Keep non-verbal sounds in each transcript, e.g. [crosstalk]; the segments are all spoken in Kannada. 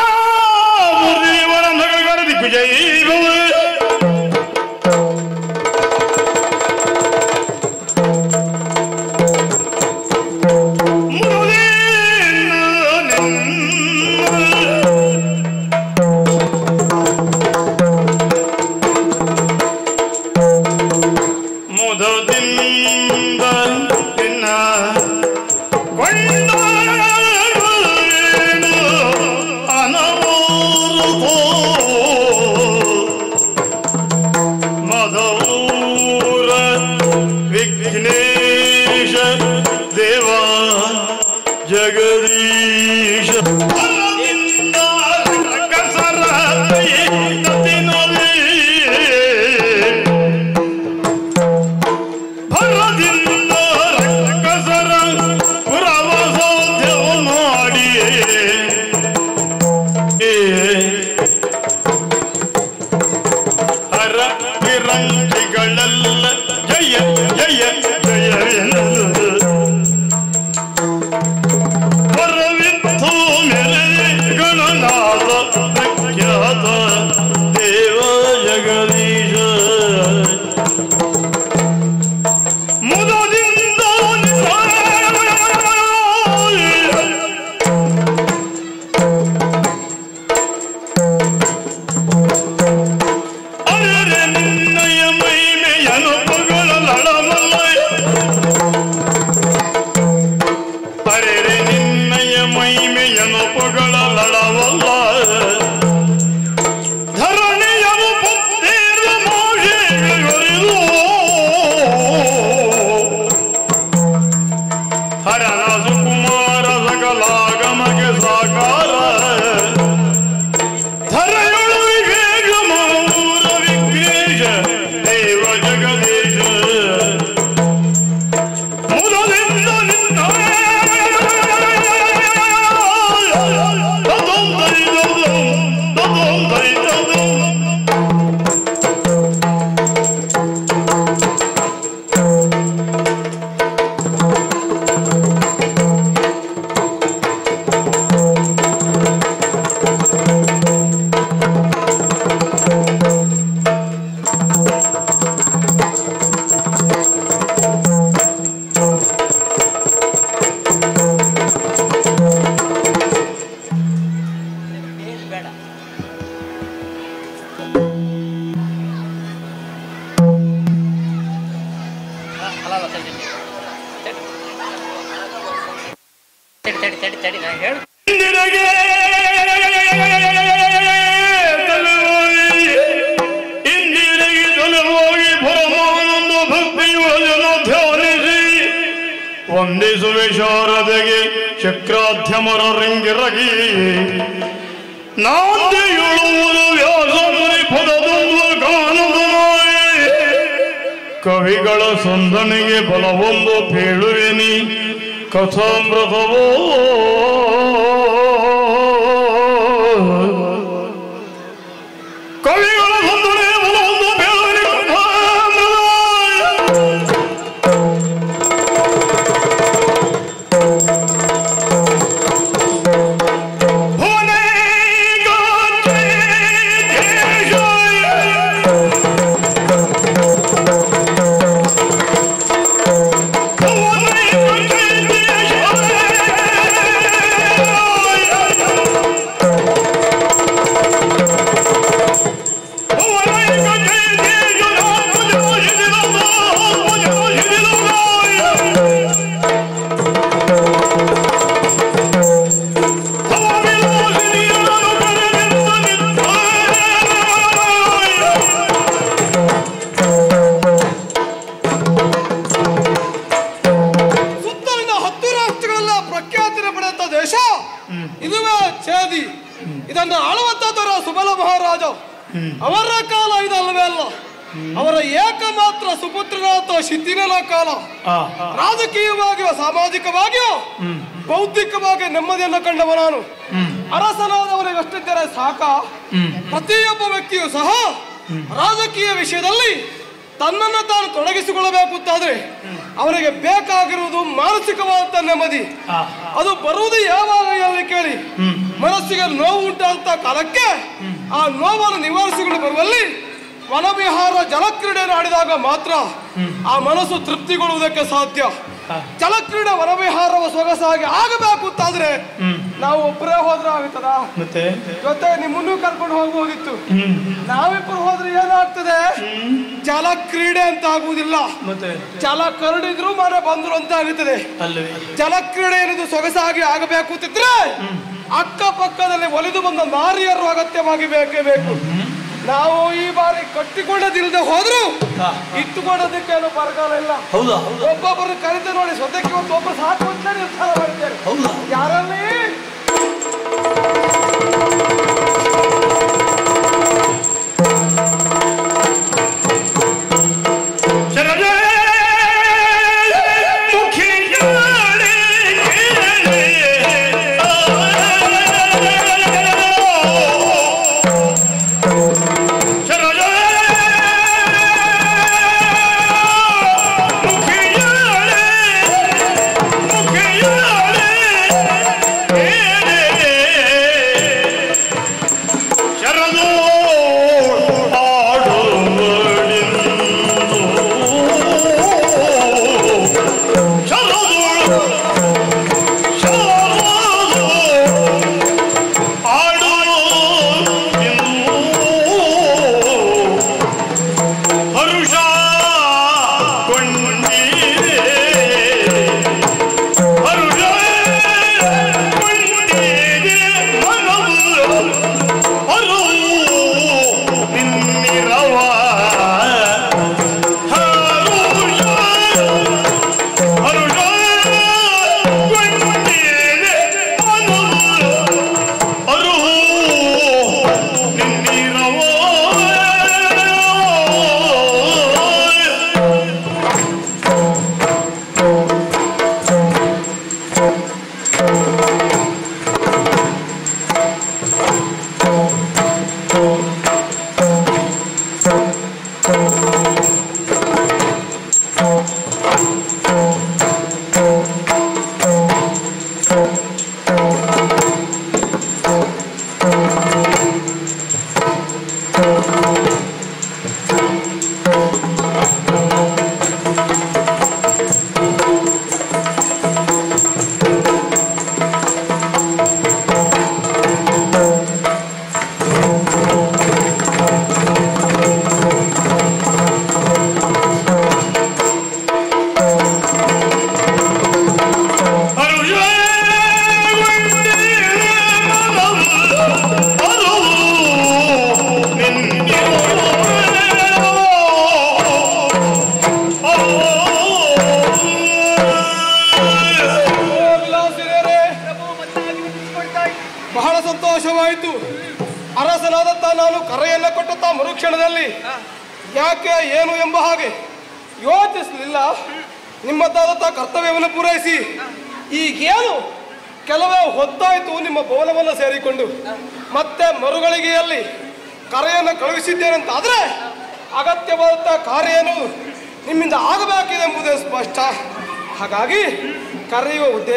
ദക്ഷിണാമൂർത്തിനെ വരം നഗൽകാരതി വിജയീ ಅವನಿಗೆ ಬೇಕಾಗಿರುವುದು ಮಾನಸಿಕವಾದಂತ ನೆಮ್ಮದಿ. ಅದು ಬರುವುದು ಯಾವಾಗ ಎಲ್ಲಿ ಕೇಳಿ. ಮನಸ್ಸಿಗೆ ನೋವು ಉಂಟಾದಂತ ಕಾಲಕ್ಕೆ ಆ ನೋವನ್ನು ನಿವಾರಿಸಿಕೊಂಡು ಬರುವಲ್ಲಿ ವನವಿಹಾರ ಜಲಕ್ರೀಡೆಯನ್ನು ಆಡಿದಾಗ ಮಾತ್ರ ಆ ಮನಸ್ಸು ತೃಪ್ತಿಗೊಳ್ಳುವುದಕ್ಕೆ ಸಾಧ್ಯ. ಜಲಕ್ರೀಡೆ ವನವಿಹಾರವ ಸೊಗಸಾಗಿ ಆಗಬೇಕು ಅಂತಾದ್ರೆ ನಾವು ಒಬ್ಬರೇ ಹೋದ್ರೆ ಆಗುತ್ತದ? ಜೊತೆ ನಿಮ್ಮನ್ನು ಕರ್ಕೊಂಡು ಹೋಗುವುದಿತ್ತು ಹ್ಮ್. ನಾವಿಬ್ಬರು ಹೋದ್ರೆ ಏನಾಗ್ತದೆ? ಜಲಕ್ರೀಡೆ ಅಂತ ಆಗುವುದಿಲ್ಲ. ಮತ್ತೆ? ಜಲ ಕರಡಿದ್ರು ಮನೆ ಬಂದ್ರು ಅಂತ ಆಗುತ್ತದೆ. ಜಾಲ ಕ್ರೀಡೆ ಎನ್ನುವುದು ಸೊಗಸಾಗಿ ಆಗಬೇಕು ಅಂತಿದ್ರೆ ಅಕ್ಕಪಕ್ಕದಲ್ಲಿ ಒಲಿದು ಬಂದ ನಾರಿಯರು ಅಗತ್ಯವಾಗಿ ಬೇಕೇ ಬೇಕು. ನಾವು ಈ ಬಾರಿ ಕಟ್ಟಿಕೊಳ್ಳದಿಲ್ಲದೆ ಹೋದ್ರು ಇಟ್ಟುಕೊಳ್ಳೋದಕ್ಕೆ ಏನು ಬರಗಾಲ ಇಲ್ಲ. ಒಬ್ಬೊಬ್ಬರು ಕರೆದು ನೋಡಿ ಸದ್ಯಕ್ಕೆ ಒಬ್ಬೊಬ್ಬರು ಸಾಕು ಅಂತ ನಿರ್ಧಾರ ಮಾಡಿದ್ದಾರೆ. ಹೌದಾ? ಯಾರಲ್ಲಿ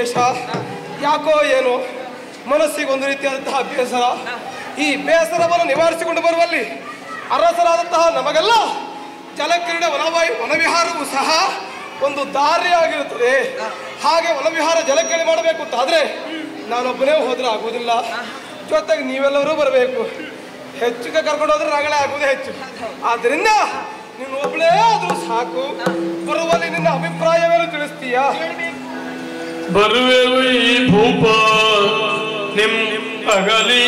ಉದ್ದೇಶ ಯಾಕೋ ಏನು ಮನಸ್ಸಿಗೆ ಒಂದು ರೀತಿಯಾದಂತಹ ಬೇಸರ, ಈ ಬೇಸರವನ್ನು ನಿವಾರಿಸಿಕೊಂಡು ಬರುವಲ್ಲಿ ಅರಸರಾದಂತಹ ನಮಗೆಲ್ಲ ಜಲಕ್ರೀಡೆ ವನವಾಯು ವನವಿಹಾರವೂ ಸಹ ಒಂದು ದಾರಿಯಾಗಿರುತ್ತದೆ. ಹಾಗೆ ವನವಿಹಾರ ಜಲಕ್ರೀಡೆ ಮಾಡಬೇಕು ಅಂತ ಆದ್ರೆ ನಾನೊಬ್ಬನೇ ಹೋದ್ರೆ ಆಗುವುದಿಲ್ಲ. ಜೊತೆಗೆ ನೀವೆಲ್ಲರೂ ಬರಬೇಕು. ಹೆಚ್ಚಿಗೆ ಕರ್ಕೊಂಡು ಹೋದ್ರೆ ರಗಳೆ ಆಗುವುದೇ ಹೆಚ್ಚು. ಆದ್ರಿಂದ ನೀನು ಒಬ್ಬಳೇ ಆದರೂ ಸಾಕು. ಬರುವಲ್ಲಿ ನಿನ್ನ ಅಭಿಪ್ರಾಯವೇನು ತಿಳಿಸ್ತೀಯಾ? ಬರುವೆವು ಈ ಭೂಪ ನಿಮ್ ಅಗಲಿ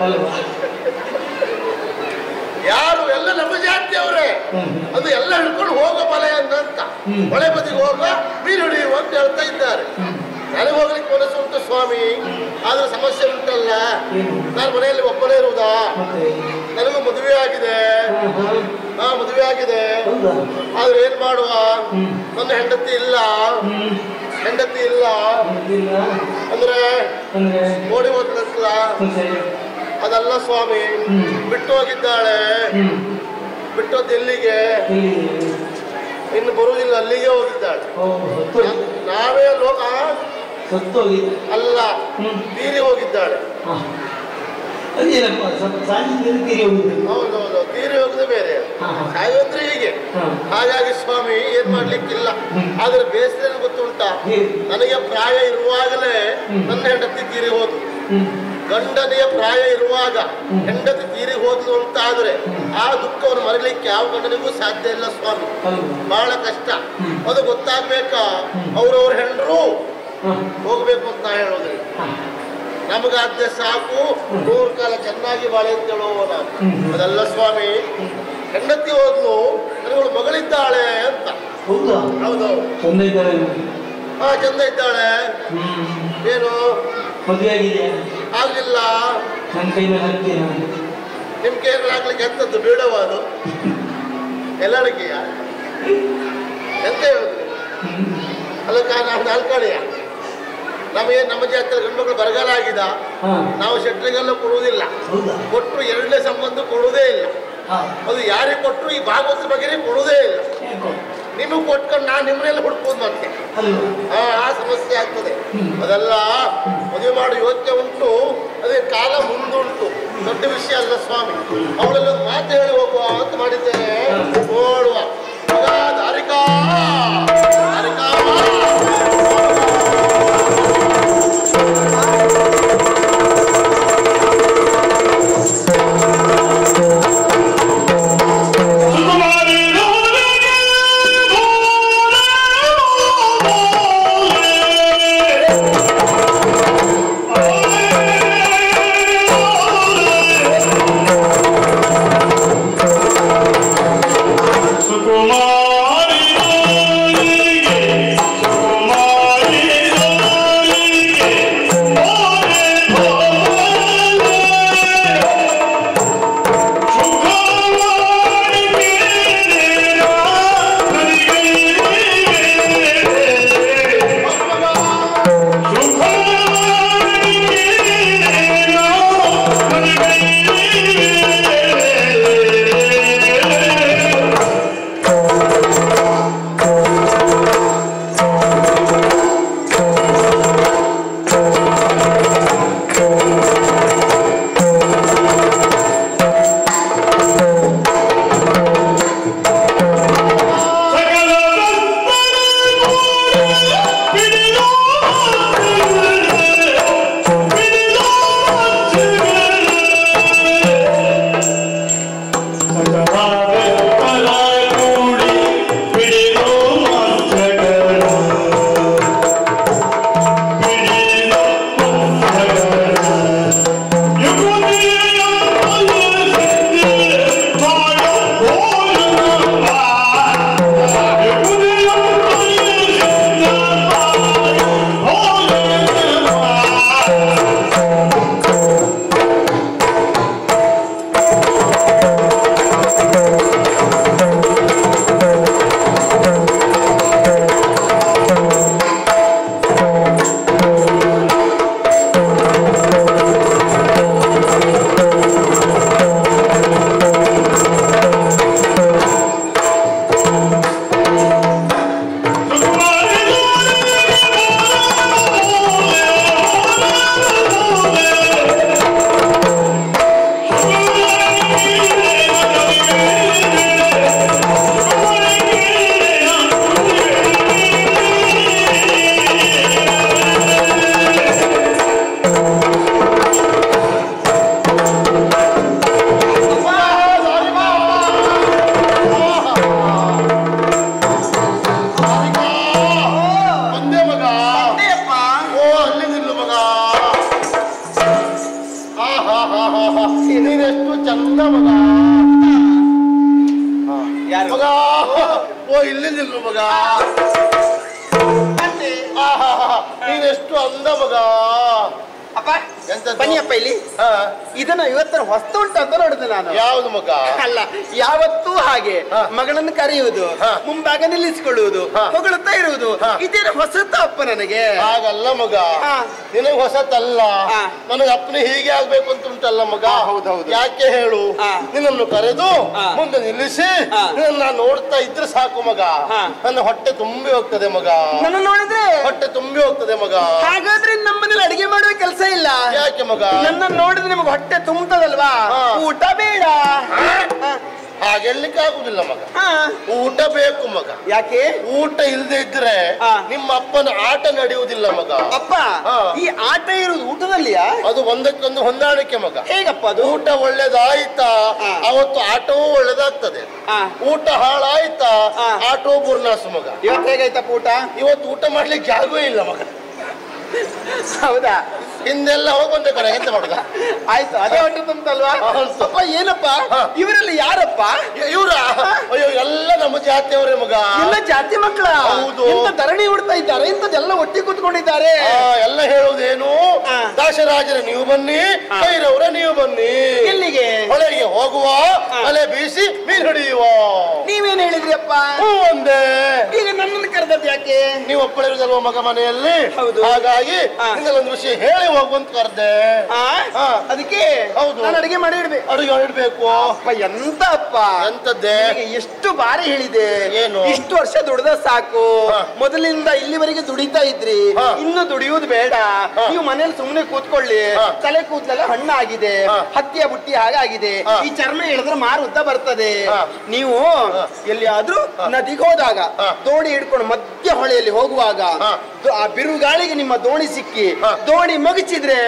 ಅಲ್ವಾ ಯಾರು ಎಲ್ಲ ನಮ್ಮ ಜಾತಿ ಅವರೇ ಅದು ಎಲ್ಲ ಹಿಡ್ಕೊಂಡು ಹೋಗೋ ಬಲೆ ಅಂತ. ಹೊಳೆ ಬದಿಗೆ ಹೋಗ ಮೀನು ಹಿಡಿಯುವ ಅಂತ ಹೇಳ್ತಾ ಇದ್ದಾರೆ. ನನಗೆ ಹೋಗ್ಲಿಕ್ಕೆ ಮನಸ್ಸು ಉಂಟು ಸ್ವಾಮಿ. ಆದ್ರೆ ಸಮಸ್ಯೆ ಉಂಟಲ್ಲ. ನಾನು ಮನೆಯಲ್ಲಿ ಒಬ್ಬನೇ ಇರುವುದಾ? ನನಗೂ ಮದುವೆ ಆಗಿದೆ. ಹಾ, ಮದುವೆ ಆಗಿದೆ. ಆದ್ರೆ ಏನ್ ಮಾಡುವ. ನನ್ನ ಹೆಂಡತಿ ಇಲ್ಲ. ಹೆಂಡತಿ ಇಲ್ಲ. ಅಂದ್ರೆ ಓಡಿ ಮತ್ತೆ? ಅದಲ್ಲ ಸ್ವಾಮಿ. ಬಿಟ್ಟು ಹೋಗಿದ್ದಾಳೆ. ಬಿಟ್ಟೋದ್ ಎಲ್ಲಿಗೆ? ಇನ್ನು ಬರುವುದಿಲ್ಲ ಅಲ್ಲಿಗೆ ಹೋಗಿದ್ದಾಳೆ. ನಾವೇ ಲೋಕ ಅಲ್ಲ. ಬೀರಿ ಹೋಗಿದ್ದಾಳೆ. ಹೌದೌದು ತೀರಿ ಹೋಗುದು ಬೇರೆ. ಹಾಗಂದ್ರೆ ಹೀಗೆ. ಹಾಗಾಗಿ ಸ್ವಾಮಿ ಏನ್ ಮಾಡ್ಲಿಕ್ಕಿಲ್ಲ. ಆದ್ರೆ ಬೇಸಿಗೆ ಗೊತ್ತುಂಟ? ನನಗೆ ಪ್ರಾಯ ಇರುವಾಗಲೇ. ನನ್ನ ಹೆಂಡತಿ ತೀರಿ ಹೋದು. ಗಂಡನಿಯ ಪ್ರಾಯ ಇರುವಾಗ ಹೆಂಡತಿ ತೀರಿ ಹೋದ್ಲು ಅಂತ ಆದ್ರೆ ಆ ದುಃಖವನ್ನು ಮರಲಿಕ್ಕೆ ಯಾವ ಗಂಡನಿಗೂ ಸಾಧ್ಯ ಇಲ್ಲ ಸ್ವಾಮಿ. ಬಹಳ ಕಷ್ಟ. ಅದು ಗೊತ್ತಾಗ್ಬೇಕ? ಅವ್ರವ್ರ ಹೆಂಡರು ಹೋಗ್ಬೇಕು ಅಂತ ನಾ ಹೇಳೋದ್ರಿ ನಮಗಾದ್ಯ ಸಾಕು. ನೂರು ಕಾಲ ಚೆನ್ನಾಗಿ ಬಾಳೆ ಅಂತ ಹೇಳುವ ನಾವು ಹ್ಮ್. ಅದಲ್ಲ ಸ್ವಾಮಿ. ಹೆಂಡತಿ ಹೋದ್ಲು ನನಗಳು ಮಗಳಿದ್ದಾಳೆ ಅಂತ. ಹೌದಾ? ಹೌದು ತಂದೆ ಇದ್ದಾರೆ ಹಾ ಚಂದ ಇದ್ದಾಳೆ. ಏನು? ಮದುವೆ ಆಗಿದೆಯಾ ಆಗ್ಲಿಲ್ಲ ನನ್ನ ಕೈ ಮೇಲೆ ಹಾಕ್ತೀಯ ನಿಮ್ ಕೈಗಳಾಗ್ಲಿಕ್ಕೆ ಎಂತದ್ದು ಅದು? ಎಲ್ಲರಿಗೆಯ ಎಂತ ಹೇಳುದು ಅಲ್ಲ ನಾನು ನಾವು ನಮಗೆ ನಮ್ಮ ಜಾತ್ರೆ ಗಂಡು ಮಕ್ಕಳು ಬರಗಾಲ ಆಗಿದ? ನಾವು ಶೆಟ್ರಿಗೆಲ್ಲ ಕೊಡುವುದಿಲ್ಲ. ಕೊಟ್ಟರು ಎರಡನೇ ಸಂಬಂಧ ಕೊಡುವುದೇ ಇಲ್ಲ. ಅದು ಯಾರಿಗೆ ಕೊಟ್ಟರು ಈ ಭಾಗವತ ಬಗ್ಗೆ ಕೊಡುವುದೇ ಇಲ್ಲ. ನಿಮಗೆ ಕೊಟ್ಕೊಂಡು ನಾನು ನಿಮ್ಮನ್ನೆಲ್ಲ ಹುಡ್ಕೋದ್ ಮತ್ತೆ. ಅಲ್ವಾ ಆ ಸಮಸ್ಯೆ ಆಗ್ತದೆ. ಅದೆಲ್ಲ ಮದುವೆ ಮಾಡೋ ಯೋಚನೆ ಉಂಟು ಅದೇ ಕಾಲ ಮುಂದುಂಟು. ದೊಡ್ಡ ವಿಷಯ ಅಲ್ಲ ಸ್ವಾಮಿ. ಅವಳಲ್ಲಿ ಒಂದು ಮಾತು ಹೇಳಿ ಹೋಗುವ ಅಂತ ಮಾಡಿದ್ದೇನೆ. ನೋಡುವ ದಾರಿಕಾ. ಮಗ ಹೌದೌದು ಹೌದು, ಹೌದು. ಯಾಕೆ ಹೇಳು? ನಿನ್ನನ್ನು ಕರೆದು. ಮುಂದೆ ನಿಲ್ಲಿಸಿ. ನಿನ್ನ ನಾನು ನೋಡ್ತಾ ಇದ್ರೆ ಸಾಕು ಮಗ. ನನ್ನ ಹೊಟ್ಟೆ ತುಂಬಿ ಹೋಗ್ತದೆ ಮಗ. ನನ್ನ ನೋಡಿದ್ರೆ ಹೊಟ್ಟೆ ತುಂಬಿ ಹೋಗ್ತದೆ ಮಗ. ಹಾಗಾದ್ರೆ ನಮ್ಮನೇಲಿ ಅಡಿಗೆ ಮಾಡುವ ಕೆಲಸ ಇಲ್ಲ. ಯಾಕೆ ಮಗ? ನನ್ನ ನೋಡಿದ್ರೆ ನಿಮಗೆ ಹೊಟ್ಟೆ ತುಂಬುತ್ತದಲ್ವಾ? ಊಟ ಬೇಡ. ಹಾ. ಆಗುದಿಲ್ಲ ಮಗ ಹಾ. ಊಟ ಬೇಕು ಮಗ ಯಾಕೆ ಊಟ ಇಲ್ಲದೆ ಇದ್ರೆ ಹಾ. ನಿಮ್ಮ ಅಪ್ಪನ ಆಟ ನಡೆಯುವುದಿಲ್ಲ ಮಗ ಅಪ್ಪ ಹಾ. ಈ ಆಟ ಇರುವುದು ಊಟದಲ್ಲಿಯಾ ಅದು ಒಂದಕ್ಕೊಂದು ಹೊಂದಾಣಿಕೆ ಮಗ ಹೇಗಪ್ಪ ಅದು ಊಟ ಒಳ್ಳೇದಾಯ್ತಾ ಹಾ. ಅವತ್ತು ಆಟವೂ ಒಳ್ಳೇದಾಗ್ತದೆ ಹಾ. ಊಟ ಹಾಳಾಯ್ತಾ ಹಾ. ಆಟೋ ಪೂರ್ಣಾಸು ಮಗ ಇವತ್ತು ಹೇಗಾಯ್ತಪ್ಪ ಊಟ ಇವತ್ತು ಊಟ ಮಾಡ್ಲಿಕ್ಕೆ ಜಾಗವೇ ಇಲ್ಲ ಮಗ ಹೌದಾ ಹಿಂದೆಲ್ಲ ಹೋಗುವಂತೆ ಕರೆ ಎಂತ ಮಾಡುದ? ಆಯ್ತು ಅದೇ ಹೊಟ್ಟೆ ತುಂಬಲ್ವಾ ಏನಪ್ಪ? ಇವರಲ್ಲಿ ಯಾರಪ್ಪ? ಇವ್ರ? ಅಯ್ಯೋ ಎಲ್ಲ ನಮ್ಮ ಜಾತಿಯವರೇ ಮಗ. ಎಲ್ಲ ಜಾತಿ ಮಕ್ಕಳ? ಹೌದು. ಧರಣಿ ಹುಡ್ತಾ ಇದ್ದಾರೆ? ಇಂಥದ್ದೆಲ್ಲ ಒಟ್ಟಿ ಕೂತ್ಕೊಂಡಿದ್ದಾರೆ? ಎಲ್ಲ ಹೇಳುವುದೇನು. ದಾಸರಾಜರ ನೀವು ಬನ್ನಿ ಕೈರವರ ನೀವು ಬನ್ನಿ. ಎಲ್ಲಿಗೆ? ಹೊಳೆಗೆ ಹೋಗುವ. ಅಲೆ ಬೀಸಿ ಮೀನ್ ಹಿಡಿಯುವ. ನೀವೇನ್ ಹೇಳಿದ್ರಿ ಅಪ್ಪ? ಹೂ ಒಂದೇ. ಕರೆದದ್ದು ಯಾಕೆ? ನೀವು ಮಗ ಮನೆಯಲ್ಲಿ? ಹೌದು. ಹಾಗಾಗಿ ಒಂದು ವಿಷಯ ಹೇಳಿ ಹೋಗುವಂತ ಕರೆದೆ. ಅದಕ್ಕೆ ಹೌದು. ನಾನು ಅಡಿಗೆ ಮಾಡಿ ಇಡ್ಬೇಕು. ಅಡುಗೆ ಇಡ್ಬೇಕು. ಅಪ್ಪ ಎಂತ ಅಪ್ಪ ಎಂತದ್ದೇ ಎಷ್ಟು ಬಾರಿ ಹೇಳಿದೆ. ಏನು? ಇಷ್ಟು ವರ್ಷ ದುಡ್ದ ಸಾಕು. ಮೊದಲಿಂದ ಇಲ್ಲಿವರೆಗೆ ದುಡಿತಾ ಇದ್ರಿ. ಇನ್ನು ದುಡಿಯುವುದು ಬೇಡ. ನೀವು ಮನೇಲಿ ಸುಮ್ಮನೆ ಕೂತ್ಕೊಳ್ಳಿ. ತಲೆ ಕೂದಲೆಲ್ಲ ಹಣ್ಣಾಗಿದೆ. ಹತ್ತಿಯ ಬುಟ್ಟಿ ಹಾಗಾಗಿದೆ. ಈ ಚರ್ಮ ಹೇಳಿದ್ರೆ ಮಾರುತ್ತಾ ಬರ್ತದೆ. ನೀವು ಎಲ್ಲಿ ಎಲ್ಲಿಯಾದ್ರೂ ನದಿಗೆ ಹೋದಾಗ. ದೋಣಿ ಹಿಡ್ಕೊಂಡು ಮಧ್ಯ ಹೊಳೆಯಲ್ಲಿ ಹೋಗುವಾಗ ಆ ಬಿರುಗಾಳಿಗೆ ನಿಮ್ಮ ದೋಣಿ ಸಿಕ್ಕಿ. ದೋಣಿ ಮಗಚಿದ್ರೆ.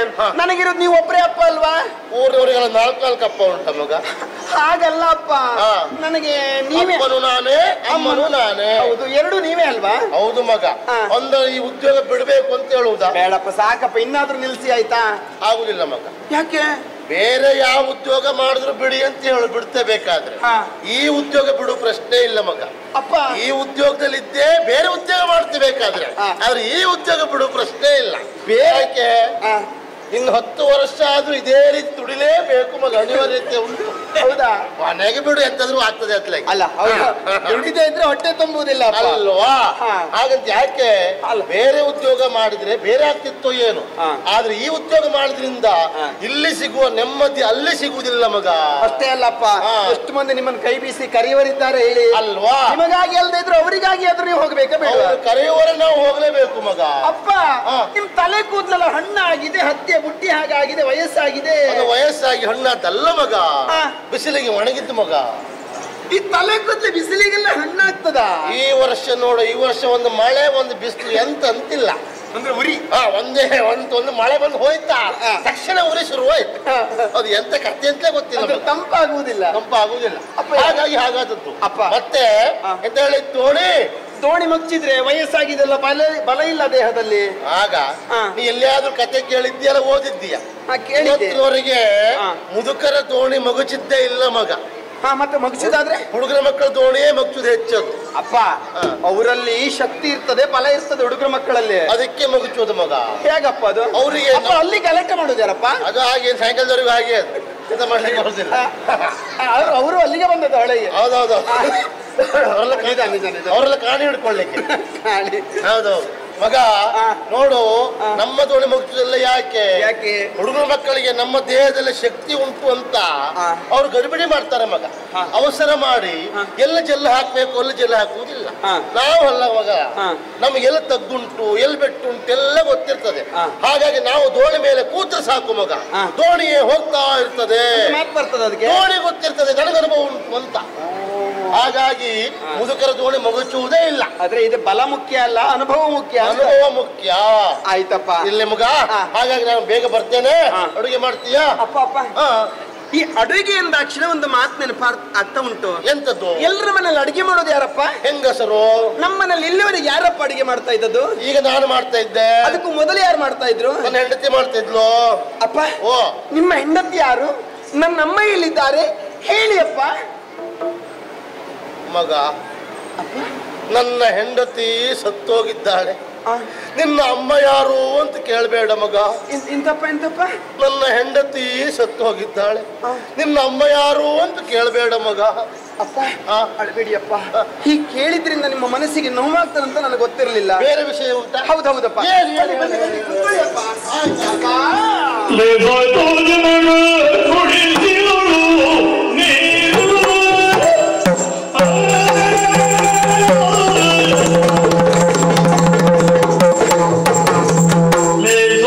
ನನಗಿರೋದು ನೀವು ಒಬ್ಬರೇ ಅಪ್ಪ ಅಲ್ವಾ? ಊರವರಿಗೆಲ್ಲ ನಾಲ್ಕು ನಾಲ್ಕು ಅಪ್ಪ ಉಂಟ ಮಗ. ಹಾಗಲ್ಲ ಅಪ್ಪ ನನಗೆ ನೀವೇ ನಾನೇ ಅಮ್ಮನು ನಾನೇ. ಹೌದು ಎರಡು ನೀವೇ ಅಲ್ವಾ? ಹೌದು ಮಗ. ಒಂದ ಈ ಉದ್ಯೋಗ ಬಿಡಬೇಕು ಅಂತ ಹೇಳುವುದಾ ಬೇಡಪ್ಪ ಸಾಕಪ್ಪ ಇನ್ನಾದ್ರೂ ನಿಲ್ಸಿ ಆಯ್ತಾ? ಆಗುದಿಲ್ಲ ಮಗ. ಯಾಕೆ? ಬೇರೆ ಯಾವ ಉದ್ಯೋಗ ಮಾಡಿದ್ರು ಬಿಡಿ ಅಂತ ಹೇಳಿ ಬಿಡ್ತೇ ಬೇಕಾದ್ರೆ. ಈ ಉದ್ಯೋಗ ಬಿಡು ಪ್ರಶ್ನೆ ಇಲ್ಲ ಮಗ. ಅಪ್ಪ. ಈ ಉದ್ಯೋಗದಲ್ಲಿ ಇದ್ದೇ ಬೇರೆ ಉದ್ಯೋಗ ಮಾಡ್ತಿಬೇಕಾದ್ರೆ. ಆದ್ರೆ ಈ ಉದ್ಯೋಗ ಬಿಡು ಪ್ರಶ್ನೆ ಇಲ್ಲ. ಬೇರೆ- ಇನ್ನು ಹತ್ತು ವರ್ಷ ಆದ್ರೂ ಇದೇ ರೀತಿ ದುಡಿಲೇಬೇಕು ಮಗ ಅನಿವಾರ್ಯತೆ ಉಂಟು. ಹೌದಾ? ಮನೆಗೆ ಬಿಡು ಎಂತಾದ್ರೂ ಆಗ್ತದೆ ಅತ್ಲೆ ಅಲ್ಲ ಹೌದು. ದುಡಿದೇ ಇದ್ರೆ ಹೊಟ್ಟೆ ತುಂಬುವುದಿಲ್ಲ ಅಲ್ವಾ. ಹಾಗಂತ ಯಾಕೆ ಬೇರೆ ಉದ್ಯೋಗ ಮಾಡಿದ್ರೆ ಬೇರೆ ಆಗ್ತಿತ್ತು ಏನು? ಆದ್ರೆ ಈ ಉದ್ಯೋಗ ಮಾಡಿದ್ರಿಂದ ಇಲ್ಲಿ ಸಿಗುವ ನೆಮ್ಮದಿ ಅಲ್ಲಿ ಸಿಗುವುದಿಲ್ಲ ಮಗ. ಅಷ್ಟೇ ಅಲ್ಲಪ್ಪ. ಎಷ್ಟು ಮಂದಿ ನಿಮ್ಮನ್ನು ಕೈ ಬೀಸಿ ಕರೆಯುವರಿದ್ದಾರೆ ಹೇಳಿ? ಅಲ್ವಾ? ನಿಮಗಾಗಿ ಅಲ್ಲದೆ ಇದ್ರೆ ಅವರಿಗಾಗಿ ಆದ್ರೂ ನೀವು ಹೋಗ್ಬೇಕಾ ಬೇಡ ಕರೆಯುವರೆ ನಾವು ಹೋಗ್ಲೇಬೇಕು ಮಗ. ಅಪ್ಪ. ನಿಮ್ ತಲೆ ಕೂದಲೆಲ್ಲ ಹಣ್ಣಾಗಿದೆ ಹತ್ತಿಯ ಬುಟ್ಟಿ ಹಾಗಾಗಿದೆ ವಯಸ್ಸಾಗಿದೆ. ವಯಸ್ಸಾಗಿ ಹಣ್ಣಾದಲ್ಲ ಮಗ. ಬಿಸಿಲಿಗೆ ಒಣಗಿದ್ದು ಮಗ. ಈ ತಲೆ ಕೂದಲು ಬಿಸಿಲಿಗೆಲ್ಲ ಹಣ್ಣಾಗ್ತದ? ಈ ವರ್ಷ ನೋಡು ಈ ವರ್ಷ ಒಂದು ಮಳೆ ಒಂದು ಬಿಸಿಲು ಎಂತ ಅಂತಿಲ್ಲ. ಅಂದ್ರೆ ಉರಿ. ಒಂದೇ ಒಂದು ಒಂದು ಮಳೆ ಬಂದು ಹೋಯ್ತಾ? ತಕ್ಷಣ ಉರಿ ಶುರುವಾಯ್ತು ಅದು ಎಂತ ಕಥೆ ಅಂತಲೇ ಗೊತ್ತಿಲ್ಲ. ತಂಪಾಗುವುದಿಲ್ಲ. ತಂಪ ಆಗುದಿಲ್ಲ ಅಪ್ಪ, ಹಾಗಾಗಿ ಹಾಗಾದದ್ದು. ಅಪ್ಪ. ಮತ್ತೆ. ಎಂತ ಹೇಳಿ ತೋಣಿ ದೋಣಿ ಮುಚ್ಚಿದ್ರೆ ವಯಸ್ಸಾಗಿದೆಲ್ಲ ಬಲ ಬಲ ಇಲ್ಲ ದೇಹದಲ್ಲಿ? ಆಗ ನೀ ಎಲ್ಲಿಯಾದ್ರೂ ಕತೆ ಕೇಳಿದ್ಯಲ್ಲ ಓದಿದ್ದೀಯ? ಕೇಳಿದ್ದವರಿಗೆ ಮುದುಕರ ದೋಣಿ ಮಗುಚಿದ್ದೇ ಇಲ್ಲ ಮಗ. ಹಾ ಮತ್ತೆ ಮಗಚುದಾದ್ರೆ ಹುಡುಗರ ಮಕ್ಕಳ ದೋಣಿಯೇ ಮಗಚುದು ಹೆಚ್ಚದು ಅಪ್ಪ. ಅವರಲ್ಲಿ ಶಕ್ತಿ ಇರ್ತದೆ ಫಲ ಇರ್ತದೆ ಹುಡುಗರ ಮಕ್ಕಳಲ್ಲಿ. ಅದಕ್ಕೆ ಮಗುಚೋದು ಮಗ. ಹೇಗಪ್ಪ ಅದು? ಅವರಿಗೆ ಅಲ್ಲಿ ಕಲೆಕ್ಟ್ ಮಾಡುದು ಯಾರಪ್ಪ ಅದು ಹಾಗೆ ಸಾಯಂಕಾಲದವರೆಗೂ ಹಾಗೆ. ಅವರು ಅಲ್ಲಿಗೆ ಬಂದದ್ದು ಹೊಳೆಗೆ. ಹೌದೌದು. ಅವರೆಲ್ಲ ಕಾಣಿ ಹಿಡ್ಕೊಳ್ಳಿಕ್ಕೆ. ಹೌದೌದು. ಮಗ ನೋಡು ನಮ್ಮ ದೋಣಿ ಮುಗಿಸೋದಿಲ್ಲ ಯಾಕೆ? ಯಾಕೆ? ಹುಡುಗರ ಮಕ್ಕಳಿಗೆ ನಮ್ಮ ದೇಹದಲ್ಲಿ ಶಕ್ತಿ ಉಂಟು ಅಂತ. ಅವ್ರು ಗಡಿಬಿಡಿ ಮಾಡ್ತಾರೆ ಮಗ. ಅವಸರ ಮಾಡಿ. ಎಲ್ಲ ಜೆಲ್ಲ ಹಾಕ್ಬೇಕು ಎಲ್ಲ ಜೆಲ್ಲ ಹಾಕುವುದಿಲ್ಲ. ನಾವು ಅಲ್ಲ ಮಗ. ನಮ್ಗೆ ನಮಗೆಲ್ಲ ತಗ್ಗುಂಟು ಬೆಟ್ಟು ಬೆಟ್ಟುಂಟು ಎಲ್ಲ ಗೊತ್ತಿರ್ತದೆ. ಹಾಗಾಗಿ ನಾವು ದೋಣಿ ಮೇಲೆ ಕೂತ್ರೆ ಸಾಕು ಮಗ. ದೋಣಿಯೇ ಹೋಗ್ತಾ ಇರ್ತದೆ. ದೋಣಿ ಗೊತ್ತಿರ್ತದೆ ನನಗೆ ಅನುಭವ ಉಂಟು ಅಂತ. ಹಾಗಾಗಿ ಮುದುಕರ ಜೋಡಿ ಮಗುಚುವುದೇ ಇಲ್ಲ. ಆದ್ರೆ ಇದು ಬಲ ಮುಖ್ಯ ಅಲ್ಲ ಅನುಭವ ಮುಖ್ಯ ಅನುಭವ ಮುಖ್ಯ. ಆಯ್ತಪ್ಪ. ಇಲ್ಲಿ ಮುಗ ಹಾಗಾಗಿ ನಾನು ಬೇಗ ಬರ್ತೇನೆ. ಅಡುಗೆ ಮಾಡ್ತೀಯಾ? ಅಪ್ಪ ಅಪ್ಪ. ಈ ಅಡುಗೆ ಎಂದಾಕ್ಷಣ ಒಂದು ಮಾತು ನೆನಪ ಅರ್ಥ ಉಂಟು. ಎಂತದ್ದು? ಎಲ್ಲರ ಮನೇಲಿ ಅಡುಗೆ ಮಾಡೋದು ಯಾರಪ್ಪ? ಹೆಂಗಸರು? ನಮ್ಮನೇಲಿ ಇಲ್ಲಿವರೆಗೆ ಯಾರಪ್ಪ ಅಡುಗೆ ಮಾಡ್ತಾ ಇದ್ದದ್ದು? ಈಗ ನಾನು ಮಾಡ್ತಾ ಇದ್ದೆ. ಅದಕ್ಕೂ ಮೊದಲು ಯಾರು ಮಾಡ್ತಾ ಇದ್ರು? ನನ್ನ ಹೆಂಡತಿ ಮಾಡ್ತಾ ಇದ್ಲು. ಅಪ್ಪ ಓ. ನಿಮ್ಮ ಹೆಂಡತಿ ಯಾರು? ನನ್ನ ಅಮ್ಮ ಎಲ್ಲಿದ್ದಾರೆ? ಹೇಳಿ ಅಪ್ಪ. ಮಗ ನನ್ನ ಹೆಂಡತಿ ಸತ್ತೋಗಿದ್ದಾಳೆ ನಿನ್ನ ಅಮ್ಮ ಯಾರು ಅಂತ ಕೇಳಬೇಡ ಮಗ ಇಂತಪ್ಪ ಇಂತಪ್ಪ ನನ್ನ ಹೆಂಡತಿ ಸತ್ತು ಹೋಗಿದ್ದಾಳೆ ನಿನ್ನ ಅಮ್ಮ ಯಾರು ಅಂತ ಕೇಳಬೇಡ ಮಗ ಅಪ್ಪ ಅಳಬೇಡಿ ಅಪ್ಪ ಈ ಕೇಳಿದ್ರಿಂದ ನಿಮ್ಮ ಮನಸ್ಸಿಗೆ ನೋವಾಗ್ತಾನಂತ ನನಗೆ ಗೊತ್ತಿರಲಿಲ್ಲ ಬೇರೆ ವಿಷಯ ಉಂಟಾ ಹೌದು el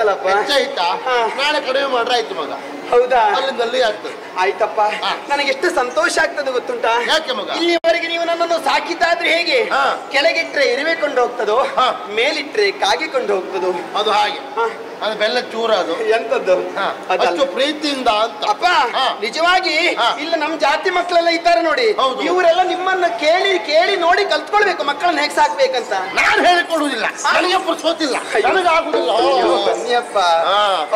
ಆಯ್ತಲ್ಲಪ್ಪ ನಾಳೆ ಕಡಿಮೆ ಮಾಡ್ರೆ ಆಯ್ತು ಮಗ. ಹೌದಾ? ಅಲ್ಲಿಂದಲ್ಲಿ ಆಗ್ತದೆ. ಆಯ್ತಪ್ಪ. ನನಗೆ ಎಷ್ಟು ಸಂತೋಷ ಆಗ್ತದೆ ಗೊತ್ತುಂಟಾ? ಯಾಕೆ ಮಗ? ಇಲ್ಲಿ ಕೆಳಗಿಟ್ರೆ ಇರುವೆ ಕೊಂಡು ಹೋಗ್ತದೋ ಮೇಲಿಟ್ರೆ ಕಾಗಿಕೊಂಡು ಹೋಗ್ತದೋ ಅದು ಹಾಗೆ. ಅದು ಬೆಲ್ಲ ಚೂರ ಅದು. ಎಂತದ್ದು? ಅಷ್ಟು ಪ್ರೀತಿಯಿಂದ ಅಂತ. ಅಪ್ಪ ನಿಜವಾಗಿ ಇಲ್ಲ ನಮ್ ಜಾತಿ ಮಕ್ಕಳೆಲ್ಲ ಇದ್ದಾರೆ ನೋಡಿ. ಇವರೆಲ್ಲ ನಿಮ್ಮನ್ನ ಕೇಳಿ ಕೇಳಿ ನೋಡಿ ಕಲ್ತ್ಕೊಳ್ಬೇಕು ಮಕ್ಕಳನ್ನ ಹೇಗ್ ಸಾಕ್ಬೇಕಂತ. ನಾನು ಹೇಳಿಕೊಡುವುದಿಲ್ಲ ನನಗೆ ಸೋತಿಲ್ಲ ನನಗಾಗುದಿಲ್ಲ ಬನ್ನಿಯಪ್ಪ.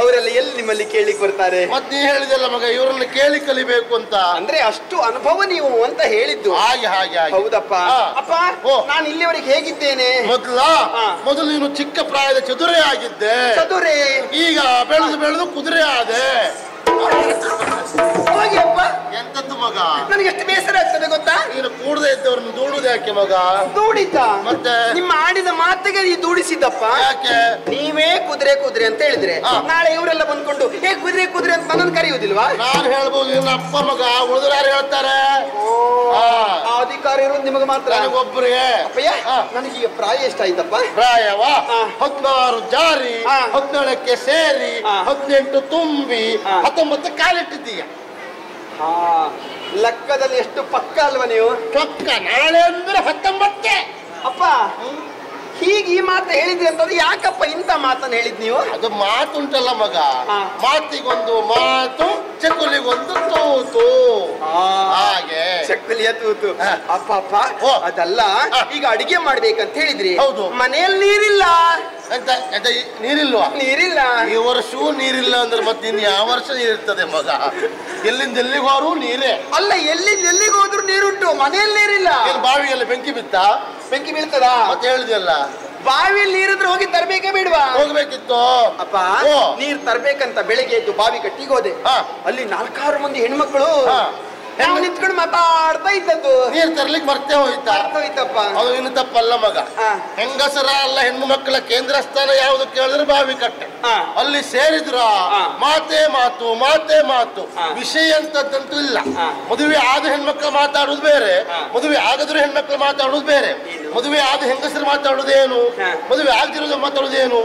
ಅವರೆಲ್ಲ ಎಲ್ಲಿ ನಿಮ್ಮಲ್ಲಿ ಕೇಳಿ ಬರ್ತಾರೆ? ಮತ್ತೆ ನೀ ಹೇಳಿದಲ್ಲ ಮಗ ಇವರನ್ನ ಕೇಳಿ ಕಲಿಬೇಕು ಅಂತ. ಅಂದ್ರೆ ಅಷ್ಟು ಅನುಭವ ನೀವು ಅಂತ ಹೇಳಿದ್ದು. ಹಾಗೆ ಹಾಗೆ ಹೌದಪ್ಪ. ನಾನು ಇಲ್ಲಿವರೆಗೆ ಹೇಗಿದ್ದೇನೆ? ಮೊದಲ. ಮೊದಲು ನೀನು ಚಿಕ್ಕ ಪ್ರಾಯದ ಚದುರೆ ಆಗಿದ್ದೆ. ಚದುರೆ? ಈಗ ಬೆಳೆದು ಬೆಳೆದು ಕುದುರೆ ಆದೆ. ಎಂತದ್ದು ಮಗ? ನನಗೆ ಎಷ್ಟು ಬೇಸರ ಕೂಡದೆ ಇದ್ದವ್ರನ್ನ ದೂಡುದು ಯಾಕೆ ಮಗ? ದೂಡಿತ ಮತ್ತೆ? ನಿಮ್ಮ ಆಡಿದ ಮಾತಿಗೆ ಈ ದೂಡಿಸಿದ್ದಪ್ಪ? ಯಾಕೆ? ನೀವೇ ಕುದುರೆ ಕುದುರೆ ಅಂತ ಹೇಳಿದ್ರೆ. ನಾಳೆ ಇವರೆಲ್ಲ ಬಂದ್ಕೊಂಡು ಏ ಕುದುರೆ ಕುದುರೆ ಅಂತ ನನ್ನನ್ನು ಕರೆಯುವುದಿಲ್ವಾ? ನಾನು ಹೇಳ್ಬೋದು ನಿನ್ನ ಅಪ್ಪ ಮಗ ಉಳಿದ್ರೆ ಯಾರು ಹೇಳ್ತಾರೆ? ಅಧಿಕಾರ ಇರೋದು ನಿಮಗೆ ಮಾತ್ರ? ನನಗೊಬ್ಬರಿಗೆ. ನನಗೆ ಈಗ ಪ್ರಾಯ ಎಷ್ಟಾಯ್ತಪ್ಪ? ಆಯ್ತಪ್ಪ ಹಾ. ಹದಿನಾರು ಜಾರಿ. ಹದಿನೇಳಕ್ಕೆ ಸೇರಿ. ಹದಿನೆಂಟು ತುಂಬಿ. ಹತ್ತೊಂಬತ್ತು ಕಾಲಿಟ್ಟಿದ್ದೀಯ. ಹಾ ಲೆಕ್ಕದಲ್ಲಿ ಎಷ್ಟು ಪಕ್ಕ ಅಲ್ವಾ ನೀವು? ಪಕ್ಕ ನಾಳೆ ಅಂದ್ರೆ ಹತ್ತೊಂಬತ್ತೆ. ಅಪ್ಪ ಹೀಗೆ ಈ ಮಾತು ಹೇಳಿದ್ರಿ ಅಂತಂದ್ರೆ ಯಾಕಪ್ಪ ಇಂಥ ಮಾತನ್ನ ಹೇಳಿದ್ ನೀವು? ಅದು ಮಾತುಂಟಲ್ಲ ಮಗ. ಮಾತಿಗೊಂದು ಮಾತು ಚಕುಲಿಗೊಂದು ತೂತು. ಹಾಗೆ. ಚಕುಲಿಯ ತೂತು. ಅಪ್ಪ ಅಪ್ಪ. ಅದಲ್ಲ ಈಗ ಅಡಿಗೆ ಮಾಡ್ಬೇಕಂತ ಹೇಳಿದ್ರಿ. ಹೌದು. ಮನೆಯಲ್ಲಿ ನೀರಿಲ್ಲ. ಎಂತ ಎಂತ ಈ- ನೀರಿಲ್ವಾ? ನೀರಿಲ್ಲ. ಈ ವರ್ಷವೂ ನೀರಿಲ್ಲ ಅಂದ್ರೆ ಮತ್ತೆ ಇನ್ನು ಯಾವ ವರ್ಷ ನೀರಿರ್ತದೆ ಮಗ? ಎಲ್ಲಿಂದ ಎಲ್ಲಿಗೆ ಹೋರು ನೀರೇ. ಅಲ್ಲ ಎಲ್ಲಿ ಎಲ್ಲಿಗೆ ಹೋದ್ರು ನೀರುಂಟು ಮನೆಯಲ್ಲಿ ನೀರಿಲ್ಲ. ಏನ್ ಬಾವಿಗೆಲ್ಲ ಬೆಂಕಿ ಬಿತ್ತ? ಬೆಂಕಿ ಬೀಳ್ತದ? ಮತ್ತೆ ಹೇಳಿದೆಯಲ್ಲ ಬಾವಿಯಲ್ಲಿ ನೀರಿದ್ರೆ ಹೋಗಿ ತರ್ಬೇಕೇ ಬಿಡ್ವಾ. ಹೋಗ್ಬೇಕಿತ್ತು. ಅಪ್ಪ ಓ. ನೀರ್ ತರ್ಬೇಕಂತ ಬೆಳಿಗ್ಗೆ ಎದ್ದು ಬಾವಿ ಕಟ್ಟಿಗೆ ಹೋದೆ. ಹಾ. ಅಲ್ಲಿ ನಾಲ್ಕಾರು ಮಂದಿ ಹೆಣ್ಮಕ್ಳು ಹಾ. ನಾವು ನಿಂತ್ಕೊಂಡು ಮಾತಾಡ್ತಾ ಇದ್ದದ್ದು. ನೀರ್ ತರ್ಲಿಕ್ಕೆ ಮರ್ತೇ ಹೋಯ್ತಾ? ಹೋಯ್ತಪ್ಪ ಅದು ಇನ್ನು ತಪ್ಪಲ್ಲ ಮಗ. ಹೆಂಗಸರ ಅಲ್ಲ ಹೆಣ್ಣು ಮಕ್ಕಳ ಕೇಂದ್ರ ಸ್ಥಾನ ಯಾವುದು ಕೇಳಿದ್ರೆ ಬಾವಿ ಕಟ್ಟೆ ಅಲ್ಲಿ ಸೇರಿದ್ರ ಮಾತೆ ಮಾತೇ ಮಾತು ಮಾತೆ. ವಿಷಯ ಅಂತದ್ದಂತೂ ಇಲ್ಲ. ಮದುವೆ ಆದ ಹೆಣ್ಮಕ್ಳು ಮಾತಾಡುದು ಬೇರೆ. ಮದುವೆ ಆಗದ್ರು ಹೆಣ್ಮಕ್ಳು ಮಾತಾಡುದು ಬೇರೆ. ಮದುವೆ ಆದ ಹೆಂಗಸರು ಮಾತಾಡುದೇನು. ಮದುವೆ ಆಗದಿರೋದು ಮಾತಾಡುದೇನು?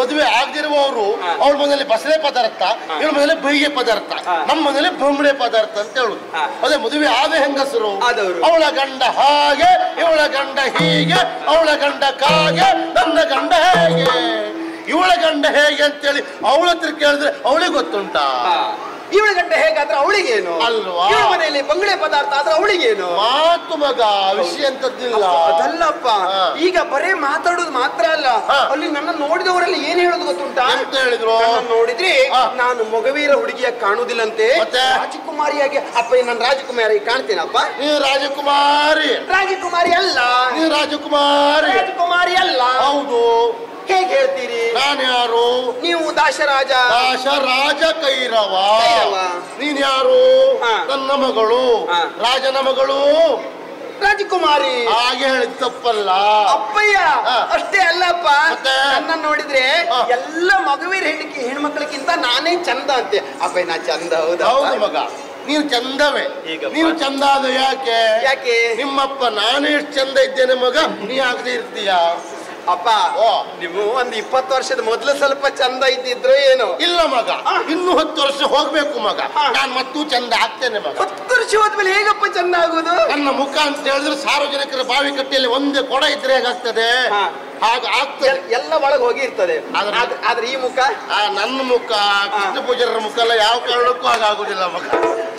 ಮದುವೆ ಆಗದಿರುವವರು ಅವ್ರ ಮನೇಲಿ ಬಸಳೆ ಪದಾರ್ಥ ಇವ್ರ ಮನೇಲಿ ಬೈಗೆ ಪದಾರ್ಥ. ನಮ್ಮ ಮನೇಲಿ ಬೊಂಬಳೆ ಪದಾರ್ಥ ಅಂತ ಹೇಳುದು. ಅದೇ ಮದುವೆ ಆದ ಹೆಂಗಸರು. ಅವಳ ಗಂಡ ಹಾಗೆ ಇವಳ ಗಂಡ ಹೀಗೆ ಅವಳ ಗಂಡ ಕಾಗೆ ನನ್ನ ಗಂಡ ಹೇಗೆ? ಇವಳ ಗಂಡ ಹೇಗೆ ಅಂತೇಳಿ ಅವಳ ಹತ್ರ ಕೇಳಿದ್ರೆ ಅವಳಿಗೆ ಗೊತ್ತುಂಟಾ? ಇವಳ ಗಂಡ ಹೇಗಾದ್ರೆ ಅವಳಿಗೇನು? ಅಲ್ವಾ? ಇವಳ ಮನೆಯಲ್ಲಿ ಬಂಗಡೆ ಪದಾರ್ಥ ಆದ್ರೆ ಅವಳಿಗೇನು? ಮಾತು ಮಗ ವಿಷಯ ಅಂತದ್ದಿಲ್ಲ. ಅದಲ್ಲಪ್ಪ. ಈಗ ಬರೇ ಮಾತಾಡೋದು ಮಾತ್ರ ಅಲ್ಲ. ಅಲ್ಲಿ ನನ್ನ ನೋಡಿದವರಲ್ಲಿ ಏನ್ ಹೇಳೋದು ಗೊತ್ತುಂಟಾ? ಅಂತ ಹೇಳಿದ್ರು? ನೋಡಿದ್ರಿ ನಾನು ಮೊಗವೀರ ಹುಡುಗಿಯ ಕಾಣುವುದಿಲ್ಲಂತೆ. ಮತ್ತೆ? ರಾಜಕುಮಾರಿಯಾಗಿ ಅಪ್ಪ ನಾನು ರಾಜಕುಮಾರಿ ಕಾಣ್ತೀನಪ್ಪ. ನೀ ರಾಜಕುಮಾರಿ. ರಾಜಕುಮಾರಿ ಅಲ್ಲ. ನೀ ರಾಜಕುಮಾರಿ. ರಾಜಕುಮಾರಿ ಅಲ್ಲ. ಹೌದು. ಹೇಗೆ ಹೇಳ್ತೀರಿ? ನಾನು ಯಾರು? ನೀವು ದಾಶರಾಜ. ದಾಶ ರಾಜ ಕೈರವ. ಕೈರವ. ನೀನ್ ಯಾರು? ಹಾ. ನನ್ನ ಮಗಳು. ಹಾ. ರಾಜನ ಮಗಳು. ರಾಜಕುಮಾರಿ. ಹಾಗೆ ಹೇಳಿದ್ ತಪ್ಪಲ್ಲ. ಅಪ್ಪಯ್ಯ ಹಾ. ಅಷ್ಟೇ ಅಲ್ಲಪ್ಪ. ಮತ್ತೆ? ನನ್ನ ನೋಡಿದ್ರೆ ಹಾ. ಎಲ್ಲ ಮಗುವೀರ ಹೆಣ್ಣಿಗೆ ಹೆಣ್ಮಕ್ಳಿಗಿಂತ ನಾನೇ ಚಂದ ಅಂತೆ. ಅಪ್ಪಯ್ಯ ನಾ ಚಂದ ಹೌದು ಹೌದಾ ಮಗ. ನೀನು ಚಂದವೇ. ಈಗಪ್ಪ. ನೀನು ಚಂದ ಅದು ಯಾಕೆ? ಯಾಕೆ? ನಿಮ್ಮಪ್ಪ ನಾನು ಎಷ್ಟು ಚಂದ ಇದ್ದೇನೆ ಮಗ. ನೀ ಆಗದೆ ಇರ್ತೀಯ? ಅಪ್ಪ ಓ. ನೀವು ಒಂದ್ ಇಪ್ಪತ್ತು ವರ್ಷದ ಮೊದಲು ಸ್ವಲ್ಪ ಚಂದ ಇದ್ದಿದ್ರು ಏನು? ಇಲ್ಲ ಮಗ. ಇನ್ನು ಹತ್ತು ವರ್ಷ ಹೋಗ್ಬೇಕು ಮಗ. ನಾನು ಮತ್ತೂ ಚಂದ ಆಗ್ತೇನೆ ಮಗ. ಹತ್ತು ವರ್ಷ ಹೋದ್ಮೇಲೆ ಹೇಗಪ್ಪ ಚಂದ ಆಗುದು? ನನ್ನ ಮುಖ ಅಂತ ಹೇಳಿದ್ರೆ ಸಾರ್ವಜನಿಕರ ಬಾವಿ ಕಟ್ಟೆಯಲ್ಲಿ ಒಂದೇ ಕೊಡ ಇದ್ರೆ ಹೇಗಾಗ್ತದೆ? ಎಲ್ಲ ಒಳಗೆ ಹೋಗಿ ಇರ್ತದೆ. ಆದ್ರೆ- ಈ ಮುಖ? ಆ ನನ್ನ ಮುಖ ಕೃಷ್ಣ ಪೂಜಾರರ ಮುಖ ಎಲ್ಲ ಯಾವ ಕಾರಣಕ್ಕೂ ಹಾಗಾಗುದಿಲ್ಲ ಮಗ.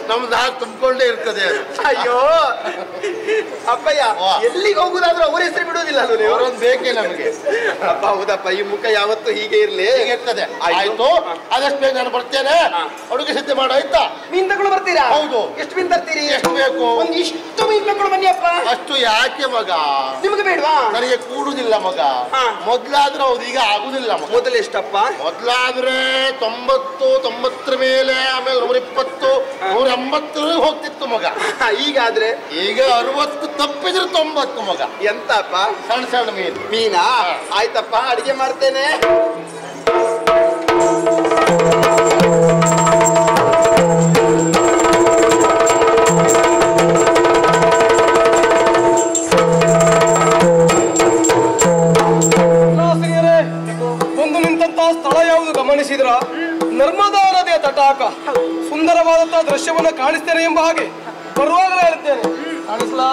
ನಮ್ದು ಹಾಗೆ ತುಂಬಿಕೊಂಡೇ ಇರ್ತದೆ ಅಯ್ಯೋ! ಅಪ್ಪಯ್ಯ. ಎಲ್ಲಿಗೆ ಹೋಗುದಾದ್ರೂ ಅವ್ರ ಹೆಸರು ಬಿಡುವುದಿಲ್ಲ ಅದು ಅವರೊಂದು ಬೇಕೇ ನಮಗೆ. ಅಪ್ಪ ಹೌದಪ್ಪ ಈ ಮುಖ ಯಾವತ್ತು ಹೀಗೆ ಇರ್ಲಿ. ಇರ್ತದೆ. ಆಯ್ತು. ಆದಷ್ಟು ಬೇಗ ನಾನು ಬರ್ತೇನೆ. ಅಡುಗೆ ಸಿದ್ಧ ಮಾಡು ಆಯ್ತಾ? ಮೀನ್ ತಗೊಂಡು ಬರ್ತೀರಾ? ಹೌದು. ಎಷ್ಟು ಮೀನ್ ತರ್ತೀರಿ? ಎಷ್ಟು ಬೇಕು? ಒಂದು ಇಷ್ಟು ಮೀನ್ ತಗೊಂಡು ಬನ್ನಿ ಅಪ್ಪ. ಅಷ್ಟು ಯಾಕೆ ಮಗ? ನಿಮಗೆ ಬೇಡವಾ? ನನಗೆ ಕೂಡುದಿಲ್ಲ ಮಗ. ಮೊದ್ಲಾದ್ರೆ ಹೌದು ಈಗ ಆಗುದಿಲ್ಲ ಮೊದಲು ಎಷ್ಟಪ್ಪ? ಮೊದ್ಲಾದ್ರೆ ತೊಂಬತ್ತು ತೊಂಬತ್ತರ ಮೇಲೆ ಆಮೇಲೆ ನೂರ ಇಪ್ಪತ್ತು ನೂರ ಎಂಬತ್ತರ ಹೋಗ್ತಿತ್ತು ಮಗ. ಈಗಾದ್ರೆ? ಈಗ ಅರವತ್ತು ತಪ್ಪಿದ್ರೆ ತೊಂಬತ್ತು ಮಗ. ಎಂತಪ್ಪ? ಸಣ್ಣ ಸಣ್ಣ ಮೀನು. ಮೀನಾ? ಆಯ್ತಪ್ಪ ಅಡಿಗೆ ಮಾಡ್ತೇನೆ. ಗಮನಿಸಿದ್ರ ನರ್ಮದಾ ನದಿಯ ತಟಾಕ. ಸುಂದರವಾದಂತಹ ದೃಶ್ಯವನ್ನು ಕಾಣಿಸ್ತೇನೆ ಎಂಬ ಹಾಗೆ ಬರುವಾಗಲೇ ಹೇಳ್ತೇನೆ. ಕಾಣಿಸ್ಲಾ?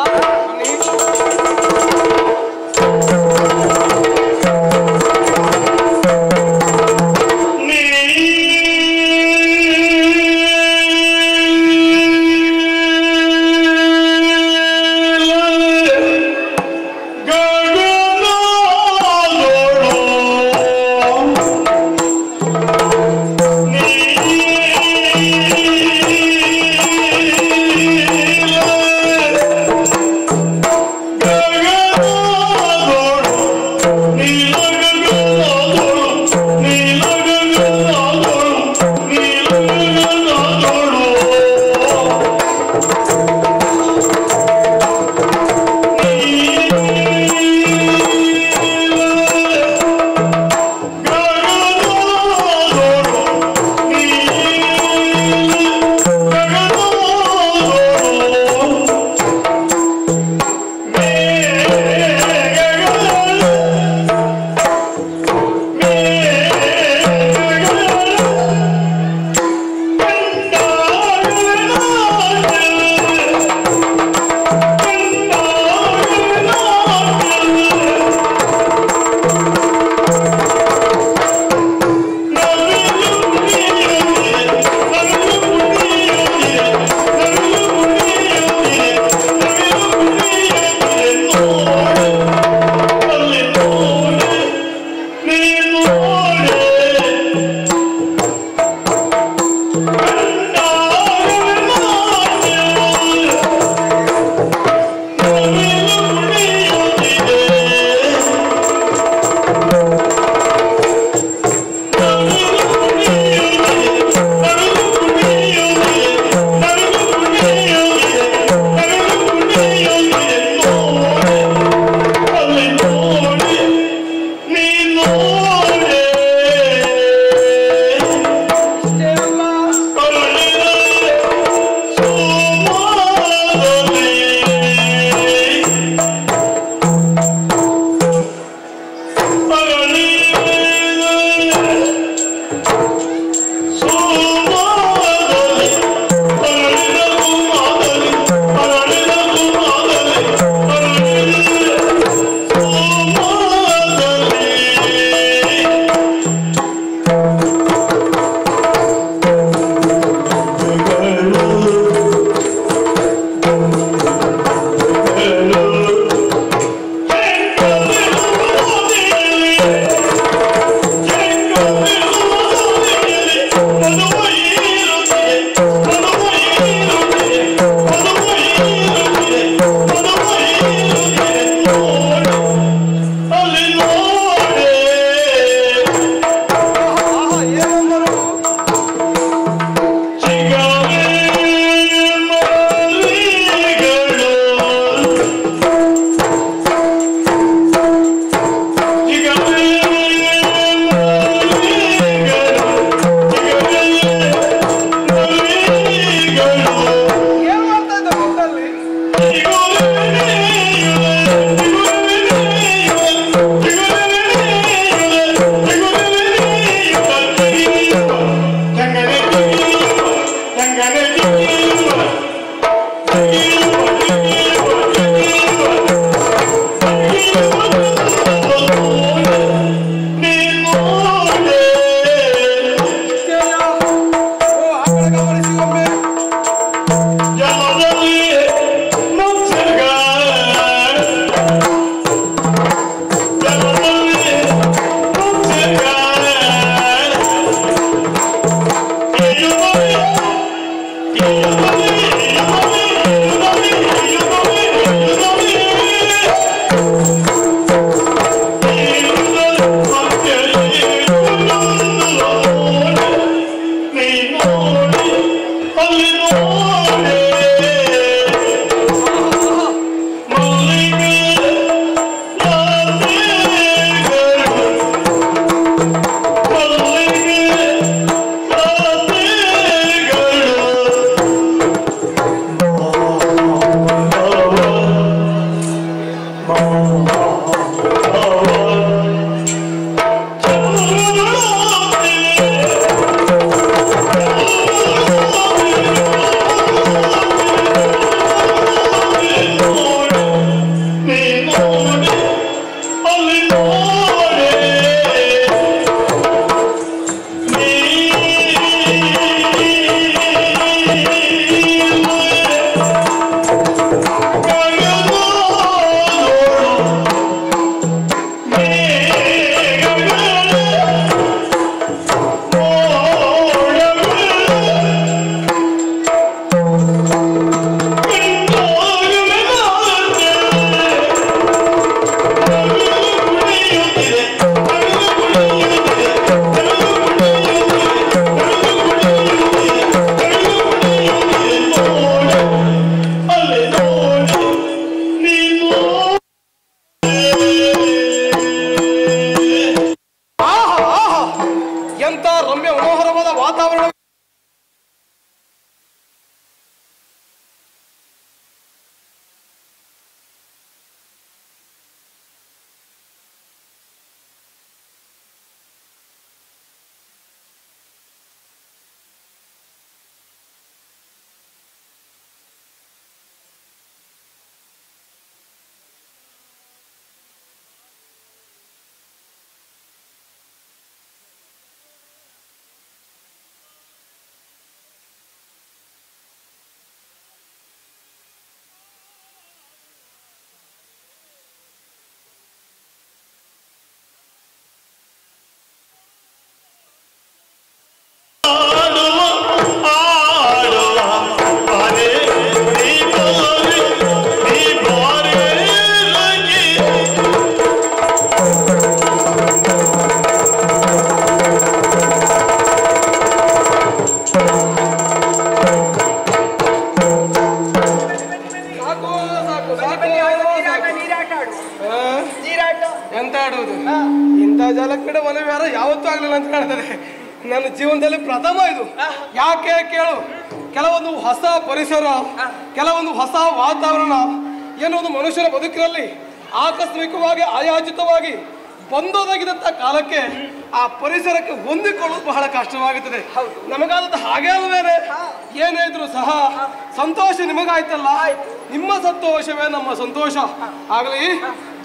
ಸಂತೋಷ. ಆಗಲಿ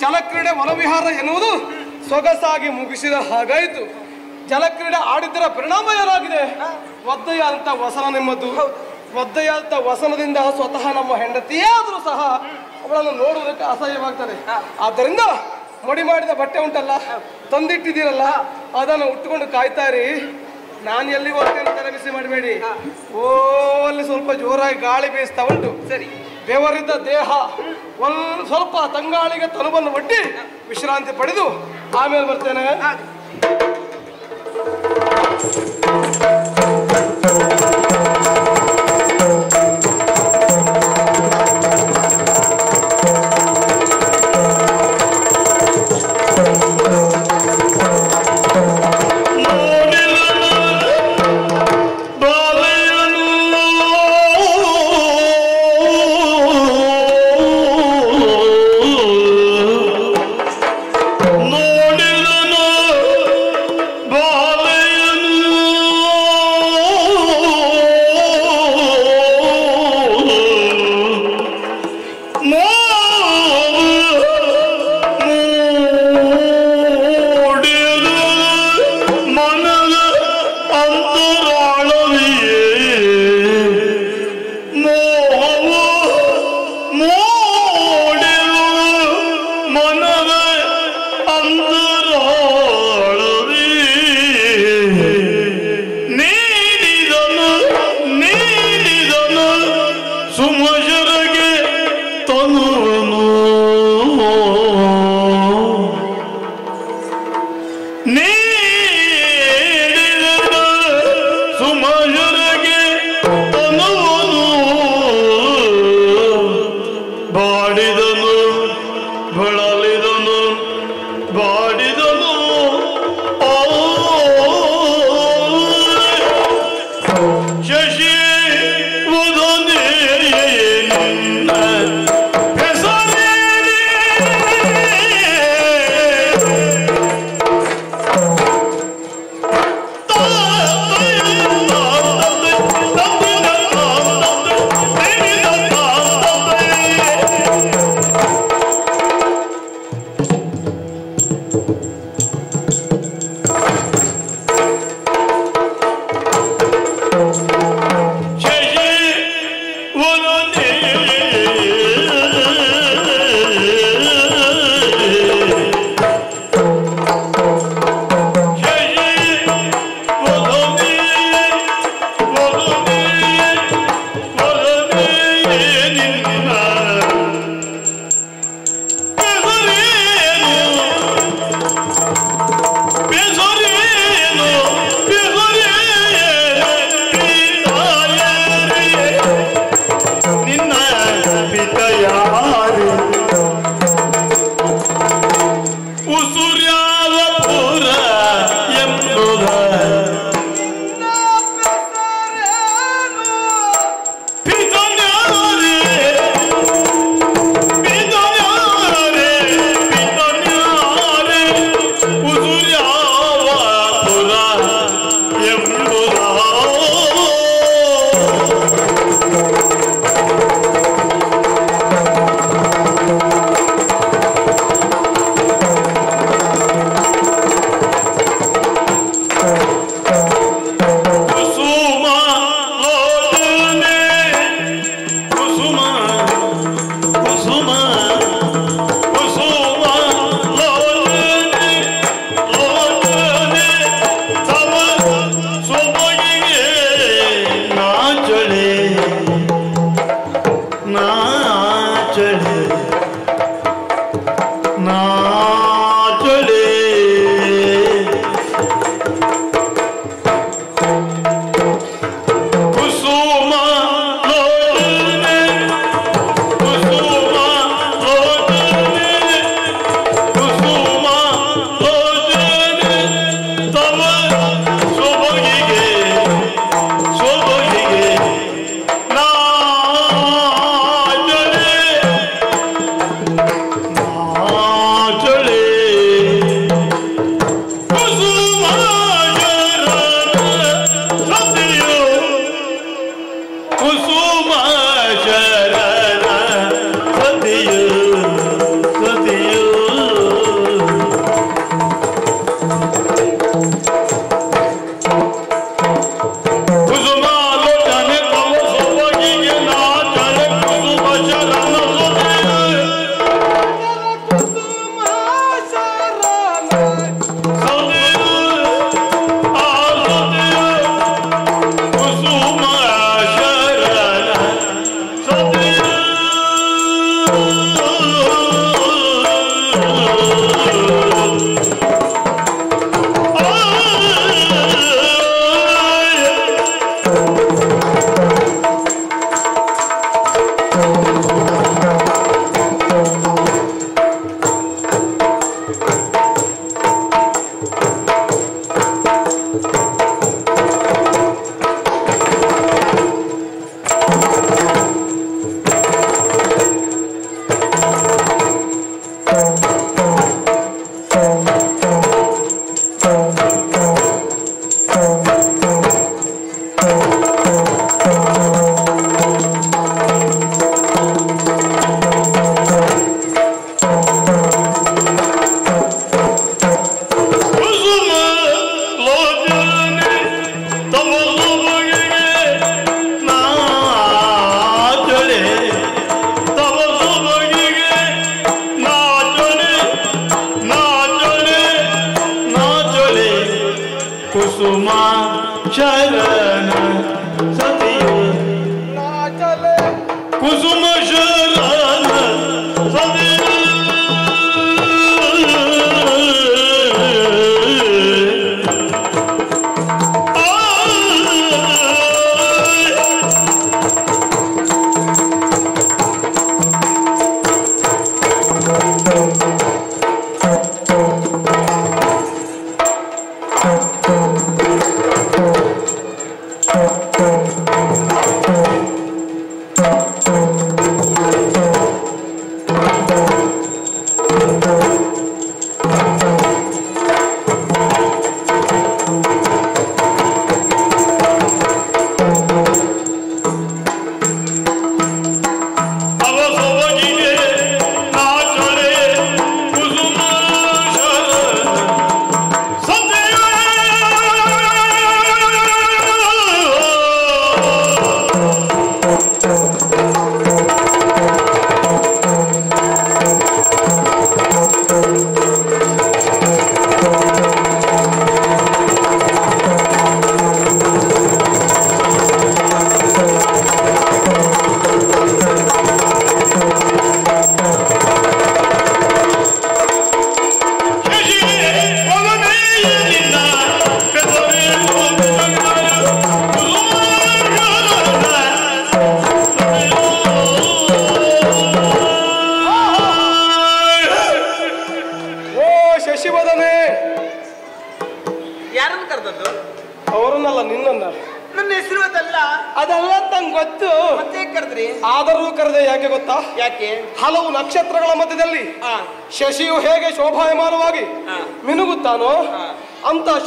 ಜಲಕ್ರೀಡೆ ವನವಿಹಾರ ಎನ್ನುವುದು ಸೊಗಸಾಗಿ ಮುಗಿಸಿದ ಹಾಗಾಯಿತು. ಜಲಕ್ರೀಡೆ ಆಡಿದ್ದರ ಪರಿಣಾಮ ಏನಾಗಿದೆ? ಒದ್ದೆಯಾದಂಥ ವಸನ ನಿಮ್ಮದು. ಒದ್ದೆಯಾದಂಥ ವಸನದಿಂದ ಸ್ವತಃ ನಮ್ಮ ಹೆಂಡತಿಯೇ ಆದರೂ ಸಹ ಅವಳನ್ನು ನೋಡುವುದಕ್ಕೆ ಅಸಹ್ಯವಾಗ್ತದೆ. ಆದ್ದರಿಂದ ಮಡಿ ಮಾಡಿದ ಬಟ್ಟೆ ಉಂಟಲ್ಲ ತಂದಿಟ್ಟಿದ್ದೀರಲ್ಲ ಅದನ್ನು ಉಟ್ಕೊಂಡು ಕಾಯ್ತಾ ಇರಿ. ನಾನು ಎಲ್ಲಿ ಹೋಗ್ತೇನೆ ತಲೆ ಬಿಸಿ ಮಾಡಬೇಡಿ. ಓ ಅಲ್ಲಿ ಸ್ವಲ್ಪ ಜೋರಾಗಿ ಗಾಳಿ ಬೀಸ್ತಾ ಉಂಟು. ಸರಿ. ಬೆವರಿದ್ದ ದೇಹ ಒಂದ್ ಸ್ವಲ್ಪ ತಂಗಾಳಿಗೆ ತನುವನ್ನು ಒಡ್ಡಿ ವಿಶ್ರಾಂತಿ ಪಡೆದು ಆಮೇಲೆ ಬರ್ತೇನೆ.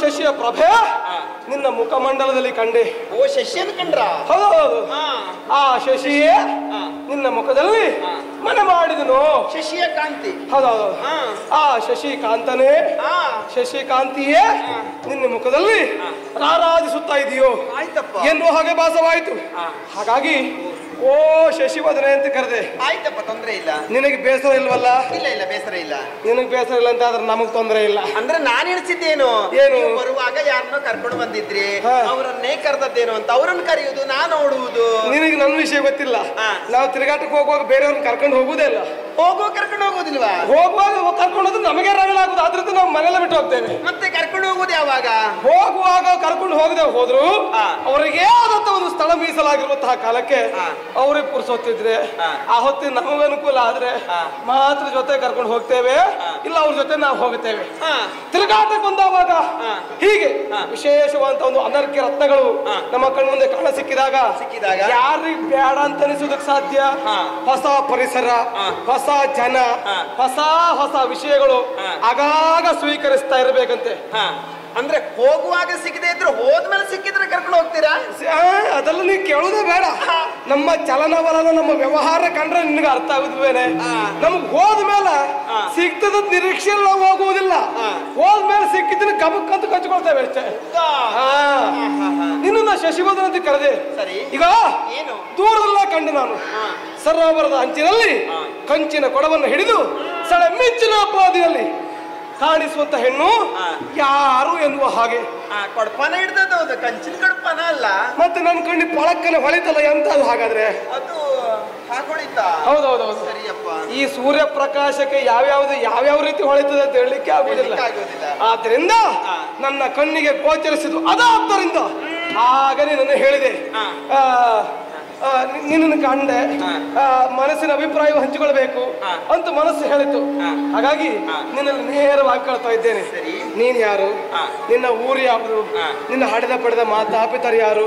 ಶಶಿಯ ಪ್ರಭೆ? ನಿನ್ನ ಮುಖಮಂಡಲದಲ್ಲಿ ಕಂಡೆ. ಓ ಶಶಿಯನ್ನು ಕಂಡ್ರ? ಹೌದು ಆ ಶಶಿಯೇ ನಿನ್ನ ಮುಖದಲ್ಲಿ. ಮನೆ ಮಾಡಿದನು. ಶಶಿಯ ಕಾಂತಿ. ಹೌದೌದು ಆ ಆ ಶಶಿಕಾಂತನೇ ಶಶಿ ಶಶಿಕಾಂತಿಯೇ ನಿನ್ನ ಮುಖದಲ್ಲಿ ರಾರಾಧಿಸುತ್ತಾ ಇದೆಯೋ? ಆಯ್ತಪ್ಪ. ಎನ್ನುವ ಹಾಗೆ ಭಾಸವಾಯಿತು. ಹಾಗಾಗಿ ಓ ಶಶಿವದನೆ ಅಂತ ಕರೆದೆ. ಆಯ್ತಪ್ಪ ತೊಂದರೆ ಇಲ್ಲ. ನಿನಗೆ ಬೇಸರ ಇಲ್ವಲ್ಲ? ಇಲ್ಲ ಇಲ್ಲ ಬೇಸರ ಇಲ್ಲ. ನಿನಗೆ ಬೇಸರ ಇಲ್ಲ ಅಂತ ಆದ್ರೆ ನಮಗ್ ತೊಂದರೆ ಇಲ್ಲ. ಅಂದ್ರೆ ನಾನು ಎಣಿಸಿದ್ದೇನು? ಏನು? ಬರುವಾಗ ಯಾರನ್ನೋ ಕರ್ಕೊಂಡು ಬಂದಿದ್ರಿ. ಅವರನ್ನೇ ಕರೆದದ್ದೇನು ಅಂತ ಅವರನ್ನು ಕರೆಯುವುದು ನಾ ನೋಡುವುದು ನಿನಗೆ ನನ್ನ ವಿಷಯ ಗೊತ್ತಿಲ್ಲ. ನಾವು ತಿರುಗಾಟಕ್ಕೆ ಹೋಗುವಾಗ ಬೇರೆಯವ್ರನ್ನ ಕರ್ಕೊಂಡು ಹೋಗುದೇ ಇಲ್ಲ. ಹೋಗೋ ಕರ್ಕೊಂಡು ಹೋಗೋದಿಲ್ವಾ ಹೋಗುವಾಗ ಕರ್ಕೊಂಡು ಹೋದ್ರೆ ನಮಗೆ ರಗಳಾಗುದು ಅದ್ರದ್ದು ನಾವು ಮನೆಲ್ಲ ಬಿಟ್ಟು ಹೋಗ್ತೇವೆ. ಮತ್ತೆ ಕರ್ಕೊಂಡು ಹೋಗುದು ಯಾವಾಗ? ಹೋಗುವಾಗ ಕರ್ಕೊಂಡು ಹೋಗದೆ ಹೋದ್ರು. ಅವರಿಗೆ ಆದಂತ ಒಂದು ಸ್ಥಳ ಮೀಸಲಾಗಿರುವಂತಹ ಕಾಲಕ್ಕೆ ಅವರೇ ಅವ್ರಿಗೆ ಪುರ್ಸೊತ್ತಿದ್ರೆ ಆ ಹೊತ್ತಿನ ನಮಗೆ ಅನುಕೂಲ ಆದ್ರೆ. ಮಾತ್ರ ಜೊತೆ ಕರ್ಕೊಂಡು ಹೋಗ್ತೇವೆ. ಇಲ್ಲ ಅವ್ರ ಜೊತೆ ನಾವು ಹೋಗ್ತೇವೆ ತಿರುಗಾಟಕ್ಕೆ ಬಂದವಾಗ. ಹೀಗೆ ವಿಶೇಷವಾದಂತ ಒಂದು ಅನರ್ಘ್ಯ ರತ್ನಗಳು ನಮ್ಮ ಕಣ್ಣ ಮುಂದೆ ಕಾಣ ಸಿಕ್ಕಿದಾಗ ಸಿಕ್ಕಿದಾಗ? ಯಾರಿಗೆ ಬೇಡ ಅಂತ ಅನಿಸೋದಕ್ ಸಾಧ್ಯ. ಹೊಸ ಪರಿಸರ. ಹೊಸ ಜನ. ಹೊಸ ಹೊಸ ವಿಷಯಗಳು ಆಗಾಗ ಸ್ವೀಕರಿಸ್ತಾ ಇರಬೇಕಂತೆ ಅಂದ್ರೆ ಹೋಗುವಾಗ ಸಿಗದೆ ಇದ್ರೆ ಹೋದ್ಮೇಲೆ ಸಿಕ್ಕಿದ್ರೆ ಕರ್ಕೊಂಡು ಹೋಗ್ತೀರಾ? ಅದೆಲ್ಲ ನೀ ಕೇಳುದೇ ಬೇಡ. ನಮ್ಮ ಚಲನವಲನ ನಮ್ಮ ವ್ಯವಹಾರ ಕಂಡ್ರೆ ನಿನಗೆ ಅರ್ಥ ಆಗುದು ಬೇರೆ. ನಮ್ಗೆ ಹೋದ್ಮೇಲೆ ಸಿಗ್ತದ ನಿರೀಕ್ಷೆಯಲ್ಲಿ ನಾವು ಹೋಗುವುದಿಲ್ಲ. ಹೋದ್ಮೇಲೆ ಸಿಕ್ಕಿದ್ರೆ ಕಬಕ್ಕಂತ ಕಚ್ಕೊಳ್ತೇವೆ ಅಷ್ಟೇ. ನಿನ್ನ ಶಶಿವದನ ಅಂತ ಕರೆದೆ. ಸರಿ. ಈಗ ಏನು? ದೂರದಲ್ಲ ಕಂಡು ನಾನು. ಸರೋವರದ ಅಂಚಿನಲ್ಲಿ ಕಂಚಿನ ಕೊಡವನ್ನು ಹಿಡಿದು ಸಳೆ ಮಿಂಚಿನ ಅಪಾದಿಯಲ್ಲಿ ಕಾಣಿಸುವಂತ ಹೆಣ್ಣು ಯಾರು ಎನ್ನುವ ಹಾಗೆ. ಕೊಡಪಾನ ಹಿಡ್ದದ್ದು ಹೌದು ಕಂಚಿನ ಕಡಪನ ಅಲ್ಲ. ಮತ್ತೆ ನನ್ನ ಕಣ್ಣಿ ಪಳಕ್ಕನೆ ಹೊಳಿತಲ್ಲ ಎಂತ ಅದು ಹಾಗಾದ್ರೆ? ಅದು ಹೌದೌದು ಸರಿಯಪ್ಪ. ಈ ಸೂರ್ಯ ಪ್ರಕಾಶಕ್ಕೆ ಯಾವ್ಯಾವ್ದು ಯಾವ್ಯಾವ ರೀತಿ ಹೊಳಿತದೆ ಅಂತ ಹೇಳಲಿಕ್ಕೆ ಆಗುದಿಲ್ಲ. ಆದ್ರಿಂದ ನನ್ನ ಕಣ್ಣಿಗೆ ಗೋಚರಿಸಿದ್ದು ಅದಾದ್ದರಿಂದ ಹಾಗೆ ನನ್ನ ಹೇಳಿದೆ. ಆ, ನಿನ್ನನ್ನು ಕಂಡೆ. ಆ, ಮನಸ್ಸಿನ ಅಭಿಪ್ರಾಯವು ಹಂಚಿಕೊಳ್ಬೇಕು ಅಂತ ಮನಸ್ಸು ಹೇಳಿತು. ಹಾಗಾಗಿ ನಿನ್ನಲ್ಲಿ ನೇರವಾಗಿ ಕಳ್ತಾ ಇದ್ದೇನೆ. ನೀನ್ ಯಾರು? ನಿನ್ನ ಊರು ಯಾವುದು? ನಿನ್ನ ಹಡೆದ ಪಡೆದ ಮಾತಾಪಿತರು ಯಾರು?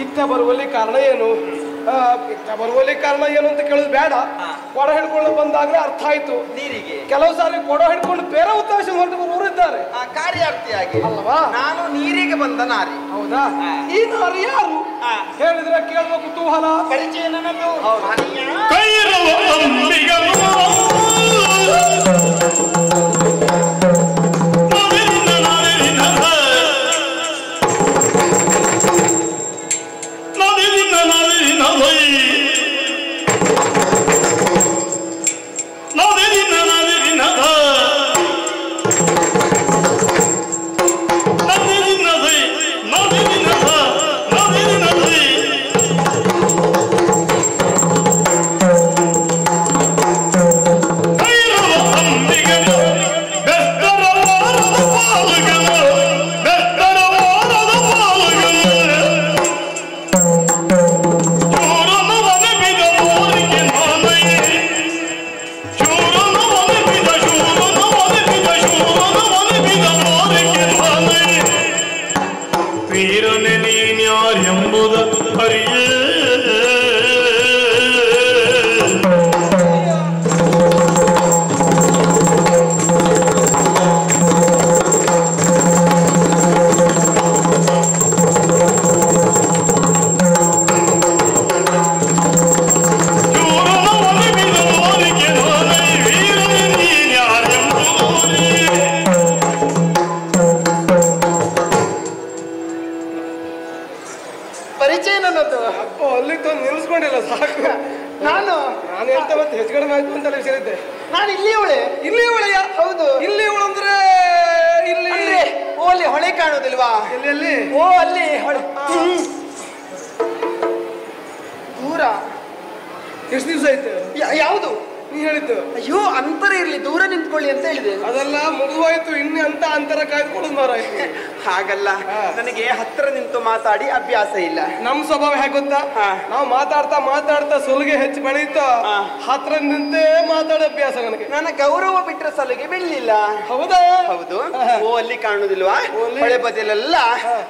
ಇತ್ತ ಬರುವಲ್ಲಿ ಕಾರಣ ಏನು? ಬರುವಲ್ಲಿ ಕಾರಣ ಏನು ಅಂತ ಕೇಳೋದು ಬೇಡ. ಕೊಡ ಹಿಡ್ಕೊಂಡು ಬಂದಾಗ ಅರ್ಥ ಆಯ್ತು. ನೀರಿಗೆ. ಕೆಲವು ಸಾರಿ ಕೊಡ ಹಿಡ್ಕೊಂಡು ಬೇರೆ ಉದ್ದೇಶ ಹೊರಟು ಬರುವವರು ಇದ್ದಾರೆ. ಆ ಕಾರ್ಯಾರ್ಥಿಯಾಗಿ ಅಲ್ವಾ? ನಾನು ನೀರಿಗೆ ಬಂದ ನಾರಿ. ಹೌದಾ? ಈ ನಾರಿ ಯಾರು? ಹೇಳಿದ್ರೆ ಕೇಳುವ ಕುತೂಹಲ. ಪರಿಚಯ ಕೈರವ ಅಂಬಿಗನು Marina, Marina, ಎಲ್ಲಿ ಎಲ್ಲಿ ಓ ಅಲ್ಲಿ ಹೊಳೆ. ದೂರ. ಎಷ್ಟು ದಿವಸ ಆಯ್ತು ಯಾವುದು? ನೀ ಹೇಳಿದ್ದು. ಅಯ್ಯೋ ಅಂತರ ಇರ್ಲಿ ದೂರ ನಿಂತ್ಕೊಳ್ಳಿ ಅಂತ ಹೇಳಿದೆ. ಅದೆಲ್ಲ ಮುಗಿದೋಯ್ತು ಇನ್ನೇ ಅಂತ ಅಂತರ ಕಾಯ್ದುಕೊಳ್ಳೋದು ಮಾರ [laughs] ಹಾಗಲ್ಲ. ನನಗೆ ಹತ್ತಿರ ನಿಂತು ಮಾತಾಡಿ ಅಭ್ಯಾಸ ಇಲ್ಲ. ನಮ್ ಸ್ವಭಾವ ಹೇಗೆ ಗೊತ್ತಾ. ನಾವು ಮಾತಾಡ್ತಾ ಮಾತಾಡ್ತಾ ಸುಲಿಗೆ ಹೆಚ್ಚು ಬೆಳೀತಾ. ಹತ್ರ ನಿಂತೇ ಮಾತಾಡೋ ಅಭ್ಯಾಸ ನನಗೆ. ನನ್ನ ಗೌರವ ಬಿಟ್ಟರೆ ಸಲಿಗೆ ಬೀಳಲಿಲ್ಲ. ಹೌದಾ? ಹೌದು. ಓ ಅಲ್ಲಿ ಕಾಣುದಿಲ್ವಾ. ಹೊಳೆ ಬದಿಲೆಲ್ಲ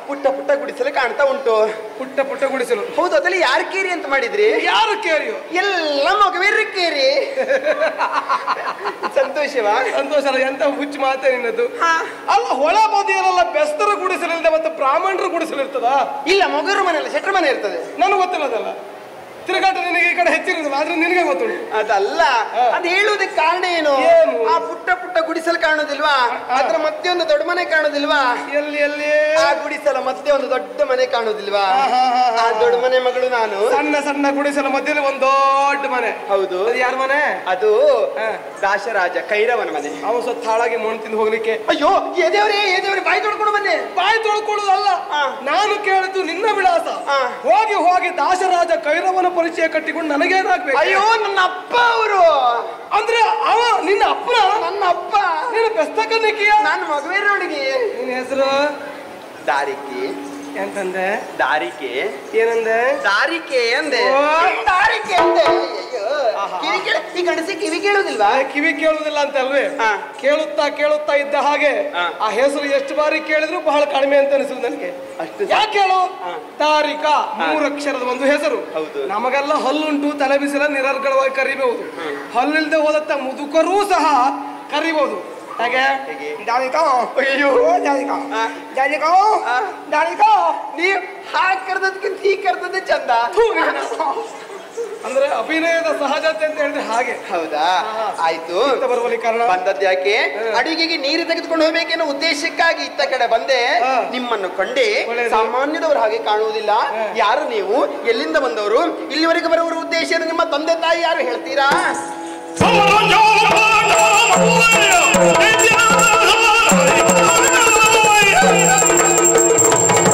ಪುಟ್ಟ ಪುಟ್ಟ ಗುಡಿಸಲು ಕಾಣ್ತಾ ಉಂಟು. ಪುಟ್ಟ ಪುಟ್ಟ ಗುಡಿಸಲು. ಹೌದು ಅದ್ರಲ್ಲಿ ಯಾರು ಕೇರಿ ಅಂತ ಮಾಡಿದ್ರಿ? ಯಾರು ಕೇರಿ ಎಲ್ಲ ಮಗವೇರಿ ಕೇರಿ. ಸಂತೋಷವಾ? ಸಂತೋಷ ಅಲ್ಲ ಎಂತ ಹುಚ್ಚು ಮಾತೇ ನಿನ್ನದು. ಅಲ್ಲ ಹೊಳೆ ಬದಿಯಲ್ಲ ಬೆಸ್ತರ ಗುಡಿಸಲಿಲ್ಲದೆ ಮತ್ತೆ ಬ್ರಾಹ್ಮಣರು ಗುಡಿಸಲಿರ್ತದ ಇಲ್ಲ ಮೊಗರು ಮನೆ ಅಲ್ಲ ಶೆಟ್ರ ಮನೆ ಇರ್ತದೆ. ನನಗೆ ಗೊತ್ತಿಲ್ಲ ಅದಲ್ಲ ತಿರುಗಾಟ ನಿನಗೆ ಈ ಕಡೆ ಹೆಚ್ಚಿರೋದು ಆದ್ರೆ ನಿನಗೆ ಗೊತ್ತು ಅದಲ್ಲ ಅದ್ ಹೇಳುವುದಕ್ಕೆ ಕಾರಣ ಏನು? ಆ ಪುಟ್ಟ ಪುಟ್ಟ ಗುಡಿಸಲು ಕಾಣುದಿಲ್ವಾ ಅದ್ರ ಮತ್ತೆ ಒಂದು ದೊಡ್ಡ ಮನೆ ಕಾಣುದಿಲ್ವಾ ಎಲ್ಲಿ ಎಲ್ಲಿ? ಆ ಗುಡಿಸಲ ಮತ್ತೆ ಒಂದು ದೊಡ್ಡ ಮನೆ ಕಾಣುದಿಲ್ವಾ ಆ ದೊಡ್ಡ ಮನೆ ಮಗಳು ನಾನು. ಸಣ್ಣ ಸಣ್ಣ ಗುಡಿಸಲ ಮಧ್ಯದಲ್ಲಿ ಒಂದು ದೊಡ್ಡ ಮನೆ. ಹೌದು. ಯಾರ ಮನೆ? ಅದು. ದಾಶರಾಜ ಕೈರವನ ಮನೆ. ಅವನು ಸ್ವತ್ತ ಹಾಳಾಗಿ ಮಣ್ಣು ತಿಂದು ಹೋಗ್ಲಿಕ್ಕೆ. ಅಯ್ಯೋ ಎದೇವ್ರೆ ಎದೇವ್ರಿ ಬಾಯಿ ತೊಳ್ಕೊಂಡು ಬನ್ನಿ. ಬಾಯಿ ತೊಳ್ಕೊಳ್ಳೋದಲ್ಲ. ನಾನು ಕೇಳಿದ್ದು ನಿನ್ನ ವಿಳಾಸ. ಹೋಗಿ ಹೋಗಿ ದಾಶರಾಜ ಕೈರವನ ಪರಿಚಯ ಕಟ್ಟಿಕೊಂಡು ನನಗೇನಾಗ್ಬೇಕು ಅಯ್ಯೋ ನನ್ನ ಅಪ್ಪ ಅವರು. ಅಂದ್ರೆ ಅವ ನಿನ್ನ ಅಪ್ಪ ನನ್ನ ಅಪ್ಪ. ನೀನು ಬೆಸ್ತಕನಿಕಿಯ? ನನ್ನ ಮಗುವಿನ ಹುಡುಗಿ. ನಿನ್ನ ಹೆಸರು? ದಾರಿಕೆ. ಎಂತಂದೆ ದಾರಿಕೆ. ಏನಂದೆ? ದಾರಿಕೆ ಅಂದೆ. ದಾರಿಕೆ ಅಂದೆ ಅಯ್ಯೋ ಕಿವಿ ಈ ಕೇಳುದಿಲ್ವಾ? ಕಿವಿ ಕೇಳುದಿಲ್ಲ ಅಂತ ಅಲ್ವೇ ಕೇಳುತ್ತಾ ಕೇಳುತ್ತಾ ಇದ್ದ ಹಾಗೆ ಆ ಹೆಸರು ಎಷ್ಟು ಬಾರಿ ಕೇಳಿದ್ರು ಬಹಳ ಕಡಿಮೆ ಅಂತ ಅನಿಸುದು ನನಗೆ. ಅಷ್ಟು ಯಾಕೆ ಹೇಳು? ತಾರಿಕಾ ಮೂರು ಅಕ್ಷರದ ಒಂದು ಹೆಸರು. ಹೌದು. ನಮಗೆಲ್ಲ ಹಲ್ಲುಂಟು ತಲೆ ಬಿಸಿಲ ನಿರರ್ಗಳವಾಗಿ ಕರಿಬಹುದು. ಹಲ್ಲಿಲ್ದೆ ಹೋದತ್ತ ಮುದುಕರೂ ಸಹ ಕರಿಬಹುದು. ಹಾಗೆ? ಜಾಲಿಕಾ ಅಯ್ಯೋ. ಹಾಗೆ ಕರೆದದ್ಕಿಂತ ಹೀಗೆ ಕರೆದದ್ದೇ ಚಂದ ಅಂದ್ರೆ ಅಭಿನಯದ ಸಹಜತೆ ಅಂತ ಹೇಳಿದ್ರೆ ಹಾಗೆ. ಹೌದಾ? ಆಯ್ತು. ಬರುವಲ್ಲಿ ಕಾರಣ? ಬಂದದ್ದು ಯಾಕೆ? ಅಡಿಗೆಗೆ ನೀರು ತೆಗೆದುಕೊಂಡು ಹೋಗ್ಬೇಕೆನ್ನೋ ಉದ್ದೇಶಕ್ಕಾಗಿ ಇತ್ತ ಕಡೆ ಬಂದೆ. ನಿಮ್ಮನ್ನು ಕಂಡೆ. ಸಾಮಾನ್ಯದವರು ಹಾಗೆ ಕಾಣುವುದಿಲ್ಲ. ಯಾರು ನೀವು? ಎಲ್ಲಿಂದ ಬಂದವರು? ಇಲ್ಲಿವರೆಗೆ ಬರೋರು ಉದ್ದೇಶ? ನಿಮ್ಮ ತಂದೆ ತಾಯಿ ಯಾರು ಹೇಳ್ತೀರಾ? Thank you.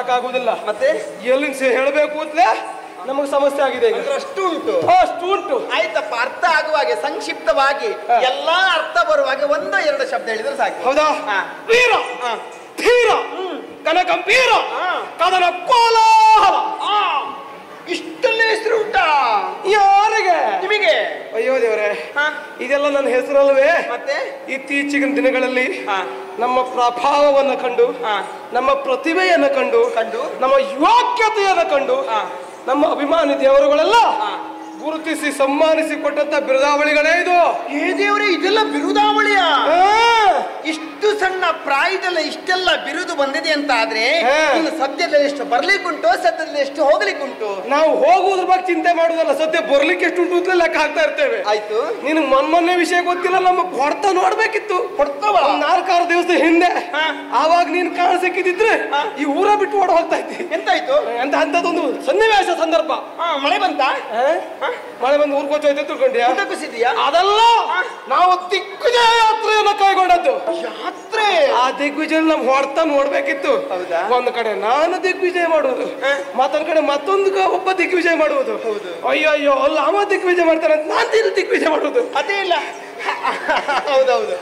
ಸಾಕಾಗುವುದಿಲ್ಲ. ಮತ್ತೆ? ಎಲ್ಲಿಂದ ಹೇಳಬೇಕು ಅಂತಲೇ ನಮಗೆ ಸಮಸ್ಯೆ ಆಗಿದೆ ಅಷ್ಟು ಉಂಟು. ಅಷ್ಟು ಉಂಟು. ಆಯ್ತಪ್ಪ ಅರ್ಥ ಆಗುವಾಗೆ ಸಂಕ್ಷಿಪ್ತವಾಗಿ ಎಲ್ಲಾ ಅರ್ಥ ಬರುವಾಗೆ ಒಂದು ಎರಡು ಶಬ್ದ ಹೇಳಿದ್ರೆ ಸಾಕು. ಹೌದಾ. ವೀರ. ಧೀರ. ಕನಕಂಬೀರ. ಹಾ. ಕದನ ಕೋಲಾಹಲ. ಆ, ಇಷ್ಟೆಲ್ಲ ಹೆಸರು ಉಂಟಾ? ಯಾರಿಗೆ? ನಿಮಗೆ? ಅಯ್ಯೋ ದೇವರೇ? ಇದೆಲ್ಲ ನನ್ನ ಹೆಸರಲ್ವೇ ಮತ್ತೆ ಇತ್ತೀಚಿನ ದಿನಗಳಲ್ಲಿ ಹಾ. ನಮ್ಮ ಪ್ರಭಾವವನ್ನು ಕಂಡು ಹಾ. ನಮ್ಮ ಪ್ರತಿಭೆಯನ್ನು ಕಂಡು ಕಂಡು ನಮ್ಮ ಯೋಗ್ಯತೆಯನ್ನು ಕಂಡು. ನಮ್ಮ ಅಭಿಮಾನಿ ದೇವರುಗಳೆಲ್ಲ ಹಾ. ಗುರುತಿಸಿ ಸಮ್ಮಾನಿಸಿ ಕೊಟ್ಟಂತ ಬಿರುದಾವಳಿಗಳೇ ಇದು. ಏ ದೇವರೇ ಇದೆಲ್ಲ ಬಿರುದಾವಳಿಯ? ಇಷ್ಟು ಸಣ್ಣ ಪ್ರಾಯದಲ್ಲ ಇಷ್ಟೆಲ್ಲ ಬಿರುದು ಬಂದಿದೆ ಅಂತ ಆದ್ರೆ. ಇನ್ನು ಸದ್ಯದಲ್ಲಿ ಎಷ್ಟು ಬರ್ಲಿಕ್ಕುಂಟು ಸದ್ಯದಲ್ಲಿ ಎಷ್ಟು ಹೋಗ್ಲಿಕ್ಕುಂಟು? ನಾವು ಹೋಗುವುದ್ರ ಬಗ್ಗೆ ಚಿಂತೆ ಮಾಡುದಲ್ಲ ಸದ್ಯ ಬರ್ಲಿಕ್ಕೆ ಎಷ್ಟು ಉಂಟು ಅಂತ ಲೆಕ್ಕ ಹಾಕ್ತಾ ಇರ್ತೇವೆ. ಆಯ್ತು. ನಿನ್ ಮೊನ್ನೆ ವಿಷಯ ಗೊತ್ತಿಲ್ಲ ನಮ್ಮ ಹೊಡ್ತ ನೋಡ್ಬೇಕಿತ್ತು. ಕೊಡ್ತವ ನಾಲ್ಕಾರು ದಿವಸ ಹಿಂದೆ. ಆವಾಗ ನೀನ್ ಕಾಣ ಸಿಕ್ಕಿದ್ರೆ. ಈ ಊರ ಬಿಟ್ಟು ಓಡ ಹೋಗ್ತಾ ಇದ್ದೆ. ಎಂತಾಯ್ತು? ಎಂತ ಅಂತದೊಂದು ಸನ್ನಿವೇಶ ಸಂದರ್ಭ. ಮಳೆ ಬಂತ? ಮಳೆ ಬಂದು ಊರ್ ಕೊಚ್ಚೋಯ್ತು ತಿಳ್ಕೊಂಡ್ಯಾ? ಕುಸಿದ್ಯಾ ಅದಲ್ಲ ನಾವು ದಿಗ್ವಿಜಯ ಯಾತ್ರೆಯನ್ನ ಕೈಗೊಂಡದ್ದು ಯಾತ್ರೆ? ಆ ದಿಗ್ವಿಜಯ ನಮ್ ಹೊಡ್ತ ನೋಡ್ಬೇಕಿತ್ತು. ಹೌದಾ? ಒಂದ್ ಕಡೆ ನಾನು ದಿಗ್ವಿಜಯ ಮಾಡುವುದು ಮತ್ತೊಂದು ಕಡೆ ಮತ್ತೊಂದು ಒಬ್ಬ ದಿಗ್ವಿಜಯ ಮಾಡುವುದು. ಹೌದು. ಅಯ್ಯೋ ಅಯ್ಯೋ ಅಲ್ಲ ಅವ ದಿಗ್ವಿಜಯ ಮಾಡ್ತಾರೆ ನಾನು ದಿಗ್ವಿಜಯ ಮಾಡುವುದು. ಅದೇ ಇಲ್ಲ. ಹೌದೌದು.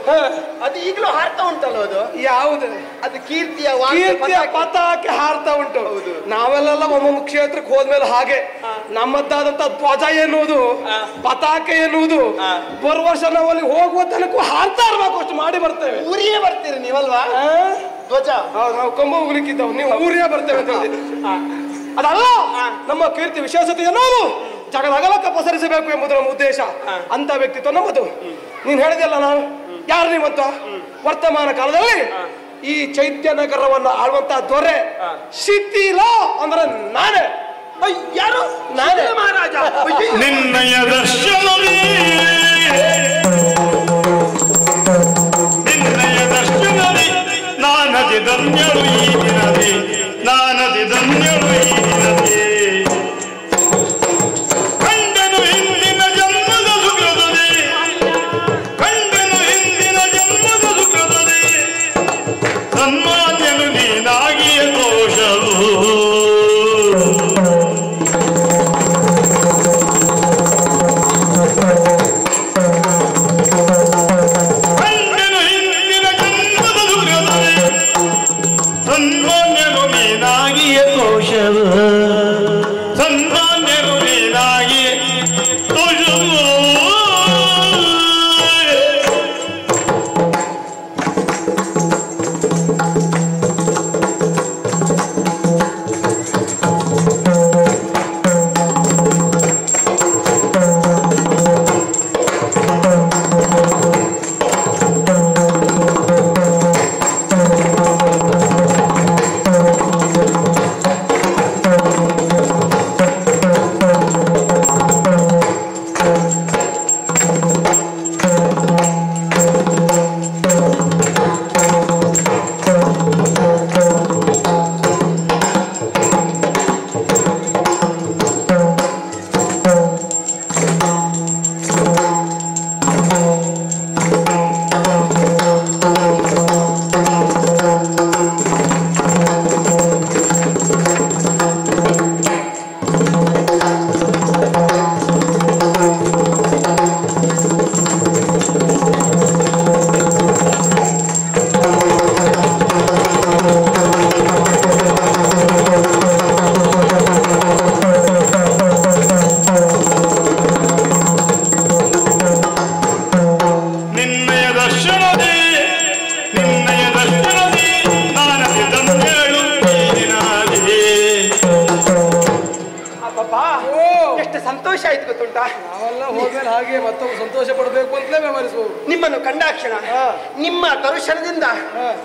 ಅದು ಈಗಲೂ ಹಾರ್ತಾ ಉಂಟಲ್ಲ ಅದು? ಯಾವುದು? ಅದು ಕೀರ್ತಿಯ ಕೀರ್ತಿಯ ಪತಾಕೆ. ಹಾರ್ತಾ ಉಂಟು. ಹೌದು. ನಾವೆಲ್ಲ ಒಂದೊಂದು ಕ್ಷೇತ್ರಕ್ಕೆ ಹೋದ್ಮೇಲೆ ಹಾಗೆ. ನಮ್ಮದ್ದಾದಂತ ಧ್ವಜ ಎನ್ನುವುದು. ಪತಾಕೆ ಎನ್ನುವುದು. ಬರುವ ವರ್ಷ ನಾವು ಅಲ್ಲಿ ಹೋಗುವ ತನಕ ಹಾರ್ತಾ ಇರ್ಬೇಕು ಅಷ್ಟು ಮಾಡಿ ಬರ್ತೇವೆ. ಊರಿಯೇ ಬರ್ತೀರಿ ನೀವಲ್ವಾ? ಧ್ವಜ. ಹೌದು ನಾವು ಕೊಂಬ ಹೋಗ್ಲಿಕ್ಕಿದ್ದಾವೆ ನೀವು ಊರಿಯೇ ಬರ್ತೇವೆ ಅಂತ ಅದಲ್ಲ ನಮ್ಮ ಕೀರ್ತಿ ವಿಶೇಷತೆ ಎನ್ನುವುದು. ಜಗದ ಅಗಲಕ್ಕೆ ಪಸರಿಸಬೇಕು ಎಂಬುದು ನಮ್ಮ ಉದ್ದೇಶ. ಅಂತ ವ್ಯಕ್ತಿತ್ವ ನಮ್ಮದು. ನೀನ್ ಹೇಳಿದೆಲ್ಲ ನಾನು? ಯಾರು ನೀವಂತ ವರ್ತಮಾನ ಕಾಲದಲ್ಲಿ ಈ ಚೈತ್ಯ ನಗರವನ್ನು ಆಳುವಂತ ದೊರೆ ಶಿಥಿಲ ಅಂದ್ರೆ ನಾನೇ. ಅಯ್ಯ್, ಯಾರು? ನಾನೇ. ಮಹಾರಾಜ. ನಿನ್ನಯ ದರ್ಶನವೇ ನಿನ್ನಯ ದರ್ಶನವೇ ನಾನದಿ ಧನ್ಯಳು ಈ ದಿನವೇ ನಾನದಿ ಧನ್ಯಳು ಈ ದಿನವೇ Thank you.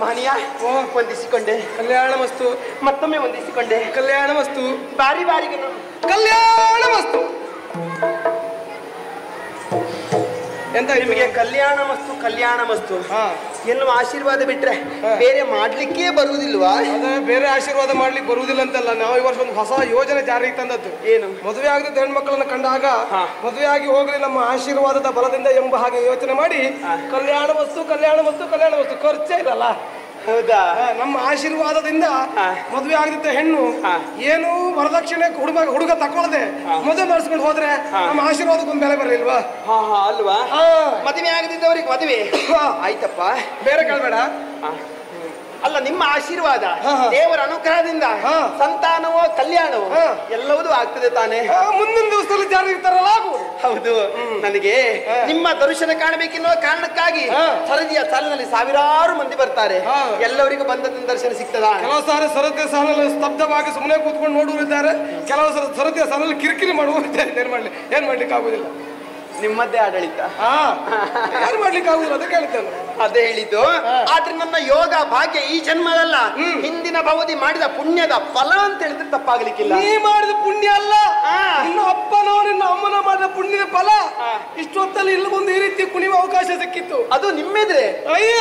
ಮಹನೀಯ. ವಂದಿಸಿಕೊಂಡೆ. ಕಲ್ಯಾಣ ಮಸ್ತು ಮತ್ತೊಮ್ಮೆ ವಂದಿಸಿಕೊಂಡೆ. ಕಲ್ಯಾಣ ವಸ್ತು. ಬಾರಿ ಬಾರಿಗೆ ಕಲ್ಯಾಣ ಮಸ್ತು ಎಂತ ನಿಮಗೆ ಕಲ್ಯಾಣ ಮಸ್ತು ಕಲ್ಯಾಣ ಮಸ್ತು ಹಾ. ಎನ್ನುವ ಆಶೀರ್ವಾದ ಬಿಟ್ರೆ ಬೇರೆ ಮಾಡ್ಲಿಕ್ಕೆ ಬರುವುದಿಲ್ವಾ? ಬೇರೆ ಆಶೀರ್ವಾದ ಮಾಡ್ಲಿಕ್ಕೆ ಬರುವುದಿಲ್ಲ ಅಂತಲ್ಲ. ನಾವು ಈ ವರ್ಷ ಒಂದು ಹೊಸ ಯೋಜನೆ ಜಾರಿಗೆ ತಂದದ್ದು. ಏನು? ಮದುವೆ ಆಗದ ಹೆಣ್ಮಕ್ಳನ್ನ ಕಂಡಾಗ. ಮದುವೆ ಆಗಿ ಹೋಗ್ಲಿ ನಮ್ಮ ಆಶೀರ್ವಾದದ ಬಲದಿಂದ ಎಂಬ ಹಾಗೆ ಯೋಚನೆ ಮಾಡಿ ಕಲ್ಯಾಣ ವಸ್ತು ಕಲ್ಯಾಣ ವಸ್ತು ಕಲ್ಯಾಣ ವಸ್ತು. ಖರ್ಚೇ ಇಲ್ಲಲ್ಲ. ಹೌದಾ? ನಮ್ಮ ಆಶೀರ್ವಾದದಿಂದ ಮದ್ವೆ ಆಗದಿದ್ದ ಹೆಣ್ಣು. ಏನು ವರದಕ್ಷಿಣೆ ಹುಡುಗ ಹುಡುಗ ತಕೊಳ್ಳದೆ ಮದುವೆ ಮಾಡಿಸ್ಕೊಂಡು ಹೋದ್ರೆ ನಮ್ಮ ಆಶೀರ್ವಾದಕ್ಕೊಂದು ಬೆಲೆ ಬರಲಿಲ್ವಾ? ಅಲ್ವಾ? ಹಾ. ಮದುವೆ ಆಗದಿದ್ದವ್ರಿಗೆ ಮದುವೆ. ಆಯ್ತಪ್ಪ. ಬೇರೆ ಕೇಳಬೇಡ. ಅಲ್ಲ ನಿಮ್ಮ ಆಶೀರ್ವಾದ. ದೇವರ ಅನುಗ್ರಹದಿಂದ ಹಾ. ಸಂತಾನವೋ ಕಲ್ಯಾಣವೋ ಹಾ. ಎಲ್ಲವೂ ಆಗ್ತದೆ ತಾನೆ ಮುಂದಿನ ದಿವಸದಲ್ಲಿ ಜಾರಿ ಇರ್ತಾರಲ್ಲ ಹೌದು ನನಗೆ ನಿಮ್ಮ ದರ್ಶನ ಕಾಣಬೇಕೆನ್ನುವ ಕಾರಣಕ್ಕಾಗಿ. ಸರದಿಯ ಸಾಲಿನಲ್ಲಿ ಸಾವಿರಾರು ಮಂದಿ ಬರ್ತಾರೆ. ಎಲ್ಲರಿಗೂ ಬಂದದ್ದು ದರ್ಶನ ಸಿಗ್ತದ ಕೆಲವು ಸಾರಿ ಸರತಿಯ ಸಾಲಲ್ಲಿ ಸ್ತಬ್ಧವಾಗಿ ಸುಮ್ಮನೆ ಕೂತ್ಕೊಂಡು ನೋಡುವರಿದ್ದಾರೆ ಕೆಲವು ಸಲ ಸರತಿಯ ಸಾಲಲ್ಲಿ ಕಿರಿಕಿರಿ ಮಾಡುವರಿದ್ದಾರೆ ಏನ್ ಮಾಡ್ಲಿ ಏನ್ ಮಾಡ್ಲಿಕ್ಕೆ ಆಗುದಿಲ್ಲ ನಿಮ್ಮದ್ದೇ ಆಡಳಿತ. ಏನ್ ಮಾಡ್ಲಿಕ್ಕೆ ಆಗುದಿಲ್ಲ ಅದೇ ಹೇಳಿದ್ದು. ಆದ್ರೆ ನನ್ನ ಯೋಗ ಭಾಗ್ಯ ಈ ಜನ್ಮದಲ್ಲ. ಹಿಂದಿನ ಭವತಿ ಮಾಡಿದ ಪುಣ್ಯದ ಫಲ ಅಂತ ಹೇಳಿದ್ರೆ ತಪ್ಪಾಗ್ಲಿಕ್ಕಿಲ್ಲ. ನೀ ಮಾಡಿದ ಪುಣ್ಯ ಅಲ್ಲ. ಹಾ. ನಿನ್ನ ಅಪ್ಪನೋ ನಿನ್ನ ಅಮ್ಮನ ಮಾಡಿದ ಪುಣ್ಯದ ಫಲ. ಇಷ್ಟೊತ್ತಲ್ಲಿ ಇಲ್ಲಿ ಒಂದು ಈ ರೀತಿ ಕುಣಿಯುವ ಅವಕಾಶ ಸಿಕ್ಕಿತ್ತು. ಅದು ನಿಮ್ಮೆದ್ರೆ. ಅಯ್ಯ.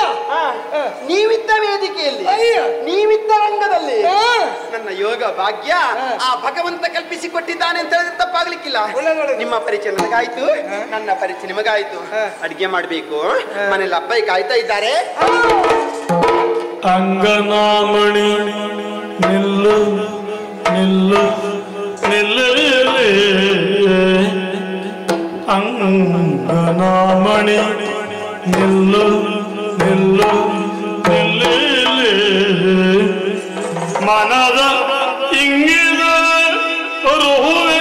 ನೀವಿದ್ದ ವೇದಿಕೆಯಲ್ಲಿ. ಅಯ್ಯ. ನೀವಿದ್ದ ರಂಗದಲ್ಲಿ. ನನ್ನ ಯೋಗ ಭಾಗ್ಯ ಆ ಭಗವಂತ ಕಲ್ಪಿಸಿ ಕೊಟ್ಟಿದ್ದಾನೆ ಅಂತ ಹೇಳಿದ್ರೆ ತಪ್ಪಾಗ್ಲಿಕ್ಕಿಲ್ಲ. ನಿಮ್ಮ ಪರಿಚಯ ನನಗಾಯ್ತು. ನನ್ನ ಪರಿಚಯ ನಿಮಗಾಯ್ತು. ಅಡಿಗೆ ಮಾಡ್ಬೇಕು. ಮನೇಲಿ ಅಪ್ಪ ಕಾಯ್ತಾ ಇದ್ದಾರೆ? ಅಂಗನಾಮಣಿ ನಿಲ್ಲು ನಿಲ್ಲು ನಿಲ್ಲಲೇ. ಅಂಗನಾಮಣಿ ನಿಲ್ಲು ನಿಲ್ಲು ನಿಲ್ಲಲೇ. ಮನದ ಇಂಗಿದ ರುಹುವಿನ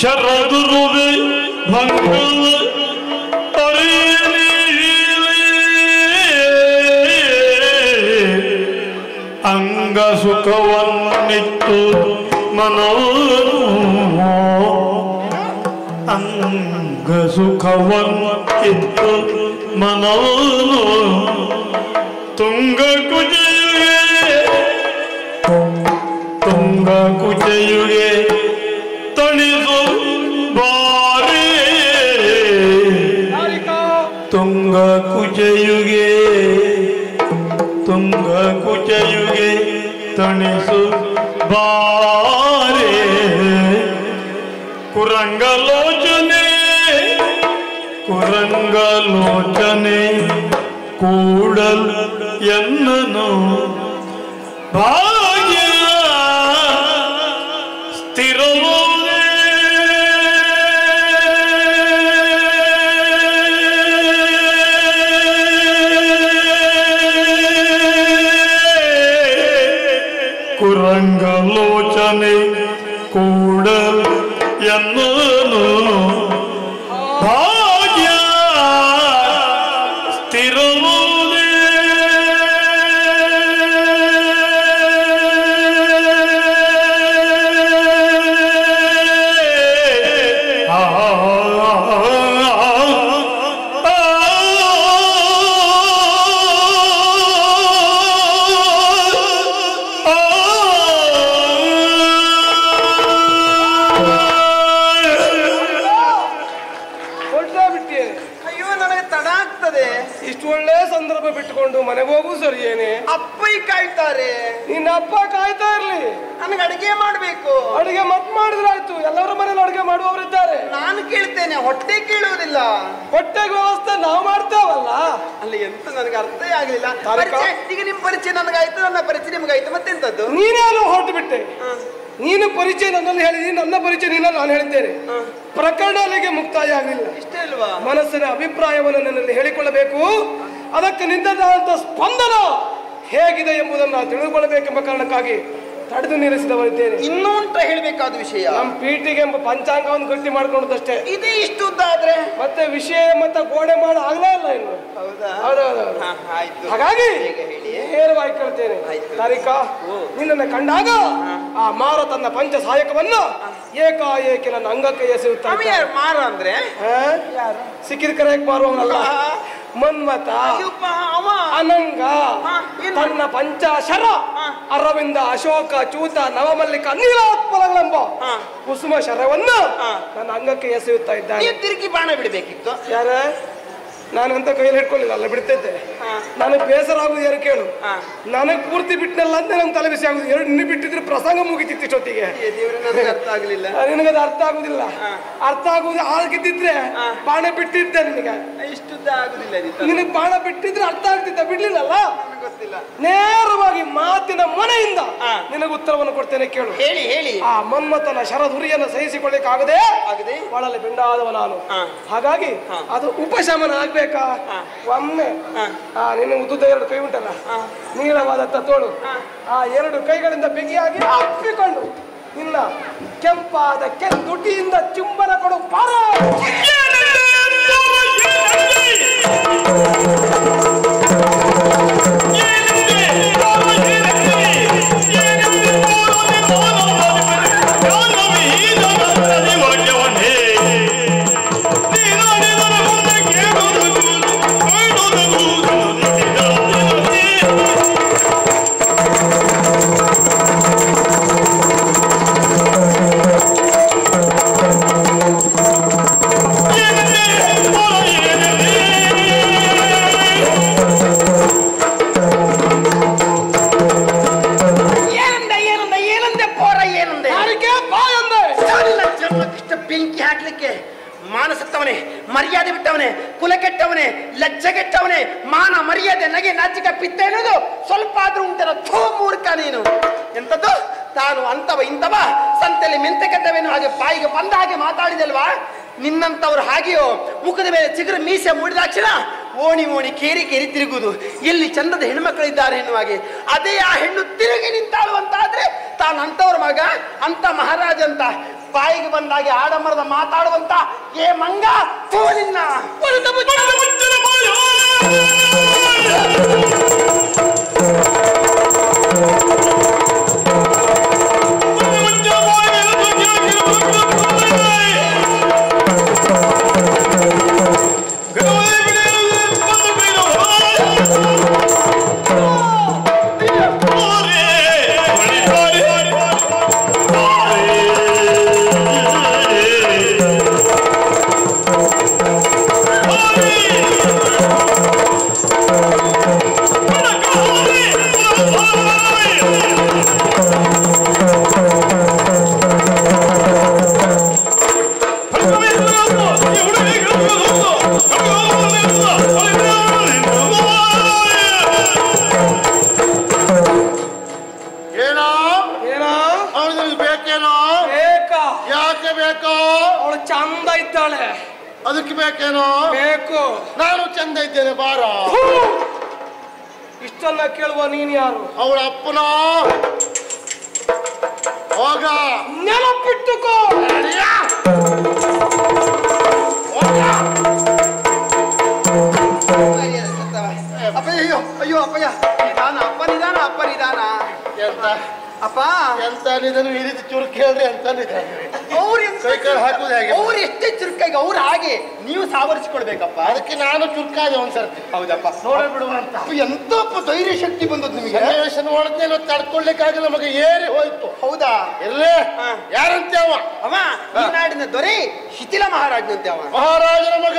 ಶರದುರುವೆ ಭಂಗವ ಅರಿಯನೇ ಶೀಲೇ ಅಂಗ ಸುಖವನ್ನಿತ್ತು ಮನೋನು ಅಂಗ ಸುಖವನ್ನಿತ್ತು ಮನೋನು ತುಂಗ ಕುಜಯುಗೆ ತುಂಗ ಕುಜಯುಗೆ తణిసు బారే. కురంగలోచనే కురంగలోచనే కూడల్ ఎన్నను. బా ಕೇಳ್ತೇನೆ ಹೊಟ್ಟೆ ಕೇಳುವುದಿಲ್ಲ ಹೊಟ್ಟೆ ವ್ಯವಸ್ಥೆ ನಾವು ಮಾಡ್ತೇವಲ್ಲ? ಅಲ್ಲಿ ಎಂತ ನನಗೆ ಅರ್ಥ ಆಗ್ಲಿಲ್ಲ? ಪರಿಚಯ ಈಗ ನಿಮ್ ಪರಿಚಯ ನನಗಾಯ್ತು ನನ್ನ ಪರಿಚಯ ನಿಮ್ಗಾಯ್ತು ಮತ್ತೆಂತದ್ದು? ನೀನೇನು ಹೊರಟು ಬಿಟ್ಟೆ. ನೀನು ಪರಿಚಯ ನನ್ನಲ್ಲಿ ಹೇಳಿದಿ ನನ್ನ ಪರಿಚಯ ನಿನ್ನಲ್ಲಿ ನಾನು ಹೇಳಿದ್ದೇನೆ. ಪ್ರಕರಣ ಅಲ್ಲಿಗೆ ಮುಕ್ತಾಯ ಆಗಲಿಲ್ಲ. ಇಷ್ಟೇ ಅಲ್ವಾ? ಮನಸ್ಸಿನ ಅಭಿಪ್ರಾಯವನ್ನು ನನ್ನಲ್ಲಿ ಹೇಳಿಕೊಳ್ಳಬೇಕು. ಅದಕ್ಕೆ ನಿಂತಾದಂತ ಸ್ಪಂದನ ಹೇಗಿದೆ ಎಂಬುದನ್ನು ತಿಳಿದುಕೊಳ್ಳಬೇಕೆಂಬ ಕಾರಣಕ್ಕಾಗಿ ತಡೆದು ನಿಲ್ಲಿಸಿದವರಿದ್ದೇನೆ ಇನ್ನೂ ಹೇಳಬೇಕಾದ ಹೇಳ್ಬೇಕಾದ ವಿಷಯ. ನಮ್ಮ ಪೀಠಿಗೆ ಎಂಬ ಪಂಚಾಂಗವನ್ನು ಗಟ್ಟಿ ಮಾಡ್ಕೊಂಡದಷ್ಟೇ. ಇದೇ ಇಷ್ಟು ಉದ್ದಾದ್ರೆ ಮತ್ತೆ ವಿಷಯ ಮತ್ತೆ ಗೋಡೆ ಮಾಡಿ ಆಗ್ಲೇ ಇಲ್ಲ ಇನ್ನು. ಹೌದಾ? ಹೌದೌದು ಹಾಗಾಗಿ ನೇರವಾಗಿ ಕೇಳ್ತೇನೆ. ತಾರಿಕಾ ನಿನ್ನನ್ನು ಕಂಡಾಗ ಆ ಮಾರ ತನ್ನ ಪಂಚ ಸಹಾಯಕವನ್ನು ಏಕಾಏಕಿ ನನ್ನ ಅಂಗಕ್ಕೆ ಎಸೆಯುತ್ತಾ ಅವ ಯಾರು ಮಾರ ಅಂದ್ರೆ? ಯಾರು? ಸಿಕ್ಕಿದ ಕರೆಯಕ್ಕೆ ಮಾರುವವನಲ್ಲ. ಮನ್ಮತ ಅನಂಗ? ತನ್ನ ಪಂಚಾಶರ ಅರವಿಂದ ಅಶೋಕ ಚೂತ ನವಮಲ್ಲಿಕ ನೀಲಾತ್ಮಲಗಳೆಂಬ. ಕುಸುಮ ಶರವನ್ನು. ನನ್ನ ಅಂಗಕ್ಕೆ ಎಸೆಯುತ್ತಾ ಇದ್ದಾನೆ ತಿರುಗಿ ಬಾಣ ಬಿಡಬೇಕಿತ್ತು. ಯಾರ? ನಾನಂತ ಕೈಯಲ್ಲಿ ಹಿಡ್ಕೊಳ್ಳಿಲ್ಲ ಅಲ್ಲ ಬಿಡ್ತಿದ್ದೆ ನನಗೆ ಬೇಸರ ಆಗುದು ಯಾರು ಕೇಳು? ನನಗೆ ಪೂರ್ತಿ ಬಿಟ್ಟನಲ್ಲ ಅಂದ್ರೆ ನಂಗೆ ತಲೆ ಬಿಸಿ ಆಗುದು. ಎರಡು ನಿನ್ನ ಬಿಟ್ಟಿದ್ರೆ ಪ್ರಸಂಗ ಮುಗಿತಿತ್ತು ಇಷ್ಟೊತ್ತಿಗೆ. ನಿನಗದು ಅರ್ಥ ಆಗುದಿಲ್ಲ. ಅರ್ಥ ಆಗುದು ಆಗಿದ್ದಿದ್ರೆ. ಬಾಣ ಬಿಟ್ಟಿದ್ದೆ ನಿನಗೆ. ಆಗುದಿಲ್ಲ ಇದು ನಿನಗೆ ಬಾಣ ಬಿಟ್ಟಿದ್ರೆ ಅರ್ಥ ಆಗ್ತಿದ್ದ ಬಿಡ್ಲಿಲ್ಲಲ್ಲ? ಗೊತ್ತಿಲ್ಲ. ನೇರವಾಗಿ ಮಾತಿನ ಮನೆಯಿಂದ. ನಿನಗೆ ಉತ್ತರವನ್ನು ಕೊಡ್ತೇನೆ ಕೇಳು. ಹೇಳಿ ಹೇಳಿ. ಆ ಮನ್ಮಥನ ಶರಧುರಿಯನ್ನು ಸಹಿಸಿಕೊಳ್ಳಿಕ್ ಆಗದೆ. ಒಳಲೆ ಬೆಂಡಾದವ ನಾನು. ಹಾಗಾಗಿ ಅದು ಉಪಶಮನ ಆಗ್ಬೇಕಾ? ಒಮ್ಮೆ. ಆ ನಿನ್ನ ಉದ್ದುದ ಎರಡು ಕೈ ಉಂಟಲ್ಲ. ನೀಳವಾದಂತ ತೋಳು. ಆ ಎರಡು ಕೈಗಳಿಂದ ಬಿಗಿಯಾಗಿ ಅಪ್ಪಿಕೊಂಡು ನಿನ್ನ ಕೆಂಪಾದ ಕೆಂದುಟಿಯಿಂದ ಚುಂಬನ ಕೊಡು. ಪಾರ. ಏನಂದ ಮರ್ಯಾದೆ ಬಿಟ್ಟವನೇ, ಕುಲ ಕೆಟ್ಟವನೇ, ಲಜ್ಜ ಕೆಟ್ಟವನೇ, ಮಾನ ಮರ್ಯಾದೆ, ನಗೆ, ನಾಚಿಕ, ಪಿತ್ತೆ ಅನ್ನೋದು ಸ್ವಲ್ಪ ಆದ್ರೂ ಉಂಟರ ಥೋ ಮೂರ್ಖ ನೀನು. ಎಂತದ್ದು ತಾನು ಅಂತವ ಇಂತವ ಸಂತೆಯಲ್ಲಿ ಮೆಂತೆ ಕೆಟ್ಟವೇನು ಹಾಗೆ ಬಾಯಿಗೆ ಬಂದ ಹಾಗೆ ಮಾತಾಡಿದಲ್ವಾ? ನಿನ್ನಂತವ್ರು ಹಾಗೆಯೋ, ಮುಖದ ಮೇಲೆ ಚಿಗುರು ಮೀಸೆ ಮೂಡಿದಾಕ್ಷಣ ಓಣಿ ಓಣಿ ಕೇರಿ ಕೇರಿ ತಿರುಗುವುದು. ಎಲ್ಲಿ ಚಂದದ ಹೆಣ್ಮಕ್ಳಿದ್ದಾರೆ ಎನ್ನುವ ಹಾಗೆ. ಅದೇ ಆ ಹೆಣ್ಣು ತಿರುಗಿ ನಿಂತಾಳು ಅಂತಾದ್ರೆ ತಾನು ಅಂತವ್ರ ಮಗ, ಅಂತ ಮಹಾರಾಜ ಅಂತ ಬಾಯಿಗೆ ಬಂದಾಗೆ ಆಡಂಬರದ ಮಾತಾಡುವಂತ ಏ ಮಂಗ ತೋಲಿನ Thank ಏನೋ ಬೇಕೇನೋ ಬೇಕು ನಾನು ಚಂದ ಇದ್ದೇನೆ ಬಾರ ಇಷ್ಟೆಲ್ಲ ಇಷ್ಟನ್ನ ಕೇಳುವ ನೀನ್ ಯಾರು ಅವಳ ಅಪ್ಪನ ಹೋಗ ನೆನಪಿಟ್ಟುಕೋ ಅಯ್ಯೋ ಅಯ್ಯೋ ಅಪ್ಪಯ್ಯ ನಿಧಾನ ಅಪ್ಪ ನಿಧಾನ ಅಪ್ಪ ನಿಧಾನ ಎಂತ? ಅಪ್ಪ! ಎಂತ ನಿಧನ ಈ ರೀತಿ ಚುರುಕು ಹೇಳ್ರಿ ಅಂತ. ಅವ್ರು ಕೈ ಕಾಲು ಹಾಕುದು ಹೇಗೆ? ಅವ್ರು ಎಷ್ಟೇ ಚುರುಕಾಗಿ ಅವ್ರು ಹಾಗೆ ನೀವು ಸಾವರಿಸಿಕೊಳ್ಬೇಕಪ್ಪ ಅದಕ್ಕೆ ನಾನು ಚುರುಕಾದೆ ಒಂದ್ಸರ್ತಿ. ಹೌದಪ್ಪ. ನೋಡ ಬಿಡುವಂತ ಅಪ್ಪ, ಎಂತಪ್ಪ ಧೈರ್ಯ ಶಕ್ತಿ ಬಂದದ್ದು ನಿಮಗೆ? ಸನ್ನಿವೇಶ ನೋಡಿದ್ನೇನೋ ತಡ್ಕೊಳ್ಳಿಕ್ಕಾಗಲ್ಲ ನಮಗೆ ಏರಿ ಹೋಯ್ತು. ಹೌದಾ? ಹಾ. ಯಾರಂತೆ ಅವ? ಅವ ಈ ನಾಡಿನ ದೊರೆ ಶಿಥಿಲ ಮಹಾರಾಜನಂತೆ ಅವ. ಮಹಾರಾಜನ ಮಗ.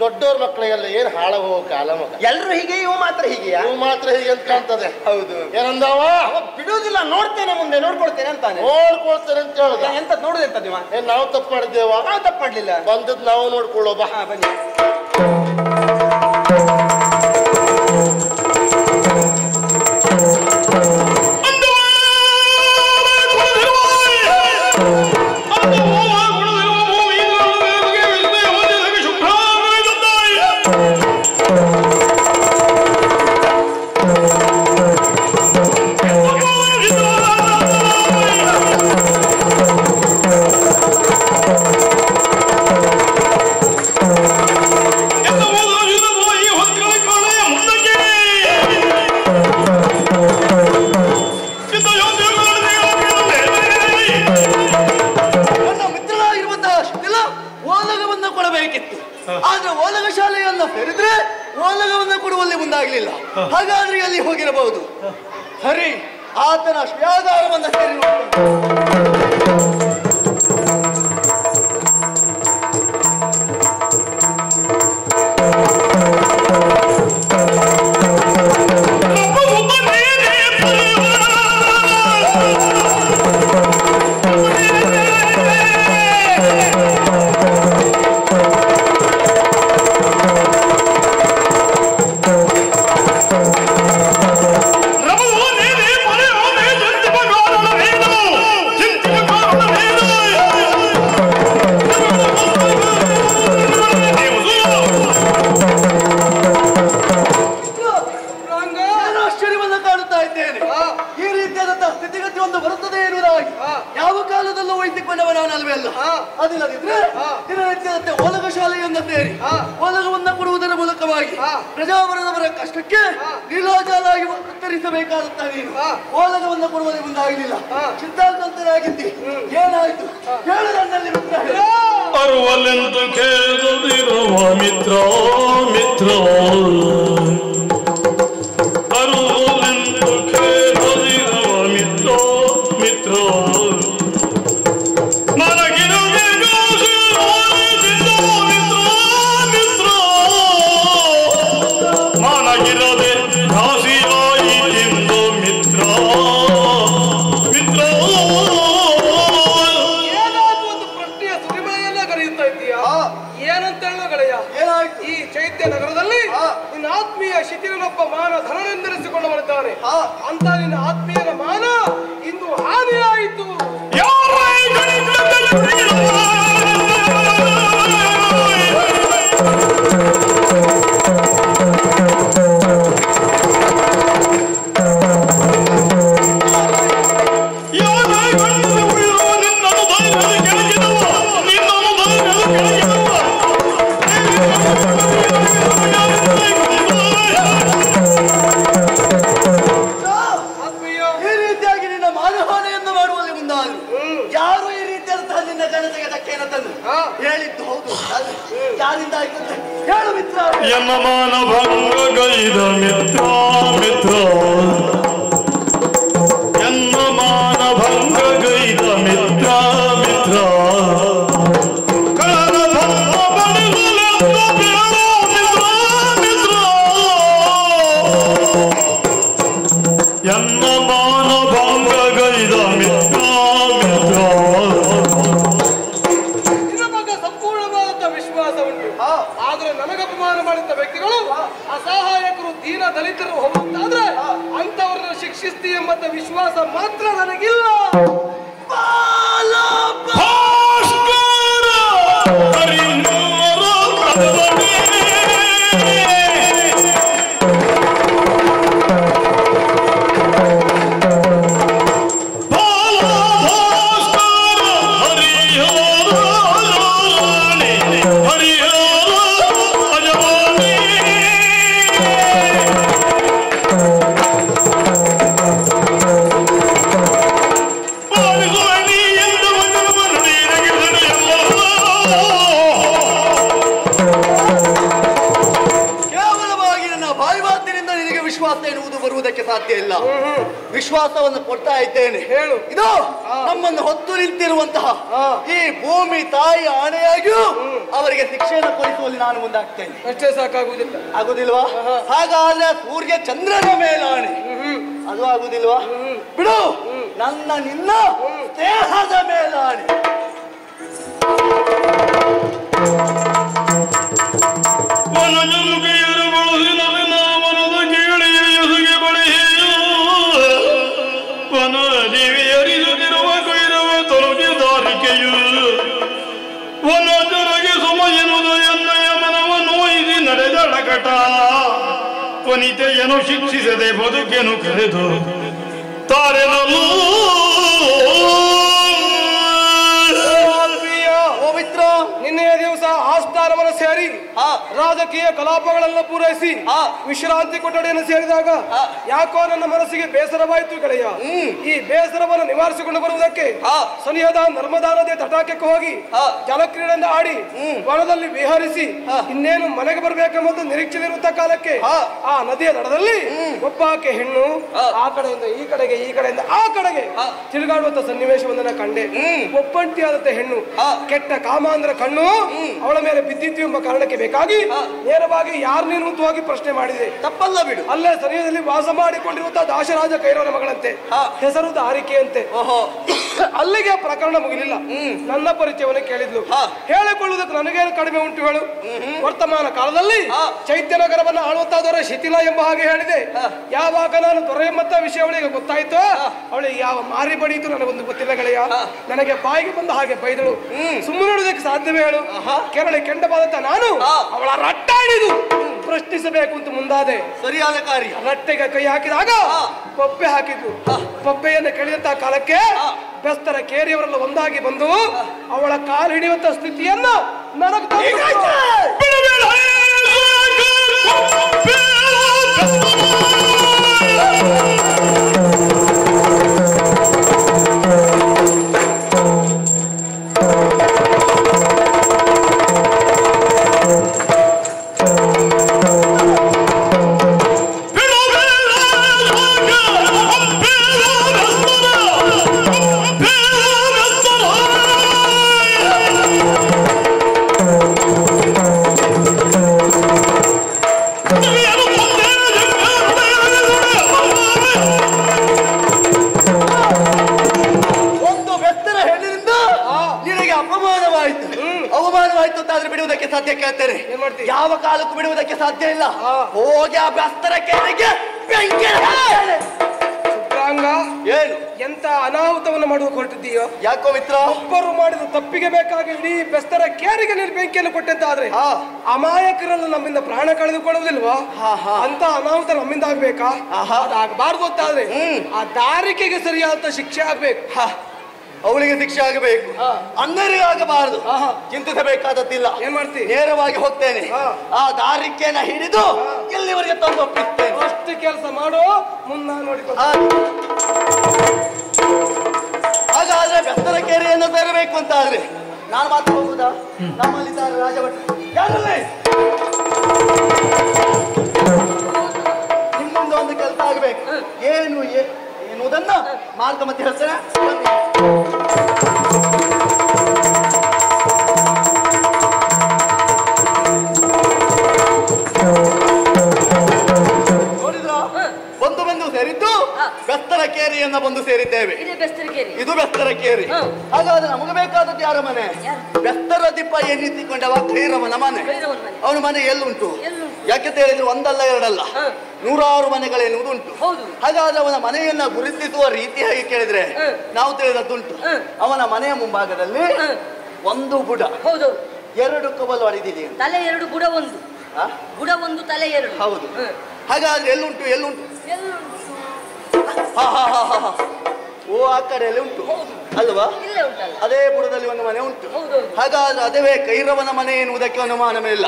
ದೊಡ್ಡವ್ರ ಮಕ್ಕಳಿಗೆಲ್ಲ ಏನ್ ಹೋಗೋ ಕಾಲ ಮಗ? ಎಲ್ರು ಹೀಗೆ ಇವು ಮಾತ್ರ ಹೀಗೆ ಇವು ಮಾತ್ರ ಹೀಗೆ ಅಂತ ಕಾಣ್ತದೆ. ಹೌದು. ಏನಂದವ? ಬಿಡುವುದಿಲ್ಲ ನೋಡ್ತೇನೆ ಮುಂದೆ ನೋಡ್ಕೊಳ್ತೇನೆ ಅಂತಾನೆ. ನೋಡ್ಕೊಳ್ತೇನೆ ಅಂತ ಹೇಳಿದ. ಎಂತ ನೋಡುದಂತ ನೀವ? ಏನ್ ನಾವು ತಪ್ಪು ಮಾಡಿದ್ದೇವ? ನಾವು ತಪ್ಪು ಮಾಡ್ಲಿಲ್ಲ. ಬಂದದ್ ನಾವು ನೋಡ್ಕೊಳ್ಳೋ ಬಾ ಬನ್ನಿ. Oh ಮುಂದಾಗಲಿಲ್ಲ ಹಾಗಾದ್ರೆ ಅಲ್ಲಿ ಹೋಗಿರಬಹುದು? ಹರಿ ಆತನ ಶ್ರೇಯಾಗಾರವನ್ನು ಸೇರಿ ಮನೆಗೆ ನಿರೀಕ್ಷೆ ಇರುವಂತ ಕಾಲಕ್ಕೆ. ಆ ನದಿಯ ದಡದಲ್ಲಿ ಒಬ್ಬಾಕೆ ಹೆಣ್ಣು ಆ ಕಡೆಯಿಂದ ಈ ಕಡೆಗೆ ಈ ಕಡೆಯಿಂದ ಆ ಕಡೆಗೆ ತಿರುಗಾಡುವಂತ ಸನ್ನಿವೇಶವನ್ನ ಕಂಡೆ. ಒಬ್ಬಂಟಿಯಾದಂತ ಹೆಣ್ಣು ಕೆಟ್ಟ ಕಾಮಾಂದ್ರ ಕಣ್ಣು ಅವಳ ಮೇಲೆ ಬಿದ್ದಿತ್ತು ಎಂಬ ಕಾರಣಕ್ಕೆ ಬೇಕಾಗಿ ನೇರವಾಗಿ ಯಾರು ನಿರ್ಮಿತವಾಗಿ ಪ್ರಶ್ನೆ ಮಾಡಿದೆ. ತಪ್ಪಲ್ಲ ಬಿಡು. ಅಲ್ಲೇ ಸನಿಹದಲ್ಲಿ ವಾಸ ಮಾಡಿಕೊಂಡಿರುವಂತಹ ದಾಶರಾಜ ಕೈರವನ ಮಗಳಂತೆ. ಹೆಸರು ದಾರಿಕೆಯಂತೆ. ಓಹೋ. ಅಲ್ಲಿಗೆ ಪ್ರಕರಣ ಮುಗಿಲಿಲ್ಲ. ನನ್ನ ಪರಿಚಯವನ್ನು ಕೇಳಿದ್ಲು. ಹೇಳಿಕೊಳ್ಳುವುದಕ್ಕೆ ನನಗೇನು ಕಡಿಮೆ ಉಂಟು ಹೇಳು. ವರ್ತಮಾನ ಕಾಲದಲ್ಲಿ ಚೈತ್ಯನಗರವನ್ನು ಆಳುವಂತಾದವರ ಶಿಥಿಲ ಎಂಬ ಹಾಗೆ ಹೇಳಿದೆ. ಯಾವಾಗ ನಾನು ದೊರೆ ಎಂಬಂತ ವಿಷಯ ಅವಳಿಗೆ ಗೊತ್ತಾಯ್ತು ಅವಳಿಗೆ ಯಾವ ಮಾರಿ ಬಡಿಯಿತು ನನಗೊಂದು ಗೊತ್ತಿಲ್ಲ ಗೆಳೆಯ. ನನಗೆ ಬಾಯಿಗೆ ಬಂದ ಹಾಗೆ ಬೈದಳು. ಸುಮ್ಮನೆ ಸಾಧ್ಯವೇ ಹೇಳು. ಕೇರಳ ಕೆಂಡವಾದಂತ ನಾನು ಅವಳ ರಟ್ಟಾಡಿದು ಪ್ರಶ್ನಿಸಬೇಕು ಅಂತ ಮುಂದಾದೆ. ಸರಿಯಾದ ಕಾರ್ಯ. ರಟ್ಟೆಗೆ ಕೈ ಹಾಕಿದಾಗ ಪೊಪ್ಪೆ ಹಾಕಿದ್ರು ಪೊಪ್ಪೆಯನ್ನು ಕೆಳಿದಂತಹ ಕಾಲಕ್ಕೆ ಬೆಸ್ತರ ಕೇರಿಯವರೆಲ್ಲ ಒಂದಾಗಿ ಬಂದು ಅವಳ ಕಾಲು ಹಿಡಿಯುವಂತ ಸ್ಥಿತಿಯನ್ನು ನನಗೆ ಹೋಗಿ ಕೇರಿಗೆ. ಚಿತ್ರಾಂಗ ಏನು ಎಂತ ಅನಾಹುತವನ್ನು ಮಾಡುವ ಹೊರಟಿದ್ದೀಯೋ ಯಾಕೋ ಮಿತ್ರ ಒಬ್ಬರು ಮಾಡಿದ ತಪ್ಪಿಗೆ ಬೇಕಾಗಿ ಇಡೀ ಬೆಸ್ತರ ಕೇರಿಗೆ ನೀನು ಬೆಂಕಿಯನ್ನು ಕೊಟ್ಟಂತಾದ್ರೆ ಹಾ. ಅಮಾಯಕರನ್ನು ನಮ್ಮಿಂದ ಪ್ರಾಣ ಕಳೆದುಕೊಳ್ಳುವುದಿಲ್ವಾ ಹಾ, ಹಾ. ಅಂತ ಅನಾಹುತ ನಮ್ಮಿಂದ ಆಗ್ಬೇಕಾ ಆಹಾ. ಅದಾಗಬಾರ್ದು ಅಂತಾದ್ರೆ ಆ ದಾರಿಕೆಗೆ ಸರಿಯಾದ ಶಿಕ್ಷೆ ಆಗ್ಬೇಕು ಅವಳಿಗೆ ಶಿಕ್ಷೆ ಆಗಬೇಕು. ಅಂದರೆ ಅನ್ನರಿಗೆ ಆಗಬಾರದು. ಆಹಾ. ಚಿಂತಿಸಬೇಕಾದದ್ದಿಲ್ಲ. ಏನ್ ಮಾಡ್ತೀನಿ ನೇರವಾಗಿ ಹೋಗ್ತೇನೆ. ಆ ದಾರಿಕೆನ ಹಿಡಿದು ಇಲ್ಲಿವರೆಗೆ ತಂದು ಒಪ್ಪಿಸ್ತೇನೆ? ಅಷ್ಟು ಕೆಲಸ ಮಾಡು. ಮುನ್ನ ನೋಡಿ. ಹಾಗಾದ್ರೆ ಬೆಸ್ತರ ಕೆರೆಯನ್ನು ತರಬೇಕು ಅಂತ ಆದ್ರೆ ನಾನು ಮಾತ್ರ ಹೋಗುದಾ? ನಮ್ಮಲ್ಲಿ ರಾಜಭಟ್. ಯಾರಲ್ಲಿ? ನಿಮ್ಮಿಂದ ಒಂದು ಕೆಲಸ ಆಗಬೇಕು. ಏನು ಏ- ಎನ್ನುವುದನ್ನ ಮಾರ್ಗ ಮತ್ತೆ ಹೇಳ್ತೇನೆ ಬಂದು ಸೇರಿದ್ದು ಬೆಸ್ತರ ಕೇರಿಯನ್ನ ಬಂದು ಸೇರಿದ್ದೇವೆ. ಇದೇ ಬೆಸ್ತರಿಕೇರಿ. ಇದು ಬೆಸ್ತರ ಕೇರಿ ಹಾಗಾದ್ರೆ ನಮಗೆ ಬೇಕಾದದ್ದು ಯಾರ ಮನೆ? ಬೆಸ್ತರ ದಿಪ್ಪ ಎನ್ನಿಸಿಕೊಂಡವ ಕೈರವನ ಮನೆ. ಭೈರವನ ಮನೆ. ಅವನ ಮನೆ ಎಲ್ಲುಂಟು? ಯಾಕೆ ಹೇಳಿದ್ರೆ ಒಂದಲ್ಲ ಎರಡಲ್ಲ. ನೂರಾರು ಮನೆಗಳೆನ್ನುವುದು ಉಂಟು ಹೌದು. ಹಾಗಾದ್ರೆ ಅವನ ಮನೆಯನ್ನ ಗುರುತಿಸುವ ರೀತಿ ಹೇಗೆ ಕೇಳಿದ್ರೆ? ನಾವು ತಿಳಿದದ್ದುಂಟು. ಅವನ ಮನೆಯ ಮುಂಭಾಗದಲ್ಲಿ ಒಂದು ಬುಡ. ಹೌದು. ಎರಡು ಕವಲು ಅಡಿದಿದೆ ತಲೆ ಎರಡು ಬುಡ ಒಂದು? ಬುಡ ಒಂದು ತಲೆ ಎರಡು. ಹೌದು. ಹಾಗಾದ್ರೆ ಎಲ್ಲುಂಟು ಎಲ್ಲುಂಟು? ಹಾ, ಹಾ, ಹಾ, ಹಾ, ಹಾ. ಓ ಆ ಕಡೆಯಲ್ಲಿ ಉಂಟು. ಅಲ್ವಾ? ಅದೇ ಬುಡದಲ್ಲಿ ಒಂದು ಮನೆ ಉಂಟು. ಹಾಗಾದ್ರೆ ಅದುವೇ ಕೈರವನ ಮನೆ ಎನ್ನುವುದಕ್ಕೆ ಅನುಮಾನವೇ ಇಲ್ಲ.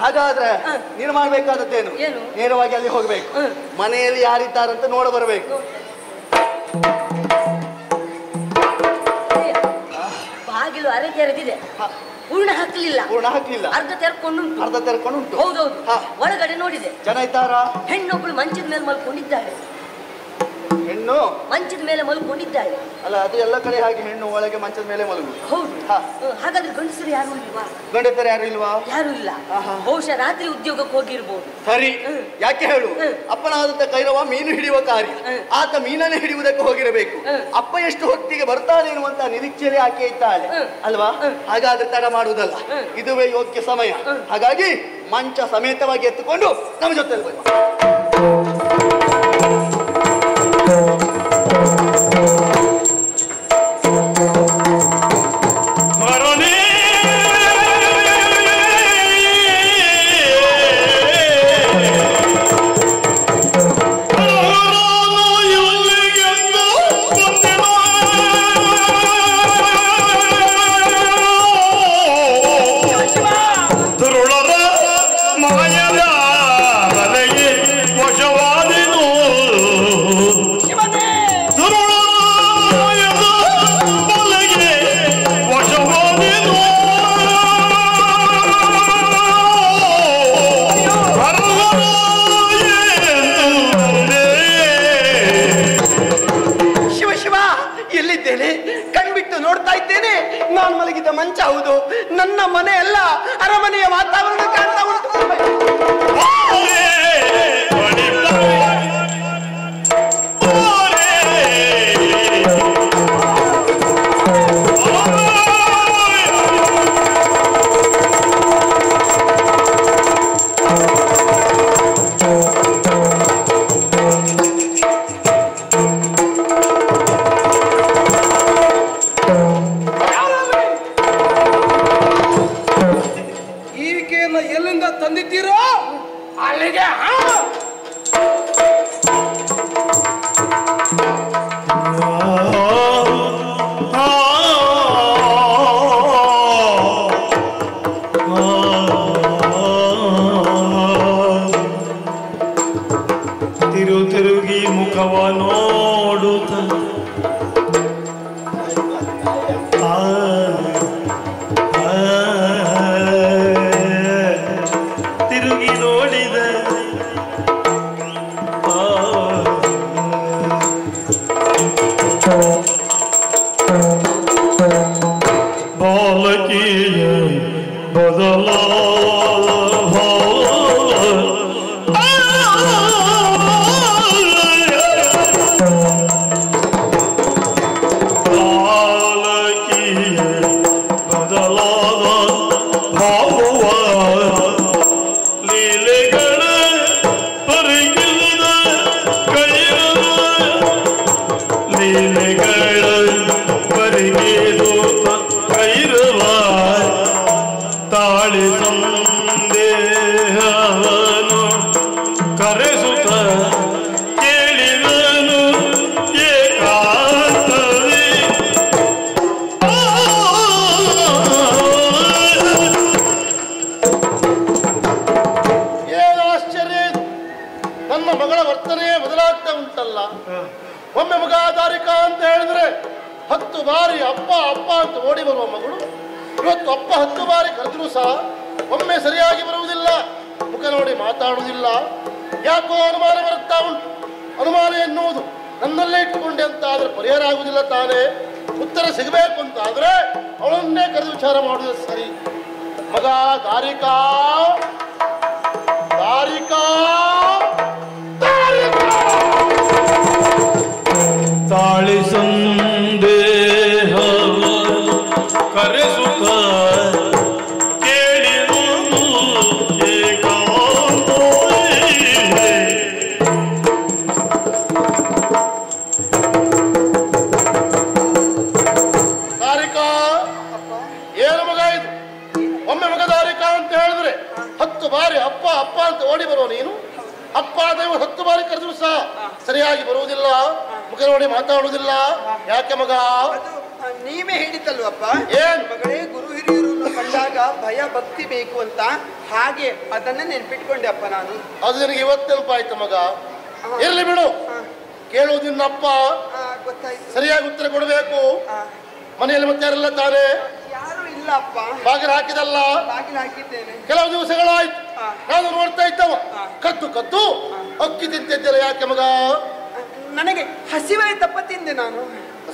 ಹಾಗಾದ್ರೆ. ನೀನು ಮಾಡ್ಬೇಕಾದದ್ದೇನು? ನೇರವಾಗಿ ಅಲ್ಲಿ ಹೋಗ್ಬೇಕು. ಮನೆಯಲ್ಲಿ ಯಾರಿದ್ದಾರಂತ ನೋಡ ಬರಬೇಕು. ಬಾಗಿಲು ಅರೆ ಪೂರ್ಣ ಹಾಕ್ಲಿಲ್ಲ. ಪೂರ್ಣ ಹಾಕ್ಲಿಲ್ಲ. ಅರ್ಧ ತೆರ್ಕೊಂಡು ಅರ್ಧ ತೆರ್ಕೊಂಡು ಉಂಟು. ಹೌದೌದು. ಒಳಗಡೆ ನೋಡಿದೆ. ಜನ ಇದ್ದಾರಾ? ಹೆಣ್ಣೊಬ್ಳು ಮಂಚದ ಮೇಲೆ ಮಲ್ಕೊಂಡಿದ್ದಾಳೆ. ಹೆಣ್ಣು. ಮಂಚದ ಮೇಲೆ ಮಲ್ಕೊಂಡಿದ್ದಾಳೆ. ಅಲ್ಲ ಅದು ಎಲ್ಲ ಕಡೆ ಹಾಗೆ ಹೆಣ್ಣು ಒಳಗೆ ಮಂಚದ ಮೇಲೆ ಮಲಗು. ಹೌದು. ಹಾಗಾದ್ರೆ ಗಂಡಸರು ಯಾರು ಇಲ್ವಾ? ಗಂಡಸರು ಯಾರು ಇಲ್ವಾ? ಯಾರು ಇಲ್ಲ. ಬಹುಶಃ ರಾತ್ರಿ ಉದ್ಯೋಗಕ್ಕೆ ಹೋಗಿರ್ಬೋದು. ಸರಿ. ಯಾಕೆ ಹೇಳು? ಅಪ್ಪನಾದಂತ ಕೈರವ ಮೀನು ಹಿಡಿಯುವ ಕಾರ್ಯ. ಆತ ಮೀನನ್ನೇ ಹಿಡಿಯುವುದಕ್ಕೆ ಹೋಗಿರಬೇಕು. ಅಪ್ಪ ಎಷ್ಟು ಹೊತ್ತಿಗೆ ಬರ್ತಾನೆ ಎನ್ನುವಂತ ನಿರೀಕ್ಷೆಯಲ್ಲಿ ಆಕೆ ಇದ್ದಾಳೆ. ಅಲ್ವಾ? ಹಾಗಾದ್ರೆ ತಡ ಮಾಡುವುದಲ್ಲ. ಇದುವೇ ಯೋಗ್ಯ ಸಮಯ. ಹಾಗಾಗಿ ಮಂಚ ಸಮೇತವಾಗಿ ಎತ್ತುಕೊಂಡು ನಮ್ಮ ಜೊತೆ Thank you. ಮನೆ ಎಲ್ಲ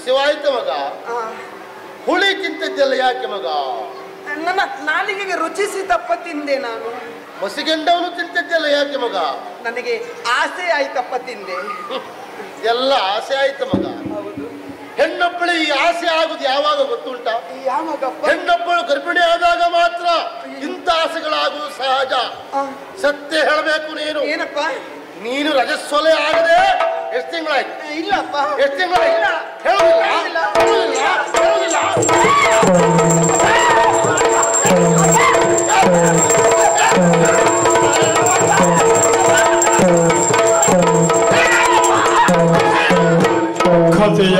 ಹಸಿವಾಯ್ತು ಮಗ. ಹುಳಿ ತಿಂತಿದ್ದೆಲ್ಲ ಯಾಕೆ ಮಗ? ನನ್ನ ನಾಲಿಗೆಗೆ ರುಚಿಸಿತಪ್ಪ ತಿಂದೆ ನಾನು. ಮಸಿಗೆಂಡವನು ತಿಂತಿದ್ದೆಲ್ಲ ಯಾಕೆ ಮಗ? ನನಗೆ ಆಸೆ ಆಯ್ತಪ್ಪ ತಿಂದೆ. [laughs] ಎಲ್ಲ ಆಸೆ ಆಯ್ತು ಮಗ. ಹೆಣ್ಣೊಬ್ಬಳು ಈ ಆಸೆ ಆಗುದು ಯಾವಾಗ ಗೊತ್ತುಂಟ? ಹೆಣ್ಣೊಬ್ಬಳು ಗರ್ಭಿಣಿ ಆದಾಗ ಮಾತ್ರ ಇಂಥ ಆಸೆಗಳಾಗುವುದು ಸಹಜ. ಸತ್ಯ ಹೇಳಬೇಕು ನೀನು. ಏನಪ್ಪ? ನೀನು ರಜಸ್ವಲೆ ಆಗದೆ ಎಷ್ಟು ತಿಂಗಳಾಯ್ತು? ಇಲ್ಲಪ್ಪ. ಎಷ್ಟು ತಿಂಗಳಾಯ್ತು? ಹೇಳುದಿಲ್ಲ? ಹೇಳುದಿಲ್ಲ? ಹೇಳುದಿಲ್ಲ? ಕಥೆಯ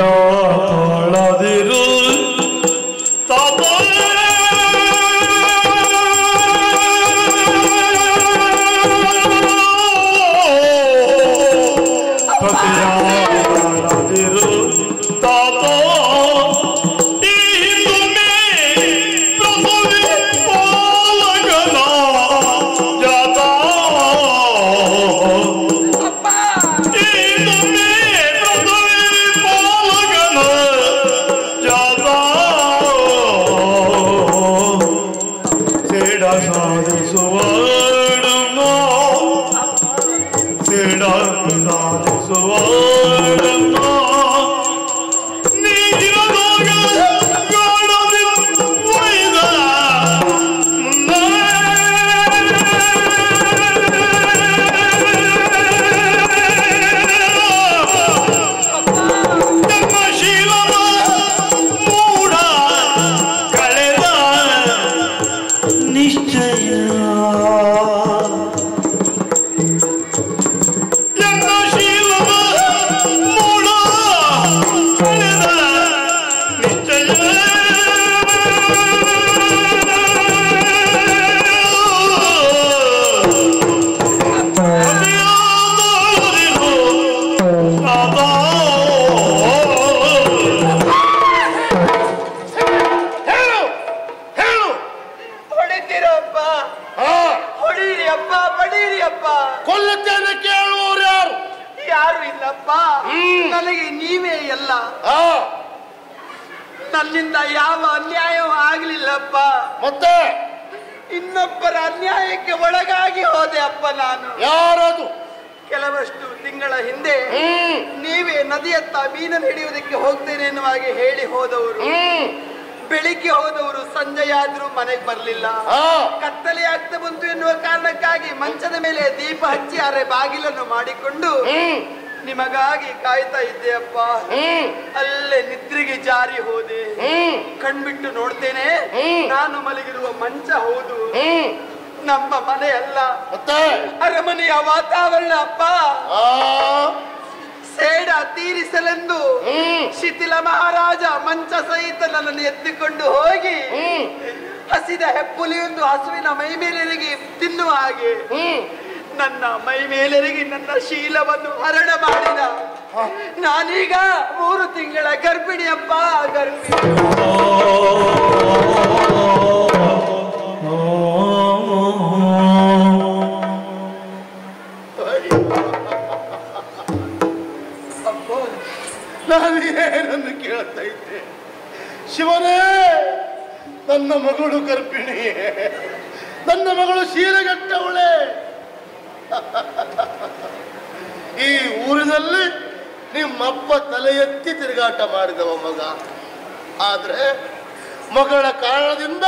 ಮೈ ಮೇಲೆರಿಗೆ ನನ್ನ ಶೀಲವನ್ನು ಹರಣ ಮಾಡಿದ. ನಾನೀಗ ಮೂರು ತಿಂಗಳ ಗರ್ಭಿಣಿಯಪ್ಪ ಗರ್ಭಿಣಿ. ನಾನು ಕೇಳ್ತಾ ಇದ್ದೆ? ಶಿವನೇ, ನನ್ನ ಮಗಳು ಗರ್ಭಿಣಿ ನನ್ನ ಮಗಳು ಶೀಲಗಟ್ಟವಳೆ ಈ ಊರಿನಲ್ಲಿ ನಿಮ್ಮಪ್ಪ ತಲೆ ಎತ್ತಿ ತಿರುಗಾಟ ಮಾಡಿದವ ಮಗ. ಆದ್ರೆ ಮಗಳ ಕಾರಣದಿಂದ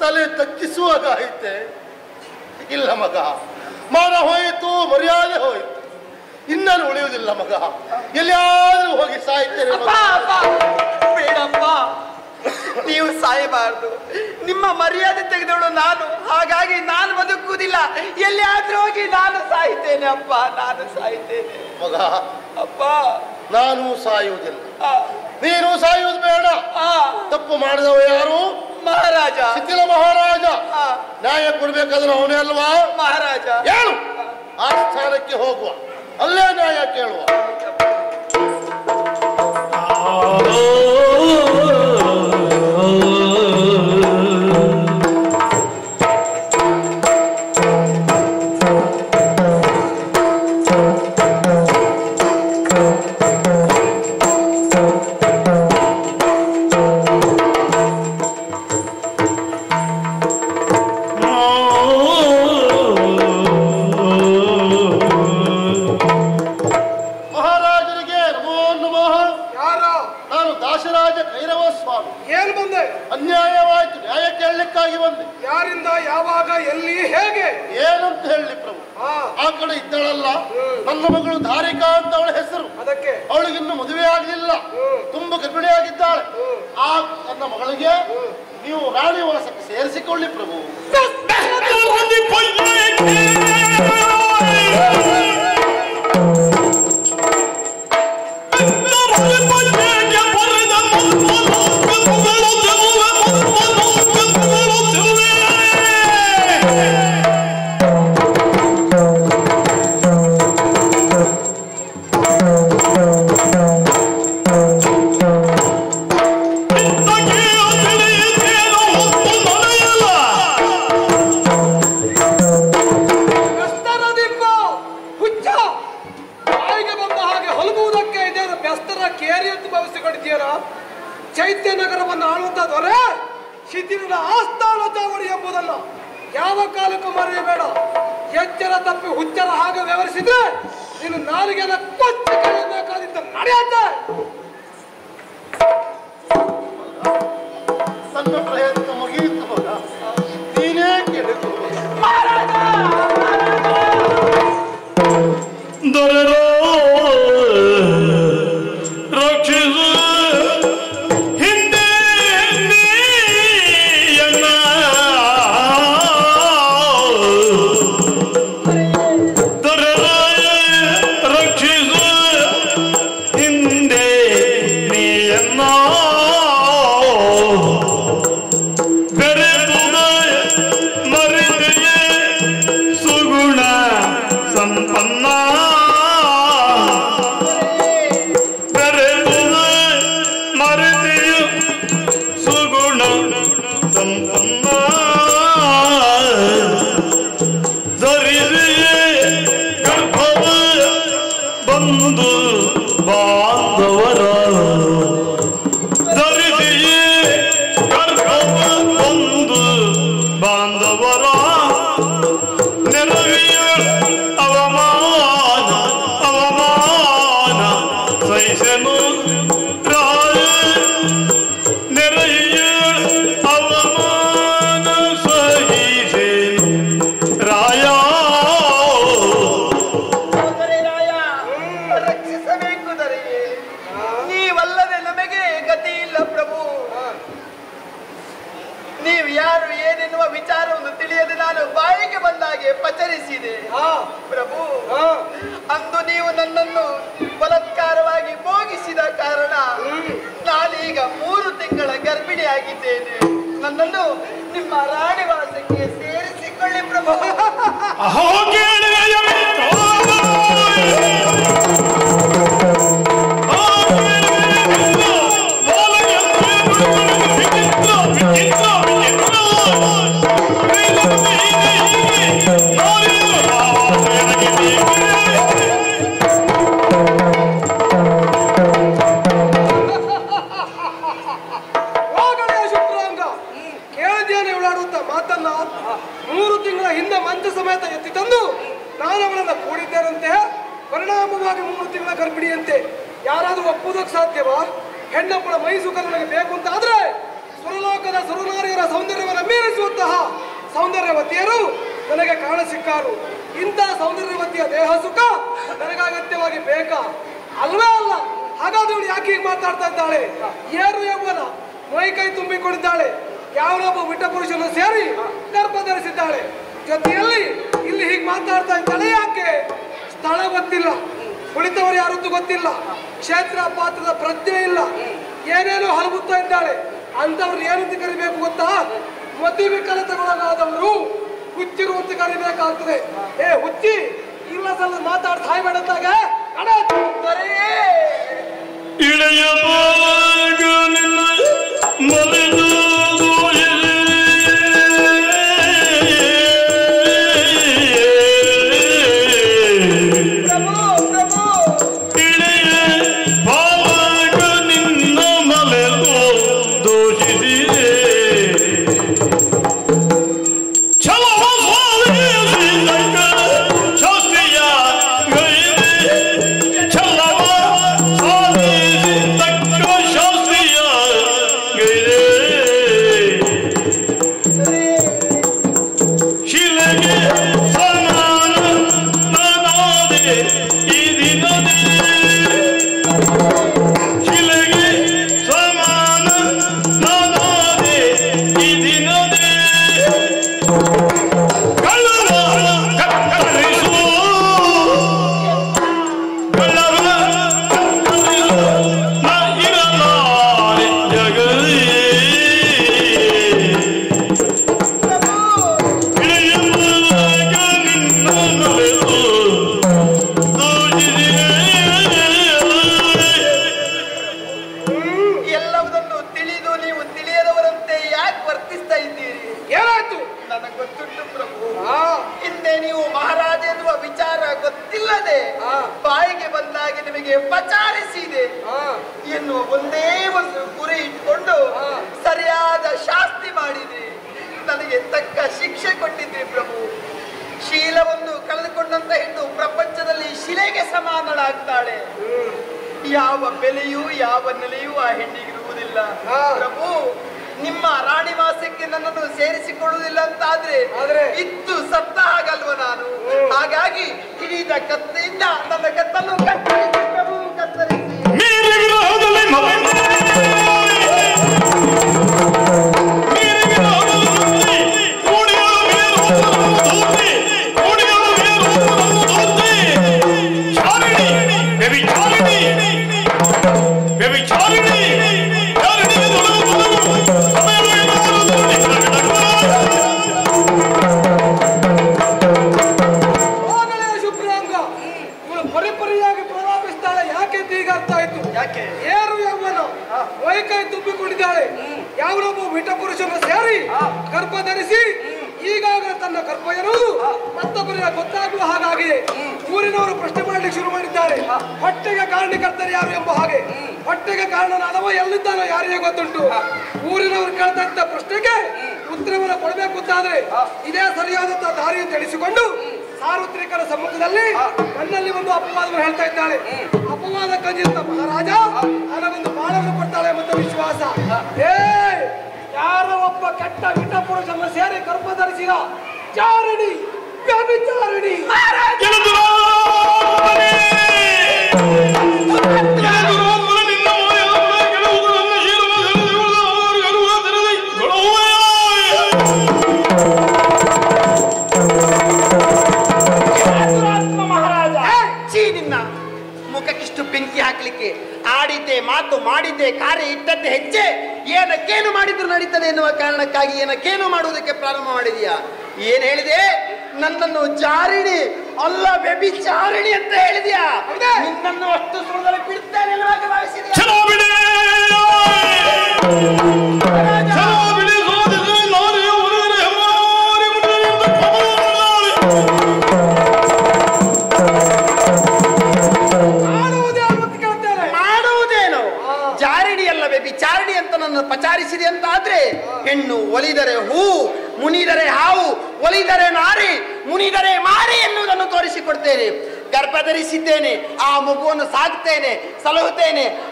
ತಲೆ ತಗ್ಗಿಸುವಾಗೈತೆ ಇಲ್ಲ ಮಗ ಮಾನ ಹೋಯಿತು ಮರ್ಯಾದೆ ಹೋಯಿತು. ಇನ್ನೂ ಉಳಿಯುವುದಿಲ್ಲ ಮಗ. ಎಲ್ಲಿಯಾದರೂ ಹೋಗಿ ಸಾಯ್ತೇನೆ ನೀವು ಸಾಯಬಾರದು. ನಿಮ್ಮ ಮರ್ಯಾದೆ ತೆಗೆದವಳು ನಾನು. ಹಾಗಾಗಿ ನಾನು ಬದುಕುವುದಿಲ್ಲ. ಎಲ್ಲಿಯಾದ್ರೂ ಹೋಗಿ ನಾನು ಸಾಯ್ತೇನೆ ಅಪ್ಪ ನಾನು ಸಾಯ್ತೇನೆ. ಮಗ ಅಪ್ಪ. ನಾನು ಸಾಯುವುದಿಲ್ಲ. ಆ, ನೀನು ಸಾಯುವುದು ಬೇಡ. ಆ, ತಪ್ಪು ಮಾಡಿದವ ಯಾರು? ಮಹಾರಾಜ. ಶಿಥಿಲ ಮಹಾರಾಜ. ಆ, ನ್ಯಾಯ ಕೊಡ್ಬೇಕಾದ್ರೆ ಅವನೇ ಅಲ್ವಾ? ಮಹಾರಾಜ. ಹೇಳು. ಆ ಸ್ಥಾನಕ್ಕೆ ಹೋಗುವ. ಅಲ್ಲೇ ನ್ಯಾಯ ಕೇಳುವ. ನನ್ನ ಮಗಳು ಧಾರಿಕಾ ಅಂತ ಅವಳ ಹೆಸರು. ಅದಕ್ಕೆ? ಅವಳಿಗಿನ್ನು ಮದುವೆ ಆಗಲಿಲ್ಲ. ತುಂಬಾ ಗರ್ಭಿಣಿಯಾಗಿದ್ದಾಳೆ. ಆ ನನ್ನ ಮಗಳಿಗೆ ನೀವು ರಾಣಿ ವಾಸಕ್ಕೆ ಸೇರಿಸಿಕೊಳ್ಳಿ ಪ್ರಭು. ಕಾಲಕ್ಕೂ ಮರೆಯಬೇಡ. ಎಚ್ಚರ ತಪ್ಪಿ ಹುಚ್ಚರ ಹಾಗೆ ವ್ಯವಹರಿಸಿದ್ರೆ ನೀನು ನಾಲಿಗೆ ಕೊಚ್ಚಿ ಕಳೆಯಬೇಕಾದಿತ್ತು ನಡೆಯುತ್ತೆ.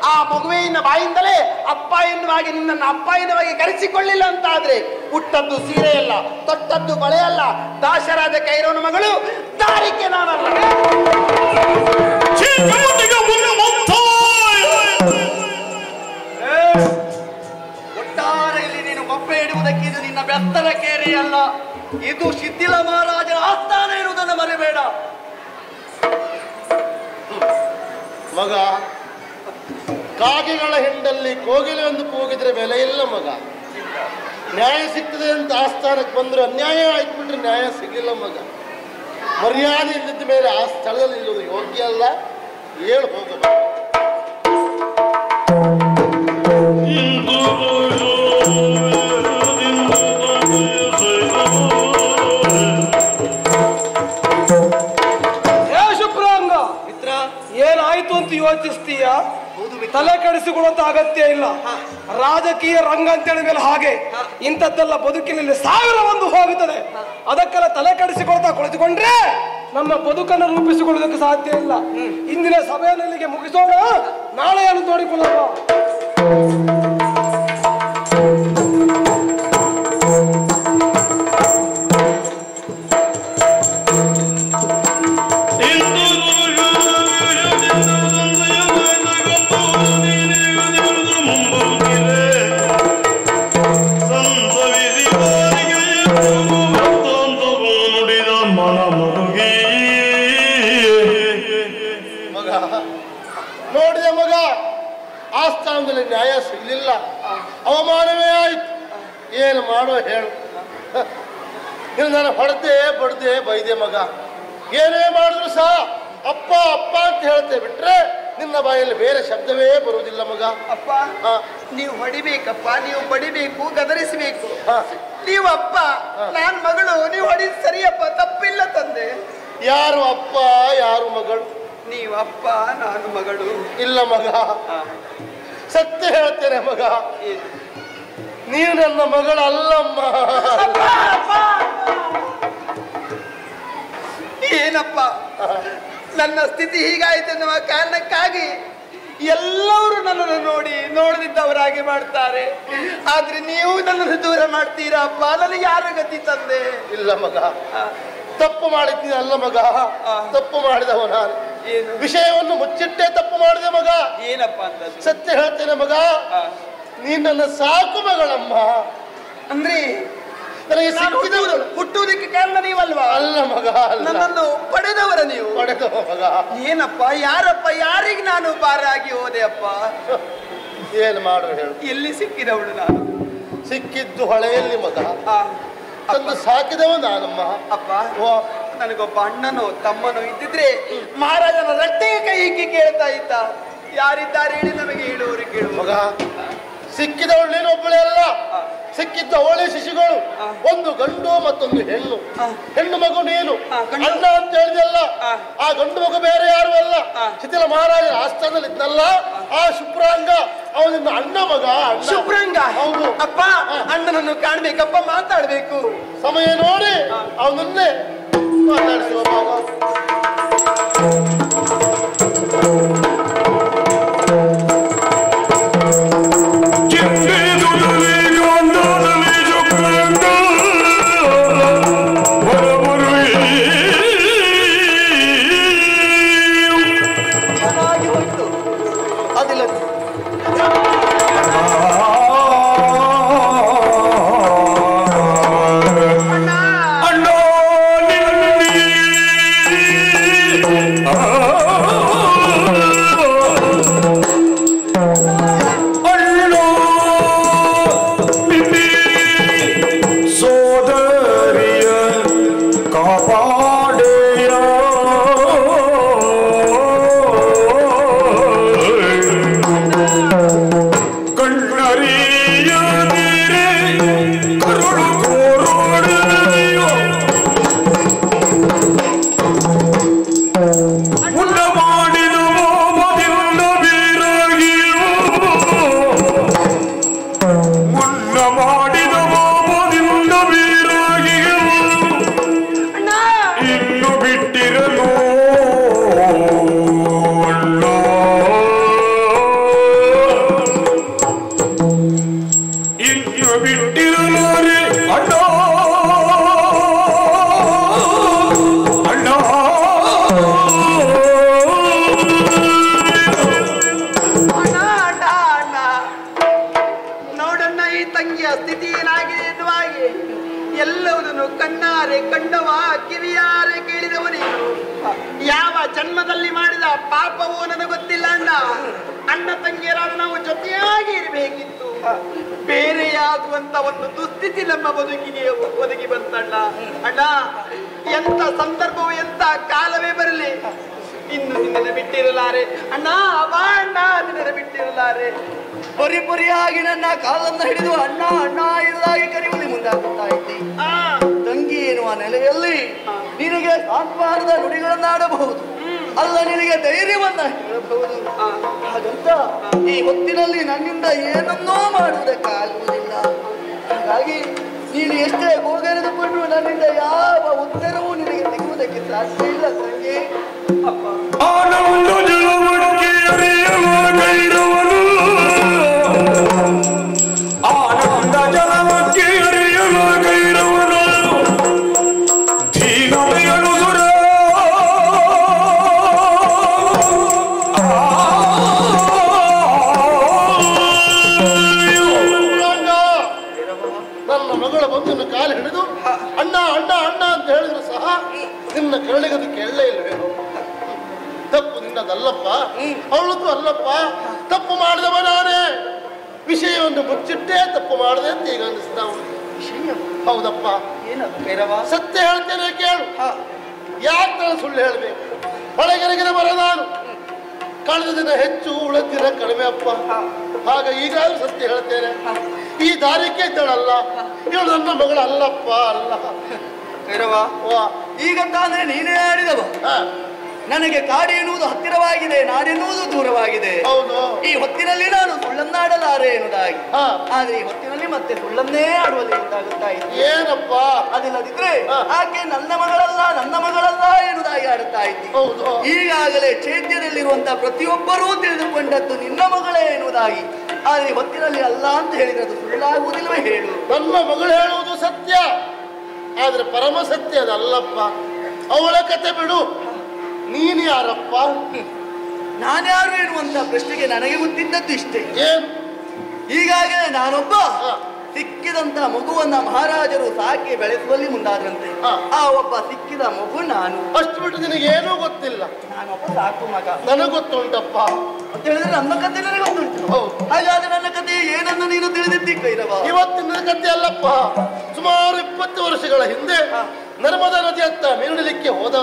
ಆ ಮಗುವಿನ ಬಾಯಿಂದಲೇ ಅಪ್ಪ ಎನ್ನುವಾಗಿ ನಿನ್ನನ್ನು ಅಪ್ಪ ಎನ್ನುವಾಗಿ ಕರೆಸಿಕೊಳ್ಳಿಲ್ಲ ಅಂತ ಆದ್ರೆ ಹುಟ್ಟದ್ದು ಸೀರೆಯಲ್ಲ ತೊಟ್ಟದ್ದು ಬಳೆಯಲ್ಲ ದಾಶರಾಜ ಕೈರೋನ ಮಗಳು ದಾರಿಕೆ ನಾನಲ್ಲ. ಒಟ್ಟಾರೆ ನೀನು ಇಡುವುದಕ್ಕೆ ಇದು ನಿನ್ನ ಬೆತ್ತಲ ಕೇರಿ ಅಲ್ಲ ಇದು ಶಿಥಿಲ ಮಹಾರಾಜರ ಆಸ್ಥಾನ ಇರುವುದನ್ನು ಮರಿಬೇಡ. ಮಗ ಕಾಗೆಗಳ ಹೆಂಡಲ್ಲಿ ಕೋಗಿಲೆ ಒಂದು ಕೂಗಿದ್ರೆ ಬೆಲೆ ಇಲ್ಲ ಮಗ. ನ್ಯಾಯ ಸಿಗ್ತದೆ ಅಂತ ಆಸ್ಥಾನಕ್ಕೆ ಬಂದ್ರೆ ಅನ್ಯಾಯ ಆಯ್ತು ನ್ಯಾಯ ಸಿಗಿಲ್ಲ ಮಗ. ಮರ್ಯಾದೆ ಇದ್ದಿದ್ದ ಮೇಲೆ ಆ ಸ್ಥಳದಲ್ಲಿ ಇರೋದು ಯೋಗ್ಯ ಅಲ್ಲ? ಹೇಳಿ ಹೋಗಬೇಕು ಯೋಚಿಸ್ತೀಯಾ? ತಲೆ ಕಡಿಸಿಕೊಳ್ಳುವಂತ ಅಗತ್ಯ ಇಲ್ಲ. ರಾಜಕೀಯ ರಂಗ ಅಂತ ಹೇಳಿದ ಮೇಲೆ ಹಾಗೆ ಇಂಥದ್ದೆಲ್ಲ ಬದುಕಿನಲ್ಲಿ ಸಾವಿರ ಒಂದು ಹೋಗುತ್ತದೆ ಅದಕ್ಕೆಲ್ಲ ತಲೆ ಕೆಡಿಸಿಕೊಳ್ತಾ ಕುಳಿತುಕೊಂಡ್ರೆ ನಮ್ಮ ಬದುಕನ್ನು ರೂಪಿಸಿಕೊಳ್ಳೋದಕ್ಕೆ ಸಾಧ್ಯ ಇಲ್ಲ. ಇಂದಿನ ಸಭೆಯಲ್ಲಿ ಮುಗಿಸೋಣ. ನಾಳೆಯನ್ನು ತೋಡಿಕೊಳ್ಳೋಣ ಮಾಡೋ ಹೇಳು. ಇಲ್ಲಿ ನಾನು ಹೊಡೆದೆ ಬಡ್ದೆ ಬೈದೆ ಮಗ. ಏನೇ ಮಾಡಿದ್ರು ಸಹ ಅಪ್ಪ ಅಪ್ಪ ಅಂತ ಹೇಳ್ತೇವೆ ಬಿಟ್ರೆ ನಿನ್ನ ಬಾಯಲ್ಲಿ ಬೇರೆ ಶಬ್ದವೇ ಬರುವುದಿಲ್ಲ ಮಗ. ಅಪ್ಪ ನೀವು ಹೊಡಿಬೇಕಪ್ಪ ನೀವು ಬಡಿಬೇಕು ಗದರಿಸಬೇಕು. ನೀವು ಅಪ್ಪ ನಾನ್ ಮಗಳು ನೀವು ಹೊಡಿದ್ ಸರಿಯಪ್ಪ ತಪ್ಪಿಲ್ಲ ತಂದೆ. ಯಾರು ಅಪ್ಪ ಯಾರು ಮಗಳು? ನೀವು ಅಪ್ಪ ನಾನು ಮಗಳು. ಇಲ್ಲ ಮಗ. ಸತ್ಯ ಹೇಳ್ತೇನೆ ಮಗ. ನೀನು ನನ್ನ ಮಗಳಲ್ಲಮ್ಮ. ಏನಪ್ಪ? ನನ್ನ ಸ್ಥಿತಿ ಹೀಗಾಯ್ತೆನ್ನುವ ಕಾರಣಕ್ಕಾಗಿ ಎಲ್ಲರೂ ನನ್ನನ್ನು ನೋಡಿ ನೋಡದಿದ್ದವರಾಗಿ ಮಾಡ್ತಾರೆ. ಆದ್ರೆ ನೀವು ನನ್ನನ್ನು ದೂರ ಮಾಡ್ತೀರಾ ಅಪ್ಪ? ನನಗೆ ಯಾರ ಗತಿ ತಂದೆ? ಇಲ್ಲ ಮಗ. ತಪ್ಪು ಮಾಡಿದ್ದೀನಿ ಅಲ್ಲ ಮಗ ತಪ್ಪು ಮಾಡಿದವ ನಾನು. ಏನು? ವಿಷಯವನ್ನು ಮುಚ್ಚಿಟ್ಟೆ ತಪ್ಪು ಮಾಡಿದೆ ಮಗ. ಏನಪ್ಪ ಅಂತ ಸತ್ಯ ಹೇಳ್ತೇನೆ ಮಗ. ನೀನ್ ನನ್ನ ಸಾಕು ಮಗಳಮ್ಮ. ಅಂದ್ರೆ ನನಗೆ ಸಿಕ್ಕಿದವರು ಹುಟ್ಟುವುದಕ್ಕೆ ಕಾರಣ ನೀವಲ್ವಾ? ಅಲ್ಲ ಮಗ ನನ್ನನ್ನು ಪಡೆದವರ ನೀವು. ಪಡೆದವ ಮಗ. ಏನಪ್ಪ ಯಾರಪ್ಪ ಯಾರಿಗೆ ನಾನು ಬಾರಾಗಿ ಹೋದೆ ಅಪ್ಪ? ಏನು ಮಾಡು ಹೇಳು. ಎಲ್ಲಿ ಸಿಕ್ಕಿದವಳು ನಾನು? ಸಿಕ್ಕಿದ್ದು ಹೊಳೆಯಲ್ಲಿ ಮಗ. ಅದನ್ನು ಸಾಕಿದವ ನಾನಮ್ಮ. ಅಪ್ಪ ನನಗೊಬ್ಬ ಅಣ್ಣನೋ ತಮ್ಮನೋ ಇದ್ದಿದ್ರೆ ಮಹಾರಾಜನ ರಟ್ಟೆಗೆ ಕೈ ಹಿಕ್ಕಿ ಕೇಳ್ತಾ ಇದ್ದ. ಯಾರಿದ್ದಾರೆ ಹೇಳಿ ನಮಗೆ ಹೇಳುವವರು ಕೇಳು. ಮಗ ಸಿಕ್ಕಿದವಳು ನೀನು ಒಬ್ಬಳೇ ಅಲ್ಲ ಸಿಕ್ಕಿದ್ದ ಅವಳೆ ಶಿಶುಗಳು. ಒಂದು ಗಂಡು ಮತ್ತೊಂದು ಹೆಣ್ಣು. ಹೆಣ್ಣು ಮಗು ನೀನು. ಅಣ್ಣ ಅಂತ ಹೇಳಿದೆಲ್ಲ ಆ. ಗಂಡು ಮಗು ಬೇರೆ ಯಾರು ಅಲ್ಲ. ಶಿಥಿಲ ಮಹಾರಾಜರ ಆಸ್ಥಾನದಲ್ಲಿ ಇದ್ನಲ್ಲ. ಆ ಶುಭ್ರಾಂಗ ಅವನಿಂದ ಅಣ್ಣ ಮಗ ಶುಭ್ರಾಂಗ ಶುಭ್ರಂಗ? ಹೌದು. ಅಪ್ಪ ಅಣ್ಣನನ್ನು ಕಾಣ್ಬೇಕಪ್ಪ ಮಾತಾಡ್ಬೇಕು. ಸಮಯ ನೋಡಿ ಅವನನ್ನೇ ಮಾತಾಡಿಸುವ ಮಗ ಒಂದು ದುಸ್ಥಿತಿ ನಮ್ಮ ಬದುಕಿಗೆ ಒದಗಿ ಬಂತಣ್ಣ. ಅಣ್ಣ ಎಂತ ಸಂದರ್ಭವು ಎಂತ ಕಾಲವೇ ಬರಲಿ. ಇನ್ನು ನಿನ್ನೆ ಬಿಟ್ಟಿರಲಾರೆ. ಅಣ್ಣ ಬಾ ಅಣ್ಣ ನಿನ್ನೆ ಬಿಟ್ಟಿರಲಾರೆ. ಪೊರಿ ಪೊರಿಯಾಗಿ ನನ್ನ ಕಾಲನ್ನು ಹಿಡಿದು ಅಣ್ಣ ಅಣ್ಣ ಇಲ್ಲಾಗಿ ಕರೆಯುವುದು ಮುಂದಾಗುತ್ತಾ ಇದ್ದಿ. ತಂಗಿ ಎನ್ನುವ ನೆಲೆಯಲ್ಲಿ ನಿನಗೆ ಸಾಂತ್ವಾನದ ನುಡಿಗಳನ್ನ ಆಡಬಹುದು. ಅಲ್ಲ ನಿನಗೆ ಧೈರ್ಯವನ್ನ ಹೇಳಬಹುದು. ಹಾಗಂತ ಈ ಹೊತ್ತಿನಲ್ಲಿ ನನ್ನಿಂದ ಏನನ್ನೋ ಮಾಡುವುದಕ್ಕಾಗುವುದಿಲ್ಲ. ಹಾಗಾಗಿ ನೀನು ಎಷ್ಟೇ ಗೋಗರೆದುಕೊಂಡು ನನ್ನಿಂದ ಯಾವ ಉತ್ತರವೂ ನಿನಗೆ ಸಿಗುವುದಕ್ಕೆ ಸಾಧ್ಯ ಇಲ್ಲ ತಂಗಿ. ಆನಂದ ಅವಳದ್ದು ಅಲ್ಲಪ್ಪ ತಪ್ಪು ಮಾಡಿದವ ನಾನೇ. ವಿಷಯವನ್ನು ಮುಚ್ಚಿಟ್ಟೇ ತಪ್ಪು ಮಾಡಿದೆ ಅಂತ ಈಗ ಅನಿಸ್ತಾ ಉಂಟು. ಹೌದಪ್ಪ. ಸತ್ಯ ಹೇಳ್ತೇನೆ ಕೇಳು. ಯಾಕೆ ನಾನು ಸುಳ್ಳು ಹೇಳಬೇಕು? ಹೊಳಗೆರಗಿನ ಬರ ನಾನು. ಕಳೆದ ದಿನ ಹೆಚ್ಚು ಉಳದಿನ ಕಡಿಮೆ ಅಪ್ಪ. ಆಗ ಈಗಾಗಲೂ ಸತ್ಯ ಹೇಳ್ತೇನೆ. ಈ ದಾರಿಕೆ ಇದ್ದಾಳಲ್ಲ. ಇವಳು ನನ್ನ ಮಗಳಲ್ಲಪ್ಪ ಅಲ್ಲ. ಭೈರವ ಓ ಈಗ ತಾನೇ ನೀನೇ ಆಡಿದವ? ನನಗೆ ಕಾಡು ಎನ್ನುವುದು ಹತ್ತಿರವಾಗಿದೆ ನಾಡೆನ್ನುವುದು ದೂರವಾಗಿದೆ. ಹೌದು. ಈ ಹೊತ್ತಿನಲ್ಲಿ ನಾನು ಸುಳ್ಳನ್ನಾಡಲಾರೆ ಎನ್ನುವುದಾಗಿ. ಆದ್ರೆ ಈ ಹೊತ್ತಿನಲ್ಲಿ ಮತ್ತೆ ಸುಳ್ಳನ್ನೇ ಆಡುವಲ್ಲಿ ಗೊತ್ತಾಗುತ್ತಾ ಇತ್ತು ಏನಪ್ಪ? ಅದಿಲ್ಲದಿದ್ರೆ. ಆಕೆ ನನ್ನ ಮಗಳಲ್ಲ ನನ್ನ ಮಗಳಲ್ಲ ಎನ್ನುವುದಾಗಿ ಆಡುತ್ತಾ ಇತ್ತು ಹೌದು. ಈಗಾಗಲೇ ಚೈತ್ಯದಲ್ಲಿರುವಂತಹ ಪ್ರತಿಯೊಬ್ಬರೂ ತಿಳಿದುಕೊಂಡದ್ದು ನಿನ್ನ ಮಗಳೇ ಎನ್ನುವುದಾಗಿ. ಆದ್ರೆ ಈ ಹೊತ್ತಿನಲ್ಲಿ ಅಲ್ಲ ಅಂತ ಹೇಳಿದ್ರೆ ಅದು ಸುಳ್ಳಾಗುವುದಿಲ್ಲವೇ ಹೇಳು? ನನ್ನ ಮಗಳು ಹೇಳುವುದು ಸತ್ಯ. ಆದ್ರೆ ಪರಮ ಸತ್ಯ ಅದಲ್ಲಪ್ಪ. ಅವಳ ಕತೆ ಬಿಡು. ನೀನು ಯಾರಪ್ಪ? ನಾನ್ಯಾರು ಎನ್ನುವಂತ ಪ್ರಶ್ನೆಗೆ ನನಗೆ ಗೊತ್ತಿದ್ದದ್ದು ಇಷ್ಟೇ. ಹೀಗಾಗಿ ನಾನೊಬ್ಬ. ಸಿಕ್ಕಿದಂತ ಮಗುವನ್ನ ಮಹಾರಾಜರು ಸಾಕಿ ಬೆಳೆಸುವಲ್ಲಿ ಮುಂದಾದ್ರಂತೆ ಆ ಒಬ್ಬ ಸಿಕ್ಕಿದ ಮಗು ನಾನು. ಅಷ್ಟು ಬಿಟ್ಟು ನಿನಗೆ ಏನೂ ಗೊತ್ತಿಲ್ಲ. ನಾನೊಬ್ಬ ಸಾಕು ಮಗ. ನನಗೆ ಗೊತ್ತುಂಟಪ್ಪ. ಅಂತ ಹೇಳಿದ್ರೆ ನನ್ನ ಕತೆ ನನಗೆ ಗೊತ್ತುಂಟು. ಹಾಗಾದ್ರೆ ನನ್ನ ಕತೆ ಏನನ್ನು ನೀನು ತಿಳಿದಿದ್ದಿ ಕೈರವ? ನನ್ನ ಕತೆ ಅಲ್ಲಪ್ಪ. ಸುಮಾರು ಇಪ್ಪತ್ತು ವರ್ಷಗಳ ಹಿಂದೆ ನರ್ಮದಾ ನದಿ ಅಂತ ಮೇಲಿಡಲಿಕ್ಕೆ ಹೋದ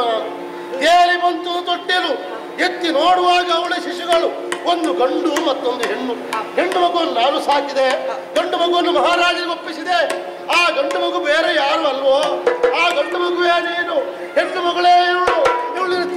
ತೇಲಿ ಬಂತು ತೊಟ್ಟೆಲು. ಎತ್ತಿ ನೋಡುವಾಗ ಅವಳ ಶಿಶುಗಳು. ಒಂದು ಗಂಡು ಮತ್ತೊಂದು ಹೆಣ್ಣು. ಹೆಣ್ಣು ಮಗುವನ್ನು ನಾನು ಸಾಕಿದೆ. ಗಂಡು ಮಗುವನ್ನು ಮಹಾರಾಜನಿಗೆ ಒಪ್ಪಿಸಿದೆ. ಆ ಗಂಡು ಮಗು ಬೇರೆ ಯಾರು ಅಲ್ವೋ? ಆ ಗಂಡು ಮಗು ನೀನು. ಹೆಣ್ಣು ಮಗಳೇ ಇವಳು. ಇವಳು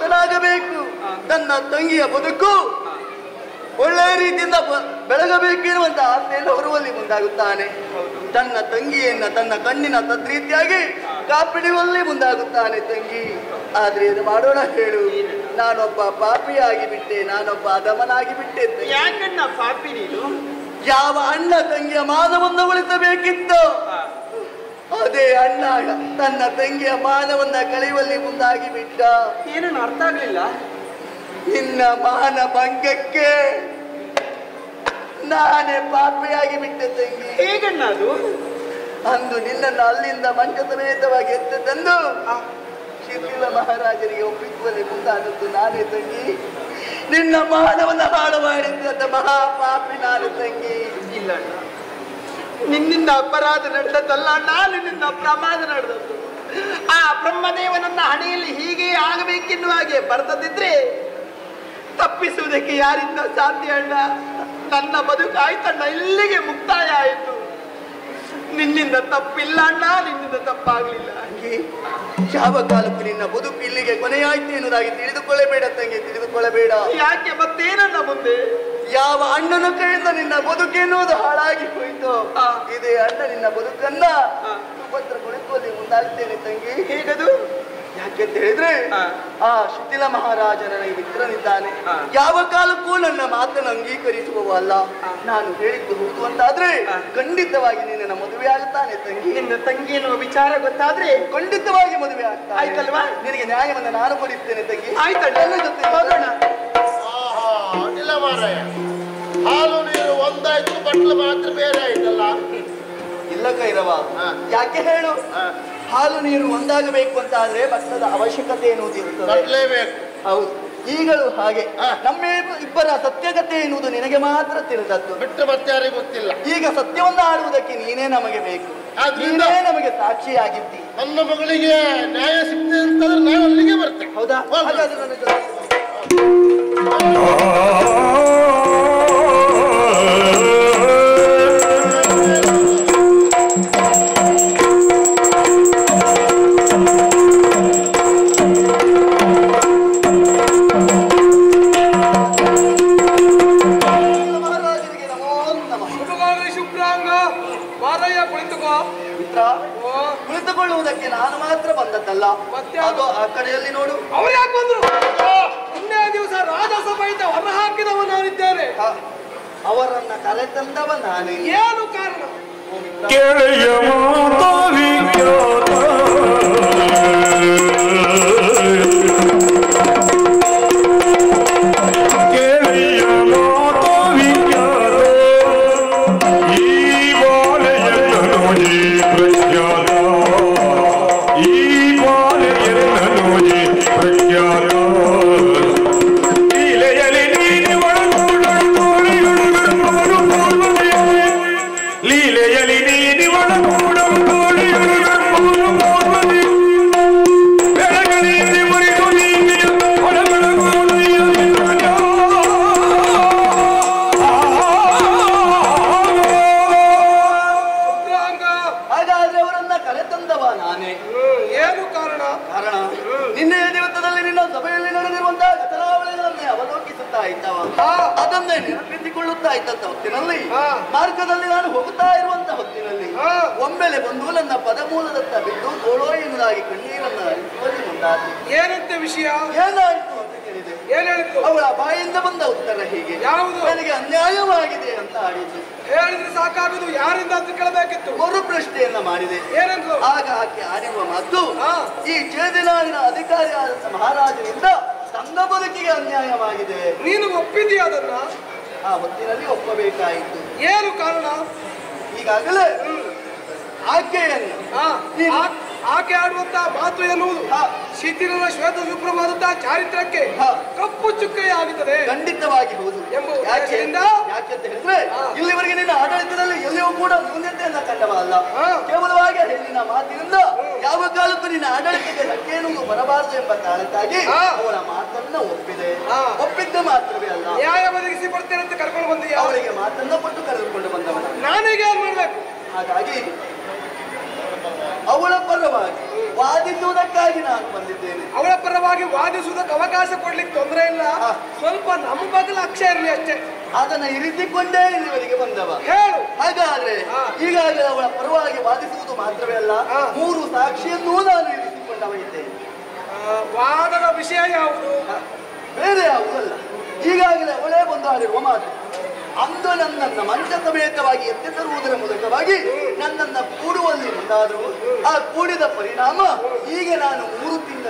ಬದುಕು ನನ್ನ ತಂಗಿಯ ಬದುಕು ಒಳ್ಳೆಯ ರೀತಿಯಿಂದ ಬೆಳಗಬೇಕಿರುವಂತಹ ಬೆಳಗಬೇಕೆನ್ನುವಂತ ಆಸೆಯನ್ನು ಹೊರುವಲ್ಲಿ ಮುಂದಾಗುತ್ತಾನೆ. ತನ್ನ ತಂಗಿಯನ್ನ ತನ್ನ ಕಣ್ಣಿನ ತದ್ರೀತಿಯಾಗಿ ಕಾಪಿಡುವಲ್ಲಿ ಮುಂದಾಗುತ್ತಾನೆ ತಂಗಿ. ಆದ್ರೆ ಇದು ಮಾಡೋಣ ಹೇಳು. ನಾನೊಬ್ಬ ಪಾಪಿಯಾಗಿ ಬಿಟ್ಟೆ ನಾನೊಬ್ಬ ಅಧಮನಾಗಿ ಬಿಟ್ಟೆ. ಯಾಕಣ್ಣ ಪಾಪಿ ನೀನು? ಯಾವ ಅಣ್ಣ ತಂಗಿಯ ಮಾನವನ್ನು ಉಳಿಸಬೇಕಿತ್ತು ಅದೇ ಅಣ್ಣ ತನ್ನ ತಂಗಿಯ ಮಾನವನ್ನ ಕಳೆಯುವಲ್ಲಿ ಮುಂದಾಗಿ ಬಿಟ್ಟ. ಏನೇನು ಅರ್ಥ ಆಗ್ಲಿಲ್ಲ? ನಿನ್ನ ಮಾನ ಭಂಗಕ್ಕೆ ನಾನೇ ಪಾಪಿಯಾಗಿ ಬಿಟ್ಟೆ ತಂಗಿ. ಹೇಗಣ್ಣ ಅದು? ಅಂದು ನಿನ್ನನ್ನು ಅಲ್ಲಿಂದ ಮಂಚ ಸಮೇತವಾಗಿ ಎತ್ತ ತಂದು ಶಿಥಿಲ ಮಹಾರಾಜರಿಗೆ ಒಪ್ಪಿಸುವಲ್ಲಿ ಮುಂದಾದದ್ದು ನಾನೇ ತಂಗಿ. ನಿನ್ನ ಮಾನವನ್ನ ಹಾಳು ಮಾಡಿದ್ದ ಮಹಾಪಾಪಿ ನಾನು ತಂಗಿ. ಇಲ್ಲ ಅಣ್ಣ. ನಿನ್ನಿಂದ ಅಪರಾಧ ನಡೆದದ್ದಲ್ಲ, ನಿನ್ನಿಂದ ಪ್ರಮಾದ ನಡೆದದ್ದು. ಆ ಬ್ರಹ್ಮದೇವನನ್ನ ಹಣೆಯಲ್ಲಿ ಹೀಗೆ ಆಗಬೇಕೆನ್ನುವ ಹಾಗೆ ಬರ್ತದಿದ್ರೆ ತಪ್ಪಿಸುವುದಕ್ಕೆ ಯಾರಿಂದ ಸಾಧ್ಯ ಅಣ್ಣ? ನನ್ನ ಬದುಕಾಯ್ತಣ್ಣ, ಇಲ್ಲಿಗೆ ಮುಕ್ತಾಯ ಆಯಿತು. ನಿನ್ನಿಂದ ತಪ್ಪಿಲ್ಲ ಅಣ್ಣ ನಿನ್ನಿಂದ ತಪ್ಪಾಗ್ಲಿಲ್ಲ. ಅಂಗಿ ಯಾವ ಕಾಲಕ್ಕೆ ನಿನ್ನ ಬದುಕು ಇಲ್ಲಿಗೆ ಕೊನೆಯಾಯ್ತು ಎನ್ನುವುದಾಗಿ ತಿಳಿದುಕೊಳ್ಳಬೇಡ ತಂಗಿ ತಿಳಿದುಕೊಳ್ಳಬೇಡ. ಯಾಕೆ ಮತ್ತೇನನ್ನ ಮುಂದೆ? ಯಾವ ಅಣ್ಣನ ಕೈಯಿಂದ ನಿನ್ನ ಬದುಕೆನ್ನುವುದು ಹಾಳಾಗಿ ಹೋಯಿತು. ಇದೇ ಅಣ್ಣ ನಿನ್ನ ಬದುಕನ್ನ. ಸುಭದ್ರಗೊಳಿಸುವಲ್ಲಿ ಮುಂದಾಗ್ತೇನೆ ತಂಗಿ. ಹೇಗದು? ಯಾಕೆ ಅಂತ ಹೇಳಿದ್ರೆ ಆ. ಶಿಥಿಲ ಮಹಾರಾಜ ನನಗೆ ಮಿತ್ರನಿದ್ದಾನೆ. ಯಾವ ಕಾಲಕ್ಕೂ ನನ್ನ ಮಾತನ್ನು ಅಂಗೀಕರಿಸುವವ ಅಲ್ಲ ನಾನು ಹೇಳಿದ್ದು ಹೌದು ಅಂತಾದ್ರೆ ಖಂಡಿತವಾಗಿ ನಿನ್ನ ಮದುವೆ ಆಗುತ್ತಾನೆ ತಂಗಿ. ನಿನ್ನ ತಂಗಿ ಎನ್ನುವ ವಿಚಾರ ಗೊತ್ತಾದ್ರೆ ಖಂಡಿತವಾಗಿ ಮದುವೆ ಆಗ್ತಾ ಆಯ್ತಲ್ವಾ? ನಿನಗೆ ನ್ಯಾಯವನ್ನು ನಾನು ಕೊಡಿಸ್ತೇನೆ ತಂಗಿ. ಆಯ್ತಲ್ಲ ಜೊತೆ ಹೋಗೋಣ. ಆಹಾ, ಇಲ್ಲ ಮಾರಾಯ ಹಾಲು ನೀರು ಒಂದಾಯ್ತು ಬಟ್ಲು ಮಾತ್ರ ಬೇರೆ ಆಯ್ತಲ್ಲ. ಇಲ್ಲ ಕೈರವ. ಹಾ. ಯಾಕೆ ಹೇಳು? ಹಾಲು ನೀರು ಒಂದಾಗಬೇಕು ಅಂತ ಆದ್ರೆ ಭತ್ತದ ಅವಶ್ಯಕತೆ ಎನ್ನುವುದು ಇರುತ್ತದೆ. ಹೌದು. ಈಗಲೂ ಹಾಗೆ. ಹಾ. ನಮ್ಮ ಇಬ್ಬರ ಸತ್ಯಗತೆ ಎನ್ನುವುದು ನಿನಗೆ ಮಾತ್ರ ತಿಳಿದದ್ದು. ಬಿಟ್ಟು ಮತ್ತೆ ಯಾರಿಗೂ ಗೊತ್ತಿಲ್ಲ. ಈಗ ಸತ್ಯವನ್ನು ಆಡುವುದಕ್ಕೆ ನೀನೇ ನಮಗೆ ಬೇಕು. ನೀನೇ ನಮಗೆ ಸಾಕ್ಷಿಯಾಗಿದ್ದಿ. ನನ್ನ ಮಗಳಿಗೆ ನ್ಯಾಯ ಸಿಗ್ತದೆ ಅಂತಂದ್ರೆ ನಾನು ಅಲ್ಲಿಗೆ ಬರ್ತೇನೆ. ಹೌದಾ? ಹಾಗಾದ್ರೆ ನನ್ನ